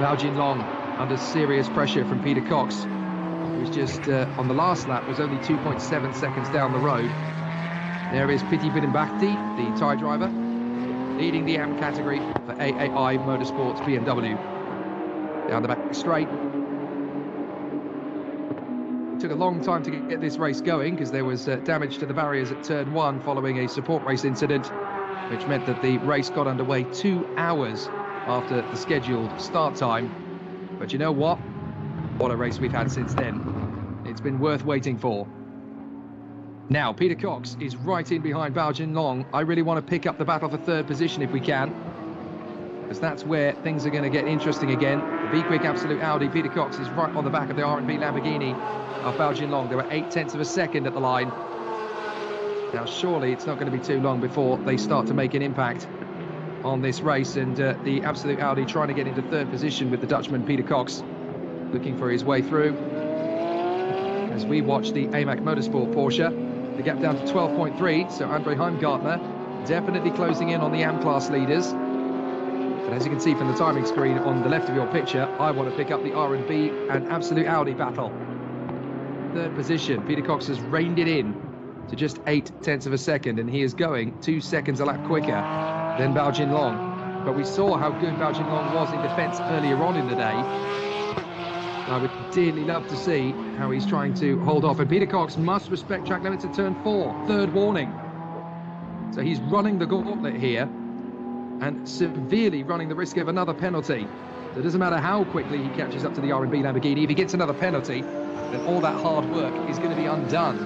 Bao Jinlong under serious pressure from Peter Kox, who was just uh, on the last lap, was only 2.7 seconds down the road. There is Piti Bidham the Thai driver, leading the AM category for AAI Motorsports BMW. Down the back straight. Took a long time to get this race going because there was uh, damage to the barriers at turn one following a support race incident, which meant that the race got underway two hours after the scheduled start time. But you know what? What a race we've had since then. It's been worth waiting for. Now, Peter Kox is right in behind Jin Long. I really want to pick up the battle for third position if we can, because that's where things are going to get interesting again. The Be Quick Absolute Audi, Peter Kox is right on the back of the R&B Lamborghini of Jin Long. They were eight tenths of a second at the line. Now, surely it's not going to be too long before they start to make an impact on this race, and uh, the Absolute Audi trying to get into third position with the Dutchman Peter Kox looking for his way through. As we watch the AMAC Motorsport Porsche the gap down to 12.3, so Andre Heimgartner definitely closing in on the AM class leaders. But as you can see from the timing screen on the left of your picture, I want to pick up the R&B and Absolute Audi battle. Third position, Peter Kox has reined it in to just eight tenths of a second, and he is going two seconds a lap quicker than Bao Jin Long. But we saw how good Bao Jin Long was in defence earlier on in the day, I would dearly love to see how he's trying to hold off. And Peter Kox must respect track limits at turn four, third warning. So he's running the gauntlet here and severely running the risk of another penalty. So it doesn't matter how quickly he catches up to the R&B Lamborghini. If he gets another penalty, then all that hard work is going to be undone.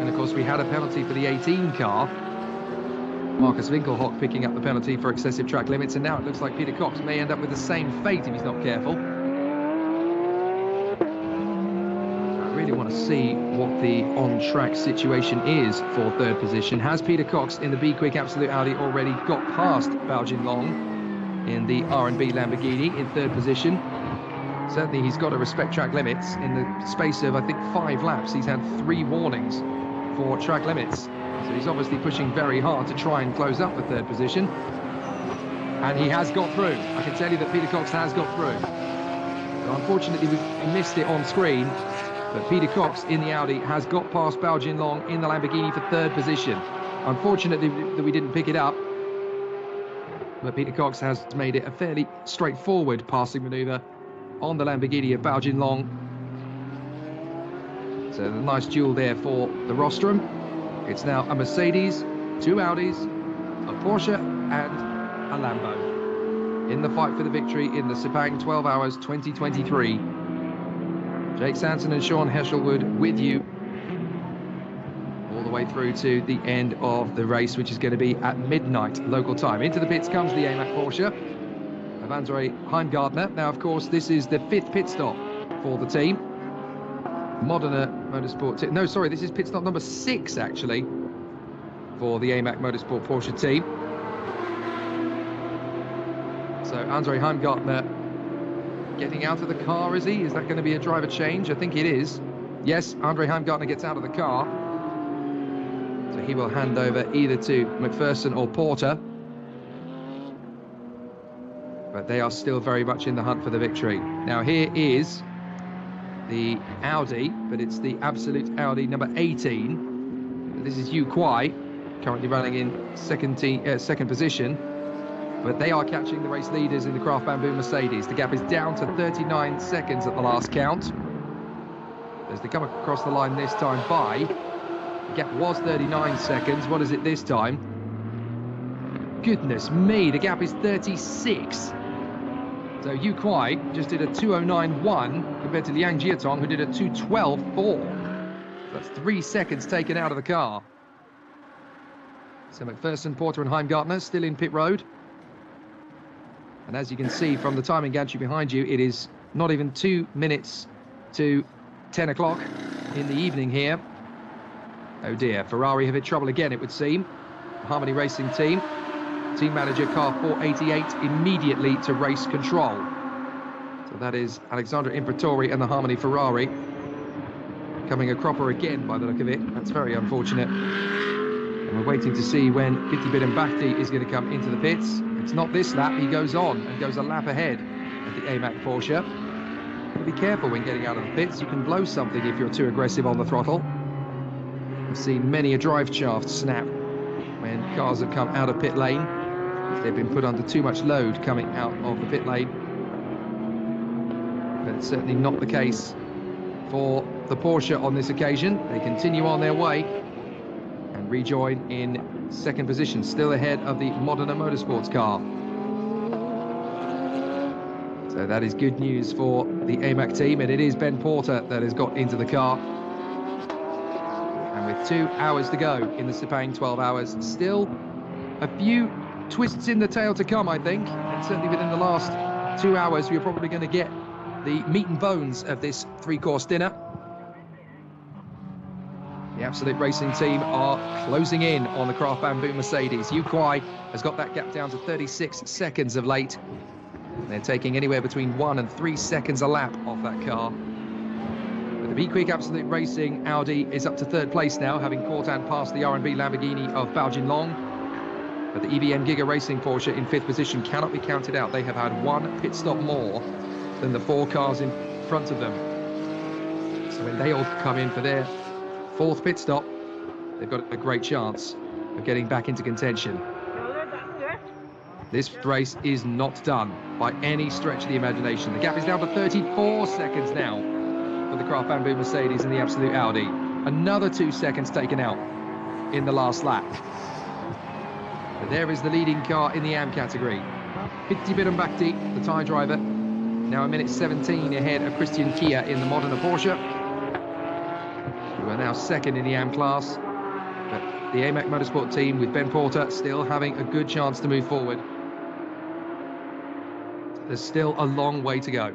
And of course, we had a penalty for the 18 car. Markus Winkelhock picking up the penalty for excessive track limits, and now it looks like Peter Kox may end up with the same fate if he's not careful. I really want to see what the on-track situation is for third position. Has Peter Kox in the Be Quick Absolute Audi already got past Baojin Long in the R&B Lamborghini in third position? Certainly he's got to respect track limits. In the space of, I think, five laps, he's had three warnings for track limits. So he's obviously pushing very hard to try and close up the third position. And he has got through. I can tell you that Peter Kox has got through. unfortunately, we missed it on screen. But Peter Kox in the Audi has got past Jin Long in the Lamborghini for third position. Unfortunately that we didn't pick it up. But Peter Kox has made it a fairly straightforward passing manoeuvre on the Lamborghini of Jin Long. So a nice duel there for the rostrum. It's now a Mercedes, two Audis, a Porsche and a Lambo. In the fight for the victory in the Sepang 12 Hours 2023. Jake Sanson and Sean Hesselwood with you all the way through to the end of the race, which is going to be at midnight local time. Into the pits comes the AMAC Porsche of Andre Heimgartner. Now, of course, this is the fifth pit stop for the team. Modena Motorsport. No, sorry, this is pit stop number six, actually, for the AMAC Motorsport Porsche team. So Andre Heimgartner getting out of the car, is he? Is that going to be a driver change? I think it is. Yes, Andre Heimgartner gets out of the car. So he will hand over either to McPherson or Porter. But they are still very much in the hunt for the victory. Now here is the Audi, but it's the absolute Audi number 18. This is Yu Kuai, currently running in second, uh, second position but they are catching the race leaders in the Craft Bamboo Mercedes. The gap is down to 39 seconds at the last count. As they come across the line this time by, the gap was 39 seconds. What is it this time? Goodness me, the gap is 36. So Yu Kuai just did a 209.1 compared to Liang Jiatong, who did a 212.4. That's three seconds taken out of the car. So McPherson, Porter and Heimgartner still in pit road. And as you can see from the timing gantry behind you, it is not even two minutes to 10 o'clock in the evening here. Oh dear, Ferrari have had trouble again, it would seem. Harmony Racing team. Team manager car 488 immediately to race control. So that is Alexandre Imperatori and the Harmony Ferrari. Coming a cropper again by the look of it. That's very unfortunate. And we're waiting to see when Piti Bhakti is going to come into the pits. It's not this lap, he goes on and goes a lap ahead of the AMAC Porsche. Be careful when getting out of the pits, you can blow something if you're too aggressive on the throttle. We've seen many a drive shaft snap when cars have come out of pit lane. If they've been put under too much load coming out of the pit lane. But it's certainly not the case for the Porsche on this occasion. They continue on their way and rejoin in second position, still ahead of the Modena Motorsports car. So that is good news for the AMAC team, and it is Ben Porter that has got into the car. And with two hours to go in the Sepang 12 hours, still a few twists in the tail to come, I think. And certainly within the last two hours, we're probably going to get the meat and bones of this three course dinner. The Absolute Racing team are closing in on the Craft Bamboo Mercedes. Yu Kuai has got that gap down to 36 seconds of late. They're taking anywhere between one and three seconds a lap off that car. But the Be Quick Absolute Racing Audi is up to third place now, having caught and passed the R&B Lamborghini of Bao Jinlong. But the EBM Giga Racing Porsche in fifth position cannot be counted out. They have had one pit stop more than the four cars in front of them. So when they all come in for their fourth pit stop, they've got a great chance of getting back into contention. This race is not done by any stretch of the imagination. The gap is down to 34 seconds now for the Craft Bamboo Mercedes and the Absolute Audi. Another two seconds taken out in the last lap. But there is the leading car in the AM category. Piti Bhirombhakdi, the Thai driver, now a minute 17 ahead of Christian Tjia in the Modena Porsche who are now second in the AM class. But the AMAC Motorsport team with Ben Porter still having a good chance to move forward. There's still a long way to go.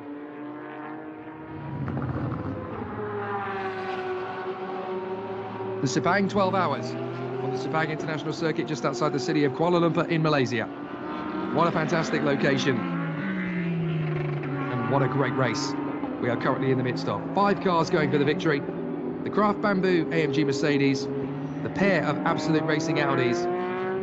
The Sepang 12 hours Sepang International Circuit just outside the city of Kuala Lumpur in Malaysia. What a fantastic location. And what a great race we are currently in the midst of. Five cars going for the victory the Craft Bamboo AMG Mercedes, the pair of Absolute Racing Audis,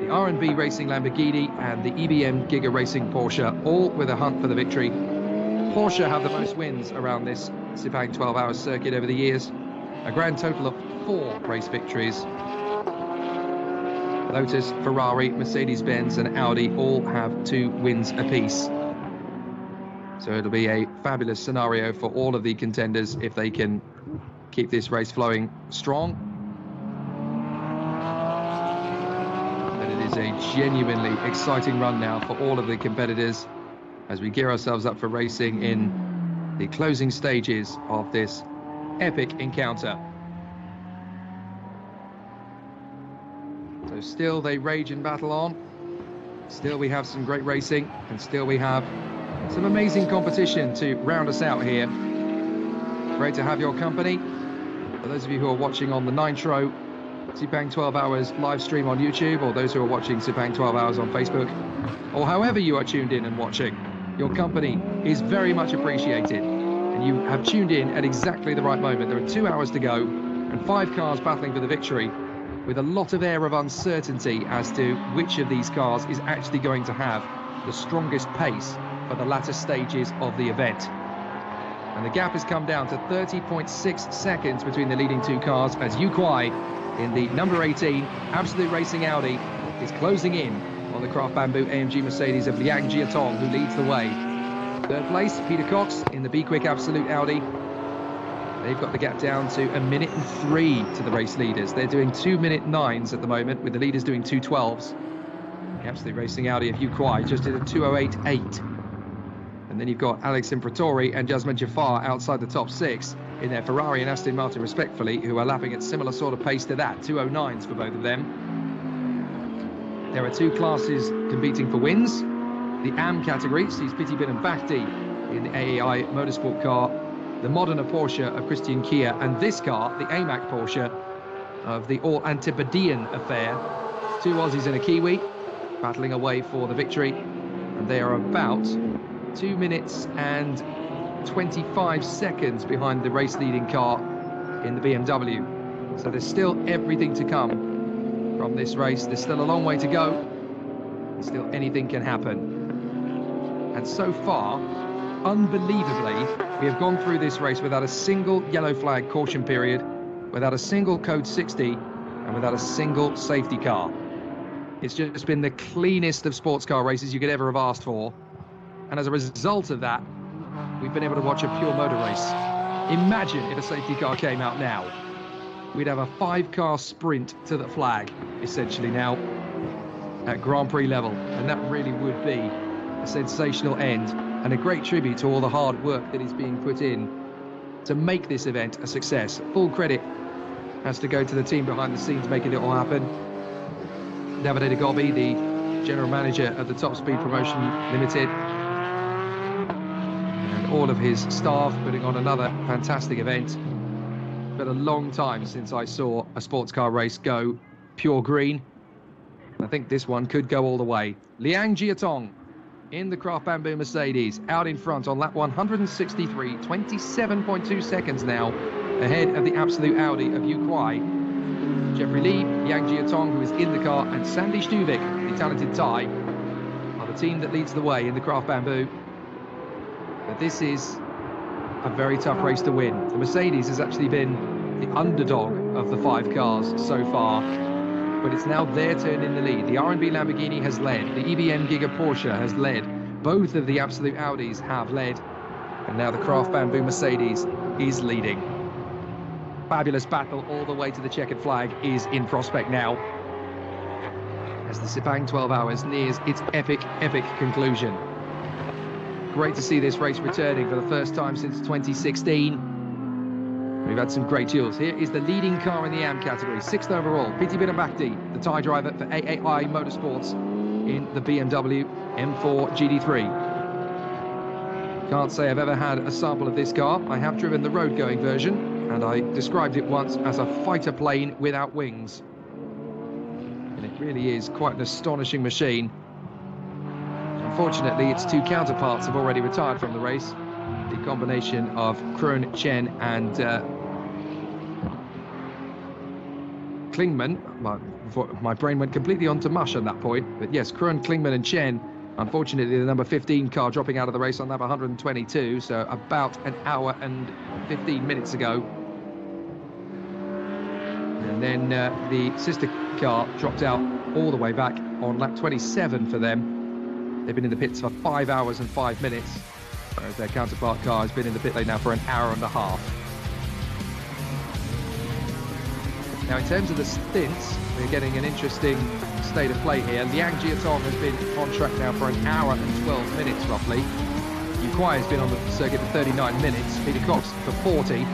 the R&B Racing Lamborghini and the EBM Giga Racing Porsche, all with a hunt for the victory. Porsche have the most wins around this Sepang 12-hour circuit over the years, a grand total of four race victories. Lotus, Ferrari, Mercedes-Benz and Audi all have two wins apiece. So it'll be a fabulous scenario for all of the contenders if they can keep this race flowing strong. But it is a genuinely exciting run now for all of the competitors as we gear ourselves up for racing in the closing stages of this epic encounter. Still they rage and battle on. Still we have some great racing and still we have some amazing competition to round us out here. Great to have your company. For those of you who are watching on the Nitro Sepang 12 Hours live stream on YouTube, or those who are watching Sepang 12 Hours on Facebook, or however you are tuned in and watching, your company is very much appreciated. And you have tuned in at exactly the right moment. There are two hours to go and five cars battling for the victory with a lot of air of uncertainty as to which of these cars is actually going to have the strongest pace for the latter stages of the event. And the gap has come down to 30.6 seconds between the leading two cars as Yu Kuai in the number 18 Absolute Racing Audi is closing in on the Craft Bamboo AMG Mercedes of Liang Jiatong, who leads the way. Third place, Peter Kox in the Be Quick Absolute Audi. They've got the gap down to a minute and three to the race leaders. They're doing two minute nines at the moment, with the leaders doing two twelves. The Absolute Racing Audi of Yu Kuai just did a 208.8. And then you've got Alex Imperatori and Jazeman Jaafar outside the top six in their Ferrari and Aston Martin respectfully, who are lapping at similar sort of pace to that, 209s for both of them. There are two classes competing for wins. The AM category sees Piti Bin and Bhirombhakdi in the AAI Motorsport car, the Modena Porsche of Christian Tjia, and this car, the AMAC Porsche of the All Antipodean affair. Two Aussies and a Kiwi battling away for the victory, and they are about two minutes and 25 seconds behind the race leading car in the BMW. So there's still everything to come from this race. There's still a long way to go. Still anything can happen. And so far, unbelievably, we have gone through this race without a single yellow flag caution period, without a single code 60, and without a single safety car. It's just been the cleanest of sports car races you could ever have asked for. And as a result of that, we've been able to watch a pure motor race. Imagine if a safety car came out now. We'd have a five-car sprint to the flag, essentially now, at Grand Prix level. And that really would be a sensational end and a great tribute to all the hard work that is being put in to make this event a success. Full credit has to go to the team behind the scenes making it all happen. Davide Gobbi, the general manager of the Top Speed Promotion Limited, and all of his staff putting on another fantastic event. Been a long time since I saw a sports car race go pure green. I think this one could go all the way. Liang Jiatong in the Craft Bamboo Mercedes, out in front on lap 163, 27.2 seconds now, ahead of the absolute Audi of Yu Kuai. Jeffrey Lee, Liang Jiatong, who is in the car, and Sandy Stuvik, the talented Thai, are the team that leads the way in the Craft Bamboo. But this is a very tough race to win. The Mercedes has actually been the underdog of the five cars so far but it's now their turn in the lead. The R&B Lamborghini has led, the EBM Giga Porsche has led, both of the Absolute Audis have led, and now the Craft Bamboo Mercedes is leading. Fabulous battle all the way to the checkered flag is in prospect now. As the Sepang 12 Hours nears its epic, epic conclusion. Great to see this race returning for the first time since 2016. We've had some great duels. Here is the leading car in the AM category, sixth overall, Piti Bhirombhakdi, the Thai driver for AAI Motorsports in the BMW M4 GT3. Can't say I've ever had a sample of this car. I have driven the road-going version, and I described it once as a fighter plane without wings. And it really is quite an astonishing machine. Unfortunately, its two counterparts have already retired from the race the combination of Krohn, Chen, and uh, Klingmann. My, my brain went completely onto mush at that point. But yes, Krohn, Klingmann, and Chen. Unfortunately, the number 15 car dropping out of the race on lap 122, so about an hour and 15 minutes ago. And then uh, the sister car dropped out all the way back on lap 27 for them. They've been in the pits for five hours and five minutes whereas their counterpart car has been in the pit lane now for an hour and a half. Now, in terms of the stints, we're getting an interesting state of play here. Liang Jiatong has been on track now for an hour and 12 minutes, roughly. Yu Kuai has been on the circuit for 39 minutes, Peter Kox for 40,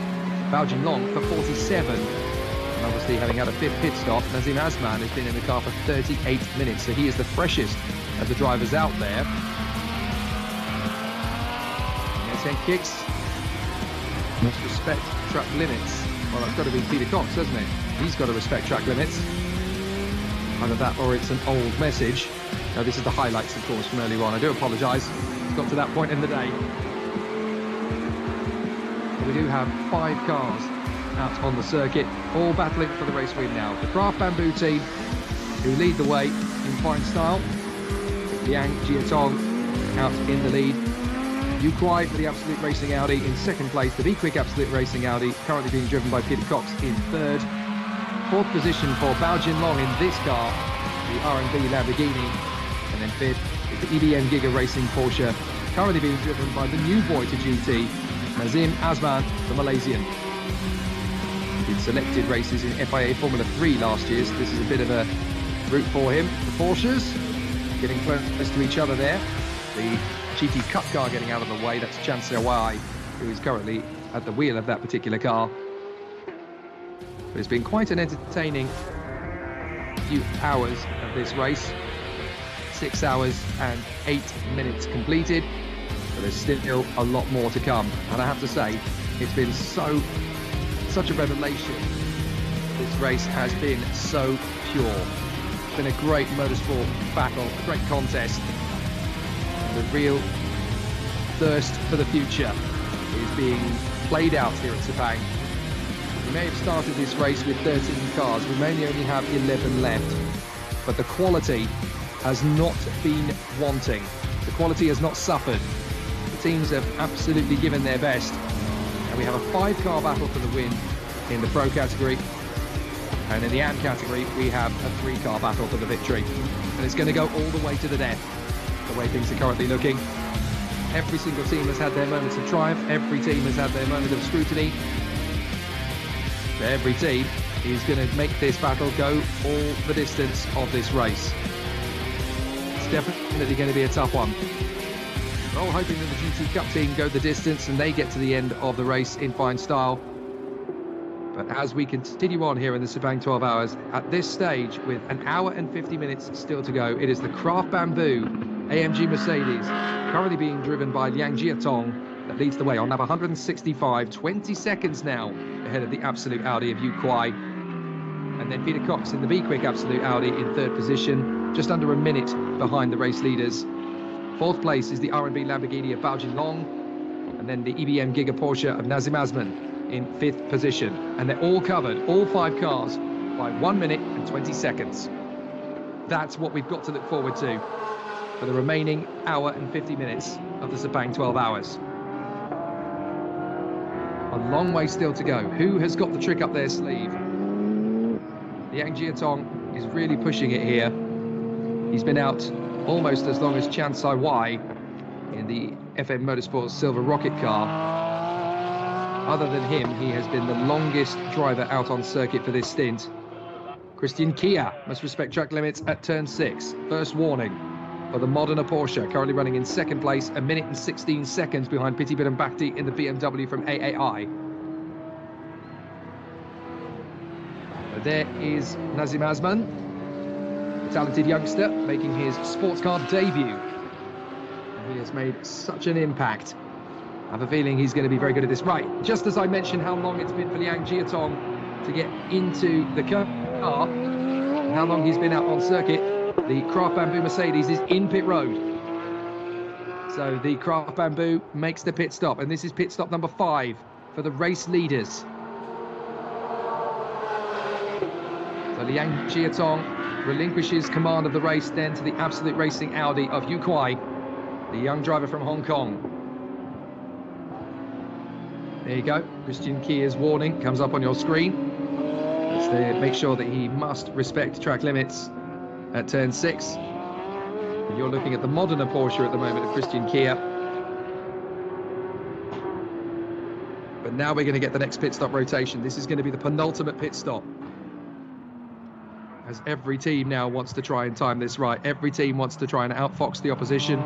Bao Jinlong for 47. And obviously, having had a fifth pit stop, Nazim Azman has been in the car for 38 minutes, so he is the freshest of the drivers out there. Henk Kiks. Must respect track limits. Well, that's got to be Peter Kox, hasn't it? He's got to respect track limits. Either that or it's an old message. Now, this is the highlights, of course, from earlier on. I do apologise. It's got to that point in the day. We do have five cars out on the circuit, all battling for the race win now. The Craft Bamboo team, who lead the way in fine style. Liang Jiatong out in the lead. Yu Kuai for the Absolute Racing Audi in second place. The Be Quick Absolute Racing Audi currently being driven by Peter Kox in third. Fourth position for Bao Jinlong in this car, the R&B Lamborghini. And then fifth is the EBM Giga Racing Porsche, currently being driven by the new boy to GT, Nazim Azman, the Malaysian. He selected races in FIA Formula 3 last year, so this is a bit of a route for him. The Porsches getting close to each other there. The GT Cup car getting out of the way. That's Chan Sai Wai, who is currently at the wheel of that particular car. But it's been quite an entertaining few hours of this race. Six hours and eight minutes completed. But there's still a lot more to come. And I have to say, it's been so, such a revelation. This race has been so pure. It's been a great motorsport battle, a great contest the real thirst for the future is being played out here at Sepang. We may have started this race with 13 cars, we may only have 11 left, but the quality has not been wanting. The quality has not suffered. The teams have absolutely given their best. And we have a five-car battle for the win in the Pro category. And in the AM category, we have a three-car battle for the victory. And it's going to go all the way to the death the way things are currently looking. Every single team has had their moments of triumph. Every team has had their moment of scrutiny. every team is going to make this battle go all the distance of this race. It's definitely going to be a tough one. We're all hoping that the GT Cup team go the distance and they get to the end of the race in fine style. But as we continue on here in the Sepang 12 hours, at this stage, with an hour and 50 minutes still to go, it is the Craft Bamboo AMG Mercedes, currently being driven by Liang Jiatong, that leads the way on lap 165, 20 seconds now ahead of the Absolute Audi of Yu Kuai. And then Peter Kox in the Be Quick Absolute Audi in third position, just under a minute behind the race leaders. Fourth place is the R&B Lamborghini of Bao Long, and then the EBM Giga Porsche of Nazim Azman in fifth position. And they're all covered, all five cars, by one minute and 20 seconds. That's what we've got to look forward to for the remaining hour and 50 minutes of the Sepang 12 hours. A long way still to go. Who has got the trick up their sleeve? Liang Jiatong is really pushing it here. He's been out almost as long as Chan Sai Wai in the FM Motorsports Silver Rocket car. Other than him, he has been the longest driver out on circuit for this stint. Christian Tjia must respect track limits at turn six. First warning for the Modena Porsche, currently running in second place, a minute and 16 seconds behind Piti Bhirombhakdi in the BMW from AAI. There is Nazim Azman, a talented youngster making his sports car debut. He has made such an impact. I have a feeling he's going to be very good at this. Right, just as I mentioned how long it's been for Liang Jiatong to get into the car, how long he's been out on circuit, the Craft Bamboo Mercedes is in pit road. So the Craft Bamboo makes the pit stop, and this is pit stop number five for the race leaders. So Liang Jiatong relinquishes command of the race then to the Absolute Racing Audi of Yu Kuai, the young driver from Hong Kong. There you go. Christian Tjia's warning comes up on your screen. Make sure that he must respect track limits at turn six. You're looking at the Modena Porsche at the moment of Christian Tjia. But now we're going to get the next pit stop rotation. This is going to be the penultimate pit stop. As every team now wants to try and time this right. Every team wants to try and outfox the opposition,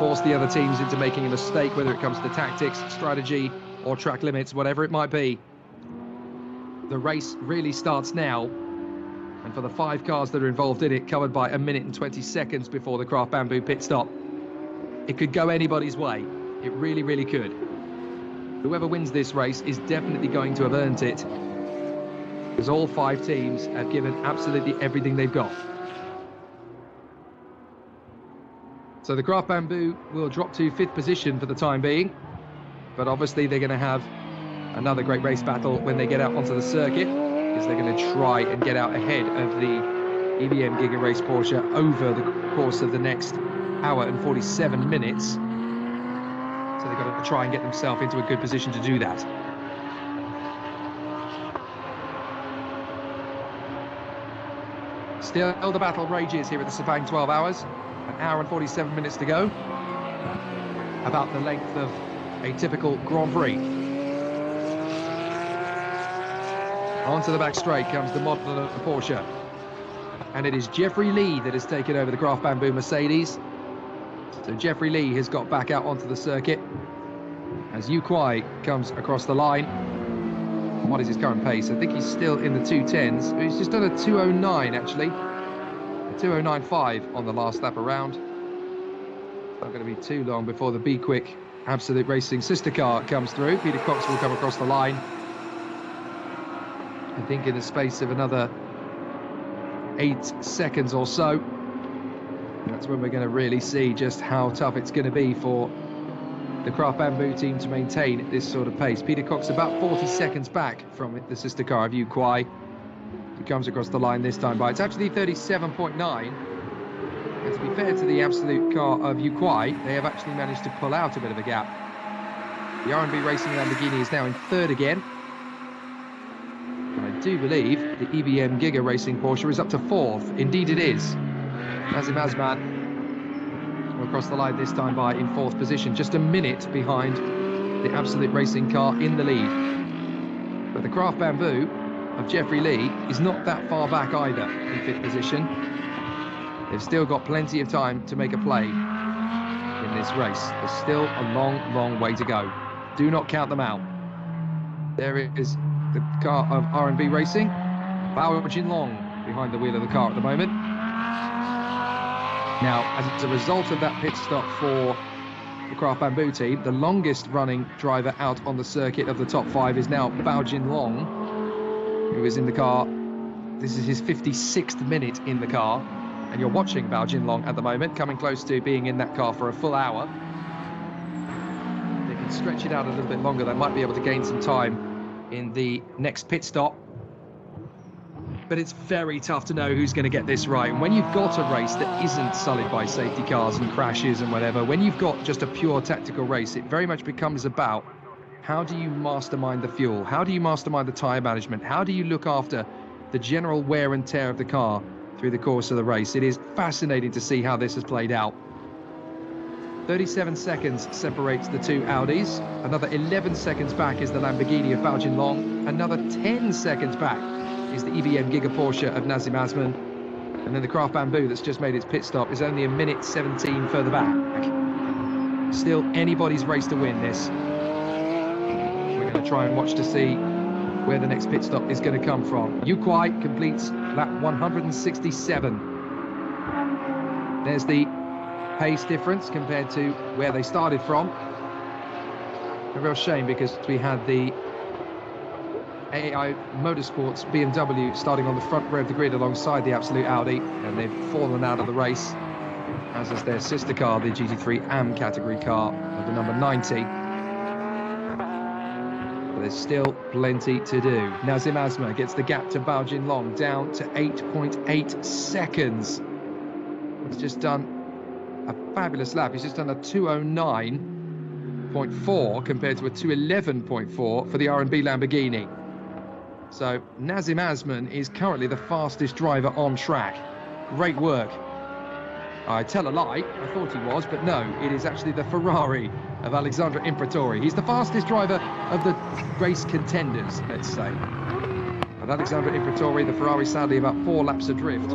force the other teams into making a mistake, whether it comes to tactics, strategy, or track limits, whatever it might be. The race really starts now and for the five cars that are involved in it, covered by a minute and 20 seconds before the Craft Bamboo pit stop. It could go anybody's way. It really, really could. Whoever wins this race is definitely going to have earned it, because all five teams have given absolutely everything they've got. So the Craft Bamboo will drop to fifth position for the time being, but obviously they're going to have another great race battle when they get out onto the circuit they're going to try and get out ahead of the EBM Giga Race Porsche over the course of the next hour and 47 minutes. So they've got to try and get themselves into a good position to do that. Still, the battle rages here at the Sepang 12 hours. An hour and 47 minutes to go. About the length of a typical Grand Prix. Onto the back straight comes the Modena Porsche. And it is Jeffrey Lee that has taken over the Craft Bamboo Mercedes. So Jeffrey Lee has got back out onto the circuit as Yu Kuai comes across the line. What is his current pace? I think he's still in the 210s. He's just done a 209 actually. A 209.5 on the last lap around. Not going to be too long before the Be Quick Absolute Racing sister car comes through. Peter Kox will come across the line. I think in the space of another eight seconds or so. That's when we're going to really see just how tough it's going to be for the Craft Bamboo team to maintain this sort of pace. Peter Kox about 40 seconds back from the sister car of Yu Kuai. He comes across the line this time by. It's actually 37.9. And to be fair to the absolute car of Yu Kuai, they have actually managed to pull out a bit of a gap. The R&B Racing Lamborghini is now in third again do believe the EBM Giga Racing Porsche is up to fourth. Indeed it is. Nazim Azman will cross the line this time by in fourth position, just a minute behind the Absolute Racing car in the lead. But the Craft Bamboo of Jeffrey Lee is not that far back either in fifth position. They've still got plenty of time to make a play in this race. There's still a long, long way to go. Do not count them out. There is the car of R&B Racing. Bao Jinlong behind the wheel of the car at the moment. Now, as a result of that pit stop for the Craft Bamboo team, the longest running driver out on the circuit of the top five is now Bao Jinlong, who is in the car. This is his 56th minute in the car, and you're watching Bao Jinlong at the moment, coming close to being in that car for a full hour. They can stretch it out a little bit longer. They might be able to gain some time in the next pit stop but it's very tough to know who's going to get this right. And when you've got a race that isn't sullied by safety cars and crashes and whatever, when you've got just a pure tactical race, it very much becomes about how do you mastermind the fuel? How do you mastermind the tyre management? How do you look after the general wear and tear of the car through the course of the race? It is fascinating to see how this has played out. 37 seconds separates the two Audis. Another 11 seconds back is the Lamborghini of Bao Long. Another 10 seconds back is the EBM Giga Porsche of Nazim Azman. And then the Craft Bamboo that's just made its pit stop is only a minute 17 further back. Still anybody's race to win this. We're going to try and watch to see where the next pit stop is going to come from. Yu Kuai completes lap 167. There's the pace difference compared to where they started from. A real shame because we had the AI Motorsports BMW starting on the front row of the grid alongside the Absolute Audi, and they've fallen out of the race, as is their sister car, the GT3 AM category car of the number 90. But there's still plenty to do. Nazim Azman gets the gap to Bao Jinlong down to 8.8 seconds. He's just done a fabulous lap. He's just done a 209.4 compared to a 211.4 for the R&B Lamborghini. So Nazim Azman is currently the fastest driver on track. Great work. I tell a lie, I thought he was, but no, it is actually the Ferrari of Alexandre Imperatori. He's the fastest driver of the race contenders, let's say. And Alexandre Imperatori, the Ferrari sadly about four laps adrift.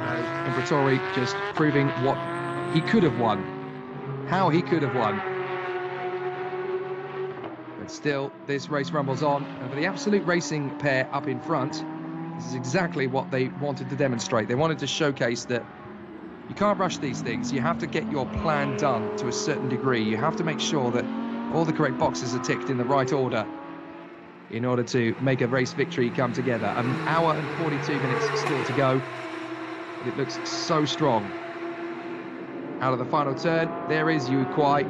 Uh, Imperatori just proving what he could have won. How he could have won. But still, this race rumbles on. And for the absolute racing pair up in front, this is exactly what they wanted to demonstrate. They wanted to showcase that you can't rush these things. You have to get your plan done to a certain degree. You have to make sure that all the correct boxes are ticked in the right order in order to make a race victory come together. An hour and 42 minutes still to go. It looks so strong. Out of the final turn, there is Yu Kuai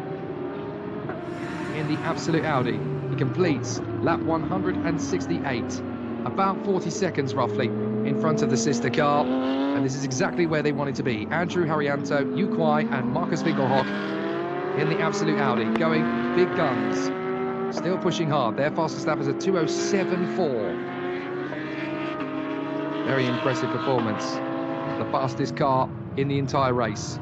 in the Absolute Audi. He completes lap 168, about 40 seconds roughly in front of the sister car. And this is exactly where they wanted to be. Andrew Haryanto, Yu Kuai and Markus Winkelhock in the Absolute Audi, going big guns. Still pushing hard. Their fastest lap is a 207.4. Very impressive performance. The fastest car in the entire race.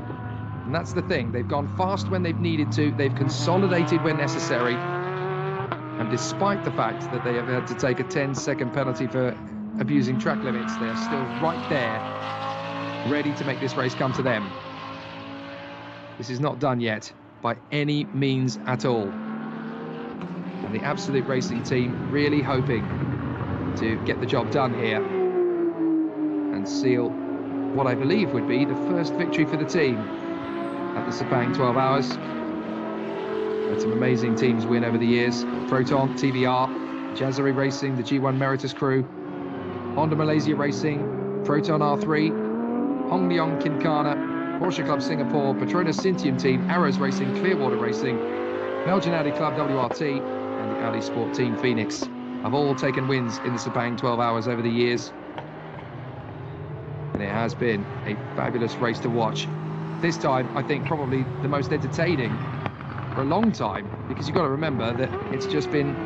And that's the thing. They've gone fast when they've needed to. They've consolidated when necessary. And despite the fact that they have had to take a 10 second penalty for abusing track limits, they are still right there, ready to make this race come to them. This is not done yet by any means at all. And the Absolute Racing team really hoping to get the job done here and seal what I believe would be the first victory for the team at the Sepang 12 Hours. Had some amazing teams win over the years. Proton, TVR, Jazari Racing, the G1 Meritus crew, Honda Malaysia Racing, Proton R3, Hong Leong Kincana, Porsche Club Singapore, Petronas Syntium Team, Arrows Racing, Clearwater Racing, Belgian Audi Club WRT, and the Audi Sport Team Phoenix have all taken wins in the Sepang 12 Hours over the years. And it has been a fabulous race to watch. This time, I think, probably the most entertaining for a long time because you've got to remember that it's just been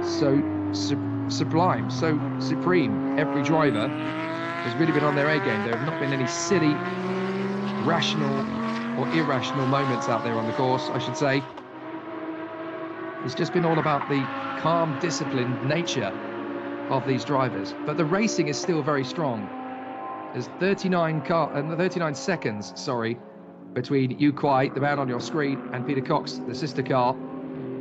so su- sublime, so supreme. Every driver has really been on their A game. There have not been any silly, rational, or irrational moments out there on the course, I should say. It's just been all about the calm, disciplined nature of these drivers. But the racing is still very strong. There's 39 car, uh, 39 seconds, sorry, between Yu Kuai, the man on your screen, and Peter Kox, the sister car.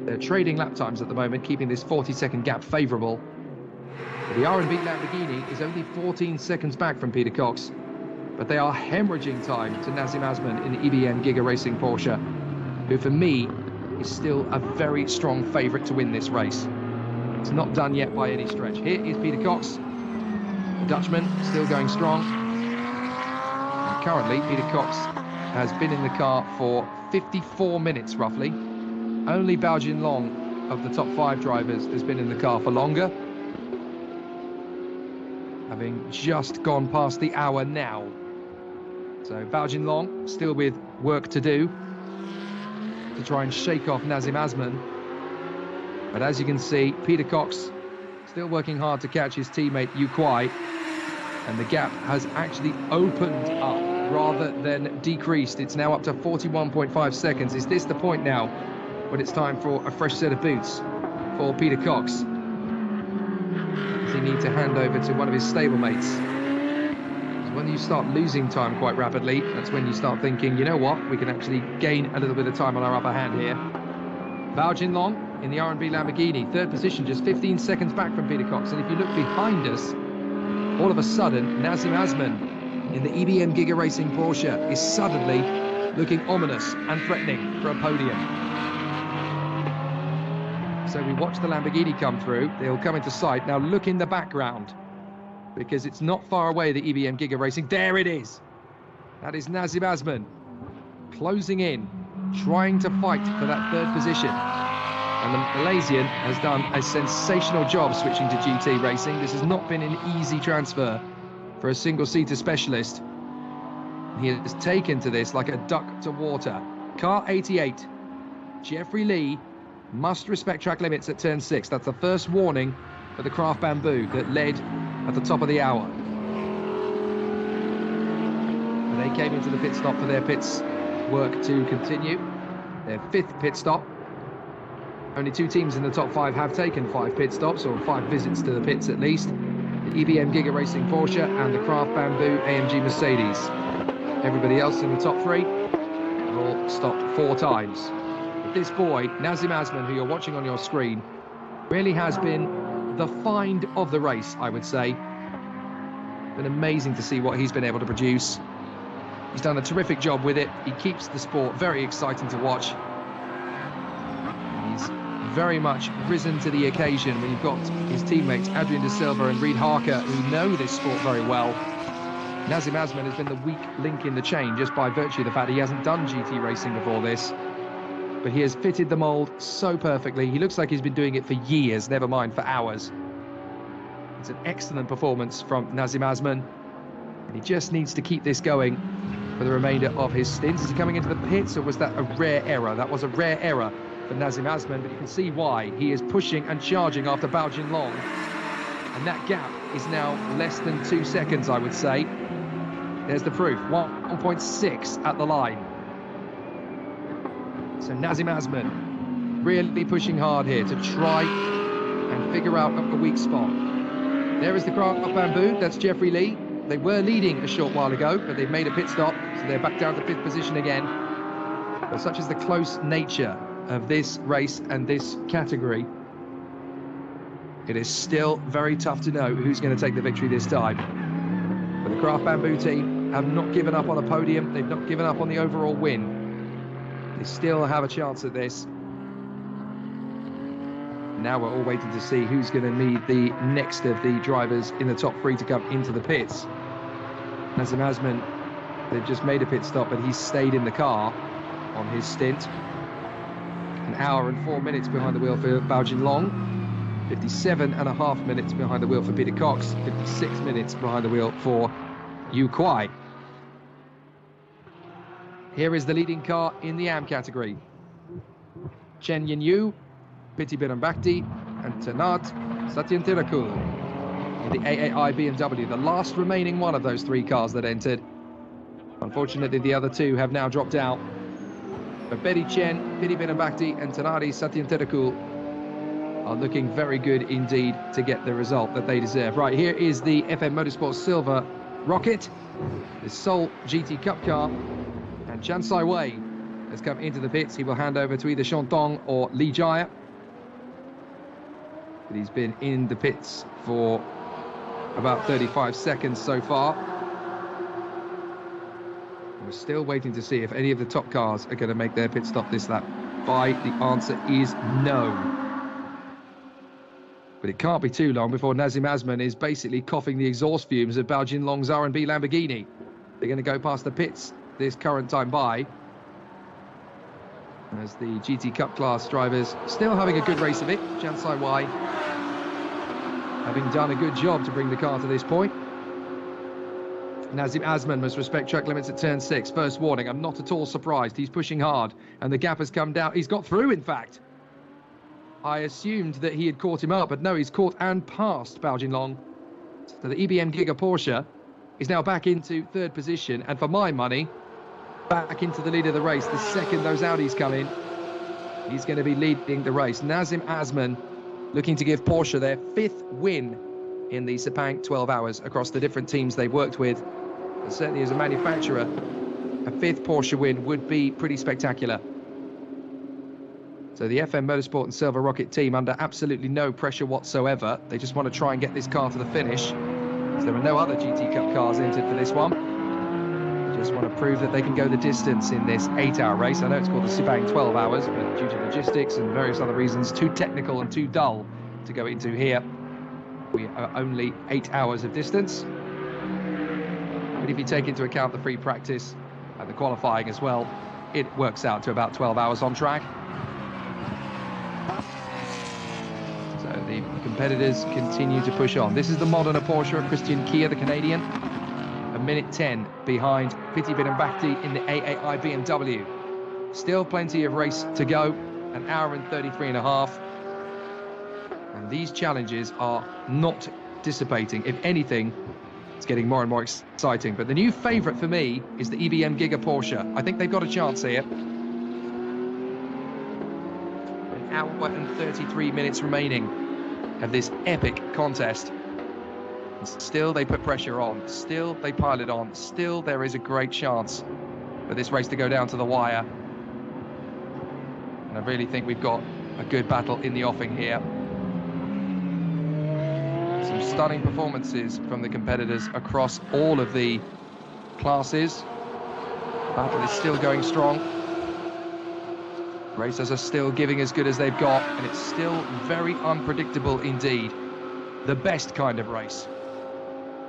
They're trading lap times at the moment, keeping this 40 second gap favourable. The R&B Lamborghini is only 14 seconds back from Peter Kox, but they are hemorrhaging time to Nazim Azman in the EBM Giga Racing Porsche, who for me is still a very strong favourite to win this race. It's not done yet by any stretch. Here is Peter Kox, the Dutchman, still going strong. Currently, Peter Kox has been in the car for 54 minutes roughly. Only Bao Long of the top five drivers has been in the car for longer. Having just gone past the hour now. So Bao Long still with work to do to try and shake off Nazim Azman. But as you can see, Peter Kox still working hard to catch his teammate Yu Kuai. And the gap has actually opened up rather than decreased. It's now up to 41.5 seconds. Is this the point now when it's time for a fresh set of boots for Peter Kox? Does he need to hand over to one of his stablemates? When you start losing time quite rapidly, that's when you start thinking, you know what, we can actually gain a little bit of time on our upper hand here. Bao Jinlong in the R&B Lamborghini, third position, just 15 seconds back from Peter Kox. And if you look behind us, all of a sudden, Nazim Azman in the EBM Giga Racing Porsche is suddenly looking ominous and threatening for a podium. So we watch the Lamborghini come through. They'll come into sight. Now look in the background because it's not far away, the EBM Giga Racing. There it is. That is Nazim Azman closing in, trying to fight for that third position. And the Malaysian has done a sensational job switching to GT racing. This has not been an easy transfer for a single-seater specialist. He has taken to this like a duck to water. Car 88, Jeffrey Lee must respect track limits at turn six. That's the first warning for the Craft Bamboo that led at the top of the hour. And they came into the pit stop for their pits work to continue. Their fifth pit stop. Only two teams in the top five have taken five pit stops or five visits to the pits at least. EBM Giga Racing Porsche and the Craft Bamboo AMG Mercedes. Everybody else in the top three all stopped four times. This boy, Nazim Azman, who you're watching on your screen, really has been the find of the race, I would say. Been amazing to see what he's been able to produce. He's done a terrific job with it. He keeps the sport very exciting to watch very much risen to the occasion when you've got his teammates Adrian D'Silva and Reid Harker who know this sport very well. Nazim Azman has been the weak link in the chain just by virtue of the fact he hasn't done GT racing before this. But he has fitted the mould so perfectly. He looks like he's been doing it for years, never mind for hours. It's an excellent performance from Nazim Azman. And he just needs to keep this going for the remainder of his stint. Is he coming into the pits or was that a rare error? That was a rare error for Nazim Azman, but you can see why. He is pushing and charging after Bao Jinlong. And that gap is now less than two seconds, I would say. There's the proof, 1.6 at the line. So Nazim Azman really pushing hard here to try and figure out a weak spot. There is the Craft Bamboo, that's Jeffrey Lee. They were leading a short while ago, but they've made a pit stop, so they're back down to fifth position again. But such is the close nature of this race and this category, it is still very tough to know who's going to take the victory this time. But the Craft Bamboo team have not given up on a podium. They've not given up on the overall win. They still have a chance at this. Now we're all waiting to see who's going to need the next of the drivers in the top three to come into the pits. Nazim Azman, they've just made a pit stop, but he's stayed in the car on his stint an hour and four minutes behind the wheel for Bao Long, 57 and a half minutes behind the wheel for Peter Kox, 56 minutes behind the wheel for Yu Kuai. Here is the leading car in the AM category. Chen Yin Yu, Piti Bhirombhakdi, and Tanart Sathienthirakul in the AAI BMW, the last remaining one of those three cars that entered. Unfortunately, the other two have now dropped out but Betty Chen, Piti Bhirombhakdi and Tanart Sathienthirakul are looking very good indeed to get the result that they deserve. Right, here is the FM Motorsport Silver Rocket, the sole GT Cup car, and Chan Sai Wai has come into the pits. He will hand over to either Sean Thong or Li Jia. But he's been in the pits for about 35 seconds so far. We're still waiting to see if any of the top cars are going to make their pit stop this lap. By the answer is no. But it can't be too long before Nazim Azman is basically coughing the exhaust fumes of Bao Jinlong's R&B Lamborghini. They're going to go past the pits this current time by. As the GT Cup class drivers still having a good race of it. Chan Sai Wai having done a good job to bring the car to this point. Nazim Azman must respect track limits at turn six. First warning, I'm not at all surprised. He's pushing hard and the gap has come down. He's got through, in fact. I assumed that he had caught him up, but no, he's caught and passed Bao Jinlong. So the EBM Giga Porsche is now back into third position, and for my money, back into the lead of the race. The second those Audis come in, he's going to be leading the race. Nazim Azman looking to give Porsche their fifth win in the Sepang 12 hours across the different teams they've worked with. And certainly as a manufacturer, a fifth Porsche win would be pretty spectacular. So the FM Motorsport and Silver Rocket team under absolutely no pressure whatsoever. They just want to try and get this car to the finish. So there are no other GT Cup cars entered for this one. They just want to prove that they can go the distance in this eight-hour race. I know it's called the Sepang 12 hours, but due to logistics and various other reasons, too technical and too dull to go into here. We are only eight hours of distance. But if you take into account the free practice and the qualifying as well, it works out to about 12 hours on track. So the competitors continue to push on. This is the Modena Porsche of Christian Tjia, the Canadian. A minute 10 behind Piti Bhirombhakdi in the AAI BMW. Still plenty of race to go, an hour and 33 and a half. And these challenges are not dissipating. If anything, it's getting more and more exciting. But the new favourite for me is the EBM Giga Porsche. I think they've got a chance here. An hour and 33 minutes remaining of this epic contest. And still they put pressure on. Still they pile it on. Still there is a great chance for this race to go down to the wire. And I really think we've got a good battle in the offing here. Stunning performances from the competitors across all of the classes. Battle is still going strong. Racers are still giving as good as they've got, and it's still very unpredictable indeed. The best kind of race.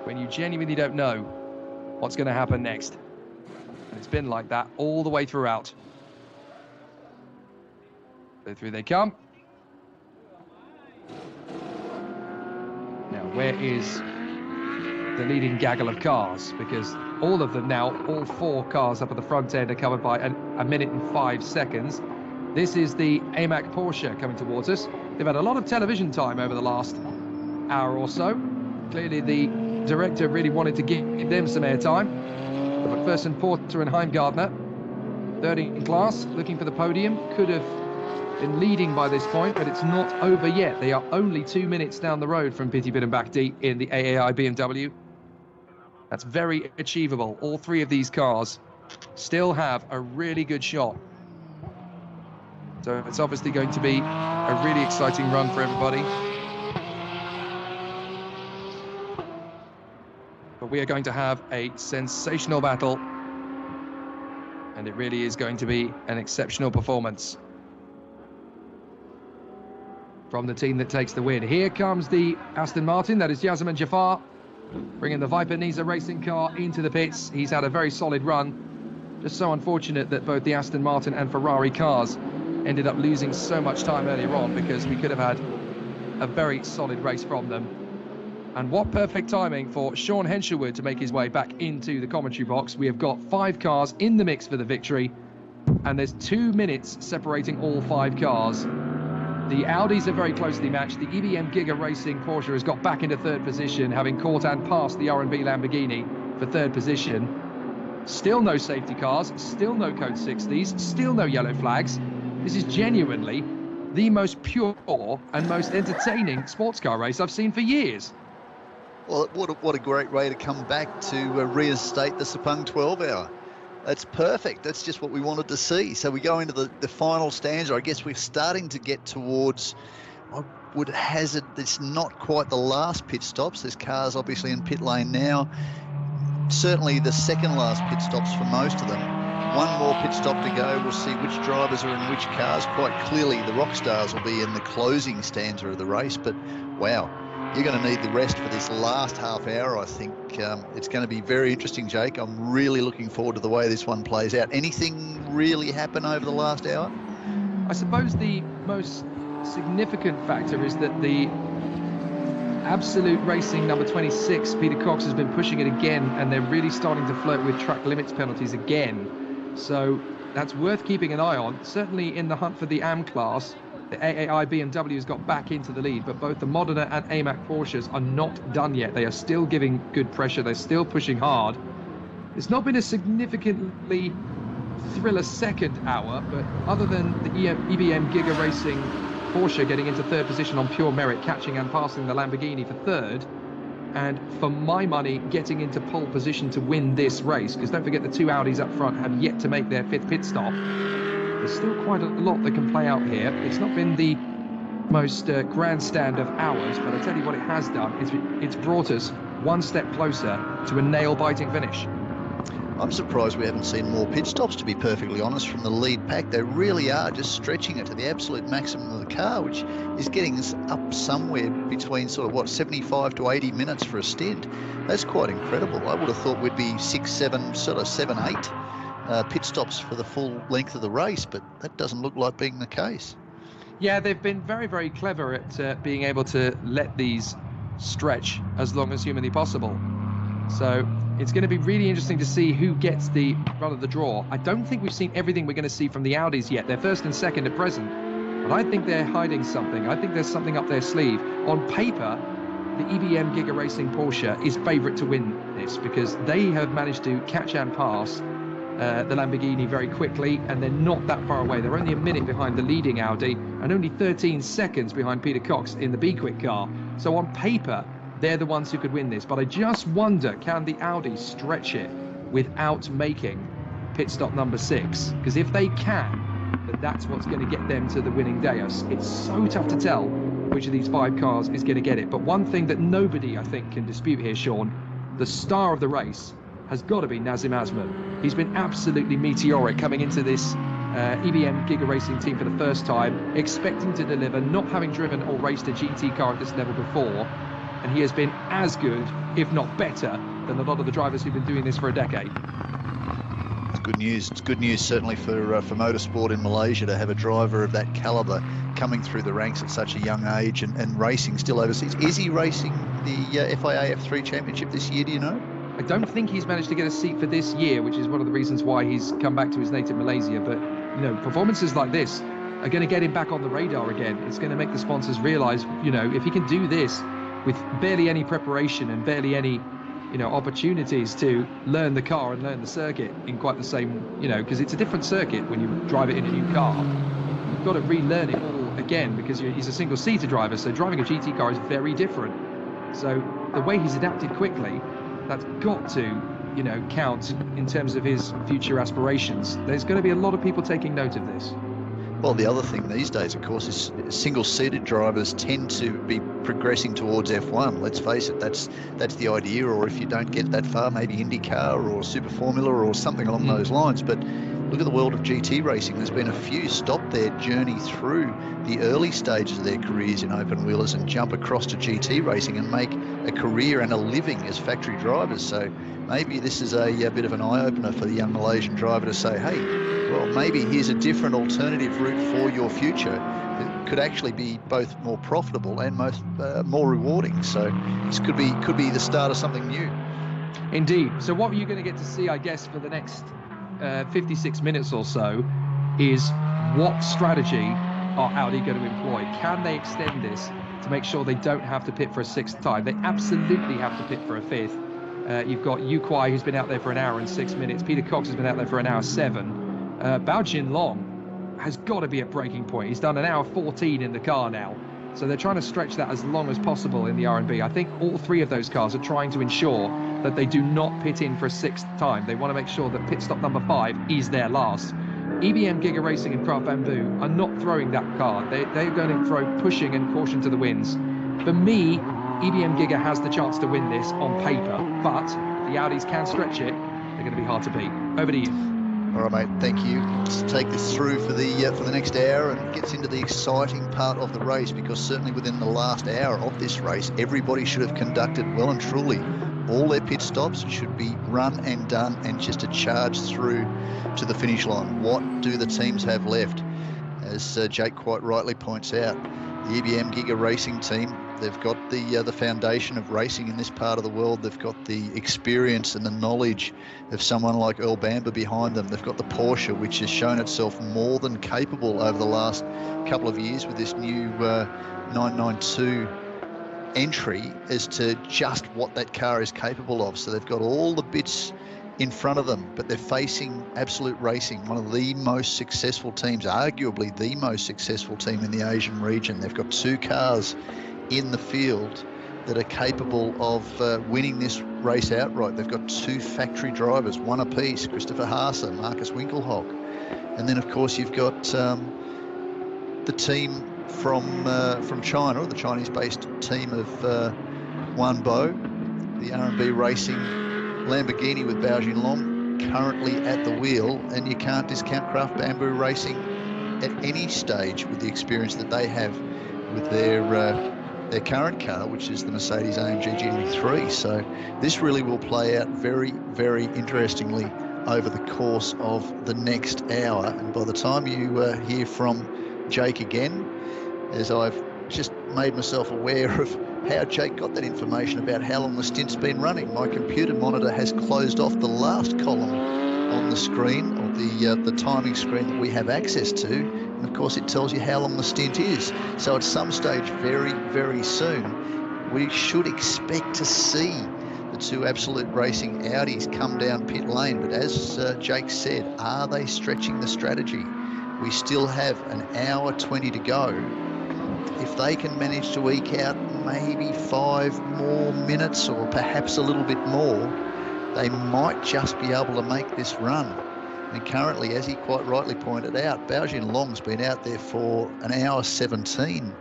When you genuinely don't know what's going to happen next. And it's been like that all the way throughout. So through they come. Where is the leading gaggle of cars? Because all of them now, all four cars up at the front end are covered by an, a minute and five seconds. This is the AMAC Porsche coming towards us. They've had a lot of television time over the last hour or so. Clearly, the director really wanted to give them some airtime. McPherson, Porter, and Heimgartner. third in class, looking for the podium. Could have been leading by this point, but it's not over yet. They are only two minutes down the road from Piti Bhirombhakdi in the AAI BMW. That's very achievable. All three of these cars still have a really good shot. So it's obviously going to be a really exciting run for everybody. But we are going to have a sensational battle. And it really is going to be an exceptional performance from the team that takes the win. Here comes the Aston Martin, that is Jazeman Jaafar, bringing the Viper Niza racing car into the pits. He's had a very solid run. Just so unfortunate that both the Aston Martin and Ferrari cars ended up losing so much time earlier on because we could have had a very solid race from them. And what perfect timing for Sean Henshelwood to make his way back into the commentary box. We have got five cars in the mix for the victory, and there's two minutes separating all five cars. The Audis are very closely matched. The EBM Giga Racing Porsche has got back into third position, having caught and passed the R&B Lamborghini for third position. Still no safety cars, still no code 60s, still no yellow flags. This is genuinely the most pure and most entertaining sports car race I've seen for years. Well, what a, what a great way to come back to uh, reinstate the Sepang 12 hour. That's perfect. That's just what we wanted to see. So we go into the, the final stanza. I guess we're starting to get towards, I would hazard, it's not quite the last pit stops. There's cars obviously in pit lane now. Certainly the second last pit stops for most of them. One more pit stop to go. We'll see which drivers are in which cars. Quite clearly, the rock stars will be in the closing stanza of the race. But wow, you're going to need the rest for this last half hour. I think um, it's going to be very interesting, Jake. I'm really looking forward to the way this one plays out. Anything really happen over the last hour? I suppose the most significant factor is that the absolute racing number 26 peter kox has been pushing it again and they're really starting to flirt with track limits penalties again so that's worth keeping an eye on certainly in the hunt for the am class the AAI BMW has got back into the lead, but both the Modena and AMAC Porsches are not done yet. They are still giving good pressure. They're still pushing hard. It's not been a significantly thriller second hour, but other than the EBM Giga Racing Porsche getting into third position on pure merit, catching and passing the Lamborghini for third, and for my money, getting into pole position to win this race, because don't forget the two Audis up front have yet to make their fifth pit stop. There's still quite a lot that can play out here. It's not been the most uh, grandstand of hours, but I tell you what it has done. It's, it's brought us one step closer to a nail-biting finish. I'm surprised we haven't seen more pit stops, to be perfectly honest, from the lead pack. They really are just stretching it to the absolute maximum of the car, which is getting us up somewhere between sort of what 75 to 80 minutes for a stint. That's quite incredible. I would have thought we'd be six, seven, sort of seven, eight uh, pit stops for the full length of the race, but that doesn't look like being the case. Yeah, they've been very, very clever at uh, being able to let these stretch as long as humanly possible. So it's going to be really interesting to see who gets the run of the draw. I don't think we've seen everything we're going to see from the Audis yet. They're first and second at present, but I think they're hiding something. I think there's something up their sleeve. On paper, the EBM Giga Racing Porsche is favourite to win this because they have managed to catch and pass uh, the Lamborghini very quickly, and they're not that far away. They're only a minute behind the leading Audi and only 13 seconds behind Peter Kox in the Be Quick car. So on paper, they're the ones who could win this. But I just wonder, can the Audi stretch it without making pit stop number six? Because if they can, then that's what's going to get them to the winning day. It's so tough to tell which of these five cars is going to get it. But one thing that nobody, I think, can dispute here, Sean, the star of the race has got to be Nazim Azman. He's been absolutely meteoric coming into this uh, EBM Giga Racing team for the first time, expecting to deliver, not having driven or raced a GT car at this level before. And he has been as good, if not better, than a lot of the drivers who've been doing this for a decade. It's good news. It's good news, certainly for uh, for motorsport in Malaysia, to have a driver of that calibre coming through the ranks at such a young age and, and racing still overseas. Is he racing the uh, FIA F3 Championship this year? Do you know? I don't think he's managed to get a seat for this year, which is one of the reasons why he's come back to his native Malaysia. But, you know, performances like this are going to get him back on the radar again. It's going to make the sponsors realize, you know, if he can do this with barely any preparation and barely any, you know, opportunities to learn the car and learn the circuit in quite the same, you know, because it's a different circuit when you drive it in a new car. You've got to relearn it all again because he's a single seater driver. So driving a GT car is very different. So the way he's adapted quickly that's got to, you know, count in terms of his future aspirations. There's going to be a lot of people taking note of this. Well, the other thing these days, of course, is single-seated drivers tend to be progressing towards F1. Let's face it, that's that's the idea. Or if you don't get that far, maybe IndyCar or Super Formula or something along mm. those lines. But look at the world of GT racing. There's been a few stop their journey through the early stages of their careers in open wheelers and jump across to GT racing and make a career and a living as factory drivers. So maybe this is a, a bit of an eye opener for the young Malaysian driver to say, hey, well, maybe here's a different alternative route for your future that could actually be both more profitable and most uh, more rewarding. So this could be could be the start of something new. Indeed. So what are you going to get to see, I guess, for the next uh, 56 minutes or so is what strategy are Audi going to employ? Can they extend this to make sure they don't have to pit for a sixth time? They absolutely have to pit for a fifth. Uh, you've got Yu Kuai, who's been out there for an hour and six minutes. Peter Kox has been out there for an hour seven. Uh, Bao Jinlong has got to be at breaking point. He's done an hour 14 in the car now. So they're trying to stretch that as long as possible in the R&B. I think all three of those cars are trying to ensure that they do not pit in for a sixth time. They want to make sure that pit stop number five is their last. EBM Giga Racing and Craft Bamboo are not throwing that car. They, they're going to throw pushing and caution to the winds. For me, EBM Giga has the chance to win this on paper, but the Audis can stretch it. They're going to be hard to beat. Over to you. All right, mate. Thank you. Let's take this through for the uh, for the next hour and gets into the exciting part of the race because certainly within the last hour of this race, everybody should have conducted well and truly all their pit stops should be run and done and just a charge through to the finish line. What do the teams have left? As uh, Jake quite rightly points out, the EBM Giga Racing team, they've got the uh, the foundation of racing in this part of the world. They've got the experience and the knowledge of someone like Earl Bamber behind them. They've got the Porsche, which has shown itself more than capable over the last couple of years with this new uh, 992 entry as to just what that car is capable of. So they've got all the bits in front of them, but they're facing Absolute Racing, one of the most successful teams, arguably the most successful team in the Asian region. They've got two cars in the field that are capable of uh, winning this race outright. They've got two factory drivers, one apiece, Christopher Haase, Markus Winkelhock. And then, of course, you've got um, the team from uh, from China, the Chinese-based team of uh, Wanbo, the R&B Racing Lamborghini with Bao Jinlong currently at the wheel, and you can't discount Craft Bamboo Racing at any stage with the experience that they have with their uh, their current car, which is the Mercedes AMG GT3. So this really will play out very, very interestingly over the course of the next hour. And by the time you uh, hear from Jake again, as I've just made myself aware of how Jake got that information about how long the stint's been running. My computer monitor has closed off the last column on the screen, or the uh, the timing screen that we have access to, and of course it tells you how long the stint is. So at some stage, very very soon, we should expect to see the two Absolute Racing Audis come down pit lane. But as uh, Jake said, are they stretching the strategy? We still have an hour 20 to go if they can manage to eke out maybe five more minutes or perhaps a little bit more, they might just be able to make this run. And currently, as he quite rightly pointed out, Bao Jinlong's been out there for an hour 17.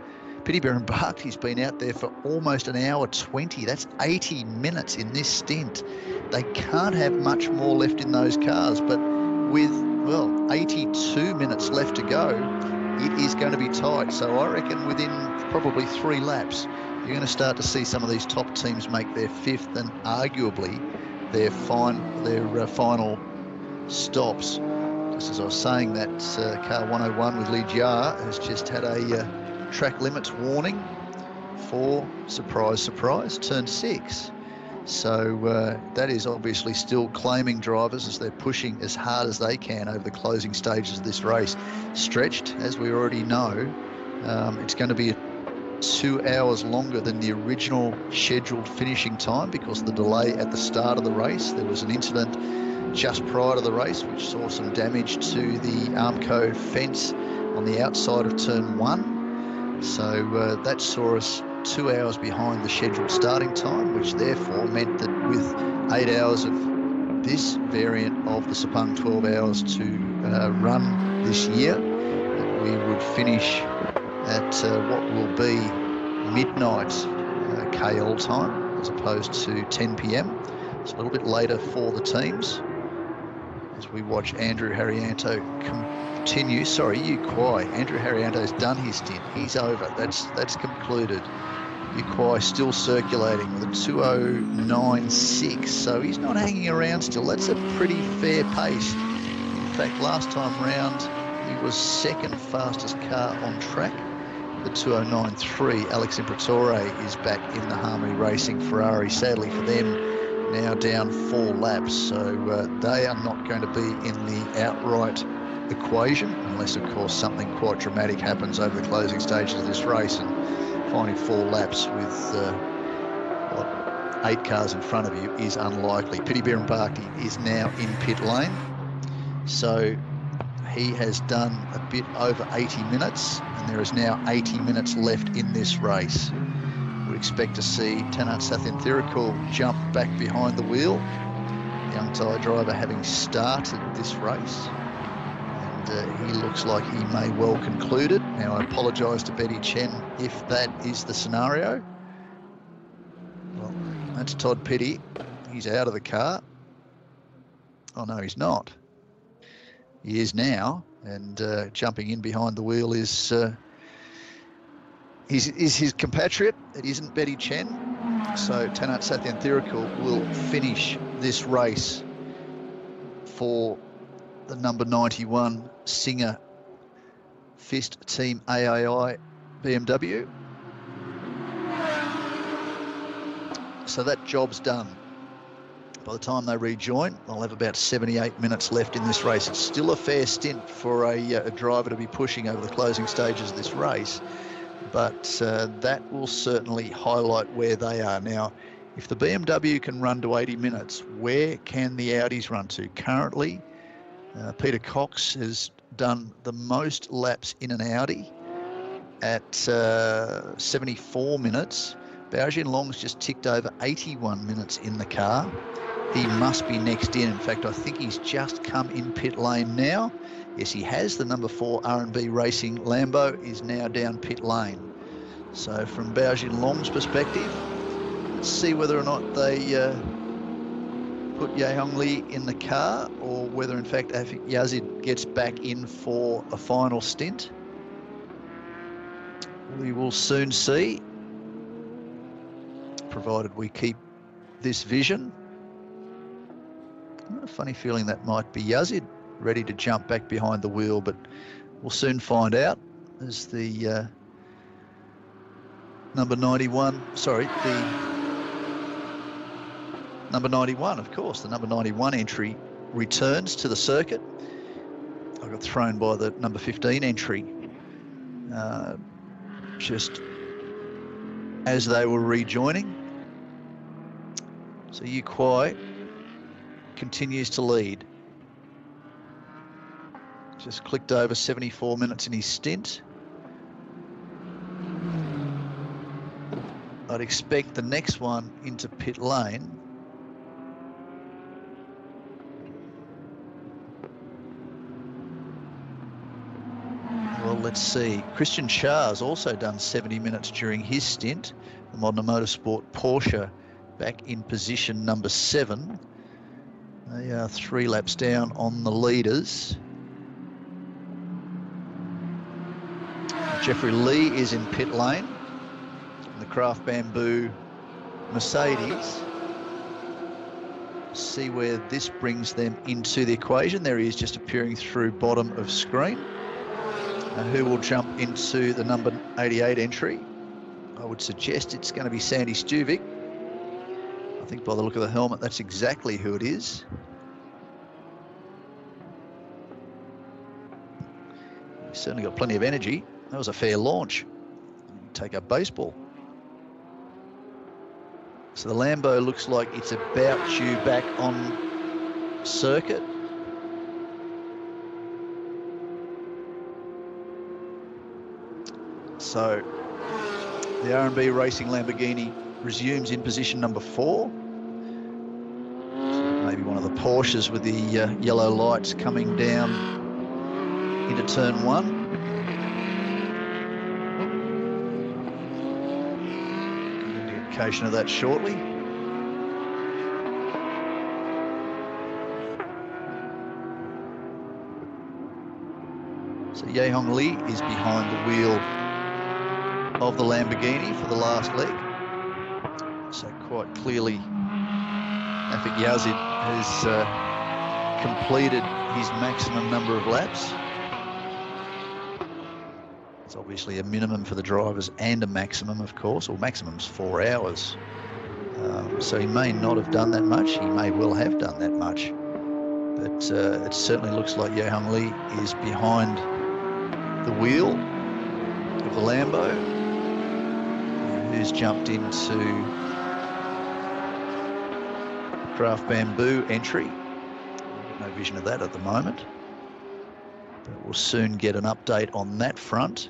Piti Bhirombhakdi's been out there for almost an hour 20. That's 80 minutes in this stint. They can't have much more left in those cars, but with, well, 82 minutes left to go, it is going to be tight. So I reckon within probably three laps, you're going to start to see some of these top teams make their fifth and arguably their fine their uh, final stops. Just as I was saying, that uh, car 101 with Li Jia has just had a uh, track limits warning for surprise, surprise, turn six. So uh, that is obviously still claiming drivers as they're pushing as hard as they can over the closing stages of this race. Stretched, as we already know, um, it's going to be two hours longer than the original scheduled finishing time because of the delay at the start of the race. There was an incident just prior to the race which saw some damage to the Armco fence on the outside of turn one. So uh, that saw us two hours behind the scheduled starting time, which therefore meant that with eight hours of this variant of the Sepang 12 hours to uh, run this year, that we would finish at uh, what will be midnight uh, KL time as opposed to 10 p.m. It's a little bit later for the teams as we watch Andrew Haryanto continue. Sorry, Yu Kuai. Andrew Haryanto's done his stint. He's over. That's that's concluded. Yu Kuai still circulating with a 2096, so he's not hanging around still. That's a pretty fair pace. In fact, last time round, he was second fastest car on track. The 2093, Alex Imperatori is back in the Harmony Racing Ferrari. Sadly for them, now down four laps, so uh, they are not going to be in the outright equation, unless of course something quite dramatic happens over the closing stages of this race. And finding four laps with uh, what, eight cars in front of you is unlikely. Pity Piti Bhirombhakdi is now in pit lane. So he has done a bit over 80 minutes, and there is now 80 minutes left in this race. Expect to see Tanart Sathienthirakul jump back behind the wheel. Young Thai driver having started this race. And uh, he looks like he may well conclude it. Now, I apologise to Betty Chen if that is the scenario. Well, that's Todd Petty. He's out of the car. Oh, no, he's not. He is now, and uh, jumping in behind the wheel is uh, is, is his compatriot. It isn't Betty Chen. So Tanart Sathienthirakul will finish this race for the number 91 Singha Fist Team AAI BMW. So that job's done. By the time they rejoin, they'll have about 78 minutes left in this race. It's still a fair stint for a, uh, a driver to be pushing over the closing stages of this race, but uh, that will certainly highlight where they are. Now, if the BMW can run to 80 minutes, where can the Audis run to? Currently, uh, Peter Kox has done the most laps in an Audi at uh, 74 minutes. Bao Long's just ticked over 81 minutes in the car he must be next in. In fact, I think he's just come in pit lane now. Yes, he has. The number four R&B Racing Lambo is now down pit lane. So from Bao Long's perspective, let's see whether or not they uh, put Ye Hongli in the car or whether in fact Afiq Yazid gets back in for a final stint. We will soon see, provided we keep this vision a funny feeling that might be Yazid ready to jump back behind the wheel, but we'll soon find out as the uh, number 91, sorry, the number 91, of course, the number 91 entry returns to the circuit. I got thrown by the number 15 entry uh, just as they were rejoining. So Yu Kuai continues to lead. Just clicked over 74 minutes in his stint. I'd expect the next one into pit lane. Well, let's see. Christian Char's also done 70 minutes during his stint. The Modena Motorsport Porsche back in position number seven. They are three laps down on the leaders. Jeffrey Lee is in pit lane. The Craft Bamboo Mercedes. See where this brings them into the equation. There he is just appearing through bottom of screen. Who will jump into the number 88 entry? I would suggest it's going to be Sandy Stuvik. I think by the look of the helmet, that's exactly who it is. He's certainly got plenty of energy. That was a fair launch. Take a baseball. So the Lambo looks like it's about due back on circuit. So the R&B Racing Lamborghini resumes in position number four. maybe one of the Porsches with the uh, yellow lights coming down into turn one. Of that shortly. So Ye Hongli is behind the wheel of the Lamborghini for the last leg. So quite clearly, Afiq Yazid has uh, completed his maximum number of laps. It's obviously a minimum for the drivers and a maximum, of course, or maximum's four hours. Um, so he may not have done that much. He may well have done that much. But uh, it certainly looks like Hongli is behind the wheel of the Lambo, who's jumped into Craft Bamboo entry. No vision of that at the moment. But we'll soon get an update on that front.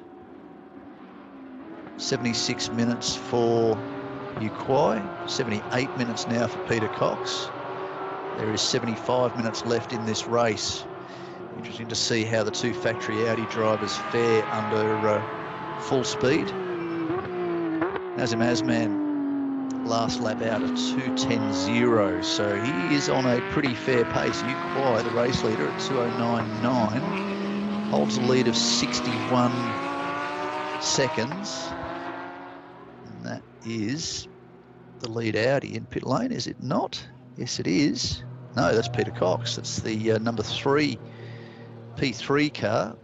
76 minutes for Yu Kuai, 78 minutes now for Peter Kox. There is 75 minutes left in this race. Interesting to see how the two factory Audi drivers fare under uh, full speed. Nazim Azman last lap out at 2.10.0, so he is on a pretty fair pace. Yu Kuai, the race leader, at 2.09.9, holds a lead of 61 seconds. Is the lead Audi in pit lane, is it not? Yes, it is. No, that's Peter Kox. That's the uh, number three P3 car.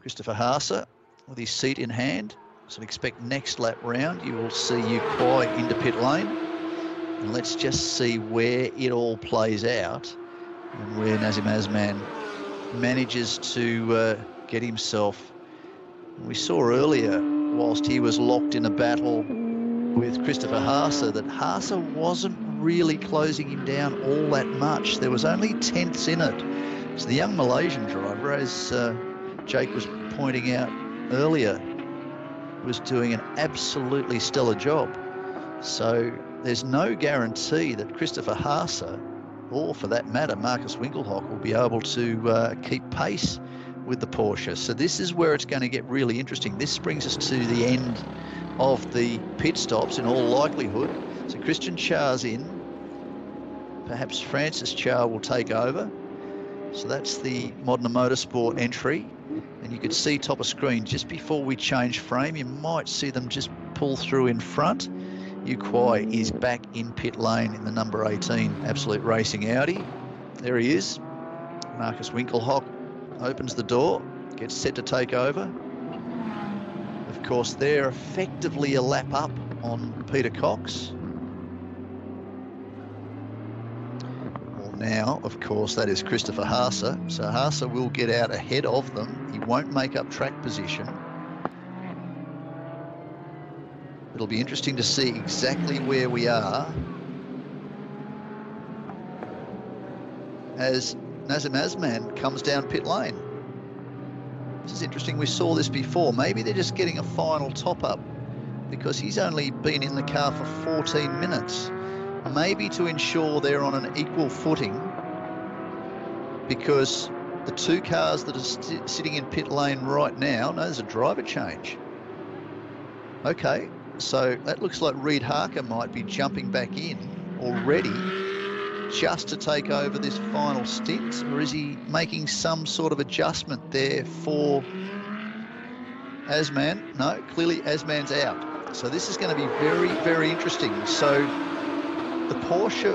Christopher Haase with his seat in hand. So expect next lap round you will see Yu Kuai into pit lane. And let's just see where it all plays out and where Nazim Azman manages to uh, get himself. We saw earlier, whilst he was locked in a battle with Christopher Haase, that Haase wasn't really closing him down all that much. There was only tenths in it. So the young Malaysian driver, as uh, Jake was pointing out earlier, was doing an absolutely stellar job. So there's no guarantee that Christopher Haase, or for that matter, Markus Winkelhock, will be able to uh, keep pace with the Porsche. So this is where it's going to get really interesting. This brings us to the end of the pit stops in all likelihood. So Christian Tjarr's in. Perhaps Francis Tjia will take over. So that's the Modena Motorsport entry. And you could see top of screen just before we change frame, you might see them just pull through in front. Yu is back in pit lane in the number 18 Absolute Racing Audi. There he is. Markus Winkelhock opens the door, gets set to take over. Of course, they're effectively a lap up on Peter Kox. Well, now, of course, that is Christopher Haase. So Haase will get out ahead of them. He won't make up track position. It'll be interesting to see exactly where we are as Nazim Azman comes down pit lane. This is interesting. We saw this before. Maybe they're just getting a final top up because he's only been in the car for 14 minutes. Maybe to ensure they're on an equal footing because the two cars that are st sitting in pit lane right now, no, there's a driver change. Okay, so that looks like Reid Harker might be jumping back in already just to take over this final stint, or is he making some sort of adjustment there for Azman? No, clearly Azman's out. So this is going to be very, very interesting. So the Porsche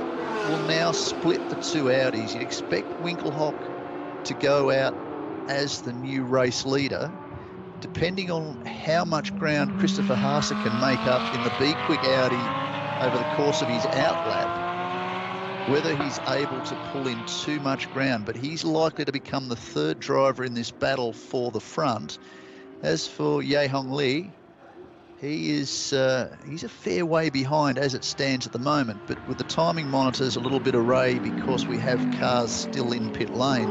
will now split the two Audis. You'd expect Winkelhock to go out as the new race leader. Depending on how much ground Christopher Haase can make up in the Be Quick Audi over the course of his outlap, whether he's able to pull in too much ground, but he's likely to become the third driver in this battle for the front. As for Ye Hongli, he is uh, he's a fair way behind as it stands at the moment, but with the timing monitors a little bit array because we have cars still in pit lane,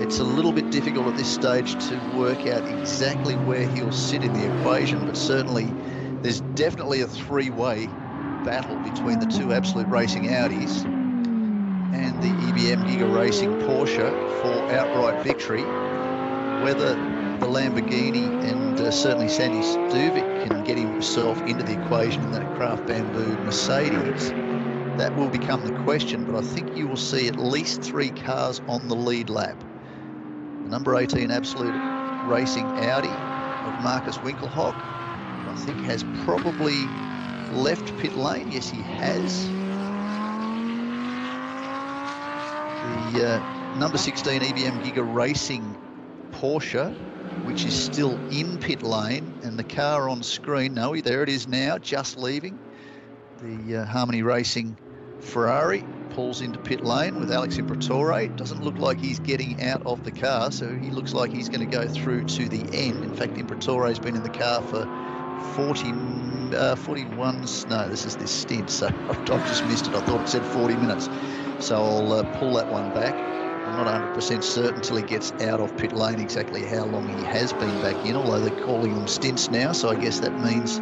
it's a little bit difficult at this stage to work out exactly where he'll sit in the equation, but certainly there's definitely a three-way battle between the two Absolute Racing Audis and the EBM Giga Racing Porsche for outright victory. Whether the Lamborghini and uh, certainly Sandy Stuvik can get himself into the equation in that Craft Bamboo Mercedes, that will become the question. But I think you will see at least three cars on the lead lap. The number 18 Absolute Racing Audi of Markus Winkelhock, I think has probably left pit lane. Yes, he has. The uh, number 16 EBM Giga Racing Porsche, which is still in pit lane, and the car on screen, no, there it is now, just leaving. The uh, Harmony Racing Ferrari pulls into pit lane with Alex Imperatori. Doesn't look like he's getting out of the car, so he looks like he's going to go through to the end. In fact, Imperatori's been in the car for 40, uh, 41, no, this is this stint, so I've just missed it. I thought it said 40 minutes. So I'll uh, pull that one back. I'm not 100% certain until he gets out of pit lane exactly how long he has been back in, although they're calling them stints now, so I guess that means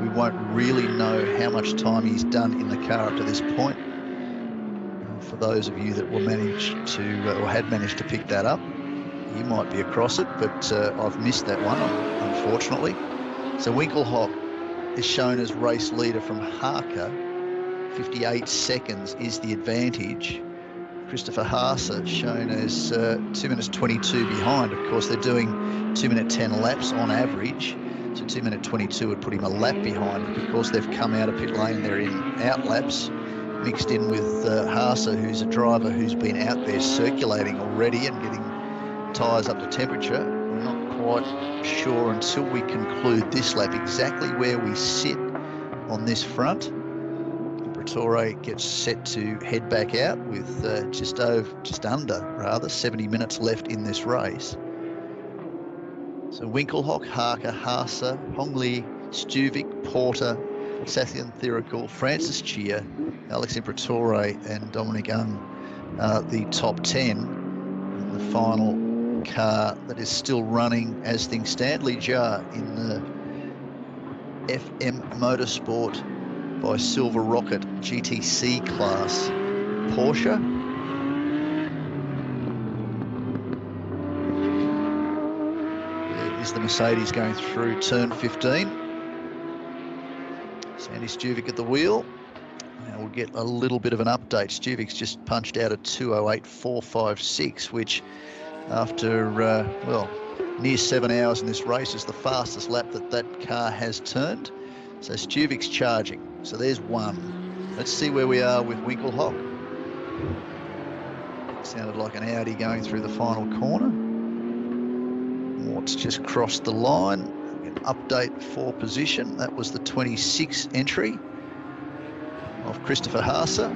we won't really know how much time he's done in the car up to this point. Uh, for those of you that were managed to, uh, or had managed to pick that up, you might be across it, but uh, I've missed that one, unfortunately. So Winkelhock is shown as race leader from Harker. 58 seconds is the advantage. Christopher Haase shown as uh, 2 minutes 22 behind. Of course, they're doing 2 minute 10 laps on average. So 2 minute 22 would put him a lap behind. But Because they've come out of pit lane, they're in out laps mixed in with uh, who's a driver who's been out there circulating already and getting tyres up to temperature. We're not quite sure until we conclude this lap exactly where we sit on this front. Briatore gets set to head back out with uh, just over, just under rather, 70 minutes left in this race. So Winkelhock, Harker, Haase, Hongli, Stuvik, Porter, Sathienthirakul, Francis Tjia, Alex Imperatori and Dominic uh, the top 10. And the final car that is still running as things stand, Jia in the FM Motorsport by Silver Rocket GTC class Porsche. There is the Mercedes going through turn 15. Sandy Stuvik at the wheel. Now we'll get a little bit of an update. Stuvik's just punched out a 208.456, which after, uh, well, near seven hours in this race is the fastest lap that that car has turned. So Stuvik's charging. So there's one. Let's see where we are with Winkelhock. Sounded like an Audi going through the final corner. Mort's just crossed the line. An update for position. That was the 26th entry of Christopher Haase.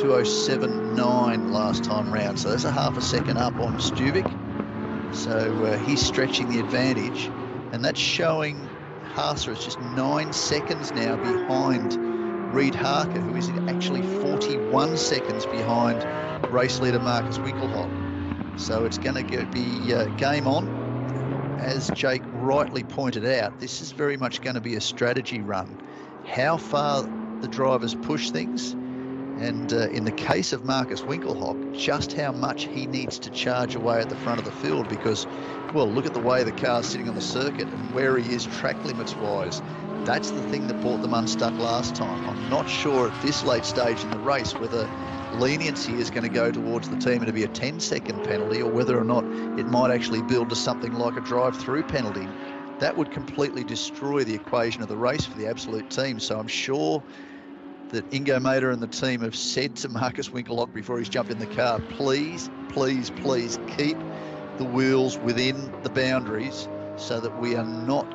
207.9 last time round, so that's a half a second up on Stuvik. So uh, he's stretching the advantage, and that's showing Haase is just nine seconds now behind Reid Harker, who is actually 41 seconds behind race leader Markus Winkelhock. So it's going to be uh, game on. As Jake rightly pointed out, this is very much going to be a strategy run. How far the drivers push things, and uh, in the case of Markus Winkelhock, just how much he needs to charge away at the front of the field because, well, look at the way the car's sitting on the circuit and where he is track limits wise. That's the thing that brought them unstuck last time. I'm not sure at this late stage in the race whether leniency is going to go towards the team and be a 10 second penalty or whether or not it might actually build to something like a drive through penalty. That would completely destroy the equation of the race for the absolute team. So I'm sure that Ingo Mater and the team have said to Markus Winkelhock before he's jumped in the car, please, please, please keep the wheels within the boundaries so that we are not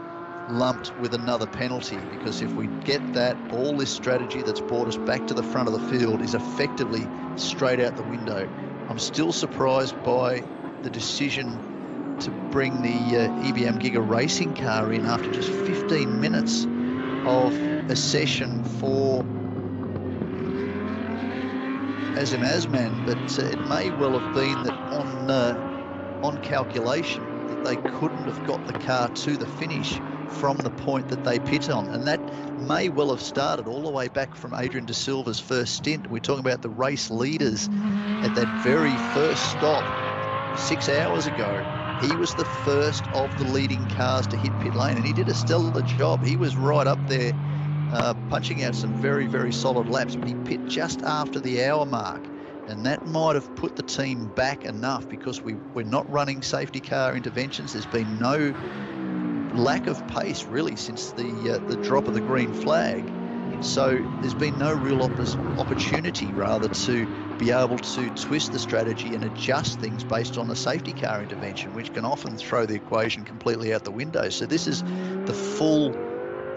lumped with another penalty because if we get that, all this strategy that's brought us back to the front of the field is effectively straight out the window. I'm still surprised by the decision to bring the uh, EBM Giga racing car in after just 15 minutes of a session for Nazim Azman, but uh, it may well have been that on uh, on calculation that they couldn't have got the car to the finish from the point that they pit on, and that may well have started all the way back from Adrian D'Silva's first stint. We're talking about the race leaders at that very first stop six hours ago. He was the first of the leading cars to hit pit lane, and he did a stellar job. He was right up there uh, punching out some very, very solid laps. But he pit just after the hour mark, and that might have put the team back enough because we, we're not running safety car interventions. There's been no lack of pace really since the uh, the drop of the green flag. So there's been no real opp- opportunity, rather, to be able to twist the strategy and adjust things based on the safety car intervention, which can often throw the equation completely out the window. So this is the full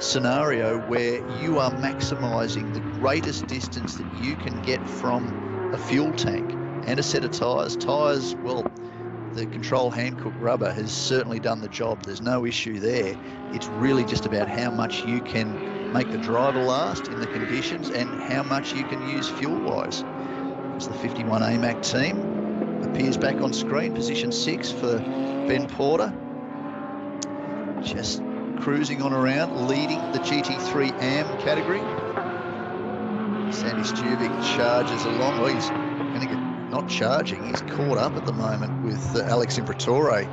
scenario where you are maximizing the greatest distance that you can get from a fuel tank and a set of tyres. Tyres, well, the control Hankook rubber has certainly done the job. There's no issue there. It's really just about how much you can make the driver last in the conditions and how much you can use fuel-wise. It's the 51 AMAC team. Appears back on screen, position six for Ben Porter. Just cruising on around, leading the GT3 AM category. Sandy Stuvik charges along. Well, he's not charging. He's caught up at the moment with uh, Alex Imperatori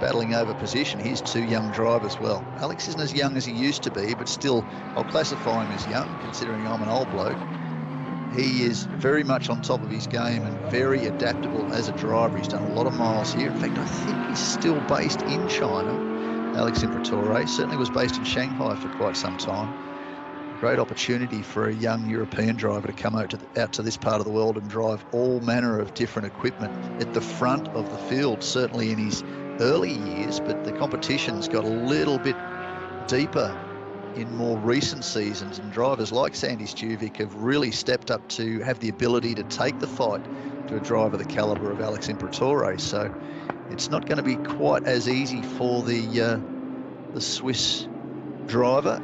battling over position. He's two young drivers. Well, Alex isn't as young as he used to be, but still, I'll classify him as young, considering I'm an old bloke. He is very much on top of his game and very adaptable as a driver. He's done a lot of miles here. In fact, I think he's still based in China. Alex Imperatori certainly was based in Shanghai for quite some time. Great opportunity for a young European driver to come out to, the, out to this part of the world and drive all manner of different equipment at the front of the field, certainly in his early years, but the competition's got a little bit deeper in more recent seasons, and drivers like Sandy Stuvik have really stepped up to have the ability to take the fight to a driver the calibre of Alex Imperatori. So it's not going to be quite as easy for the uh, the Swiss driver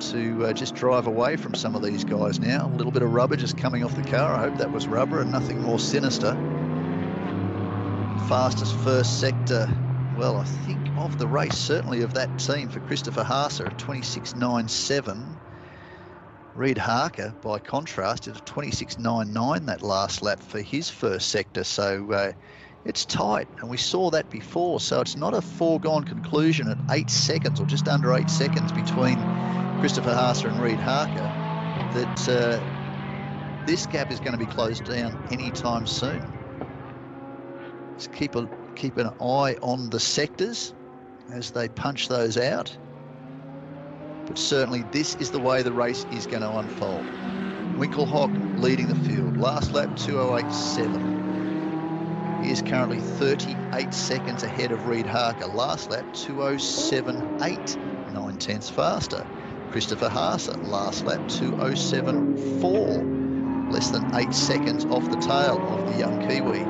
to uh, just drive away from some of these guys now. A little bit of rubber just coming off the car. I hope that was rubber and nothing more sinister. Fastest first sector well, I think of the race, certainly of that team for Christopher Haase of 26.97. Reid Harker, by contrast, is 26.99 that last lap for his first sector. So uh, it's tight, and we saw that before. So it's not a foregone conclusion at eight seconds or just under eight seconds between Christopher Haase and Reid Harker that uh, this gap is going to be closed down anytime soon. Let's keep a keep an eye on the sectors as they punch those out. But certainly this is the way the race is going to unfold. Winkelhock leading the field. Last lap 208.7. Is currently 38 seconds ahead of Reid Harker. Last lap 207.8, 9 tenths faster. Christopher Haase, last lap 207.4, less than 8 seconds off the tail of the young Kiwi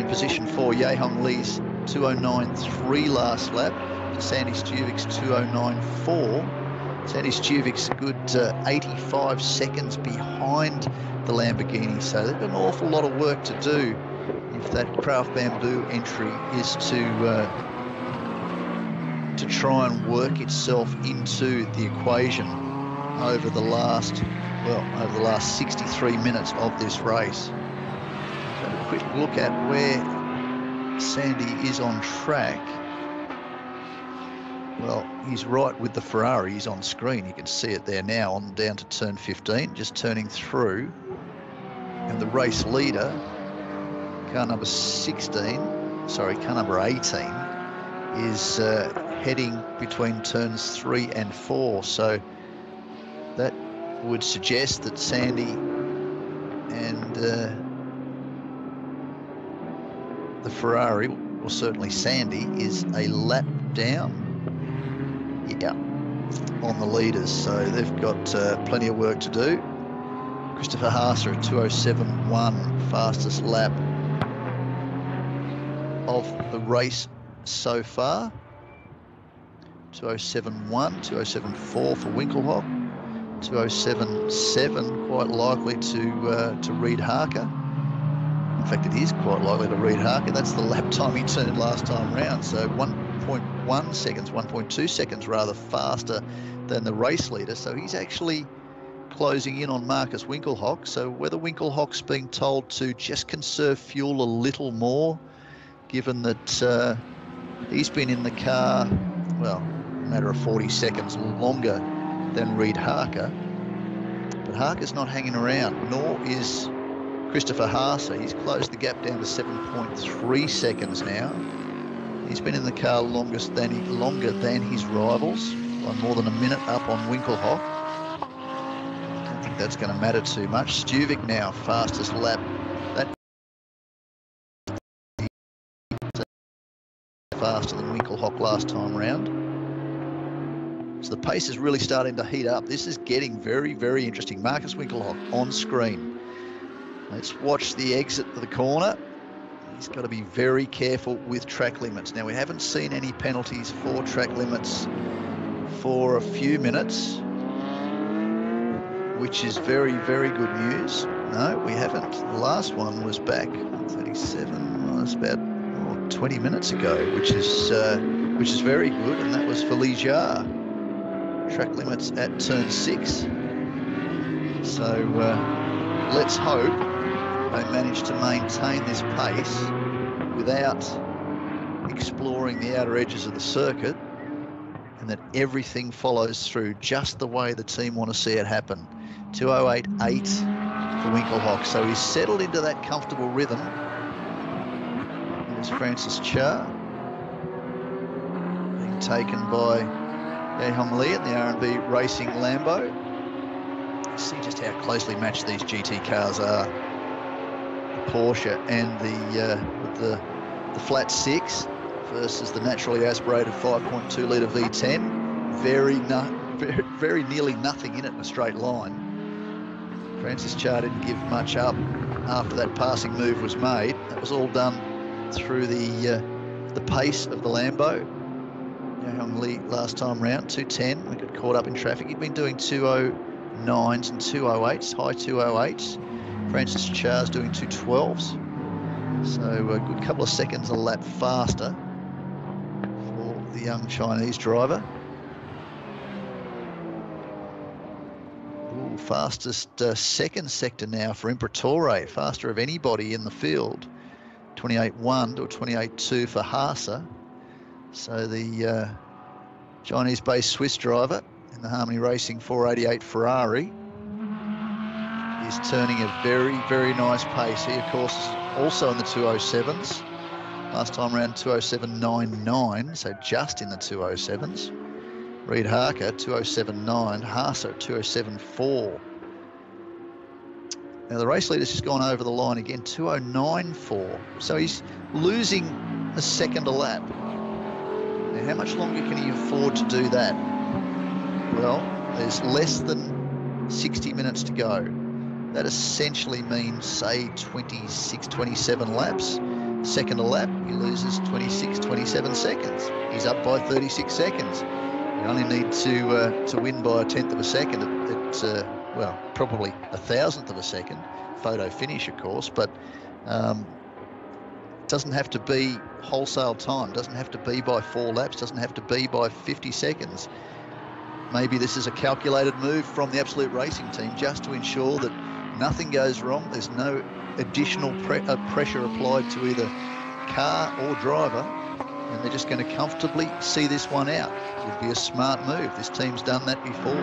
in position four, Ye Hongli's 209.3 last lap, Sandy Stuvik's 209.4. Sandy Stuvik's a good uh, 85 seconds behind the Lamborghini, so they've got an awful lot of work to do that Craft Bamboo entry is to uh, to try and work itself into the equation over the last well over the last 63 minutes of this race Have a quick look at where Sandy is on track. Well, he's right with the Ferrari. He's on screen. You can see it there now on down to turn 15, just turning through. And the race leader, car number 16, sorry, car number 18, is uh, heading between turns three and four. So that would suggest that Sandy and uh, the Ferrari, or certainly Sandy, is a lap down. Yeah, on the leaders. So they've got uh, plenty of work to do. Christopher Haase at 207.1, fastest lap of the race so far. 207.1, 207.4 for Winkelhock, 207.7 quite likely to uh, to Reid Harker. In fact, it is quite likely to Reid Harker. That's the lap time he turned last time round. So 1.1 seconds, 1.2 seconds rather faster than the race leader. So he's actually closing in on Markus Winkelhock. So whether Winkelhock's being told to just conserve fuel a little more, given that uh, he's been in the car, well, a matter of 40 seconds longer than Reid Harker. But Harker's not hanging around, nor is Christopher Haase, he's closed the gap down to 7.3 seconds now. He's been in the car longest than he, longer than his rivals, by more than a minute up on Winkelhock. I don't think that's going to matter too much. Stuvik now, fastest lap. Faster than Winkelhock last time round. So the pace is really starting to heat up. This is getting very, very interesting. Markus Winkelhock on screen. Let's watch the exit of the corner. He's got to be very careful with track limits. Now, we haven't seen any penalties for track limits for a few minutes, which is very, very good news. No, we haven't. The last one was back 37 was about oh, 20 minutes ago, which is uh, which is very good, and that was for Jia. Track limits at turn six. So uh, let's hope they manage to maintain this pace without exploring the outer edges of the circuit and that everything follows through just the way the team want to see it happen. 208.8 for Winkelhock. So he's settled into that comfortable rhythm. Francis Tjia being taken by Ye Hongli at the R&B Racing Lambo. See just how closely matched these GT cars are. The Porsche and the uh, the the flat six versus the naturally aspirated 5.2 litre V10. Very, no, very, very nearly nothing in it in a straight line. Francis Tjia didn't give much up after that passing move was made. That was all done through the uh, the pace of the Lambo. Young Lee last time round, 210. We got caught up in traffic. He'd been doing 209s and 208s, high 208s. Francis Tjia's doing 212s. So a good couple of seconds a lap faster for the young Chinese driver. Fastest uh, second sector now for Imperatori, faster of anybody in the field. 28.1 or 28.2 for Haase. So the uh, Chinese-based Swiss driver in the Harmony Racing 488 Ferrari is turning a very, very nice pace. He, of course, is also in the 207s. Last time around 207.99, so just in the 207s. Reid Harker 207.9, Haase 207.4. Now the race leader's just gone over the line again, 209.4. So he's losing a second a lap. Now how much longer can he afford to do that? Well, there's less than 60 minutes to go. That essentially means, say, 26, 27 laps second a lap, he loses 26, 27 seconds. He's up by 36 seconds. You only need to uh, to win by a tenth of a second at, at uh, well, probably a thousandth of a second. Photo finish, of course, but um, doesn't have to be wholesale time. Doesn't have to be by four laps. Doesn't have to be by 50 seconds. Maybe this is a calculated move from the Absolute Racing team just to ensure that nothing goes wrong. There's no additional pre uh, pressure applied to either car or driver, and they're just going to comfortably see this one out. It would be a smart move. This team's done that before.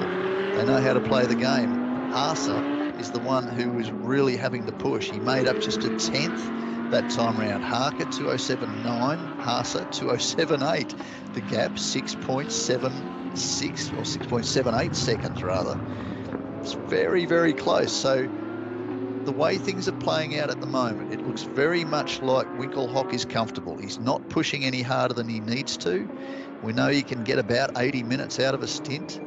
They know how to play the game. Haase is the one who was really having the push. He made up just a tenth that time round. Harker 207.9, Haase 207.8. The gap 6.76 or 6.78 seconds rather. It's very, very close. So the way things are playing out at the moment, it looks very much like Winkelhock is comfortable. He's not pushing any harder than he needs to. We know he can get about 80 minutes out of a stint.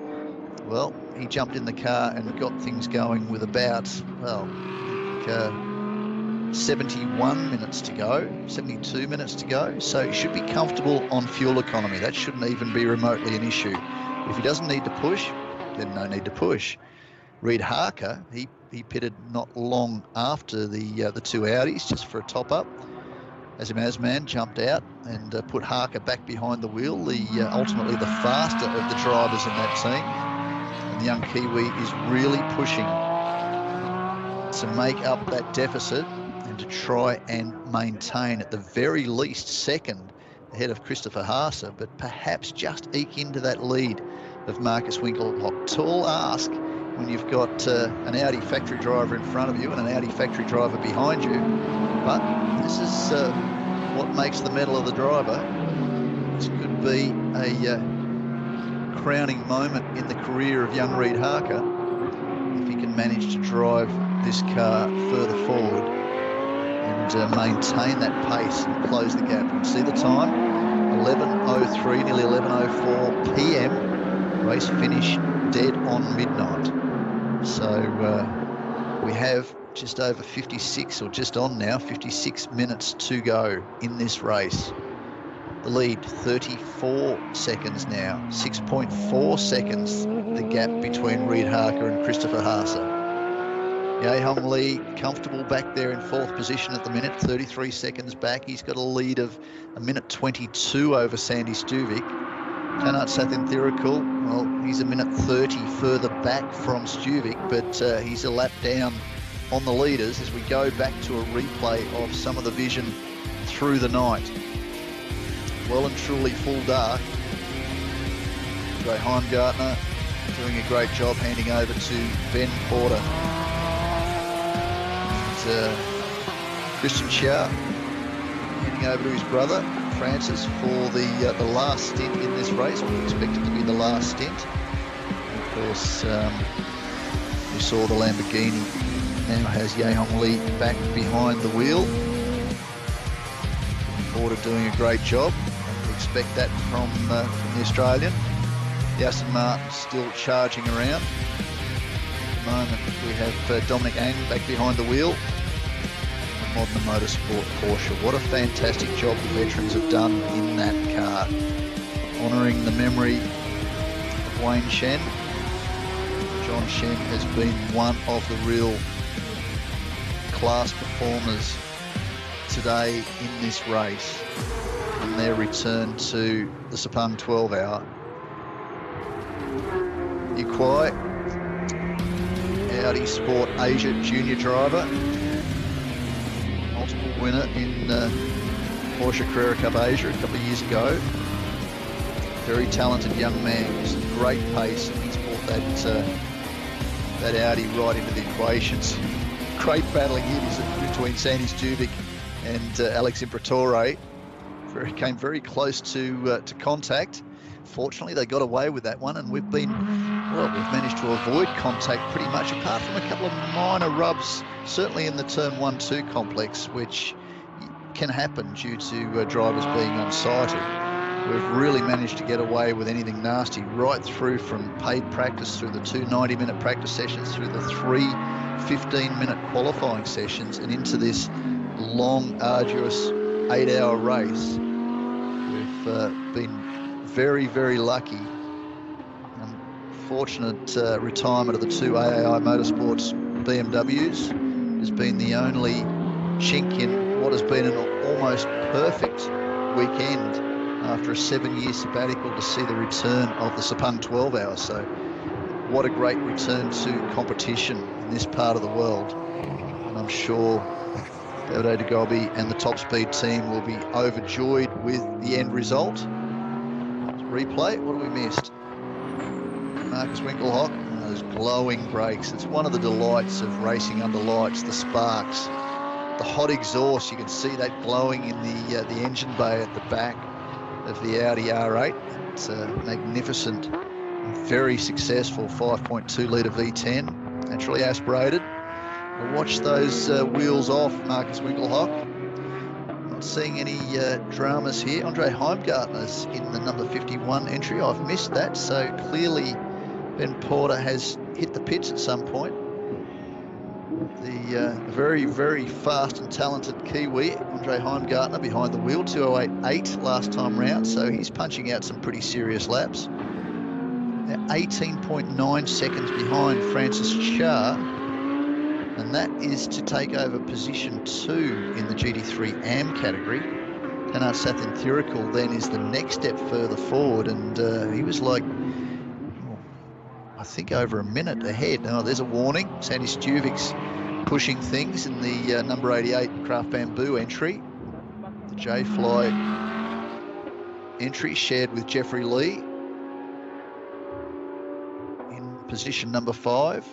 Well, he jumped in the car and got things going with about, well, uh, 71 minutes to go, 72 minutes to go. So he should be comfortable on fuel economy. That shouldn't even be remotely an issue. If he doesn't need to push, then no need to push. Reid Harker, he he pitted not long after the uh, the two Audis just for a top up. As Nazim Azman jumped out and uh, put Harker back behind the wheel, the uh, ultimately the faster of the drivers in that team. The young Kiwi is really pushing to make up that deficit and to try and maintain at the very least second ahead of Christopher Haase, but perhaps just eke into that lead of Markus Winkelhock. Tall ask when you've got uh, an Audi factory driver in front of you and an Audi factory driver behind you. But this is uh, what makes the medal of the driver. This could be a uh, crowning moment in the career of young Reid Harker if he can manage to drive this car further forward and uh, maintain that pace and close the gap. You can see the time, 11.03, nearly 11.04 p.m. Race finish dead on midnight. So uh, we have just over 56 or just on now 56 minutes to go in this race lead 34 seconds now 6.4 seconds the gap between Reid Harker and Christopher Haase Ye Hongli comfortable back there in fourth position at the minute, 33 seconds back. He's got a lead of a minute 22 over Sandy Stuvik. Tanart Sathienthirakul, well, he's a minute 30 further back from Stuvik, but uh, he's a lap down on the leaders as we go back to a replay of some of the vision through the night. Well and truly full dark. Ray Heimgartner doing a great job handing over to Ben Porter. And, uh, Christian Chia handing over to his brother Francis for the uh, the last stint in this race. We expect it to be the last stint. And of course, um, we saw the Lamborghini now has Ye Hongli back behind the wheel. Porter doing a great job. Expect that from, uh, from the Australian. The Aston Martin still charging around. At the moment, we have uh, Dominic Ang back behind the wheel. Modena Motorsport Porsche. What a fantastic job the veterans have done in that car. Honouring the memory of Wayne Shen. John Shen has been one of the real class performers today in this race on their return to the Sepang 12 hour. Yu Kuai, Audi Sport Asia junior driver, multiple winner in uh, Porsche Carrera Cup Asia a couple of years ago. Very talented young man, with great pace, and he's brought that uh, that Audi right into the equations. Great battling in between Sandy Stuvik and uh, Alex Imperatori. Very, came very close to uh, to contact. Fortunately, they got away with that one, and we've been well. We've managed to avoid contact pretty much, apart from a couple of minor rubs, certainly in the turn one-two complex, which can happen due to uh, drivers being unsighted. We've really managed to get away with anything nasty right through from paid practice, through the two 90-minute practice sessions, through the three 15-minute qualifying sessions, and into this long, arduous eight-hour race. We've uh, been very, very lucky. Unfortunate uh, retirement of the two AAI Motorsports BMWs has been the only chink in what has been an almost perfect weekend after a seven-year sabbatical to see the return of the Sepang 12 hour. So what a great return to competition in this part of the world. And I'm sure Davide Gobi and the top speed team will be overjoyed with the end result. Replay, what have we missed? Markus Winkelhock, those glowing brakes. It's one of the delights of racing under lights, the sparks, the hot exhaust. You can see that glowing in the uh, the engine bay at the back of the Audi R8. It's a magnificent, very successful 5.2 litre V10, naturally aspirated. Watch those uh, wheels off, Markus Winkelhock. Not seeing any uh, dramas here. Andre Heimgartner's in the number 51 entry. I've missed that, so clearly Ben Porter has hit the pits at some point. The uh, very, very fast and talented Kiwi, Andre Heimgartner, behind the wheel, 208.8 last time round, so he's punching out some pretty serious laps. Now 18.9 seconds behind Francis Chia, and that is to take over position two in the GT3 AM category. Tanart Sathienthirakul then is the next step further forward, and uh, he was like I think over a minute ahead. Now there's a warning. Sandy Stuvik's pushing things in the uh, number 88 Craft Bamboo entry. The J-Fly entry shared with Jeffrey Lee in position number five.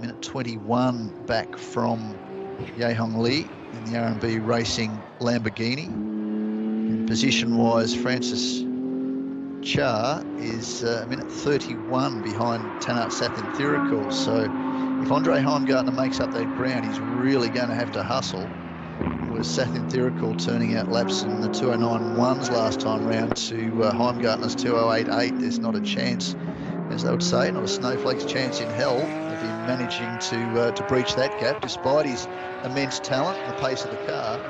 Minute 21 back from Ye Hongli in the R&B Racing Lamborghini. And position-wise, Francis Tjia is uh, a minute 31 behind Tanart Sathienthirakul. So if Andre Heimgartner makes up that ground, he's really going to have to hustle. With Sathienthirakul turning out laps in the 209.1s last time round to uh, Heimgartner's 208.8, there's not a chance, as they would say, not a snowflake's chance in hell managing to uh, to breach that gap, despite his immense talent the pace of the car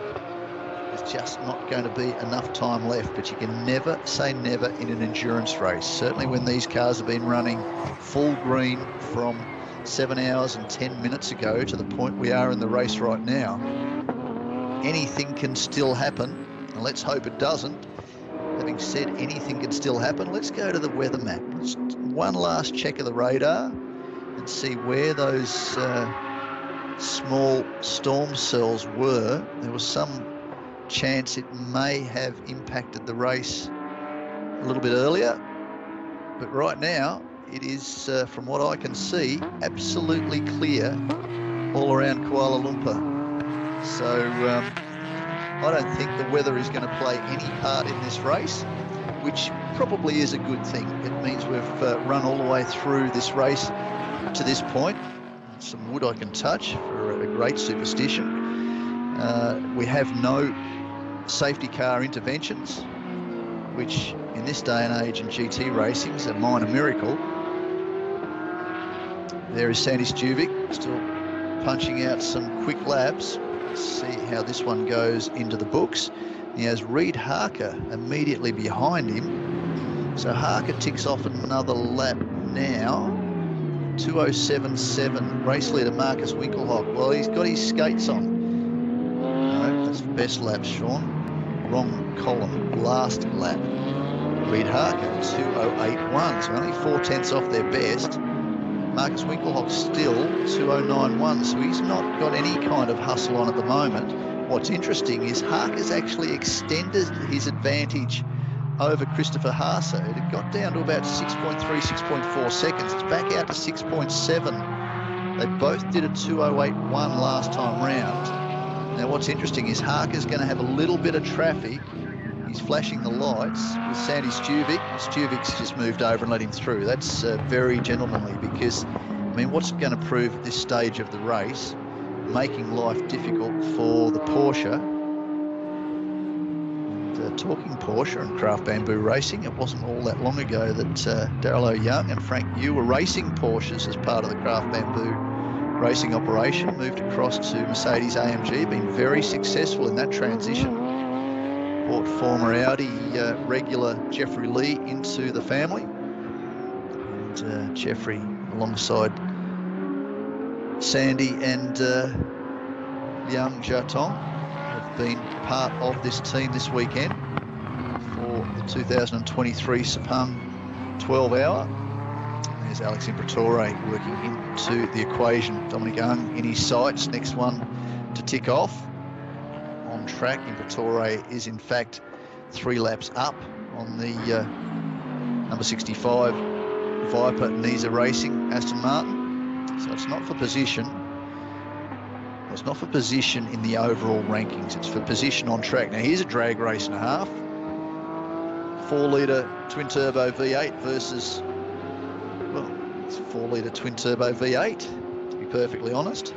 there's just not going to be enough time left. But you can never say never in an endurance race. Certainly when these cars have been running full green from seven hours and 10 minutes ago to the point we are in the race right now. Anything can still happen, and let's hope it doesn't. Having said anything can still happen, let's go to the weather map. One last check of the radar and see where those uh, small storm cells were. There was some chance it may have impacted the race a little bit earlier. But right now, it is, uh, from what I can see, absolutely clear all around Kuala Lumpur. So um, I don't think the weather is going to play any part in this race, which probably is a good thing. It means we've uh, run all the way through this race to this point. Some wood I can touch for a great superstition. Uh, we have no safety car interventions, which in this day and age in GT racing is a minor miracle. There is Sandy Stuvik still punching out some quick laps. Let's see how this one goes into the books. He has Reid Harker immediately behind him. So Harker ticks off another lap now. 2077 race leader Markus Winkelhock. Well, he's got his skates on. No, that's best lap, Sean. Wrong column, last lap. Reid Harker, 2081, so only four tenths off their best. Markus Winkelhock still 2091, so he's not got any kind of hustle on at the moment. What's interesting is Harker's actually extended his advantage over Christopher Haase. It got down to about 6.3, 6.4 seconds. It's back out to 6.7. They both did a 208.1 last time round. Now what's interesting is Harker's going to have a little bit of traffic He's flashing the lights with Sandy Stuvik. Stuvik's just moved over and let him through. That's uh, very gentlemanly because, I mean, what's going to prove at this stage of the race, making life difficult for the Porsche. Uh, talking Porsche and Craft Bamboo Racing, it wasn't all that long ago that uh, Daryl O'Young and Frank Yu were racing Porsches as part of the Craft Bamboo racing operation, moved across to Mercedes AMG, been very successful in that transition. Brought former Audi uh, regular Jeffrey Lee into the family. And uh, Jeffrey, alongside Sandy and uh, Liang Jiatong, have been part of this team this weekend for the 2023 Sepang 12 hour. There's Alex Imperatori working into the equation. Dominic Ang in his sights. Next one to tick off on track. Imperatori is in fact three laps up on the uh, number 65 Viper Niza Racing Aston Martin. So it's not for position. It's not for position in the overall rankings. It's for position on track. Now here's a drag race and a half. Four litre twin turbo V8 versus, well, it's four litre twin turbo V8, to be perfectly honest.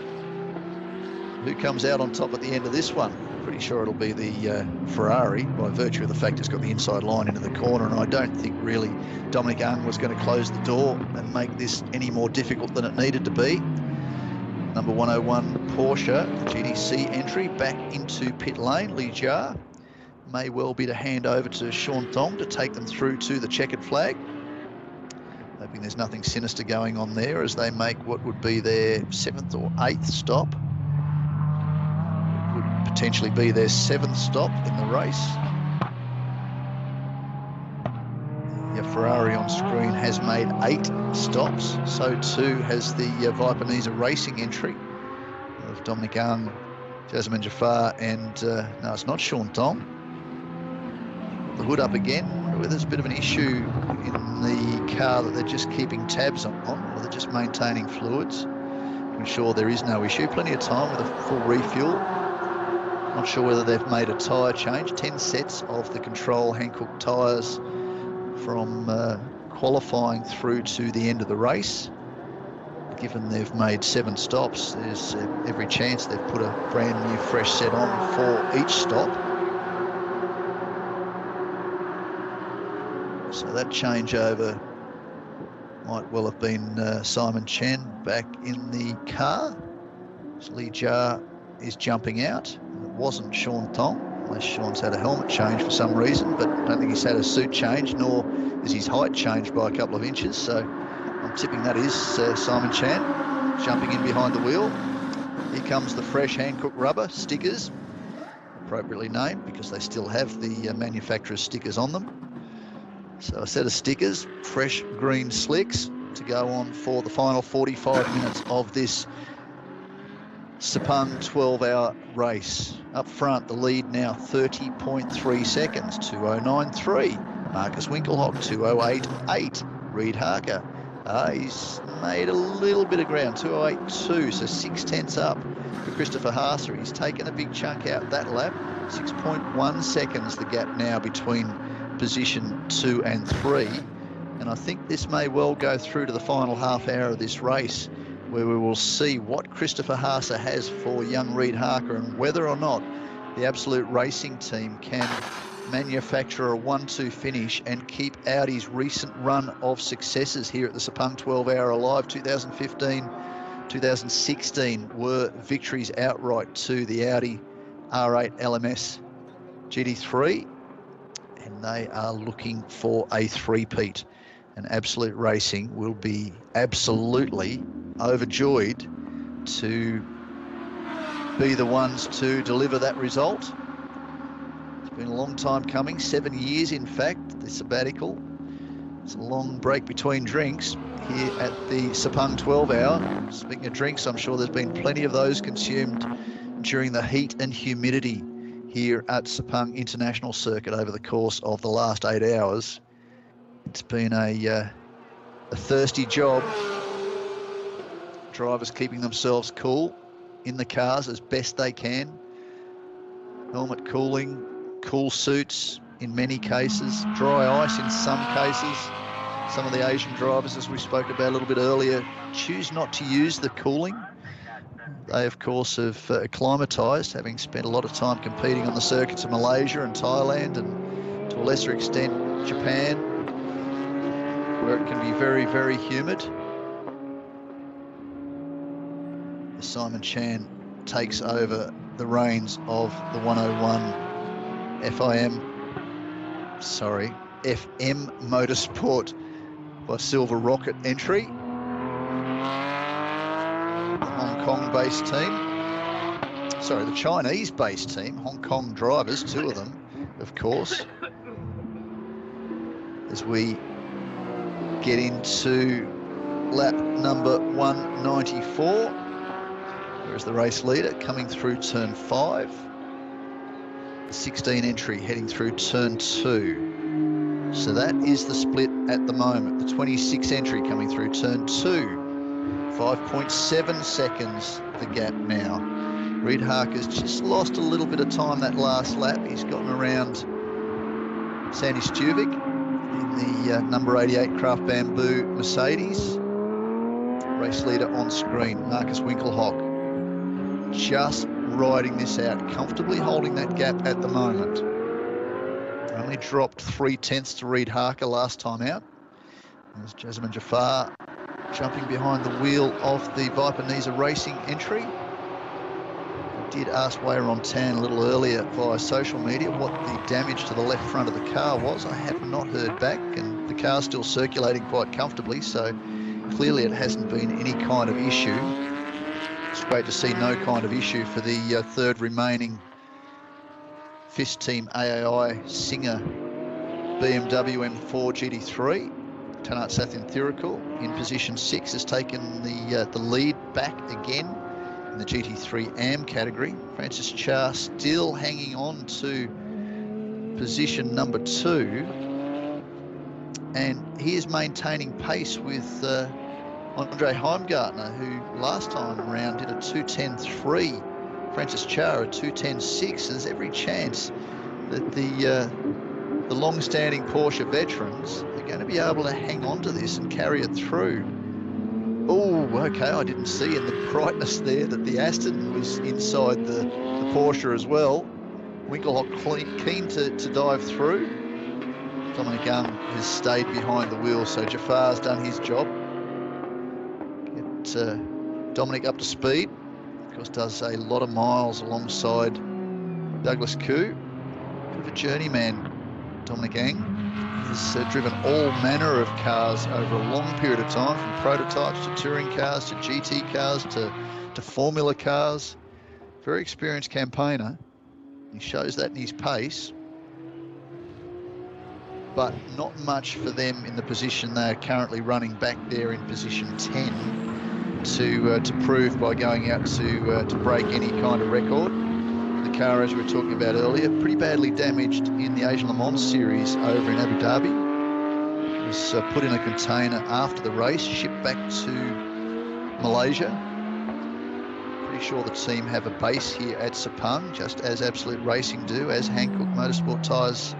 Who comes out on top at the end of this one? pretty sure it'll be the uh, Ferrari by virtue of the fact it's got the inside line into the corner. And I don't think really Dominic Ang was going to close the door and make this any more difficult than it needed to be. Number 101 Porsche, GDC entry back into pit lane. Li Jia may well be to hand over to Sean Thong to take them through to the checkered flag. Hoping there's nothing sinister going on there as they make what would be their seventh or eighth stop Could potentially be their seventh stop in the race. The Ferrari on screen has made eight stops. So too has the uh, Racing entry of Dominic Ang, Jazeman Jaafar, and uh, no, it's not Sean Thong. The hood up again. There's a bit of an issue in the car that they're just keeping tabs on, or they're just maintaining fluids to ensure there is no issue. Plenty of time with a full refuel. Not sure whether they've made a tyre change. 10 sets of the control Hankook tyres from uh, qualifying through to the end of the race. Given they've made seven stops, there's uh, every chance they've put a brand new fresh set on for each stop. So that changeover might well have been uh, Simon Chen back in the car. Li Jia is jumping out It wasn't Sean Thong, unless Sean's had a helmet change for some reason, but I don't think he's had a suit change, nor is his height changed by a couple of inches. So I'm tipping that is uh, Simon Chan. jumping in behind the wheel. Here comes the fresh Hankook rubber stickers, appropriately named because they still have the uh, manufacturer's stickers on them. So a set of stickers, fresh green slicks to go on for the final 45 minutes of this Sepang 12 hour race. Up front, the lead now 30.3 seconds, 2093. Markus Winkelhock, 2088. Reid Harker, uh, he's made a little bit of ground, 208.2, so six tenths up for Christopher Haase. He's taken a big chunk out that lap. 6.1 seconds the gap now between position two and three. And I think this may well go through to the final half hour of this race where we will see what Christopher Haase has for young Reid Harker and whether or not the Absolute Racing team can manufacture a 1-2 finish and keep Audi's recent run of successes here at the Sepang 12 Hour Alive. 2015 2016 were victories outright to the Audi R8 LMS GT3 and they are looking for a three-peat and Absolute Racing will be absolutely overjoyed to be the ones to deliver that result. It's been a long time coming, seven years in fact, the sabbatical. It's a long break between drinks here at the Sepang 12 hour. Speaking of drinks, I'm sure there's been plenty of those consumed during the heat and humidity here at Sepang International Circuit over the course of the last eight hours. It's been a, uh, a thirsty job. Drivers keeping themselves cool in the cars as best they can. Helmet cooling, cool suits in many cases, dry ice in some cases. Some of the Asian drivers, as we spoke about a little bit earlier, choose not to use the cooling. They, of course, have uh, acclimatised, having spent a lot of time competing on the circuits of Malaysia and Thailand and to a lesser extent Japan, where it can be very, very humid. Simon Chan takes over the reins of the 101 FIM, sorry, FM Motorsport by Silver Rocket entry. The Hong Kong-based team, sorry, the Chinese-based team, Hong Kong drivers, two of them, of course. As we get into lap number 194. There's the race leader coming through turn five. The 16 entry heading through turn two. So that is the split at the moment. The 26 entry coming through turn two. 5.7 seconds the gap now. Reid Harker's just lost a little bit of time that last lap. He's gotten around Sandy Stuvik in the uh, number 88 Craft Bamboo Mercedes. Race leader on screen, Markus Winkelhock just riding this out, comfortably holding that gap at the moment. Only dropped three tenths to Reid Harker last time out. There's Jazeman Jaafar jumping behind the wheel of the Viper Niza Racing entry. Did ask Weiron Tan a little earlier via social media what the damage to the left front of the car was. I have not heard back, and the car's still circulating quite comfortably, so clearly it hasn't been any kind of issue. It's great to see no kind of issue for the uh, third remaining Fist Team AAI Singha BMW M4 GT3. Tanart Sathienthirakul in position six has taken the uh, the lead back again in the GT3 AM category. Francis Tjia still hanging on to position number two. And he is maintaining pace with uh, Andre Heimgartner, who last time around did a 210.3, Francis Tjia a 210.6. There's every chance that the uh, the long-standing Porsche veterans are going to be able to hang on to this and carry it through. Oh, okay, I didn't see in the brightness there that the Aston was inside the, the Porsche as well. Winkelhock keen to, to dive through. Dominic Young has stayed behind the wheel, so Jaafar's done his job uh, Dominic up to speed. Of course, does a lot of miles alongside Douglas Khoo. Bit of a journeyman, Dominic Ang. He's uh, driven all manner of cars over a long period of time, from prototypes to touring cars to GT cars to, to Formula cars. Very experienced campaigner. He shows that in his pace, but not much for them in the position they're currently running back there in position 10 to uh, to prove by going out to uh, to break any kind of record. The car, as we were talking about earlier, pretty badly damaged in the Asian Le Mans series over in Abu Dhabi. It was uh, put in a container after the race, shipped back to Malaysia. Pretty sure the team have a base here at Sepang, just as Absolute Racing do, as Hankook Motorsport Tyres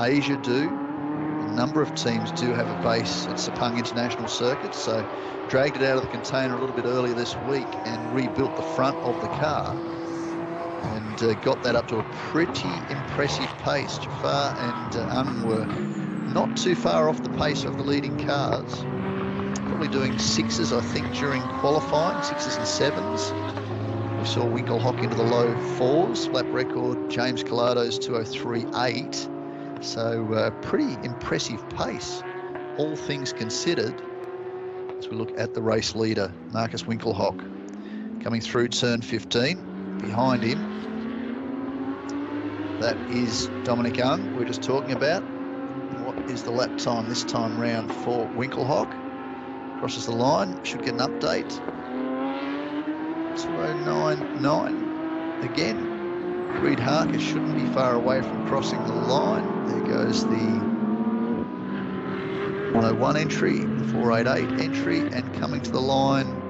Asia do. A number of teams do have a base at Sepang International Circuit, so dragged it out of the container a little bit earlier this week and rebuilt the front of the car and uh, got that up to a pretty impressive pace. Jaafar and uh, Un were not too far off the pace of the leading cars. Probably doing sixes, I think, during qualifying, sixes and sevens. We saw Winkelhock into the low fours. Lap record, James Calado's 203.8. So uh, pretty impressive pace, all things considered, as we look at the race leader, Markus Winkelhock, coming through turn 15. Behind him, that is Dominic Young, we're just talking about. What is the lap time this time round for Winkelhock? Crosses the line, should get an update. 2099 again. Reid Harker shouldn't be far away from crossing the line. There goes the 101 entry, the 488 entry, and coming to the line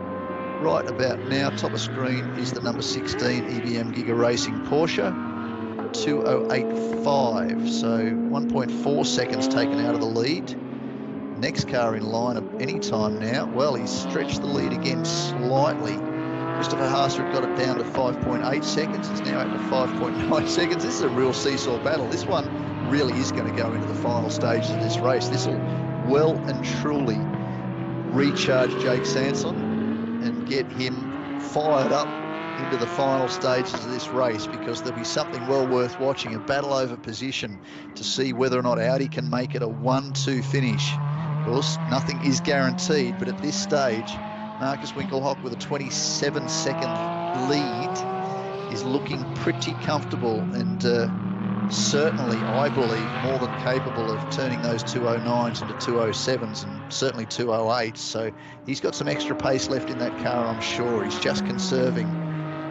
right about now, top of screen, is the number 16 EBM Giga Racing Porsche. 2085, so 1.4 seconds taken out of the lead. Next car in line at any time now. Well, he's stretched the lead again slightly. Christopher Haase got it down to 5.8 seconds. It's now up to 5.9 seconds. This is a real seesaw battle. This one really is going to go into the final stages of this race. This will well and truly recharge Jake Sanson get him fired up into the final stages of this race because there'll be something well worth watching a battle over position to see whether or not Audi can make it a 1 2 finish. Of course, nothing is guaranteed, but at this stage, Markus Winkelhock with a 27 second lead is looking pretty comfortable and uh, certainly, I believe, more than capable of turning those 209s into 207s and certainly 208s. So he's got some extra pace left in that car, I'm sure. He's just conserving.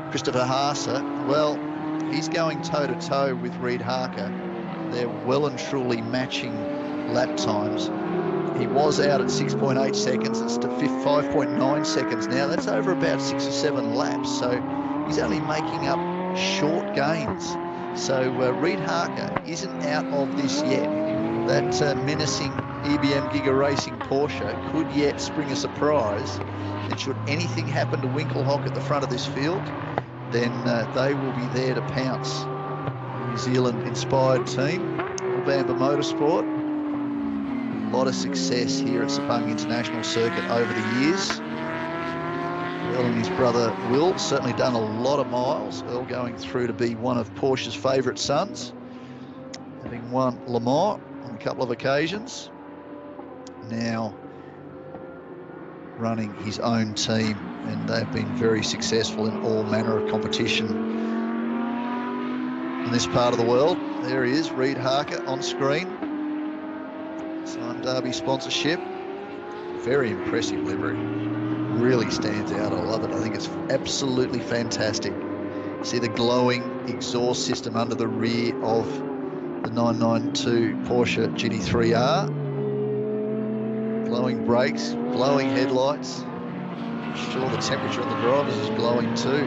Christopher Haase, well, he's going toe to toe with Reid Harker. They're well and truly matching lap times. He was out at 6.8 seconds. It's to 5.9 seconds now. That's over about six or seven laps. So he's only making up short gains. So uh, Reid Harker isn't out of this yet. That uh, menacing EBM Giga Racing Porsche could yet spring a surprise. And should anything happen to Winkelhock at the front of this field, then uh, they will be there to pounce. New Zealand inspired team, Bamber Motorsport. A lot of success here at Sepang International Circuit over the years. Earl and his brother Will certainly done a lot of miles. Earl going through to be one of Porsche's favourite sons, having won Le Mans on a couple of occasions. Now running his own team, and they've been very successful in all manner of competition in this part of the world. There he is, Reid Harker on screen. Sime Darby sponsorship. Very impressive livery. Really stands out. I love it. I think it's absolutely fantastic. See the glowing exhaust system under the rear of the 992 Porsche GT3R glowing brakes, glowing headlights. I'm sure the temperature of the drivers is glowing too.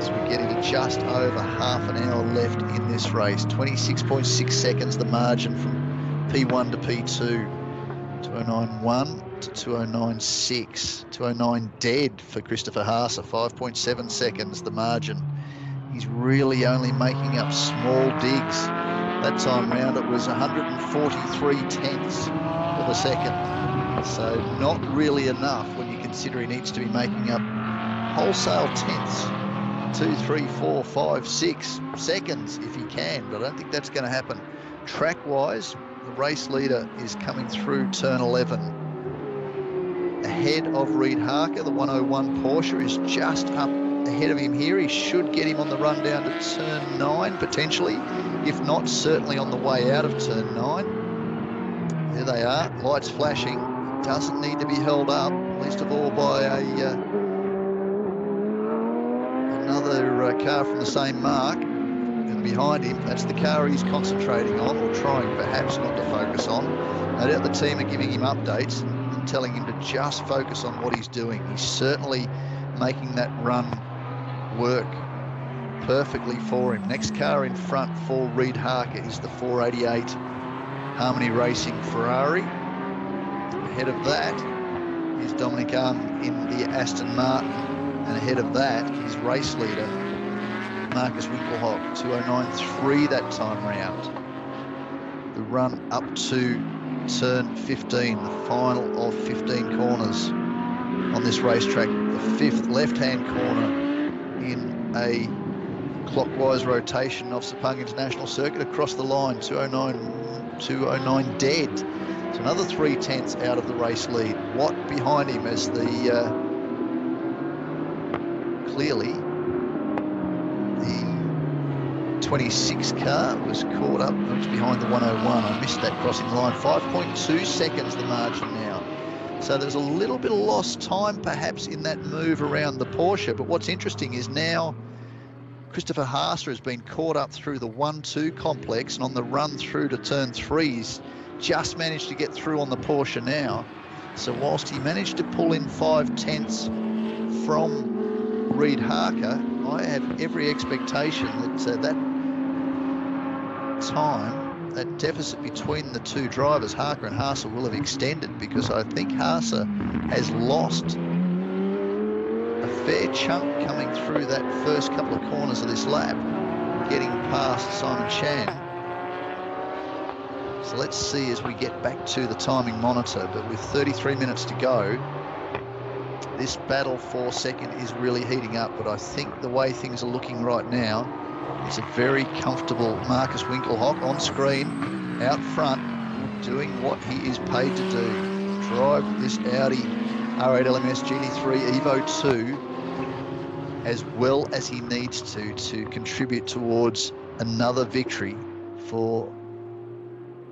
So we're getting to just over half an hour left in this race. 26.6 seconds the margin from P1 to P2. 2091 to 2096. 209 dead for Christopher Haase. 5.7 seconds the margin. He's really only making up small digs. That time round it was 143 tenths of a second. So not really enough when you consider he needs to be making up wholesale tenths. Two, three, four, five, six seconds if he can, but I don't think that's going to happen track-wise, the race leader is coming through turn 11. Ahead of Reid Harker, the 101 Porsche is just up ahead of him here. He should get him on the run down to turn 9 potentially. If not, certainly on the way out of turn 9. There they are, lights flashing. Doesn't need to be held up, least of all by a uh, another uh, car from the same mark. And behind him, that's the car he's concentrating on, or trying perhaps not to focus on. No doubt the team are giving him updates telling him to just focus on what he's doing. He's certainly making that run work perfectly for him. Next car in front for Reid Harker is the 488 Harmony Racing Ferrari. Ahead of that is Dominic Ang in the Aston Martin. And ahead of that is race leader Markus Winkelhock, 209.3 that time round. The run up to turn 15, the final of 15 corners on this racetrack. The fifth left-hand corner in a clockwise rotation of Sepang International Circuit across the line, 209, 209 dead. So another three tenths out of the race lead. Watt behind him as the uh, clearly the 26 car was caught up. It was behind the 101. I missed that crossing line. 5.2 seconds the margin now. So there's a little bit of lost time perhaps in that move around the Porsche. But what's interesting is now Christopher Haase has been caught up through the 1-2 complex and on the run through to turn threes, just managed to get through on the Porsche now. So whilst he managed to pull in five tenths from Reid Harker, I have every expectation that uh, that time that deficit between the two drivers, Harker and Haase, will have extended because I think Haase has lost a fair chunk coming through that first couple of corners of this lap, getting past Simon Chan. So let's see as we get back to the timing monitor, but with 33 minutes to go, this battle for second is really heating up, but I think the way things are looking right now, it's a very comfortable Markus Winkelhock on screen, out front, doing what he is paid to do. Drive this Audi R8 LMS GT3 Evo 2 as well as he needs to to contribute towards another victory for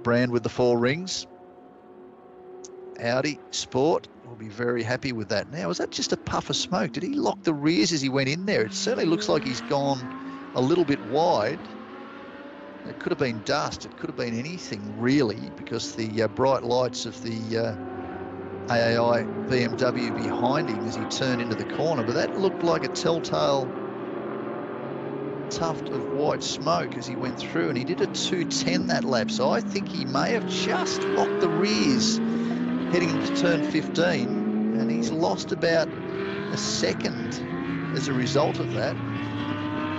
brand with the four rings. Audi Sport will be very happy with that. Now, is that just a puff of smoke? Did he lock the rears as he went in there? It certainly looks like he's gone a little bit wide. It could have been dust. It could have been anything really, because the uh, bright lights of the uh, AAI BMW behind him as he turned into the corner. But that looked like a telltale tuft of white smoke as he went through, and he did a 210 that lap. So I think he may have just locked the rears heading into turn 15, and he's lost about a second as a result of that.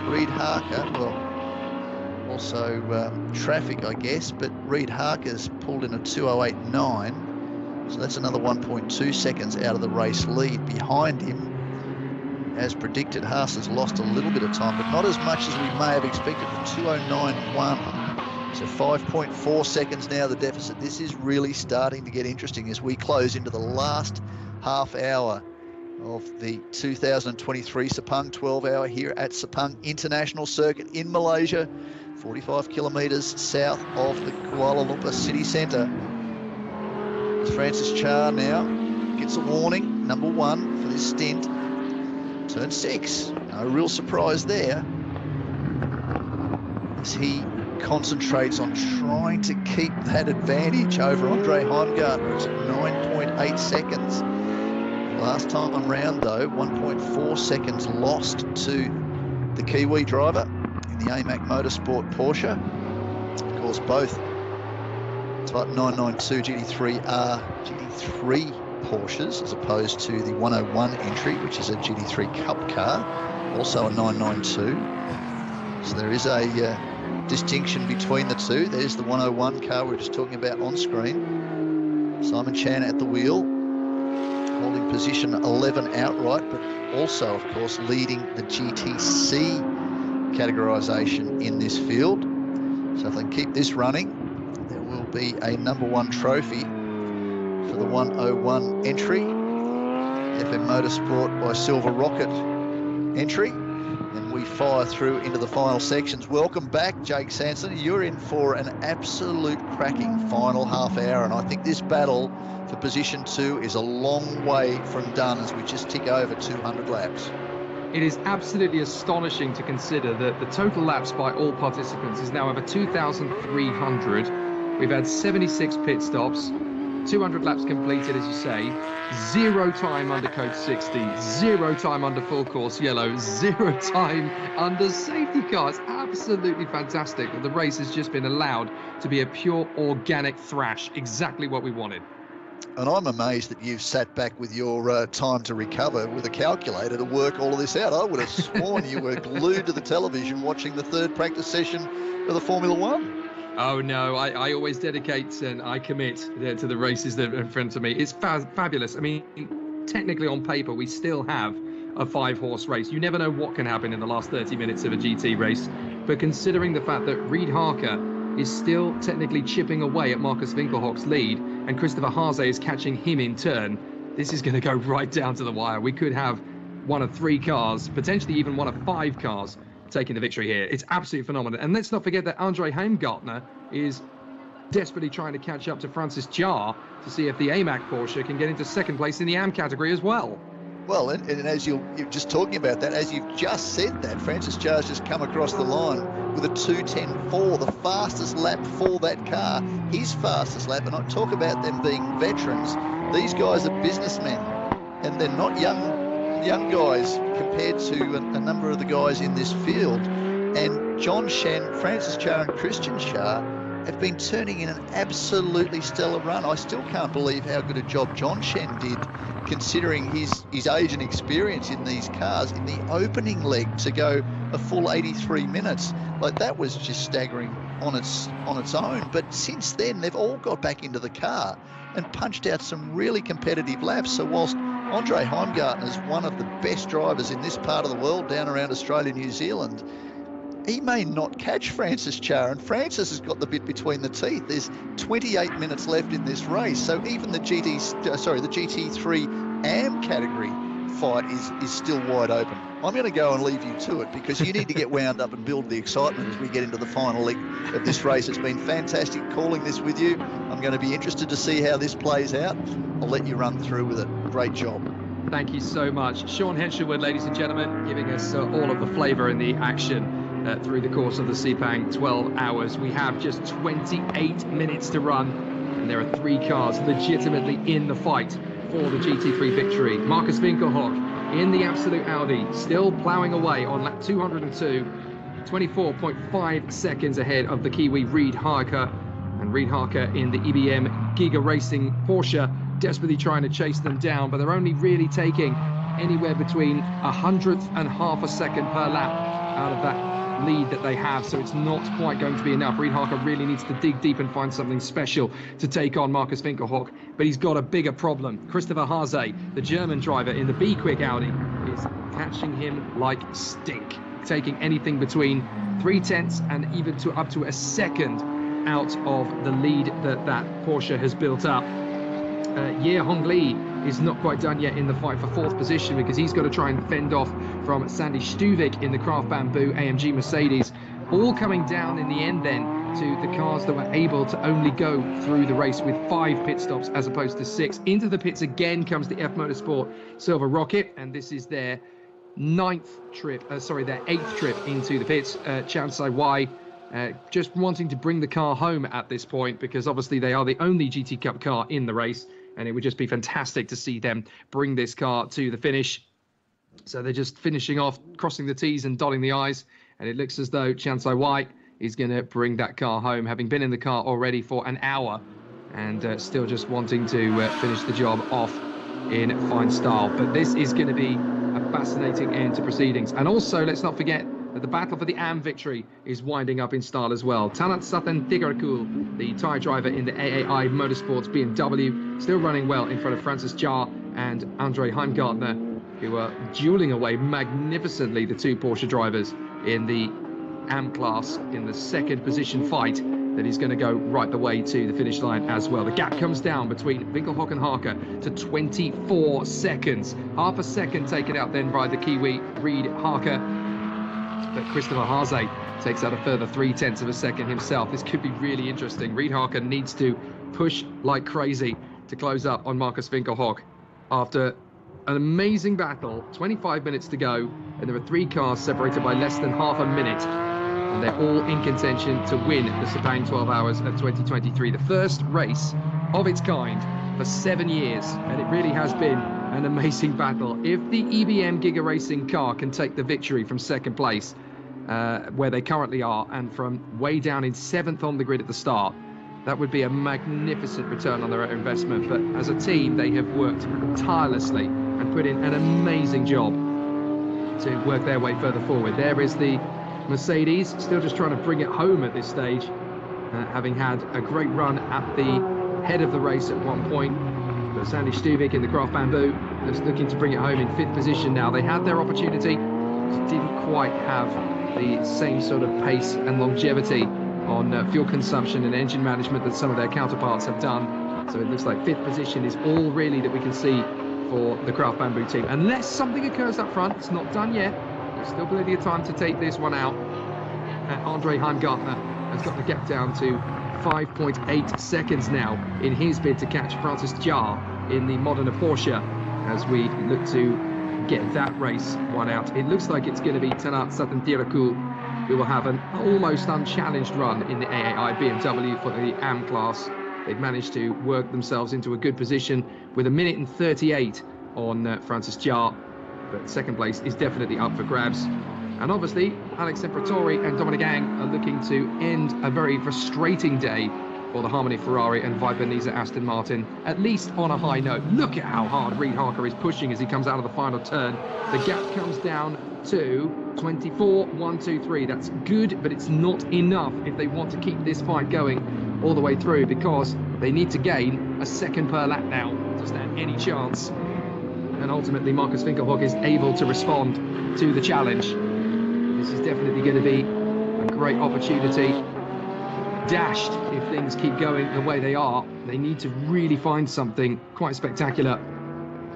Reid Harker, well, also um, traffic, I guess, but Reid Harker's pulled in a 208.9, so that's another 1.2 seconds out of the race lead. Behind him, as predicted, Haase has lost a little bit of time, but not as much as we may have expected for 209.1. So 5.4 seconds now, the deficit. This is really starting to get interesting as we close into the last half hour of the 2023 Sepang 12 hour here at Sepang International Circuit in Malaysia, 45 kilometres south of the Kuala Lumpur city centre. Francis Tjia now gets a warning, number one for this stint. Turn six, no real surprise there. As he concentrates on trying to keep that advantage over Andre Heimgartner. It's at 9.8 seconds. Last time round, though, 1.4 seconds lost to the Kiwi driver in the AMAC Motorsport Porsche. Of course, both Type 992 GT3 are GT3 Porsches as opposed to the 101 entry, which is a GT3 Cup car, also a 992. So there is a uh, distinction between the two. There's the 101 car we are just talking about on screen. Simon Chan at the wheel, holding position 11 outright, but also, of course, leading the GTC categorisation in this field. So if they can keep this running, there will be a number one trophy for the 101 entry. FM Motorsport by Silver Rocket entry. We fire through into the final sections. Welcome back, Jake Sanson. You're in for an absolute cracking final half hour. And I think this battle for position two is a long way from done as we just tick over 200 laps. It is absolutely astonishing to consider that the total laps by all participants is now over 2,300. We've had 76 pit stops, 200 laps completed, as you say, zero time under code 60, zero time under full course yellow, zero time under safety cars. Absolutely fantastic that the race has just been allowed to be a pure organic thrash, exactly what we wanted. And I'm amazed that you've sat back with your uh, time to recover with a calculator to work all of this out. I would have sworn you were glued to the television watching the third practice session of the Formula One. Oh no, I, I always dedicate and I commit to the races that are in front of me. It's fa- fabulous. I mean, technically on paper, we still have a five horse race. You never know what can happen in the last 30 minutes of a GT race. But considering the fact that Reid Harker is still technically chipping away at Markus Winkelhock's lead, and Christopher Haase is catching him in turn. This is going to go right down to the wire. We could have one of three cars, potentially even one of five cars, taking the victory here. It's absolutely phenomenal. And let's not forget that Andre Heimgartner is desperately trying to catch up to Francis Tjia to see if the AMAC Porsche can get into second place in the AM category as well. Well, and, and as you, you're just talking about that, as you've just said that, Francis Tjia's just come across the line with a 210.4, the fastest lap for that car, his fastest lap. And I talk about them being veterans. These guys are businessmen, and they're not young young guys compared to a, a number of the guys in this field. And John Shen, Francis Tjia, and Christian Tjia have been turning in an absolutely stellar run. I still can't believe how good a job John Shen did, considering his, his age and experience in these cars in the opening leg to go a full 83 minutes. Like that was just staggering on its on its own. But since then, they've all got back into the car and punched out some really competitive laps. So whilst Andre Heimgartner is one of the best drivers in this part of the world, down around Australia, New Zealand he may not catch Francis Tjia, and Francis has got the bit between the teeth. There's 28 minutes left in this race, so even the GT, uh, sorry, the GT3 AM category fight is is still wide open. I'm going to go and leave you to it because you need to get wound up and build the excitement as we get into the final leg of this race. It's been fantastic calling this with you. I'm going to be interested to see how this plays out. I'll let you run through with it. Great job. Thank you so much. Sean Henshelwood, ladies and gentlemen, giving us uh, all of the flavour and the action uh, through the course of the Sepang 12 hours. We have just 28 minutes to run, and there are three cars legitimately in the fight for the GT3 victory. Markus Winkelhock in the absolute Audi, still ploughing away on lap 202, 24.5 seconds ahead of the Kiwi Reid Harker, and Reid Harker in the EBM Giga Racing Porsche, desperately trying to chase them down, but they're only really taking anywhere between a hundredth and half a second per lap out of that lead that they have, so it's not quite going to be enough. Reid Harker really needs to dig deep and find something special to take on Markus Winkelhock, but he's got a bigger problem. Christopher Haase, the German driver in the Be Quick Audi, is catching him like stink, taking anything between three tenths and even to up to a second out of the lead that that Porsche has built up. Uh, Ye Hongli is not quite done yet in the fight for fourth position because he's got to try and fend off from Sandy Stuvik in the Craft Bamboo AMG Mercedes. All coming down in the end then to the cars that were able to only go through the race with five pit stops as opposed to six. Into the pits again comes the F Motorsport Silver Rocket, and this is their ninth trip, uh, sorry, their eighth trip into the pits. Uh, Chansai Y uh, just wanting to bring the car home at this point because obviously they are the only GT Cup car in the race and it would just be fantastic to see them bring this car to the finish. So they're just finishing off, crossing the T's and dotting the I's, and it looks as though Chansai White is going to bring that car home, having been in the car already for an hour and uh, still just wanting to uh, finish the job off in fine style. But this is going to be a fascinating end to proceedings. And also, let's not forget that the battle for the AM victory is winding up in style as well. Tanart Sathienthirakul, the tyre driver in the AAI Motorsports BMW, still running well in front of Francis Tjia and Andre Heimgartner, who are dueling away magnificently, the two Porsche drivers in the AM class in the second position fight that he's going to go right the way to the finish line as well. The gap comes down between Winkelhock and Harker to 24 seconds. Half a second taken out then by the Kiwi Reid Harker. But Christopher Haase takes out a further three tenths of a second himself. This could be really interesting. Reid Harker needs to push like crazy to close up on Markus Winkelhock after an amazing battle. 25 minutes to go, and there are three cars separated by less than half a minute. And they're all in contention to win the Sepang 12 Hours of 2023, the first race of its kind for seven years. And it really has been an amazing battle. If the EBM Giga Racing car can take the victory from second place, uh, where they currently are, and from way down in seventh on the grid at the start, that would be a magnificent return on their investment. But as a team, they have worked tirelessly and put in an amazing job to work their way further forward. There is the Mercedes, still just trying to bring it home at this stage, uh, having had a great run at the head of the race at one point. But Sandy Stuvik in the Craft Bamboo is looking to bring it home in fifth position now. They had their opportunity, didn't quite have the same sort of pace and longevity on uh, fuel consumption and engine management that some of their counterparts have done. So it looks like fifth position is all really that we can see for the Craft Bamboo team. Unless something occurs up front, it's not done yet. There's still plenty of time to take this one out. And Andre Heimgartner has got the gap down to 5.8 seconds now in his bid to catch Francis Tjia in the Modena Porsche as we look to get that race one out. It looks like it's going to be Tanart Sathienthirakul who will have an almost unchallenged run in the AAI BMW for the AM class. They've managed to work themselves into a good position with a minute and 38 on uh, Francis Tjia, but second place is definitely up for grabs. And obviously, Alex Imperatori and Dominic Ang are looking to end a very frustrating day for the Harmony Ferrari and Viper Niza Aston Martin, at least on a high note. Look at how hard Reid Harker is pushing as he comes out of the final turn. The gap comes down to 24, 1, 2, 3. That's good, but it's not enough if they want to keep this fight going all the way through because they need to gain a second per lap now to stand any chance. And ultimately, Markus Winkelhock is able to respond to the challenge. This is definitely going to be a great opportunity. Dashed if things keep going the way they are. They need to really find something quite spectacular.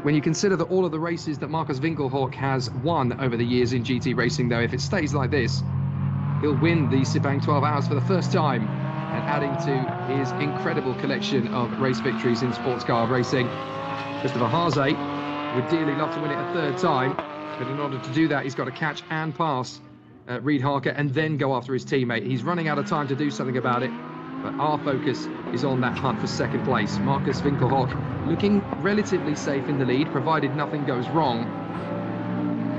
When you consider that all of the races that Markus Winkelhock has won over the years in GT racing, though, if it stays like this, he'll win the Sepang 12 Hours for the first time and adding to his incredible collection of race victories in sports car racing. Christopher Haase would dearly love to win it a third time, but in order to do that, he's got to catch and pass uh, Reid Harker and then go after his teammate. He's running out of time to do something about it, but our focus is on that hunt for second place. Markus Winkelhock looking relatively safe in the lead, provided nothing goes wrong.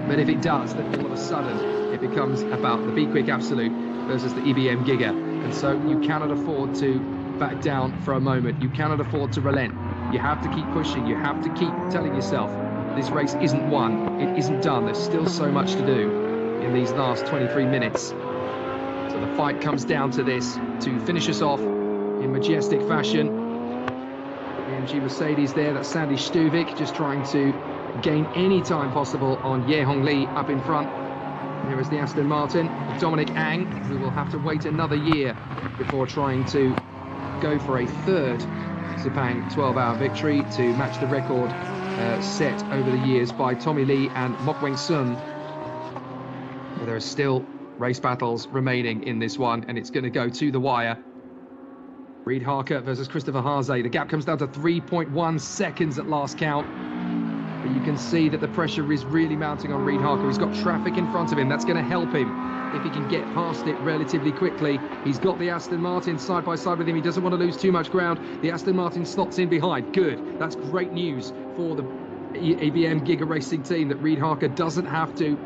But if it does, then all of a sudden it becomes about the Be Quick Absolute versus the EBM Giga. And so you cannot afford to back down for a moment. You cannot afford to relent. You have to keep pushing. You have to keep telling yourself this race isn't won. It isn't done. There's still so much to do in these last 23 minutes. So the fight comes down to this to finish us off in majestic fashion. AMG Mercedes there, that's Sandy Stuvik just trying to gain any time possible on Ye Hongli up in front. Here is the Aston Martin, Dominic Ang, who will have to wait another year before trying to go for a third Sepang 12-hour victory to match the record uh, set over the years by Tommy Lee and Mok Weng Sun. There are still race battles remaining in this one, and it's going to go to the wire. Reid Harker versus Christopher Haase. The gap comes down to 3.1 seconds at last count. But you can see that the pressure is really mounting on Reid Harker. He's got traffic in front of him. That's going to help him if he can get past it relatively quickly. He's got the Aston Martin side by side with him. He doesn't want to lose too much ground. The Aston Martin slots in behind. Good. That's great news for the EBM Giga Racing team that Reid Harker doesn't have to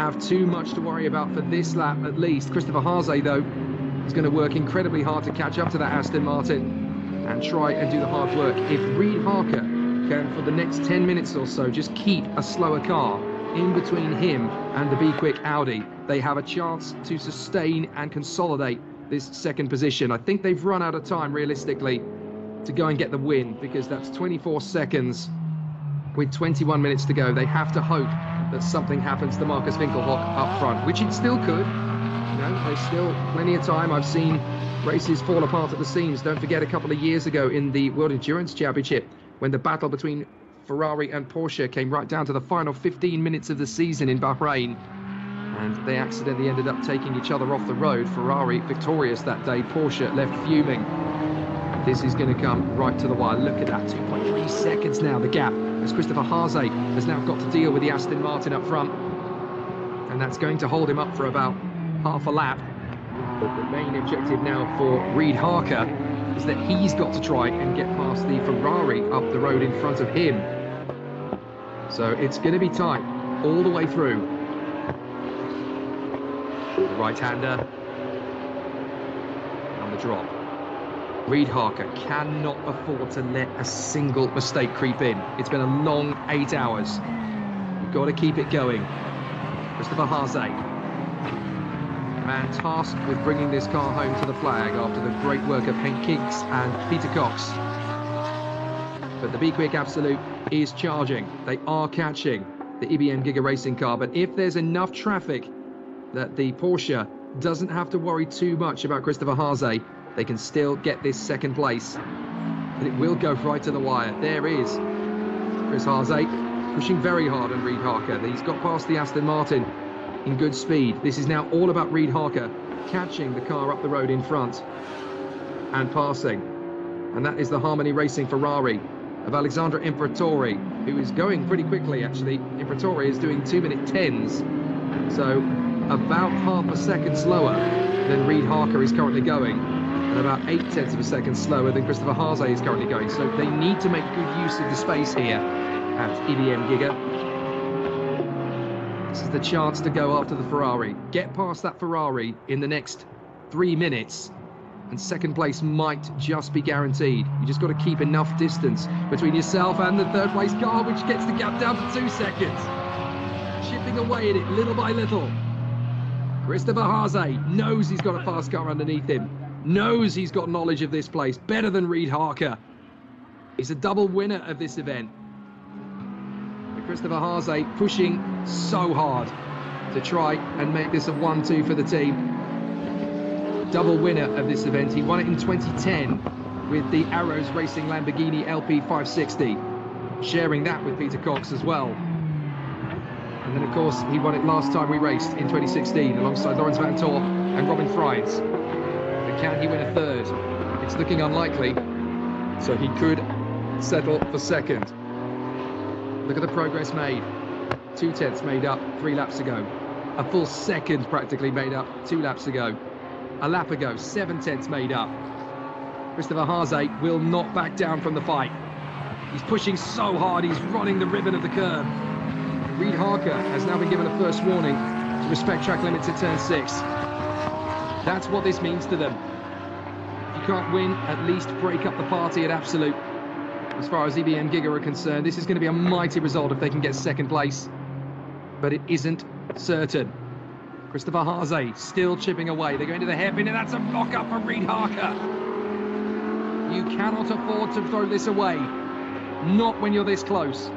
have too much to worry about for this lap at least. Christopher Haase, though, is going to work incredibly hard to catch up to that Aston Martin and try and do the hard work. If Reid Harker can, for the next 10 minutes or so, just keep a slower car in between him and the Be Quick Audi, they have a chance to sustain and consolidate this second position. I think they've run out of time, realistically, to go and get the win because that's 24 seconds with 21 minutes to go. They have to hope that something happens to Markus Winkelhock up front, which it still could. No, there's still plenty of time. I've seen races fall apart at the seams. Don't forget a couple of years ago in the World Endurance Championship when the battle between Ferrari and Porsche came right down to the final 15 minutes of the season in Bahrain. And they accidentally ended up taking each other off the road. Ferrari victorious that day, Porsche left fuming. This is going to come right to the wire. Look at that, 2.3 seconds now, the gap, as Christopher Haase has now got to deal with the Aston Martin up front. And that's going to hold him up for about half a lap. But the main objective now for Reid Harker is that he's got to try and get past the Ferrari up the road in front of him. So it's going to be tight all the way through. The right-hander on the drop. Reid Harker cannot afford to let a single mistake creep in. It's been a long eight hours. You've got to keep it going. Christopher Haase, man tasked with bringing this car home to the flag after the great work of Henk Kiks and Peter Kox. But the Be Quick Absolute is charging. They are catching the EBM Giga Racing car. But if there's enough traffic that the Porsche doesn't have to worry too much about Christopher Haase, they can still get this second place. And it will go right to the wire. There is Chris Haase pushing very hard on Reid Harker. He's got past the Aston Martin in good speed. This is now all about Reid Harker catching the car up the road in front and passing. And that is the Harmony Racing Ferrari of Alexandre Imperatori, who is going pretty quickly actually. Imperatori is doing two minute tens. So about half a second slower than Reid Harker is currently going and about eight tenths of a second slower than Christopher Haase is currently going. So they need to make good use of the space here at EBM Giga. This is the chance to go after the Ferrari. Get past that Ferrari in the next three minutes and second place might just be guaranteed. You just got to keep enough distance between yourself and the third place car, which gets the gap down to two seconds. Chipping away at it little by little. Christopher Haase knows he's got a fast car underneath him knows he's got knowledge of this place better than Reid Harker. He's a double winner of this event. Christopher Haase pushing so hard to try and make this a 1-2 for the team. Double winner of this event. He won it in 2010 with the Arrows Racing Lamborghini LP560, sharing that with Peter Kox as well. And then, of course, he won it last time we raced in 2016 alongside Laurens Vanthoor and Robin Frijns. Can he win a third? It's looking unlikely, so he could settle for second. Look at the progress made. Two tenths made up three laps ago. A full second practically made up two laps ago. A lap ago, seven tenths made up. Christopher Haase will not back down from the fight. He's pushing so hard, he's running the ribbon of the curb. Reid Harker has now been given a first warning to respect track limits at turn six. That's what this means to them. If you can't win, at least break up the party at absolute. As far as EBM Giga are concerned, this is going to be a mighty result if they can get second place. But it isn't certain. Christopher Haase still chipping away. They're going to the hairpin, and that's a block up for Reid Harker. You cannot afford to throw this away. Not when you're this close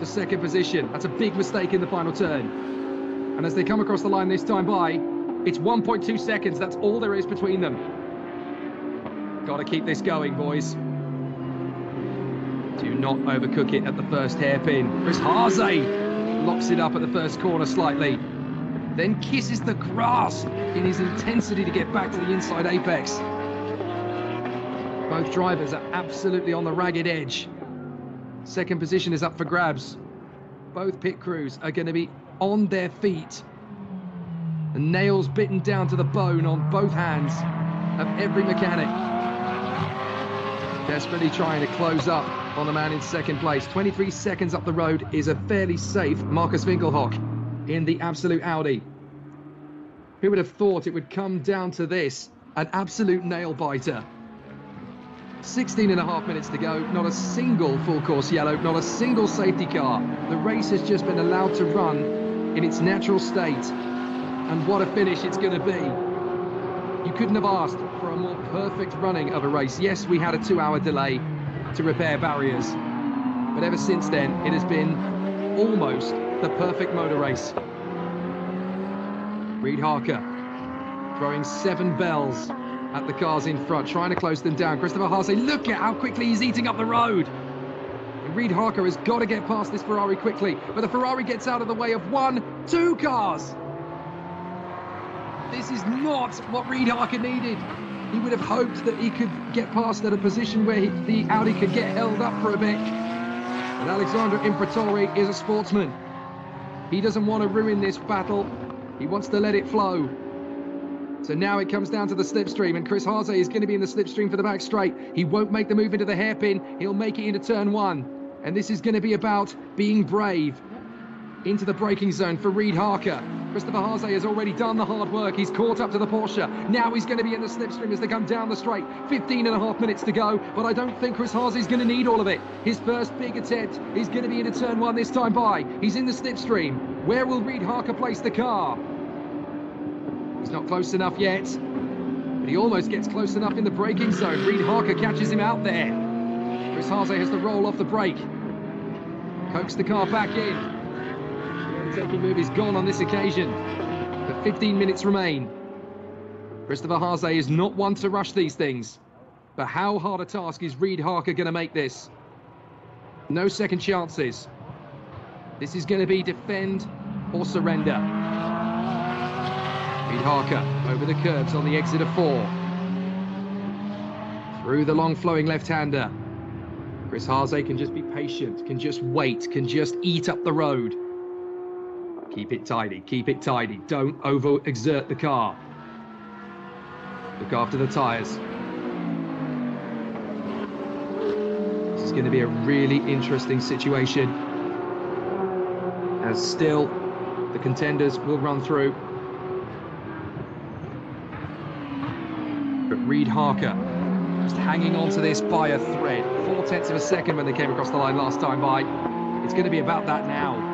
to second position. That's a big mistake in the final turn. And as they come across the line this time by, it's 1.2 seconds. That's all there is between them. Got to keep this going, boys. Do not overcook it at the first hairpin. Chris Haase locks it up at the first corner slightly. Then kisses the grass in his intensity to get back to the inside apex. Both drivers are absolutely on the ragged edge. Second position is up for grabs. Both pit crews are going to be on their feet the nails bitten down to the bone on both hands of every mechanic. Desperately trying to close up on the man in second place. 23 seconds up the road is a fairly safe Markus Winkelhock in the absolute Audi. Who would have thought it would come down to this? An absolute nail biter. 16 and a half minutes to go, not a single full course yellow, not a single safety car. The race has just been allowed to run in its natural state and what a finish it's going to be. You couldn't have asked for a more perfect running of a race. Yes, we had a two-hour delay to repair barriers, but ever since then, it has been almost the perfect motor race. Reid Harker throwing seven bells at the cars in front, trying to close them down. Christopher Haase, look at how quickly he's eating up the road. Reid Harker has got to get past this Ferrari quickly, but the Ferrari gets out of the way of one, two cars. This is not what Reid Harker needed. He would have hoped that he could get past at a position where he, the Audi could get held up for a bit. But Alexandre Imperatori is a sportsman. He doesn't want to ruin this battle. He wants to let it flow. So now it comes down to the slipstream, and Chris Haase is going to be in the slipstream for the back straight. He won't make the move into the hairpin. He'll make it into turn one. And this is going to be about being brave into the braking zone for Reid Harker. Christopher Haase has already done the hard work. He's caught up to the Porsche. Now he's going to be in the slipstream as they come down the straight. 15 and a half minutes to go, but I don't think Chris Haase is going to need all of it. His first big attempt is going to be into turn one this time by. He's in the slipstream. Where will Reid Harker place the car? He's not close enough yet, but he almost gets close enough in the braking zone. Reid Harker catches him out there. Chris Haase has to roll off the brake. Coax the car back in. Overtaking move is gone on this occasion. But 15 minutes remain. Christopher Haase is not one to rush these things. But how hard a task is Reid Harker going to make this? No second chances. This is going to be defend or surrender. Reid Harker over the curbs on the exit of four. Through the long flowing left-hander. Chris Haase can just be patient, can just wait, can just eat up the road. Keep it tidy, keep it tidy. Don't over-exert the car. Look after the tyres. This is going to be a really interesting situation. As still, the contenders will run through. But Reid Harker just hanging on to this by a thread. Four tenths of a second when they came across the line last time by. It's going to be about that now.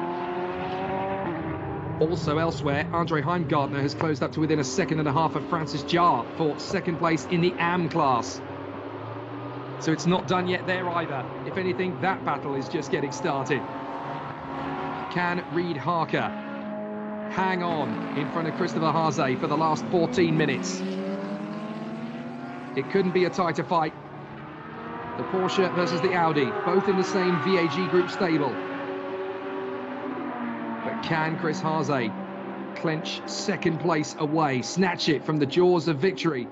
Also elsewhere, Andre Heimgartner has closed up to within a second and a half of Francis Tjia for second place in the AM class. So it's not done yet there either. If anything, that battle is just getting started. Can Reid Harker hang on in front of Christopher Haase for the last 14 minutes? It couldn't be a tighter fight. The Porsche versus the Audi, both in the same VAG Group stable. Can Chris Haase clench second place away, snatch it from the jaws of victory?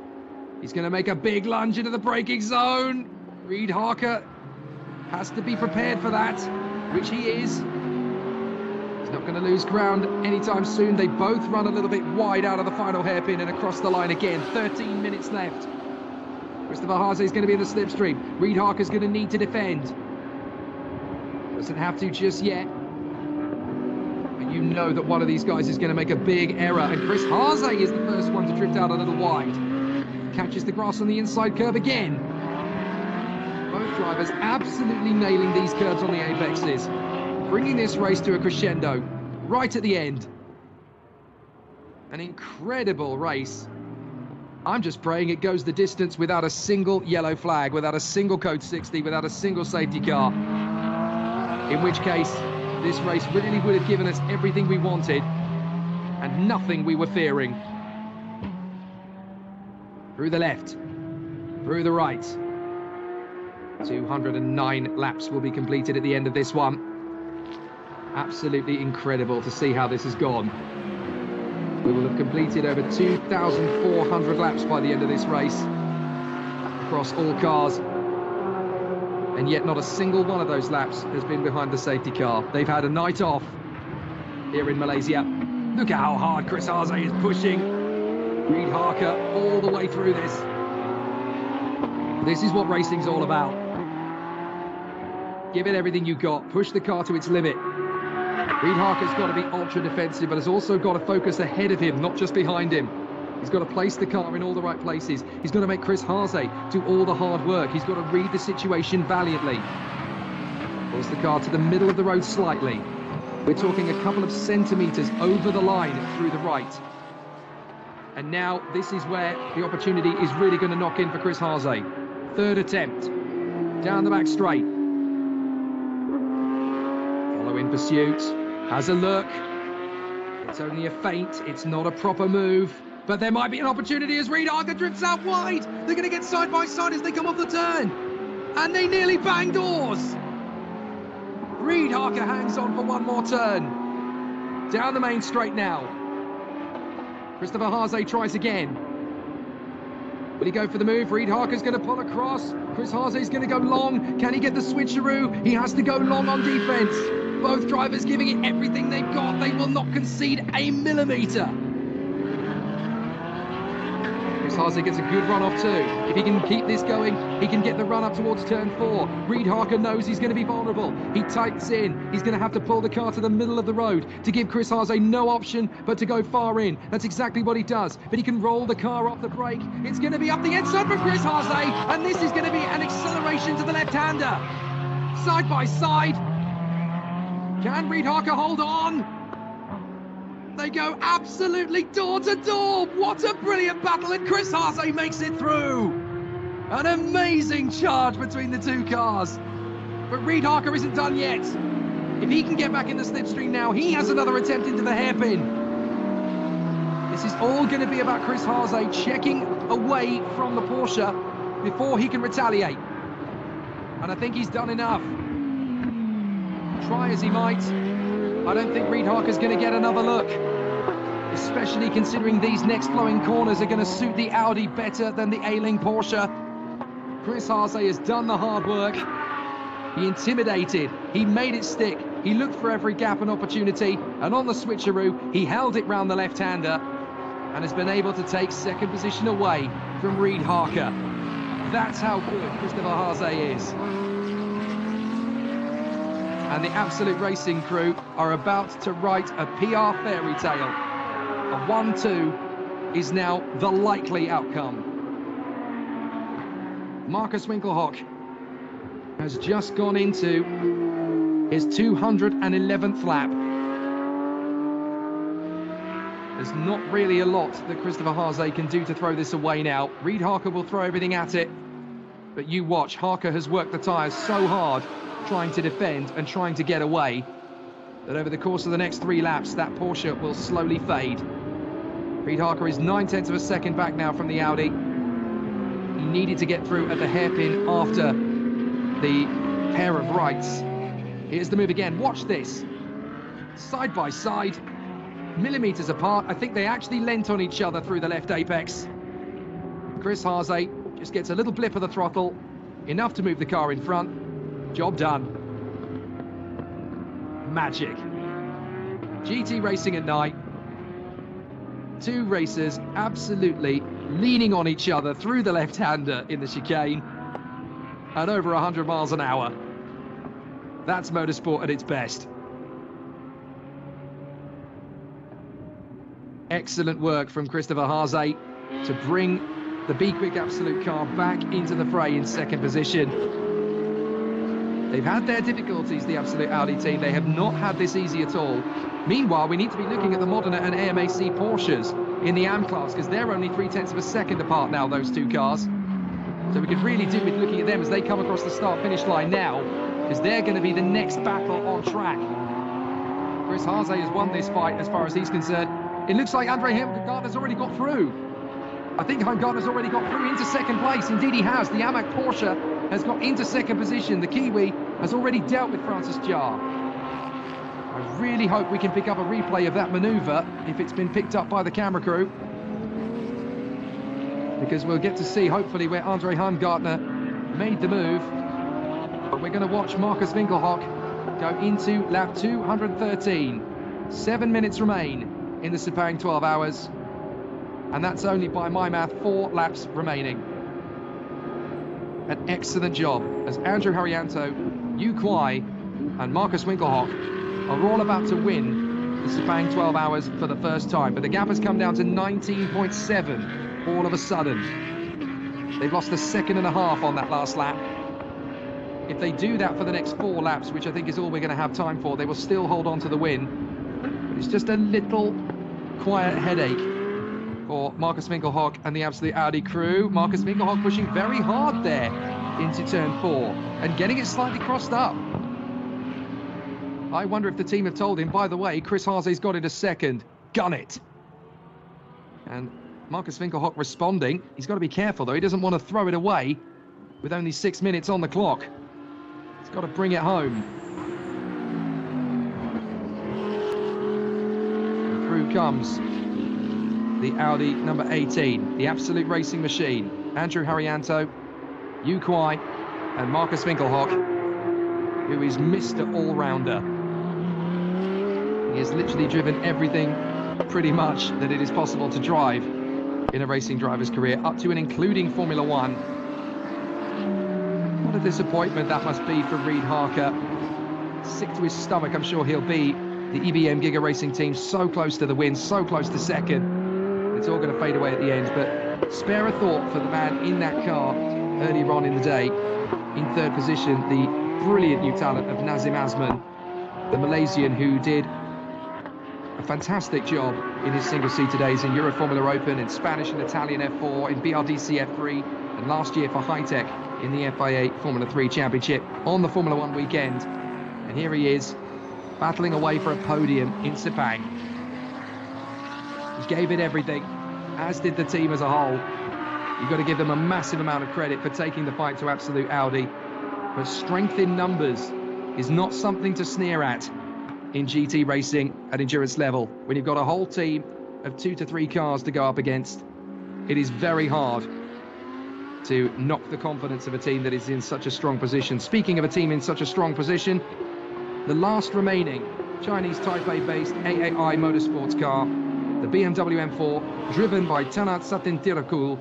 He's going to make a big lunge into the braking zone. Reid Harker has to be prepared for that, which he is. He's not going to lose ground anytime soon. They both run a little bit wide out of the final hairpin and across the line again. 13 minutes left. Christopher Haase is going to be in the slipstream. Reid Harker's going to need to defend. Doesn't have to just yet. You know that one of these guys is going to make a big error. And Chris Haase is the first one to drift out a little wide. Catches the grass on the inside curve again. Both drivers absolutely nailing these curves on the apexes. Bringing this race to a crescendo right at the end. An incredible race. I'm just praying it goes the distance without a single yellow flag, without a single code 60, without a single safety car. In which case, this race really would have given us everything we wanted and nothing we were fearing. Through the left, through the right. 209 laps will be completed at the end of this one. Absolutely incredible to see how this has gone. We will have completed over 2,400 laps by the end of this race across all cars. And yet not a single one of those laps has been behind the safety car. They've had a night off here in Malaysia. Look at how hard Chris Haase is pushing. Reid Harker all the way through this. This is what racing's all about. Give it everything you got. Push the car to its limit. Reid Harker's got to be ultra defensive, but has also got to focus ahead of him, not just behind him. He's got to place the car in all the right places. He's got to make Chris Haase do all the hard work. He's got to read the situation valiantly. Pulls the car to the middle of the road slightly. We're talking a couple of centimetres over the line through the right. And now this is where the opportunity is really going to knock in for Chris Haase. Third attempt. Down the back straight. Follow in pursuit. Has a look. It's only a feint. It's not a proper move. But there might be an opportunity as Reid Harker drifts out wide. They're going to get side by side as they come off the turn. And they nearly bang doors. Reid Harker hangs on for one more turn. Down the main straight now. Christopher Haase tries again. Will he go for the move? Reid Harker's going to pull across. Chris Haase's going to go long. Can he get the switcheroo? He has to go long on defence. Both drivers giving it everything they've got. They will not concede a millimetre. Chris Haase gets a good run off too. If he can keep this going, he can get the run up towards turn four. Reid Harker knows he's going to be vulnerable. He tights in. He's going to have to pull the car to the middle of the road to give Chris Haase no option but to go far in. That's exactly what he does. But he can roll the car off the brake. It's going to be up the inside from Chris Haase, eh? and this is going to be an acceleration to the left-hander. Side by side. Can Reid Harker hold on? They go absolutely door to door. What a brilliant battle, and Chris Haase makes it through. An amazing charge between the two cars. But Reid Harker isn't done yet. If he can get back in the slipstream now, he has another attempt into the hairpin. This is all going to be about Chris Haase checking away from the Porsche before he can retaliate. And I think he's done enough. Try as he might, I don't think Reid Harker's going to get another look. Especially considering these next flowing corners are going to suit the Audi better than the ailing Porsche. Chris Haase has done the hard work. He intimidated. He made it stick. He looked for every gap and opportunity. And on the switcheroo, he held it round the left-hander and has been able to take second position away from Reid Harker. That's how good Christopher Haase is and the Absolute Racing crew are about to write a PR fairy tale. A 1-2 is now the likely outcome. Markus Winkelhock has just gone into his 211th lap. There's not really a lot that Christopher Haase can do to throw this away now. Reid Harker will throw everything at it. But you watch, Harker has worked the tyres so hard trying to defend and trying to get away, that over the course of the next three laps, that Porsche will slowly fade. Reid Harker is nine tenths of a second back now from the Audi. He needed to get through at the hairpin after the pair of rights. Here's the move again. Watch this. Side by side, millimetres apart. I think they actually lent on each other through the left apex. Chris Haase just gets a little blip of the throttle, enough to move the car in front. Job done. Magic. GT racing at night. Two racers absolutely leaning on each other through the left-hander in the chicane at over 100 miles an hour. That's motorsport at its best. Excellent work from Christopher Haase to bring the Be Quick Absolute car back into the fray in second position. They've had their difficulties, the Absolute Audi team. They have not had this easy at all. Meanwhile, we need to be looking at the Modena and AMAC Porsches in the AM class because they're only three tenths of a second apart now, those two cars. So we could really do with looking at them as they come across the start-finish line now because they're going to be the next battle on track. Chris Haase has won this fight as far as he's concerned. It looks like Andre Heimgartner's already got through. I think Heimgartner's already got through into second place. Indeed, he has. The AMAC Porsche has got into second position. The Kiwi has already dealt with Francis Tjia. I really hope we can pick up a replay of that manoeuvre if it's been picked up by the camera crew. Because we'll get to see, hopefully, where Andre Heimgartner made the move. But we're going to watch Markus Winkelhock go into lap 213. Seven minutes remain in the Sepang 12 hours. And that's only, by my math, four laps remaining an excellent job as Andrew Haryanto, Yu Kuai and Markus Winkelhock are all about to win the Sepang 12 hours for the first time. But the gap has come down to 19.7 all of a sudden. They've lost a second and a half on that last lap. If they do that for the next four laps, which I think is all we're going to have time for, they will still hold on to the win. But it's just a little quiet headache for Markus Winkelhock and the Absolute Audi crew. Markus Winkelhock pushing very hard there into turn four and getting it slightly crossed up. I wonder if the team have told him, by the way, Chris Haase's got it a second. Gun it. And Markus Winkelhock responding. He's got to be careful, though. He doesn't want to throw it away with only six minutes on the clock. He's got to bring it home. And through comes the Audi number 18, the absolute racing machine. Andrew Haryanto, Yu Kuai, and Markus Winkelhock, who is Mr. All-Rounder. He has literally driven everything pretty much that it is possible to drive in a racing driver's career, up to and including Formula One. What a disappointment that must be for Reid Harker. Sick to his stomach, I'm sure he'll be. The EBM Giga Racing team so close to the win, so close to second. It's all going to fade away at the end, but spare a thought for the man in that car earlier on in the day. In third position, the brilliant new talent of Nazim Azman, the Malaysian who did a fantastic job in his single-seater days in Euroformula Open, in Spanish and Italian F4, in BRDC F3, and last year for Hi-Tech in the FIA Formula 3 Championship on the Formula 1 weekend. And here he is, battling away for a podium in Sepang. He gave it everything, as did the team as a whole. You've got to give them a massive amount of credit for taking the fight to absolute Audi. But strength in numbers is not something to sneer at in GT racing at endurance level. When you've got a whole team of two to three cars to go up against, it is very hard to knock the confidence of a team that is in such a strong position. Speaking of a team in such a strong position, the last remaining Chinese Taipei-based AAI motorsports car, the BMW M4, driven by Tanart Sathienthirakul.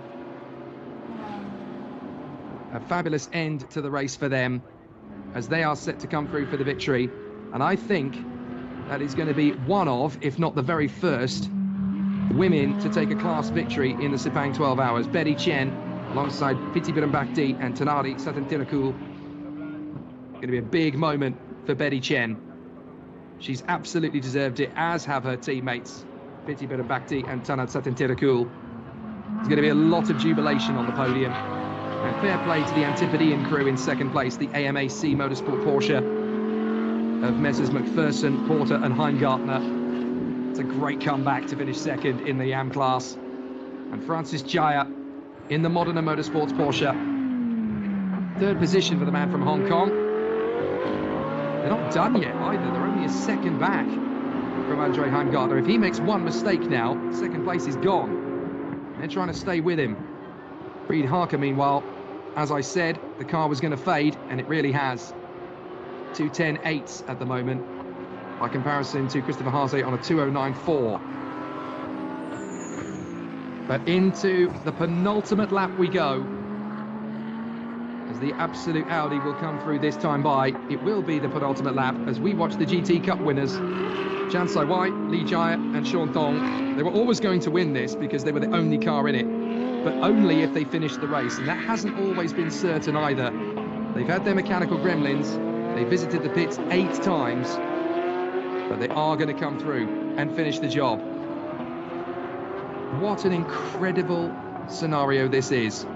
A fabulous end to the race for them as they are set to come through for the victory. And I think that is going to be one of, if not the very first, women to take a class victory in the Sepang 12 hours. Betty Chen alongside Piti Bhirombhakdi and Tanart Sathienthirakul. Going to be a big moment for Betty Chen. She's absolutely deserved it, as have her teammates, Piti Bhirombhakdi and Tanart Sathienthirakul. There's going to be a lot of jubilation on the podium. And fair play to the Antipodean crew in second place, the AMAC Motorsport Porsche of Messrs McPherson, Porter and Heimgartner. It's a great comeback to finish second in the AM class. And Francis Tjia in the Modena Motorsports Porsche. Third position for the man from Hong Kong. They're not done yet either. They're only a second back from Andre Heimgartner. If he makes one mistake now, second place is gone. They're trying to stay with him. Reid Harker, meanwhile, as I said, the car was going to fade, and it really has. 210.8 at the moment, by comparison to Christopher Haase on a 209.4. But into the penultimate lap we go. As the absolute Audi will come through this time by. It will be the penultimate lap as we watch the GT Cup winners. Chan Sai Wai, Li Jia and Sean Thong. They were always going to win this because they were the only car in it. But only if they finished the race. And that hasn't always been certain either. They've had their mechanical gremlins. They visited the pits eight times. But they are going to come through and finish the job. What an incredible scenario this is.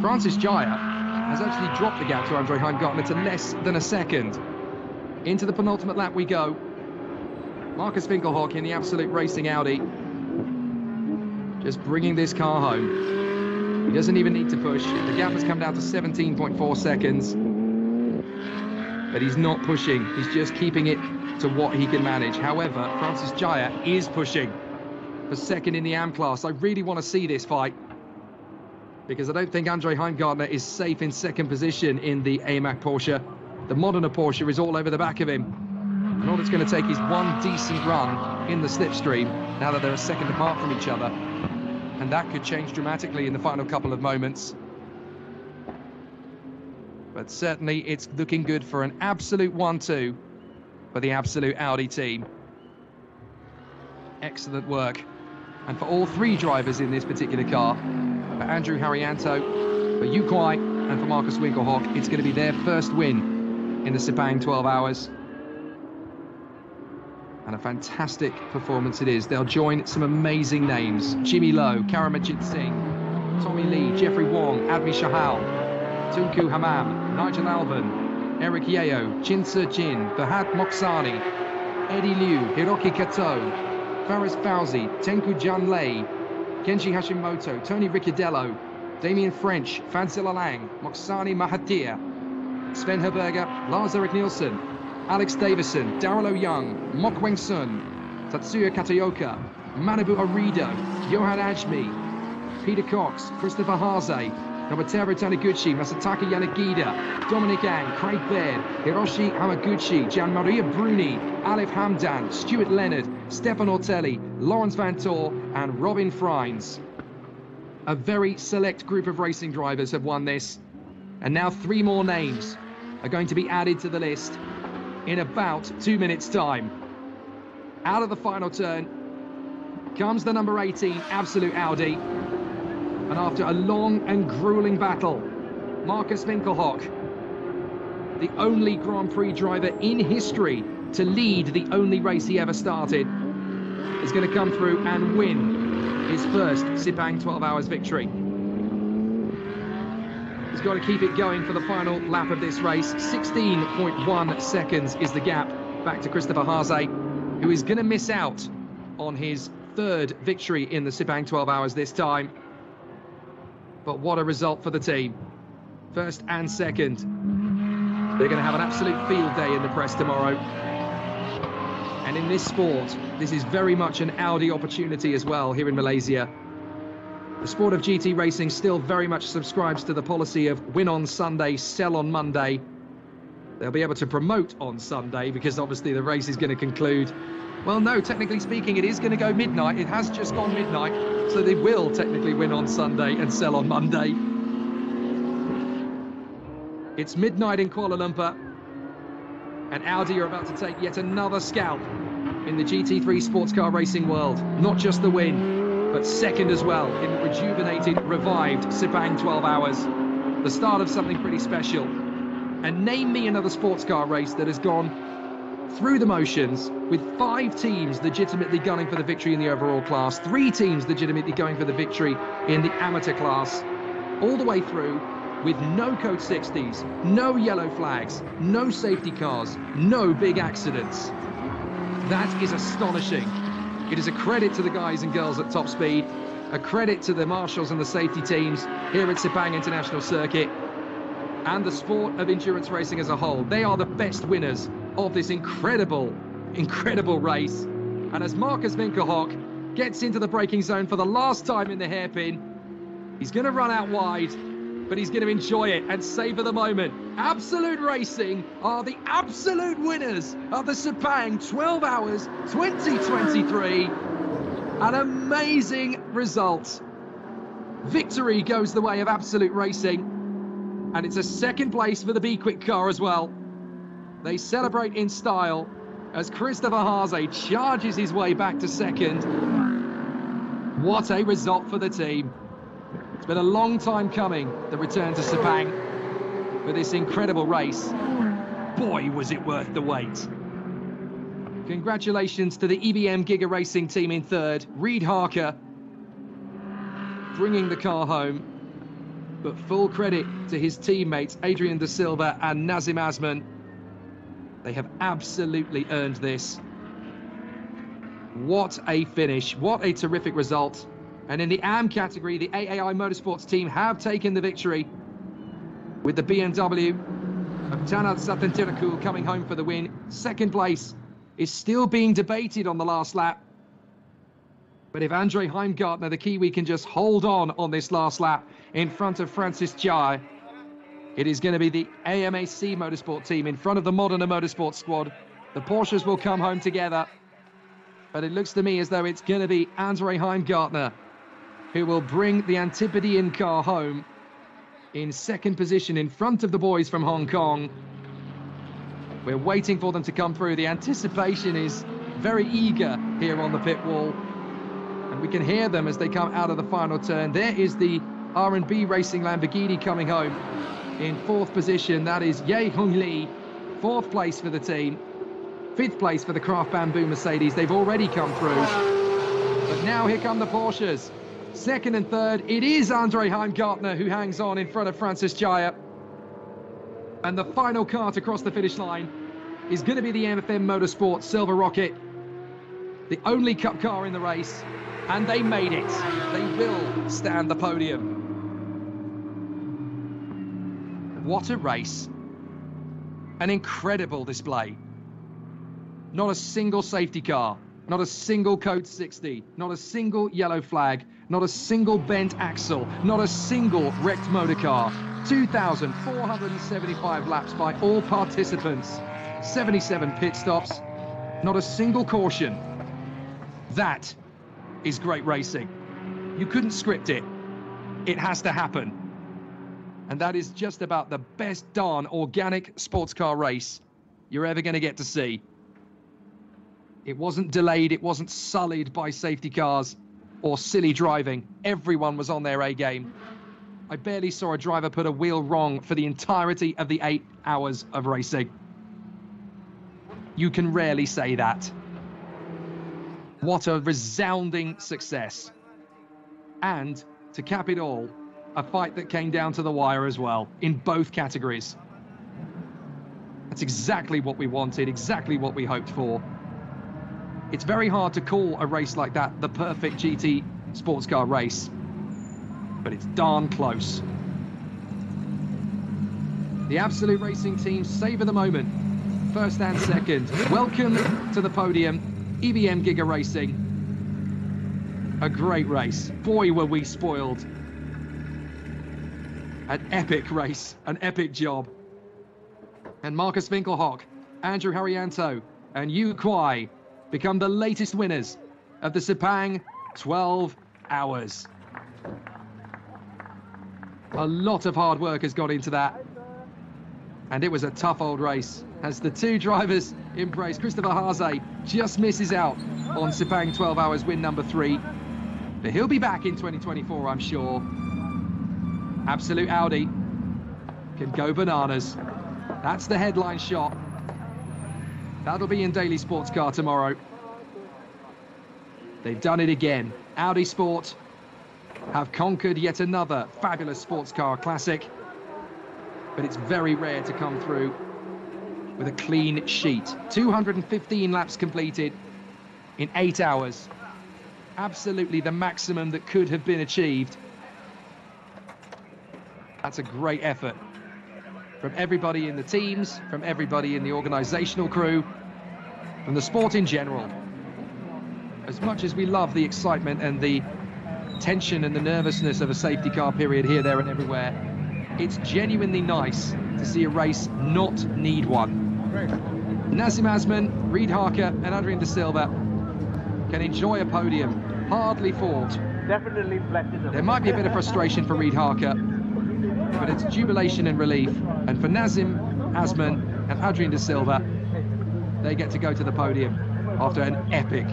Francis Tjia has actually dropped the gap to Andre Heimgartner to less than a second. Into the penultimate lap we go. Markus Winkelhock in the absolute racing Audi. Just bringing this car home. He doesn't even need to push. The gap has come down to 17.4 seconds. But he's not pushing. He's just keeping it to what he can manage. However, Francis Tjia is pushing for second in the AM class. I really want to see this fight because I don't think Andre Heimgartner is safe in second position in the AMAC Porsche. The Modena Porsche is all over the back of him. And all it's going to take is one decent run in the slipstream now that they're a second apart from each other. And that could change dramatically in the final couple of moments. But certainly it's looking good for an absolute 1-2 for the absolute Audi team. Excellent work. And for all three drivers in this particular car, for Andrew Haryanto, for Yu Kuai, and for Markus Winkelhock, it's going to be their first win in the Sepang 12 hours. And a fantastic performance it is. They'll join some amazing names. Jimmy Lowe, Karamajit Singh, Tommy Lee, Jeffrey Wong, Admi Shahal, Tunku Hamam, Nigel Alban, Eric Yeo, Jinsa Jin, Fahad Moksani, Eddie Liu, Hiroki Kato, Faris Fauzi, Tenku Jan Lei, Kenji Hashimoto, Tony Ricciardello, Damien French, Fansila Lang, Mokhzani Mahathir, Sven Herberger, Lars Erik Nielsen, Alex Davison, Daryl Young, Mok Weng Sun, Tatsuya Kataoka, Manabu Arida, Johan Ajmi, Peter Kox, Christopher Haase, Nobuteru Taniguchi, Masataka Yanagida, Dominic Ang, Craig Baird, Hiroshi Hamaguchi, Gianmaria Bruni, Alif Hamdan, Stuart Leonard, Stefan Ortelli, Laurens Vanthoor, and Robin Frijns. A very select group of racing drivers have won this, and now three more names are going to be added to the list in about two minutes' time. Out of the final turn comes the number 18 Absolute Audi. And after a long and grueling battle, Markus Winkelhock, the only Grand Prix driver in history to lead the only race he ever started, is going to come through and win his first Sepang 12 Hours victory. He's got to keep it going for the final lap of this race. 16.1 seconds is the gap back to Christopher Haase, who is going to miss out on his third victory in the Sepang 12 Hours this time. But what a result for the team. First and second. They're going to have an absolute field day in the press tomorrow. And in this sport, this is very much an Audi opportunity as well here in Malaysia. The sport of GT racing still very much subscribes to the policy of win on Sunday, sell on Monday. They'll be able to promote on Sunday because obviously the race is going to conclude. Well, no, technically speaking, it is going to go midnight. It has just gone midnight, so they will technically win on Sunday and sell on Monday. It's midnight in Kuala Lumpur, and Audi are about to take yet another scalp in the GT3 sports car racing world. Not just the win, but second as well in the rejuvenated, revived Sepang 12 hours. The start of something pretty special. And name me another sports car race that has gone through the motions with five teams legitimately gunning for the victory in the overall class, three teams legitimately going for the victory in the amateur class, all the way through with no code 60s, no yellow flags, no safety cars, no big accidents. That is astonishing. It is a credit to the guys and girls at top speed, a credit to the marshals and the safety teams here at Sepang International Circuit, and the sport of endurance racing as a whole. They are the best winners of this incredible, incredible race. And as Markus Winkelhock gets into the braking zone for the last time in the hairpin, he's going to run out wide, but he's going to enjoy it and savor the moment. Absolute Racing are the absolute winners of the Sepang 12 Hours 2023. An amazing result. Victory goes the way of Absolute Racing. And it's a second place for the Be Quick car as well. They celebrate in style as Christopher Haase charges his way back to second. What a result for the team. It's been a long time coming, the return to Sepang, for this incredible race. Boy, was it worth the wait. Congratulations to the EBM Giga Racing team in third, Reid Harker bringing the car home. But full credit to his teammates, Adrian De Silva and Nazim Azman. They have absolutely earned this. What a finish. What a terrific result. And in the AM category, the AAI Motorsports team have taken the victory with the BMW of Tanart Sathienthirakul coming home for the win. Second place is still being debated on the last lap. But if Andre Heimgartner, the Kiwi, can just hold on on this last lap in front of Francis Tjia, it is going to be the AMAC Motorsport team in front of the Modena Motorsport squad. The Porsches will come home together. But it looks to me as though it's going to be Andre Heimgartner who will bring the Antipodean car home in second position in front of the boys from Hong Kong. We're waiting for them to come through. The anticipation is very eager here on the pit wall. And we can hear them as they come out of the final turn. There is the R&B Racing Lamborghini coming home in fourth position. That is Ye Hongli, fourth place for the team. Fifth place for the Craft Bamboo Mercedes. They've already come through. But now here come the Porsches. Second and third, it is Andre Heimgartner who hangs on in front of Francis Tjia. And the final car to cross the finish line is going to be the MFM Motorsport Silver Rocket. The only cup car in the race. And they made it. They will stand the podium. What a race. An incredible display. Not a single safety car, not a single code 60, not a single yellow flag, not a single bent axle, not a single wrecked motor car. 2,475 laps by all participants, 77 pit stops, not a single caution. That is great racing. You couldn't script it. It has to happen. And that is just about the best darn organic sports car race you're ever going to get to see. It wasn't delayed, it wasn't sullied by safety cars or silly driving. Everyone was on their A game. I barely saw a driver put a wheel wrong for the entirety of the eight hours of racing. You can rarely say that. What a resounding success. And to cap it all, a fight that came down to the wire as well in both categories. That's exactly what we wanted, exactly what we hoped for. It's very hard to call a race like that the perfect GT sports car race, but it's darn close. The Absolute Racing team savour the moment, first and second. Welcome to the podium, EBM Giga Racing. A great race. Boy, were we spoiled an epic race, an epic job. And Markus Winkelhock, Andrew Haryanto, and Yu Kuai become the latest winners of the Sepang 12 Hours. A lot of hard work has gone into that. And it was a tough old race as the two drivers embrace. Christopher Haase just misses out on Sepang 12 Hours win number three. But he'll be back in 2024, I'm sure. Absolute Audi can go bananas. That's the headline shot. That'll be in Daily Sports Car tomorrow. They've done it again. Audi Sport have conquered yet another fabulous sports car classic. But it's very rare to come through with a clean sheet. 215 laps completed in eight hours. Absolutely the maximum that could have been achieved that's a great effort from everybody in the teams, from everybody in the organisational crew, from the sport in general. As much as we love the excitement and the tension and the nervousness of a safety car period here, there and everywhere, it's genuinely nice to see a race not need one. Nazim Azman, Reid Harker and Adrian De Silva can enjoy a podium, hardly fought. Definitely There might be a bit of frustration for Reid Harker, but it's jubilation and relief. And for Nazim Azman and Adrian De Silva, they get to go to the podium after an epic,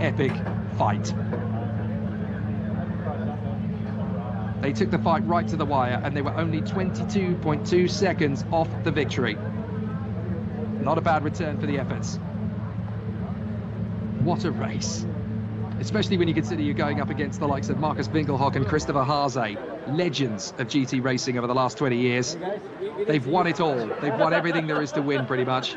epic fight. They took the fight right to the wire and they were only 22.2 seconds off the victory. Not a bad return for the efforts. What a race especially when you consider you're going up against the likes of Markus Winkelhock and Christopher Haase, legends of GT racing over the last 20 years. They've won it all. They've won everything there is to win, pretty much.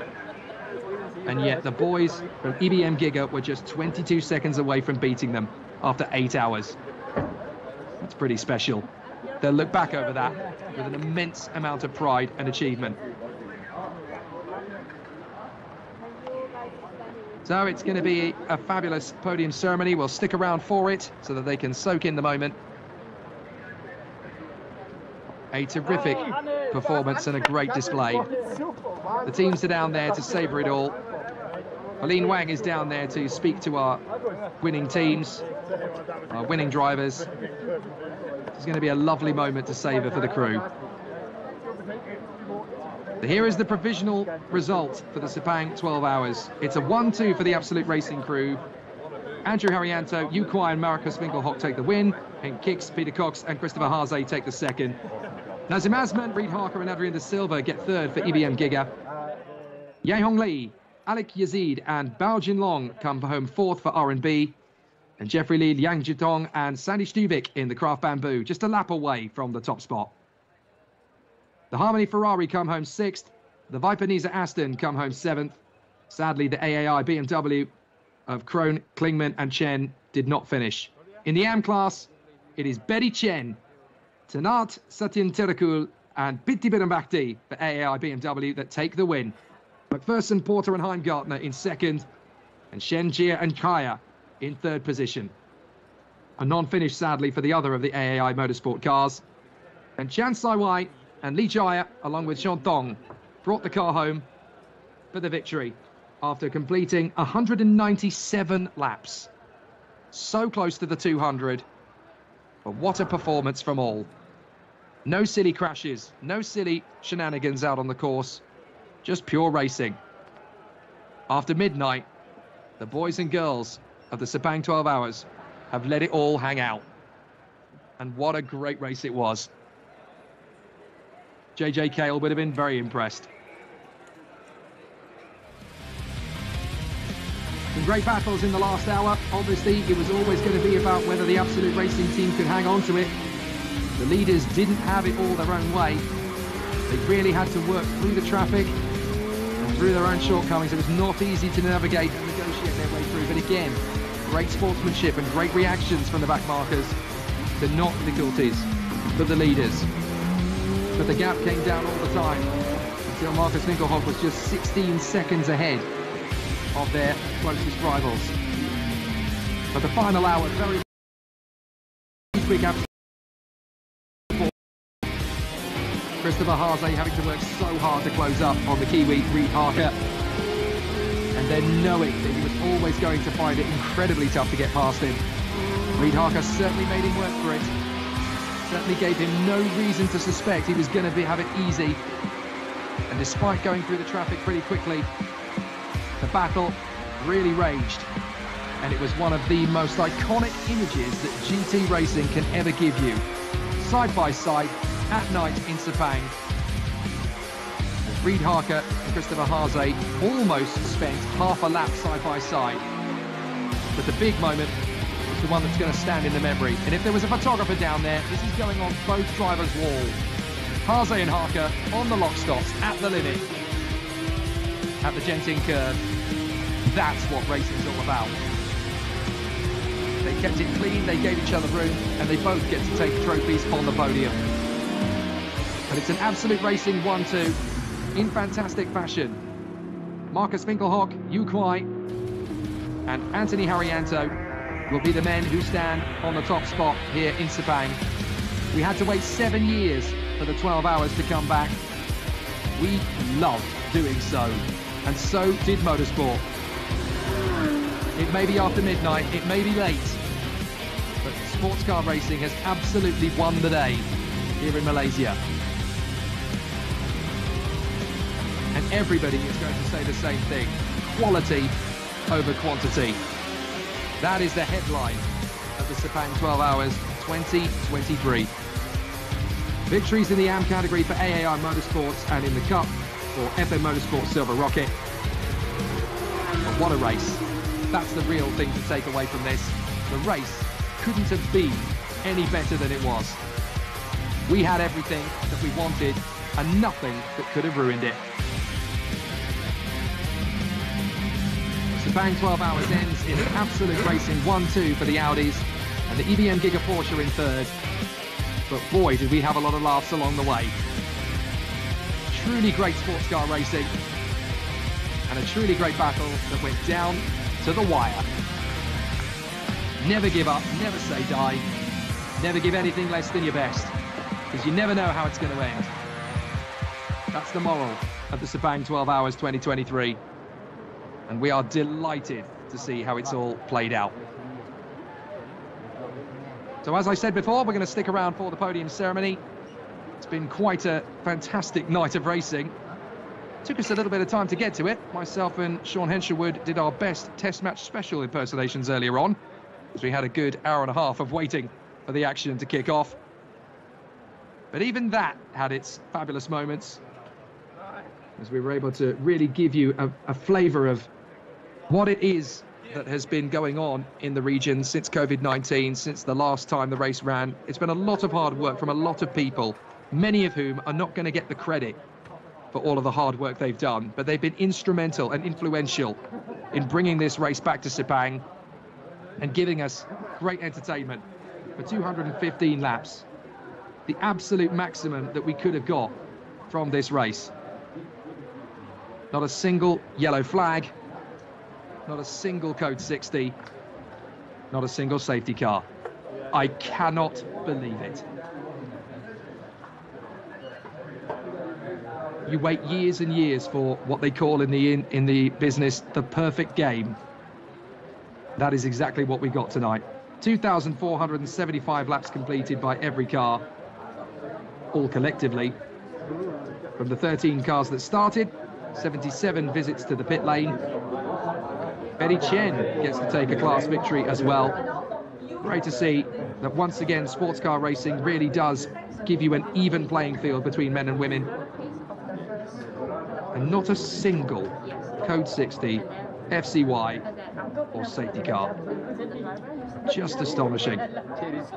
And yet the boys from EBM Giga were just 22 seconds away from beating them after eight hours. That's pretty special. They'll look back over that with an immense amount of pride and achievement. So it's going to be a fabulous podium ceremony. We'll stick around for it so that they can soak in the moment. A terrific performance and a great display. The teams are down there to savour it all. Aline Wang is down there to speak to our winning teams, our winning drivers. It's going to be a lovely moment to savour for the crew. Here is the provisional result for the Sepang 12 hours. It's a 1-2 for the Absolute Racing crew. Andrew Haryanto, Yu Kuai and Markus Winkelhock take the win. And Kiks, Peter Kox and Christopher Haase take the second. Nazim Azman, Reid Harker and Adrian De Silva get third for EBM Giga. Ye Hong Lee, Afiq Yazid and Bao Jin Long come home fourth for R&B. And Jeffrey Lee, Liang Jiatong and Sandy Stuvik in the Craft Bamboo, just a lap away from the top spot. The Harmony Ferrari come home sixth. The Viper Niza Aston come home seventh. Sadly, the AAI BMW of Krohn, Klingmann, and Chen did not finish. In the AM class, it is Betty Chen, Tanat Satin Terakul, and Piti Bhirombhakdi for AAI BMW that take the win. McPherson, Porter, and Heimgartner in second, and Shen Jia and Kaya in third position. A non-finish, sadly, for the other of the AAI Motorsport cars. And Chan Sai and Li Jia, along with Sean Thong, brought the car home for the victory after completing 197 laps. So close to the 200. But what a performance from all. No silly crashes, no silly shenanigans out on the course, just pure racing. After midnight, the boys and girls of the Sepang 12 Hours have let it all hang out. And what a great race it was. JJ Cale would have been very impressed. Some great battles in the last hour. Obviously, it was always going to be about whether the Absolute Racing team could hang on to it. The leaders didn't have it all their own way. They really had to work through the traffic and through their own shortcomings. It was not easy to navigate and negotiate their way through. But again, great sportsmanship and great reactions from the back markers to not difficulties for the leaders. But the gap came down all the time until Markus Winkelhock was just 16 seconds ahead of their closest rivals. But the final hour, very quick Christopher Haase having to work so hard to close up on the Kiwi Reid Harker. And then knowing that he was always going to find it incredibly tough to get past him. Reid Harker certainly made him work for it. Certainly gave him no reason to suspect he was going to have it easy. And despite going through the traffic pretty quickly, the battle really raged. And it was one of the most iconic images that GT racing can ever give you. Side by side, at night in Sepang. Reid Harker and Christopher Haase almost spent half a lap side by side. But the big moment was the one that's going to stand in the memory. And if there was a photographer down there, this is going on both drivers' wall. Haase and Harker on the lock stops at the limit at the Genting curve. That's what racing's all about. They kept it clean, they gave each other room, and they both get to take trophies on the podium. And it's an absolute racing 1-2 in fantastic fashion. Markus Winkelhock, Yu Kuai, and Anthony Haryanto will be the men who stand on the top spot here in Sepang. We had to wait seven years for the 12 hours to come back. We love doing so, and so did motorsport. It may be after midnight, it may be late, but sports car racing has absolutely won the day here in Malaysia. Everybody is going to say the same thing. Quality over quantity. That is the headline of the Sepang 12 Hours 2023. Victories in the AM category for AAI Motorsports and in the Cup for FM Motorsport Silver Rocket. But what a race. That's the real thing to take away from this. The race couldn't have been any better than it was. We had everything that we wanted and nothing that could have ruined it. Sepang 12 hours ends in an absolute racing 1-2 for the Audis and the EBM Giga Porsche in third. But boy, did we have a lot of laughs along the way. Truly great sports car racing and a truly great battle that went down to the wire. Never give up, never say die, never give anything less than your best because you never know how it's going to end. That's the moral of the Sepang 12 Hours 2023 and we are delighted to see how it's all played out. So as I said before, we're going to stick around for the podium ceremony. It's been quite a fantastic night of racing. Took us a little bit of time to get to it. Myself and Sean Hensherwood did our best test match special impersonations earlier on, as we had a good hour and a half of waiting for the action to kick off. But even that had its fabulous moments, as we were able to really give you a, a flavour of what it is that has been going on in the region since COVID 19, since the last time the race ran. It's been a lot of hard work from a lot of people, many of whom are not going to get the credit for all of the hard work they've done, but they've been instrumental and influential in bringing this race back to Sepang and giving us great entertainment for 215 laps. The absolute maximum that we could have got from this race. Not a single yellow flag, not a single code 60, not a single safety car. I cannot believe it. You wait years and years for what they call in the in, in the business the perfect game. That is exactly what we got tonight. 2,475 laps completed by every car, all collectively. From the 13 cars that started, 77 visits to the pit lane. Betty Chen gets to take a class victory as well. Great to see that once again sports car racing really does give you an even playing field between men and women. And not a single Code 60, FCY or safety car. Just astonishing.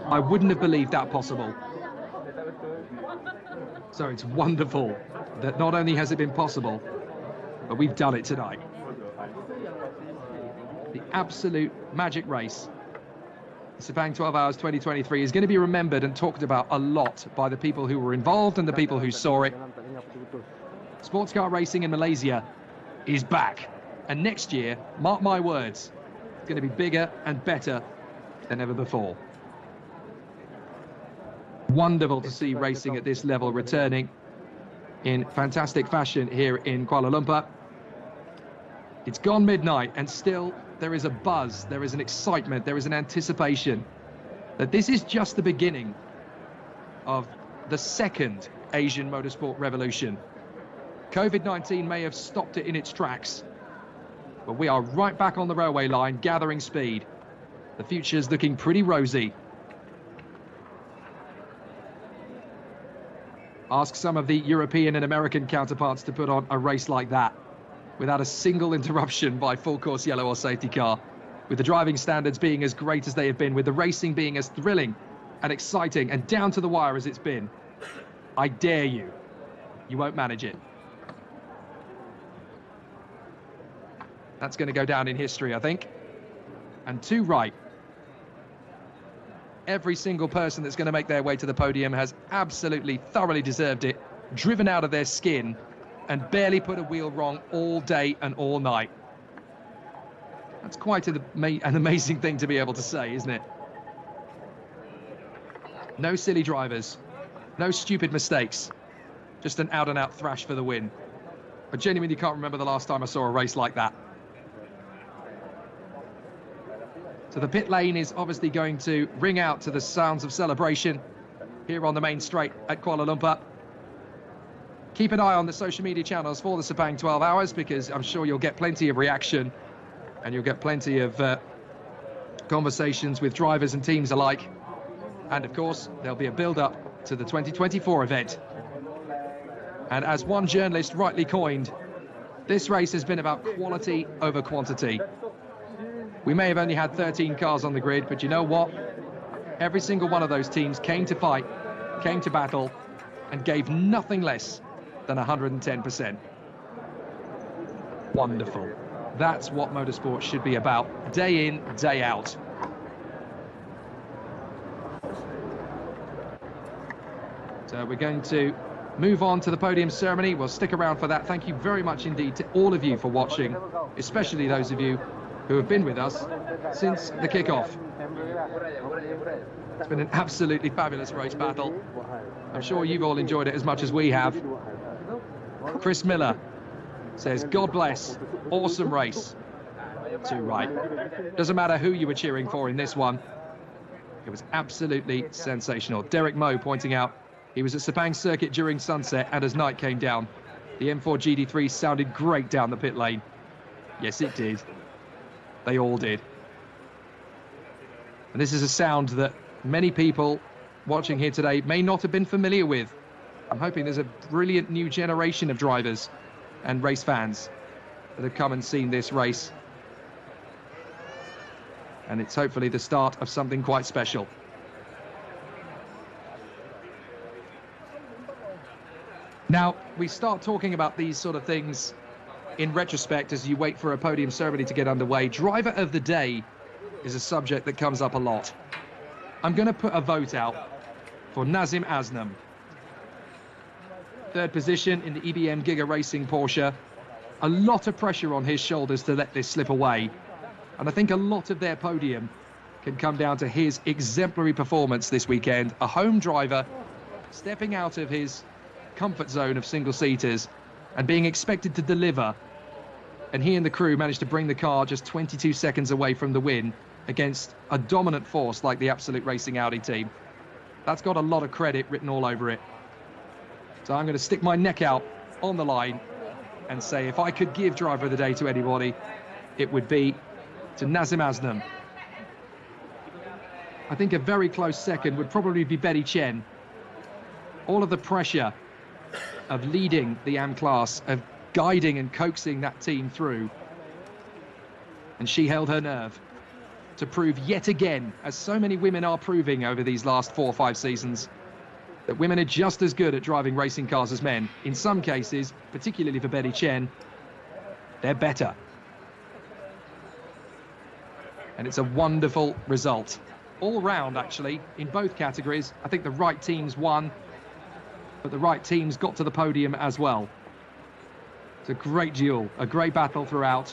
I wouldn't have believed that possible. So it's wonderful that not only has it been possible, but we've done it tonight. Absolute magic race. The Sepang 12 Hours 2023 is going to be remembered and talked about a lot by the people who were involved and the people who saw it. Sports car racing in Malaysia is back. And next year, mark my words, it's going to be bigger and better than ever before. Wonderful to see racing at this level returning in fantastic fashion here in Kuala Lumpur. It's gone midnight and still there is a buzz, there is an excitement, there is an anticipation that this is just the beginning of the second Asian motorsport revolution. COVID 19 may have stopped it in its tracks, but we are right back on the railway line, gathering speed. The future is looking pretty rosy. Ask some of the European and American counterparts to put on a race like that without a single interruption by full course yellow or safety car. With the driving standards being as great as they have been, with the racing being as thrilling and exciting and down to the wire as it's been, I dare you, you won't manage it. That's going to go down in history, I think. And two right. Every single person that's going to make their way to the podium has absolutely thoroughly deserved it, driven out of their skin, and barely put a wheel wrong all day and all night. That's quite an amazing thing to be able to say, isn't it? No silly drivers, no stupid mistakes, just an out and out thrash for the win. I genuinely can't remember the last time I saw a race like that. So the pit lane is obviously going to ring out to the sounds of celebration here on the main straight at Kuala Lumpur. Keep an eye on the social media channels for the Sepang 12 hours because I'm sure you'll get plenty of reaction and you'll get plenty of uh, conversations with drivers and teams alike. And of course, there'll be a build-up to the 2024 event. And as one journalist rightly coined, this race has been about quality over quantity. We may have only had 13 cars on the grid, but you know what? Every single one of those teams came to fight, came to battle, and gave nothing less than 110%. Wonderful. That's what motorsport should be about, day in, day out. So we're going to move on to the podium ceremony. We'll stick around for that. Thank you very much indeed to all of you for watching, especially those of you who have been with us since the kickoff. It's been an absolutely fabulous race battle. I'm sure you've all enjoyed it as much as we have. Chris Miller says, God bless, awesome race. Too right. Doesn't matter who you were cheering for in this one. It was absolutely sensational. Derek Moe pointing out he was at Sepang Circuit during sunset and as night came down, the M4 GT3 sounded great down the pit lane. Yes, it did. They all did. And this is a sound that many people watching here today may not have been familiar with. I'm hoping there's a brilliant new generation of drivers and race fans that have come and seen this race. And it's hopefully the start of something quite special. Now, we start talking about these sort of things in retrospect, as you wait for a podium ceremony to get underway, driver of the day is a subject that comes up a lot. I'm going to put a vote out for Nazim Azman. Third position in the EBM Giga Racing Porsche. A lot of pressure on his shoulders to let this slip away. And I think a lot of their podium can come down to his exemplary performance this weekend. A home driver stepping out of his comfort zone of single seaters and being expected to deliver. And he and the crew managed to bring the car just 22 seconds away from the win against a dominant force like the Absolute Racing Audi team. That's got a lot of credit written all over it. So I'm going to stick my neck out on the line and say if I could give driver of the day to anybody, it would be to Nazim Azman. I think a very close second would probably be Betty Chen. All of the pressure of leading the AM class, of guiding and coaxing that team through. And she held her nerve to prove yet again, as so many women are proving over these last four or five seasons, that women are just as good at driving racing cars as men. In some cases, particularly for Betty Chen, they're better. And it's a wonderful result. All round, actually, in both categories. I think the right teams won, but the right teams got to the podium as well. It's a great duel, a great battle throughout.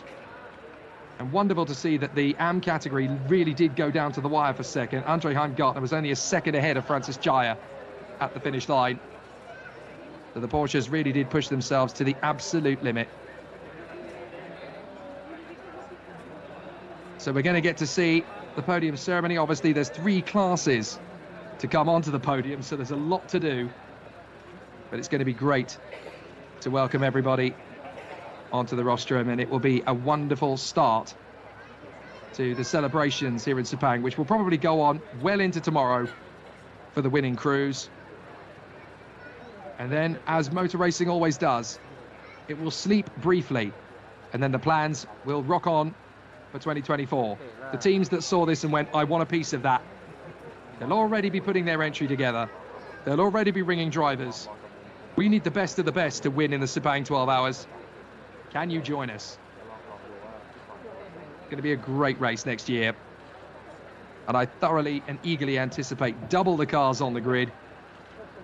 And wonderful to see that the AM category really did go down to the wire for second. Andre Heimgartner was only a second ahead of Francis Tjia at the finish line. So the Porsches really did push themselves to the absolute limit. So we're going to get to see the podium ceremony. Obviously, there's three classes to come onto the podium, so there's a lot to do. But it's going to be great to welcome everybody onto the rostrum, and it will be a wonderful start to the celebrations here in Sepang, which will probably go on well into tomorrow for the winning crews. And then, as motor racing always does, it will sleep briefly, and then the plans will rock on for 2024. The teams that saw this and went, I want a piece of that, they'll already be putting their entry together. They'll already be ringing drivers. We need the best of the best to win in the Sepang 12 hours. Can you join us? It's going to be a great race next year. And I thoroughly and eagerly anticipate double the cars on the grid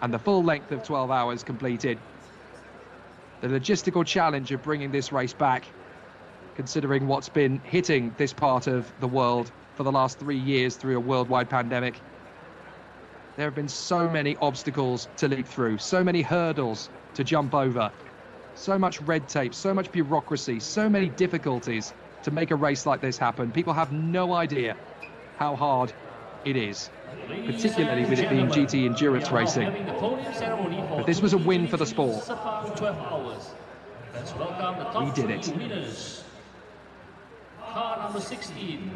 and the full length of 12 hours completed. The logistical challenge of bringing this race back, considering what's been hitting this part of the world for the last three years through a worldwide pandemic. There have been so many obstacles to leap through, so many hurdles to jump over, so much red tape, so much bureaucracy, so many difficulties to make a race like this happen. People have no idea how hard it is, particularly with it being GT endurance racing. But this was a win for the sport. We did it. Car number 16,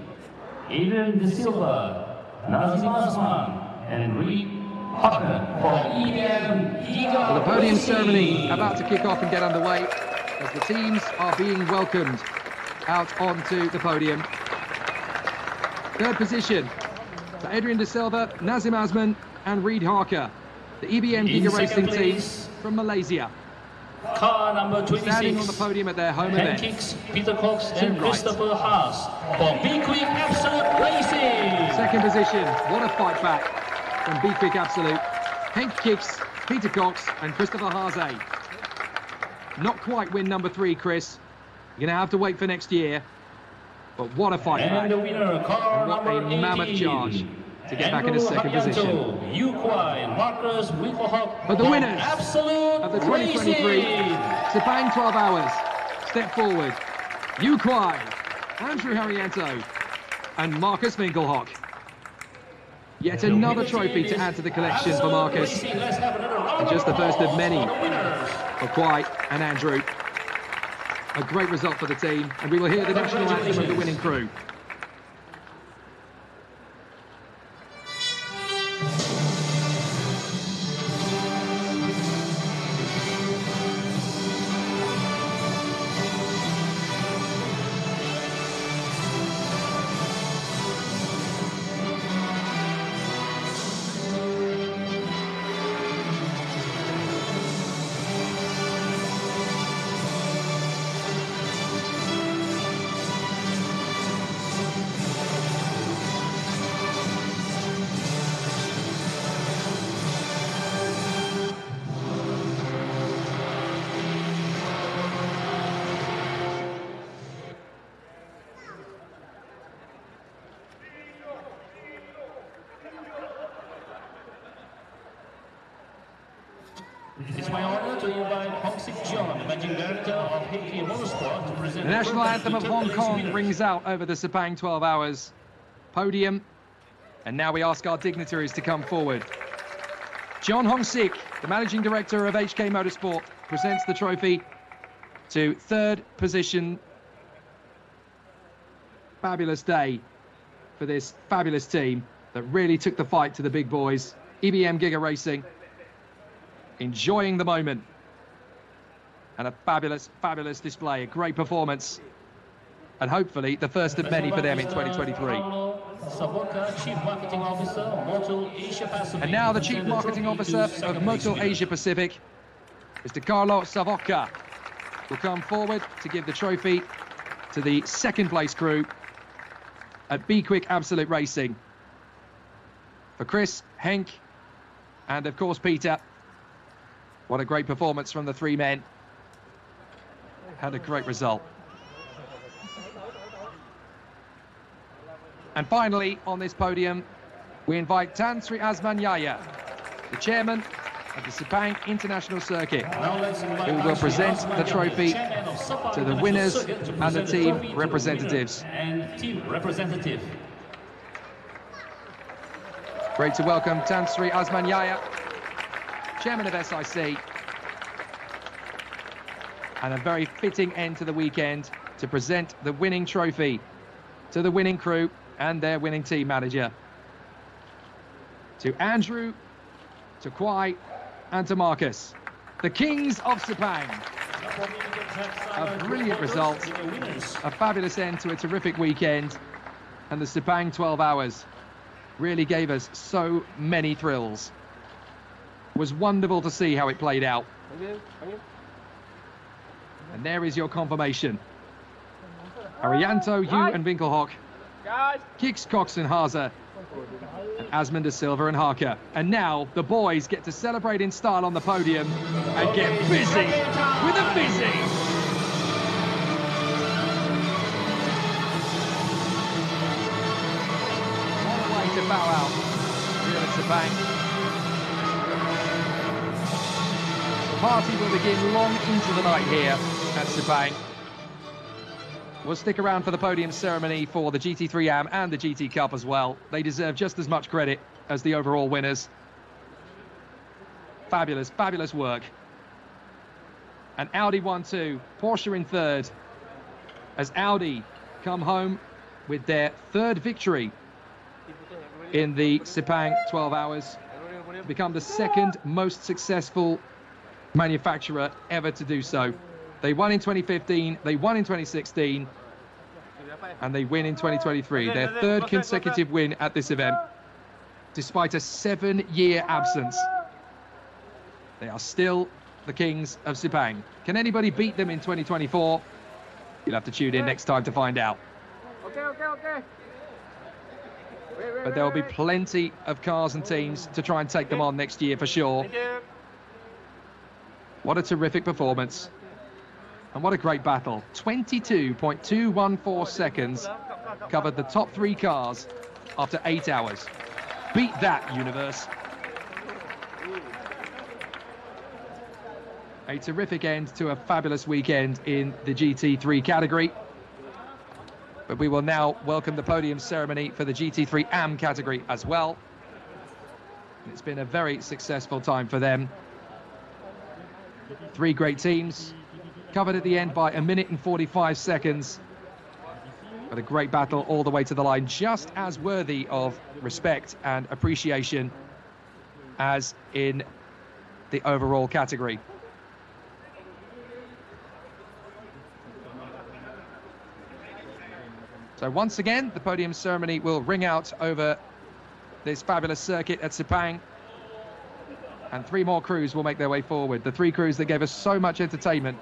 Adrian De Silva, Nazim Azman, and Reid for EBM Well, the podium ceremony about to kick off and get underway as the teams are being welcomed out onto the podium. Third position for Adrian De Silva, Nazim Azman and Reid Harker, the EBM Giga Racing team from Malaysia. Car number 26, Standing on the podium at their home event. Pancakes, Peter Kox, Team and right. Christopher Haase for Be Quick Absolute Racing. Second position, what a fight back from Be Quick Absolute. Henk Kiks, Peter Kox and Christopher Haase. Not quite win number three, Chris. You're going to have to wait for next year. But what a fight back. And the winner, car And what a number 18. mammoth charge to get back into Andrew second Haryanto, position. Yu Kuai, Markus Winkelhock But the winners of the 2023 Racing. Sepang 12 Hours step forward. Yu Kuai, Andrew Haryanto, and Markus Winkelhock. Yet The another trophy to add to the collection for Markus. Racing. Let's have another round And just the first of many. for the winners. for Kuai and Andrew. A great result for the team, and we will hear the national anthem of the winning crew. National anthem of Hong Kong rings out over the Sepang 12 hours podium. And now we ask our dignitaries to come forward. John Hong Sik, the managing director of HK Motorsport, presents the trophy to third position. Fabulous day for this fabulous team that really took the fight to the big boys. EBM Giga Racing, enjoying the moment. And a fabulous, fabulous display, a great performance. And hopefully the first of many for them in 2023. Paulo Savoca, Chief Marketing Officer, Motul Asia Pacific. And now the Chief Marketing Officer of Motul. Asia Pacific, Mr. Carlo Savoca, will come forward to give the trophy to the second place crew at Be Quick Absolute Racing. For Chris, Henk, and of course Peter. What a great performance from the three men. Had a great result. And finally, on this podium, we invite Tan Sri Azman Yahya, the chairman of the Sepang International Circuit, who will present the trophy to the winners and the team representatives. Great to welcome Tan Sri Azman Yahya, chairman of SIC, and a very fitting end to the weekend to present the winning trophy to the winning crew and their winning team manager. To Andrew, to Kuai, and to Markus, the kings of Sepang. A brilliant result. A fabulous end to a terrific weekend, and the Sepang 12 hours really gave us so many thrills. It was wonderful to see how it played out. And there is your confirmation. Haryanto, Yu and Winkelhock, Kiks, Kox and Haase, and Asmund de Silva and Harker. And now the boys get to celebrate in style on the podium and get busy with a busy. What a way to bow out at Sepang. The party will begin long into the night here Sepang. We'll stick around for the podium ceremony for the GT3 AM and the GT Cup as well. They deserve just as much credit as the overall winners. Fabulous, fabulous work. And Audi 1-2, Porsche in third, as Audi come home with their third victory in the Sepang 12 hours to become the second most successful manufacturer ever to do so. They won in 2015, they won in 2016, and they win in 2023. Their third consecutive win at this event, despite a seven year absence. They are still the kings of Sepang. Can anybody beat them in 2024? You'll have to tune in next time to find out. Okay, okay, okay. But there will be plenty of cars and teams to try and take them on next year for sure. What a terrific performance. And what a great battle. 22.214 seconds covered the top three cars after eight hours. Beat that, universe. A terrific end to a fabulous weekend in the GT3 category. But we will now welcome the podium ceremony for the GT3 AM category as well. It's been a very successful time for them. Three great teams, covered at the end by a minute and 45 seconds. But a great battle all the way to the line, just as worthy of respect and appreciation as in the overall category. So once again, the podium ceremony will ring out over this fabulous circuit at Sepang. And three more crews will make their way forward. The three crews that gave us so much entertainment.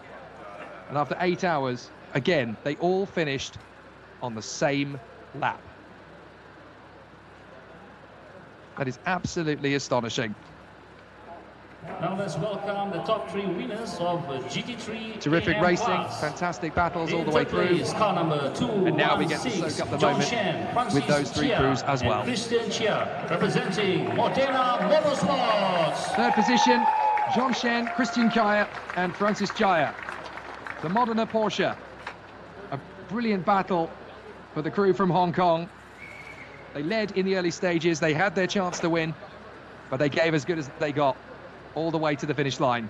And after eight hours, again, they all finished on the same lap. That is absolutely astonishing. Now let's welcome the top three winners of GT3 Terrific AM racing, class. fantastic battles all the way through. place, car number two, And now we get to soak up the John moment Chen, with those three Chia, crews as well. Christian Chia, representing Modena Motorsports. Third position, John Shen, Christian Kaya, and Francis Tjia. The Modena Porsche. A brilliant battle for the crew from Hong Kong. They led in the early stages, they had their chance to win, but they gave as good as they got all the way to the finish line.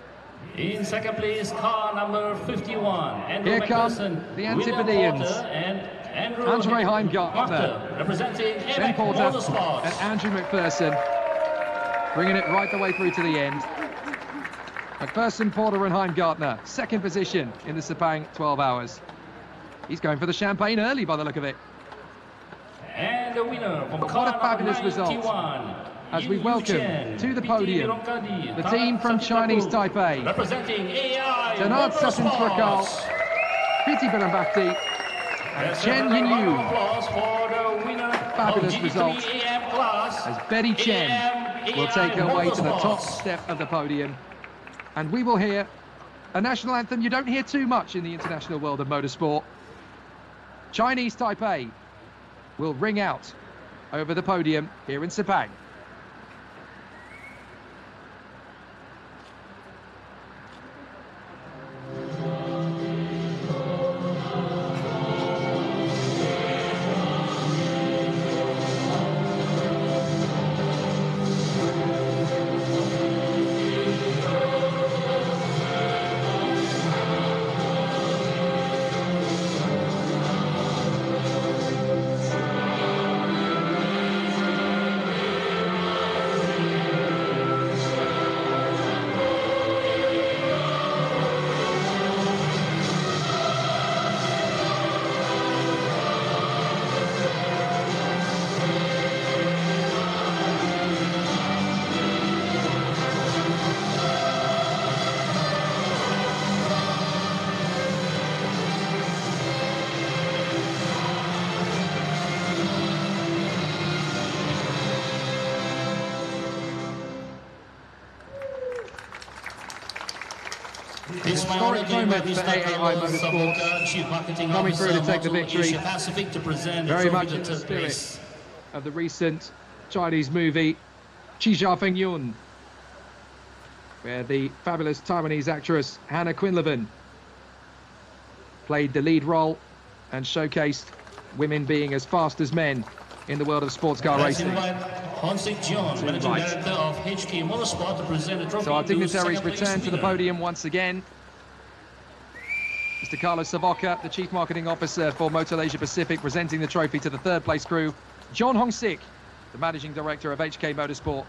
In second place, car number 51. Andrew Here come McPherson, the Antipodeans. And Andrew Andre Heimgartner. representing Ben Porter Motorsports. and Andrew McPherson bringing it right the way through to the end. McPherson, Porter and Heimgartner, second position in the Sepang 12 hours. He's going for the champagne early by the look of it. And the winner from what a fabulous result as we welcome to the podium the team from Chinese Taipei. Representing AI Denard Sutton. Trakal, Piti Bhirombhakdi, and Chen have a round of Yinyu. applause for the winner Fabulous of GT3 result As Betty Chen will take her way to the top step of the podium. And we will hear a national anthem you don't hear too much in the international world of motorsport. Chinese Taipei will ring out over the podium here in Sepang. Is my Historic honor given for AAI Carlos Motorsports. Chief Marketing Coming through to take the victory. Pacific to present Very much in the spirit of the recent Chinese movie Chi Jia Feng Yun, where the fabulous Taiwanese actress Hannah Quinlivan played the lead role and showcased women being as fast as men in the world of sports car Let's racing. invite Honsik John, Managing of HK Motorsport, to present the trophy So our dignitaries return to the podium once again. Mr. Carlos Savoca, the Chief Marketing Officer for Motor Asia Pacific, presenting the trophy to the third place crew. John Hong Sik, the Managing Director of HK Motorsport,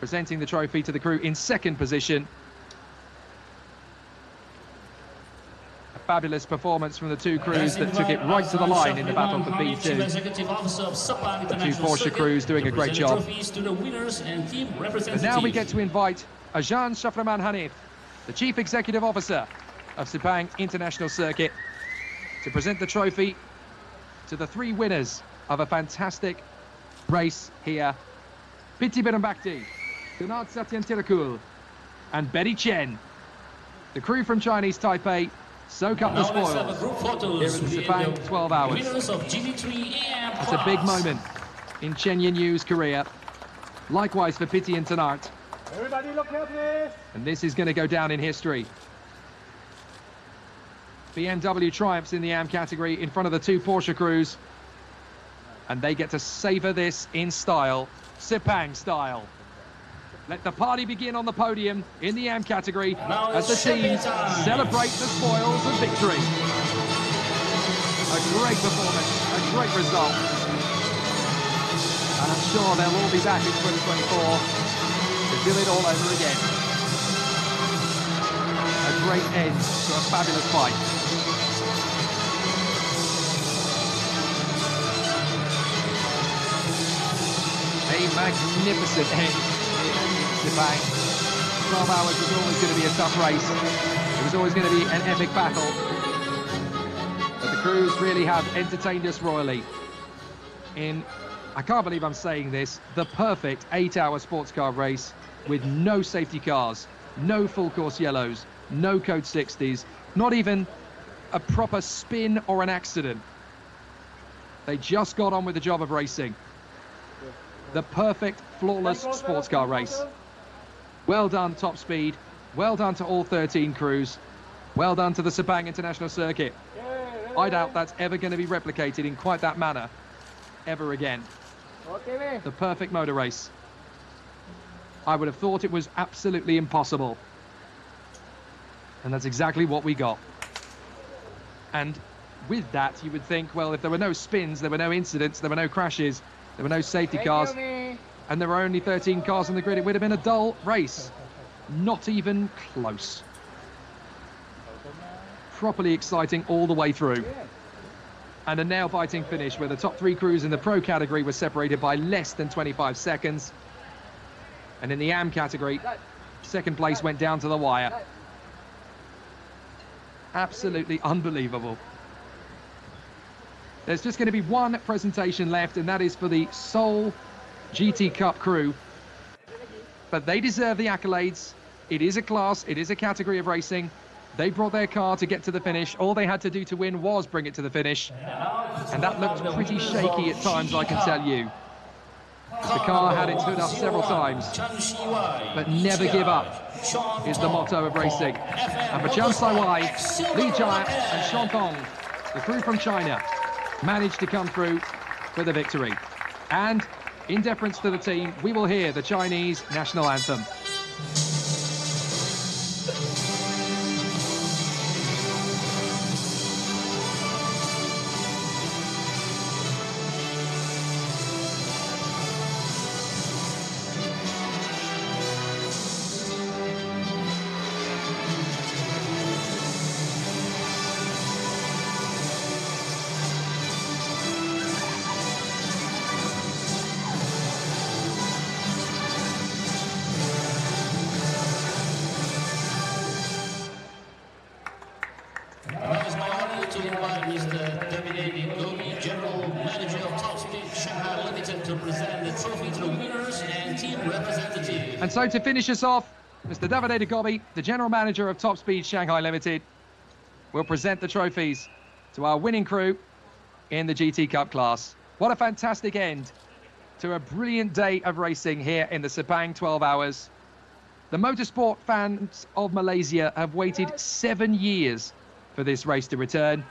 presenting the trophy to the crew in second position. A fabulous performance from the two crews that took it right to the line in the battle for B2. Executive Officer of Porsche crews doing a great job. trophies to the winners and team And representatives. now we get to invite Azhan Shafriman Hanif, the Chief Executive Officer of Sepang International Circuit, to present the trophy to the three winners of a fantastic race here. Piti Bhirombhakdi, Denard Satyan Tirakul, and Betty Chen. The crew from Chinese Taipei soak up the Now let's have a spoils. group photos Here in the Sepang 12 hours. Winners of GT3 It's a big moment in Chen Yinyu's career. Likewise for Piti and Tanart. Everybody look here, please. And this is going to go down in history. BMW triumphs in the AM category in front of the two Porsche crews. And they get to savour this in style, Sepang style. Let the party begin on the podium in the AM category Now as the teams time. celebrate the spoils of victory. A great performance, a great result. And I'm sure they'll all be back in 2024 to do it all over again. A great end to a fabulous fight. A magnificent end in Sepang. 12 hours was always going to be a tough race. It was always going to be an epic battle. But the crews really have entertained us royally in, I can't believe I'm saying this, the perfect eight-hour sports car race with no safety cars, no full course yellows, no code 60s, not even a proper spin or an accident. They just got on with the job of racing. The perfect, flawless sports car race. Well done, Top Speed. Well done to all 13 crews. Well done to the Sepang International Circuit. I doubt that's ever going to be replicated in quite that manner ever again. The perfect motor race. I would have thought it was absolutely impossible. And that's exactly what we got. And with that, you would think, well, if there were no spins, there were no incidents, there were no crashes, there were no safety cars, and there were only 13 cars on the grid, it would have been a dull race. Not even close. Properly exciting all the way through. And a nail-biting finish where the top three crews in the pro category were separated by less than 25 seconds. And in the AM category, second place went down to the wire. Absolutely unbelievable. There's just going to be one presentation left, and that is for the sole GT Cup crew. But they deserve the accolades. It is a class, it is a category of racing. They brought their car to get to the finish. All they had to do to win was bring it to the finish. And that looked pretty shaky at times, I can tell you. The car had its hood up several times, but never give up is the motto of racing. And for Chan Sai-wai, Li Jia and Sean Thong, the crew from China, managed to come through for the victory. And in deference to the team, we will hear the Chinese national anthem. To finish us off, Mr. Davide Gobi, the general manager of Top Speed Shanghai Limited, will present the trophies to our winning crew in the GT Cup class. What a fantastic end to a brilliant day of racing here in the Sepang 12 hours. The motorsport fans of Malaysia have waited seven years for this race to return.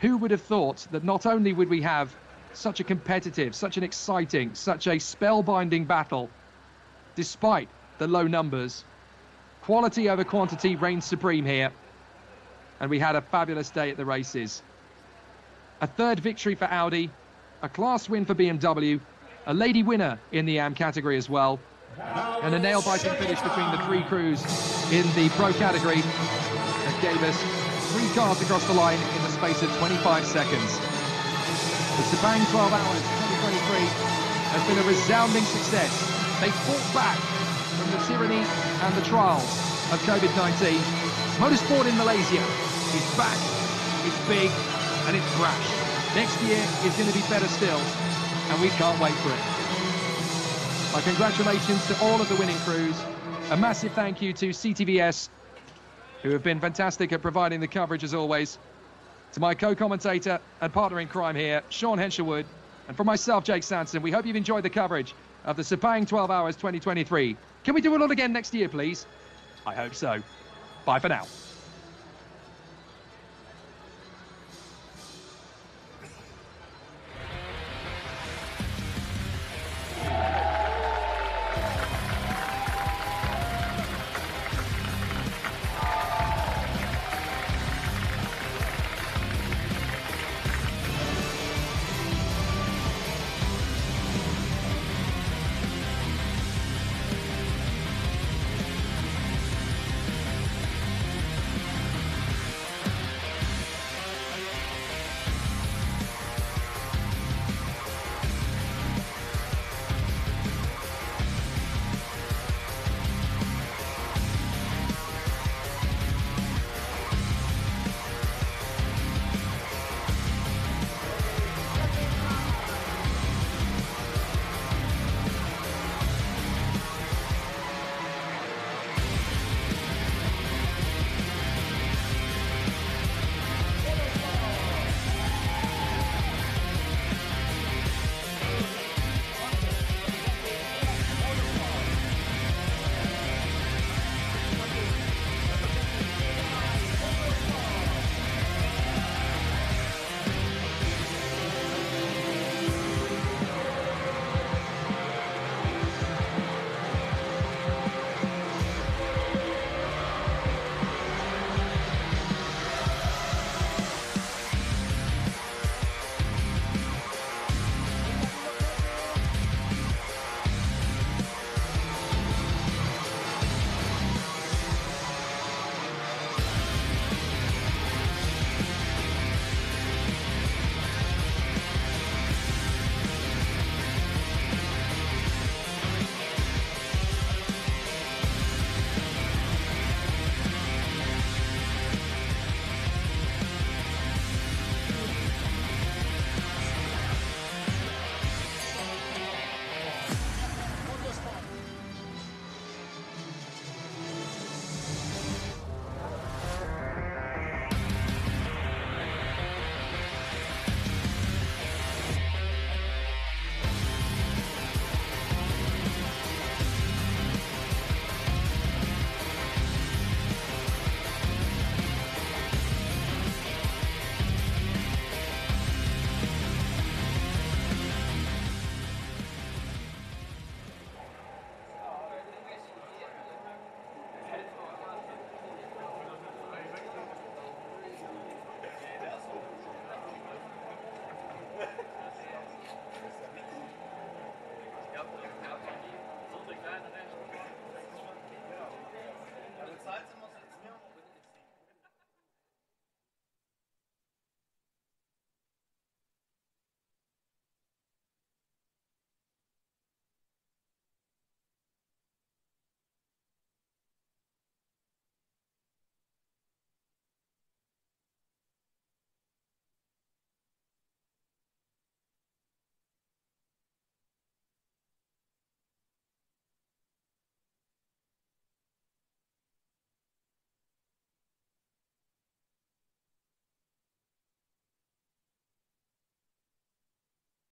Who would have thought that not only would we have such a competitive, such an exciting, such a spellbinding battle, despite the low numbers, quality over quantity reigned supreme here, and we had a fabulous day at the races. A third victory for Audi, a class win for BMW, a lady winner in the AM category as well, and a nail-biting finish between the three crews in the pro category that gave us three cars across the line in the space of 25 seconds. The Sepang 12 Hours 2023 has been a resounding success. They fought back from the tyranny and the trials of COVID-19. Motorsport in Malaysia is back, it's big, and it's brash. Next year is going to be better still, and we can't wait for it. My congratulations to all of the winning crews. A massive thank you to CTVS, who have been fantastic at providing the coverage as always. To my co-commentator and partner in crime here, Sean Henshelwood, and for myself, Jake Sanson, we hope you've enjoyed the coverage of the Sepang 12 Hours 2023. Can we do it all again next year, please? I hope so. Bye for now.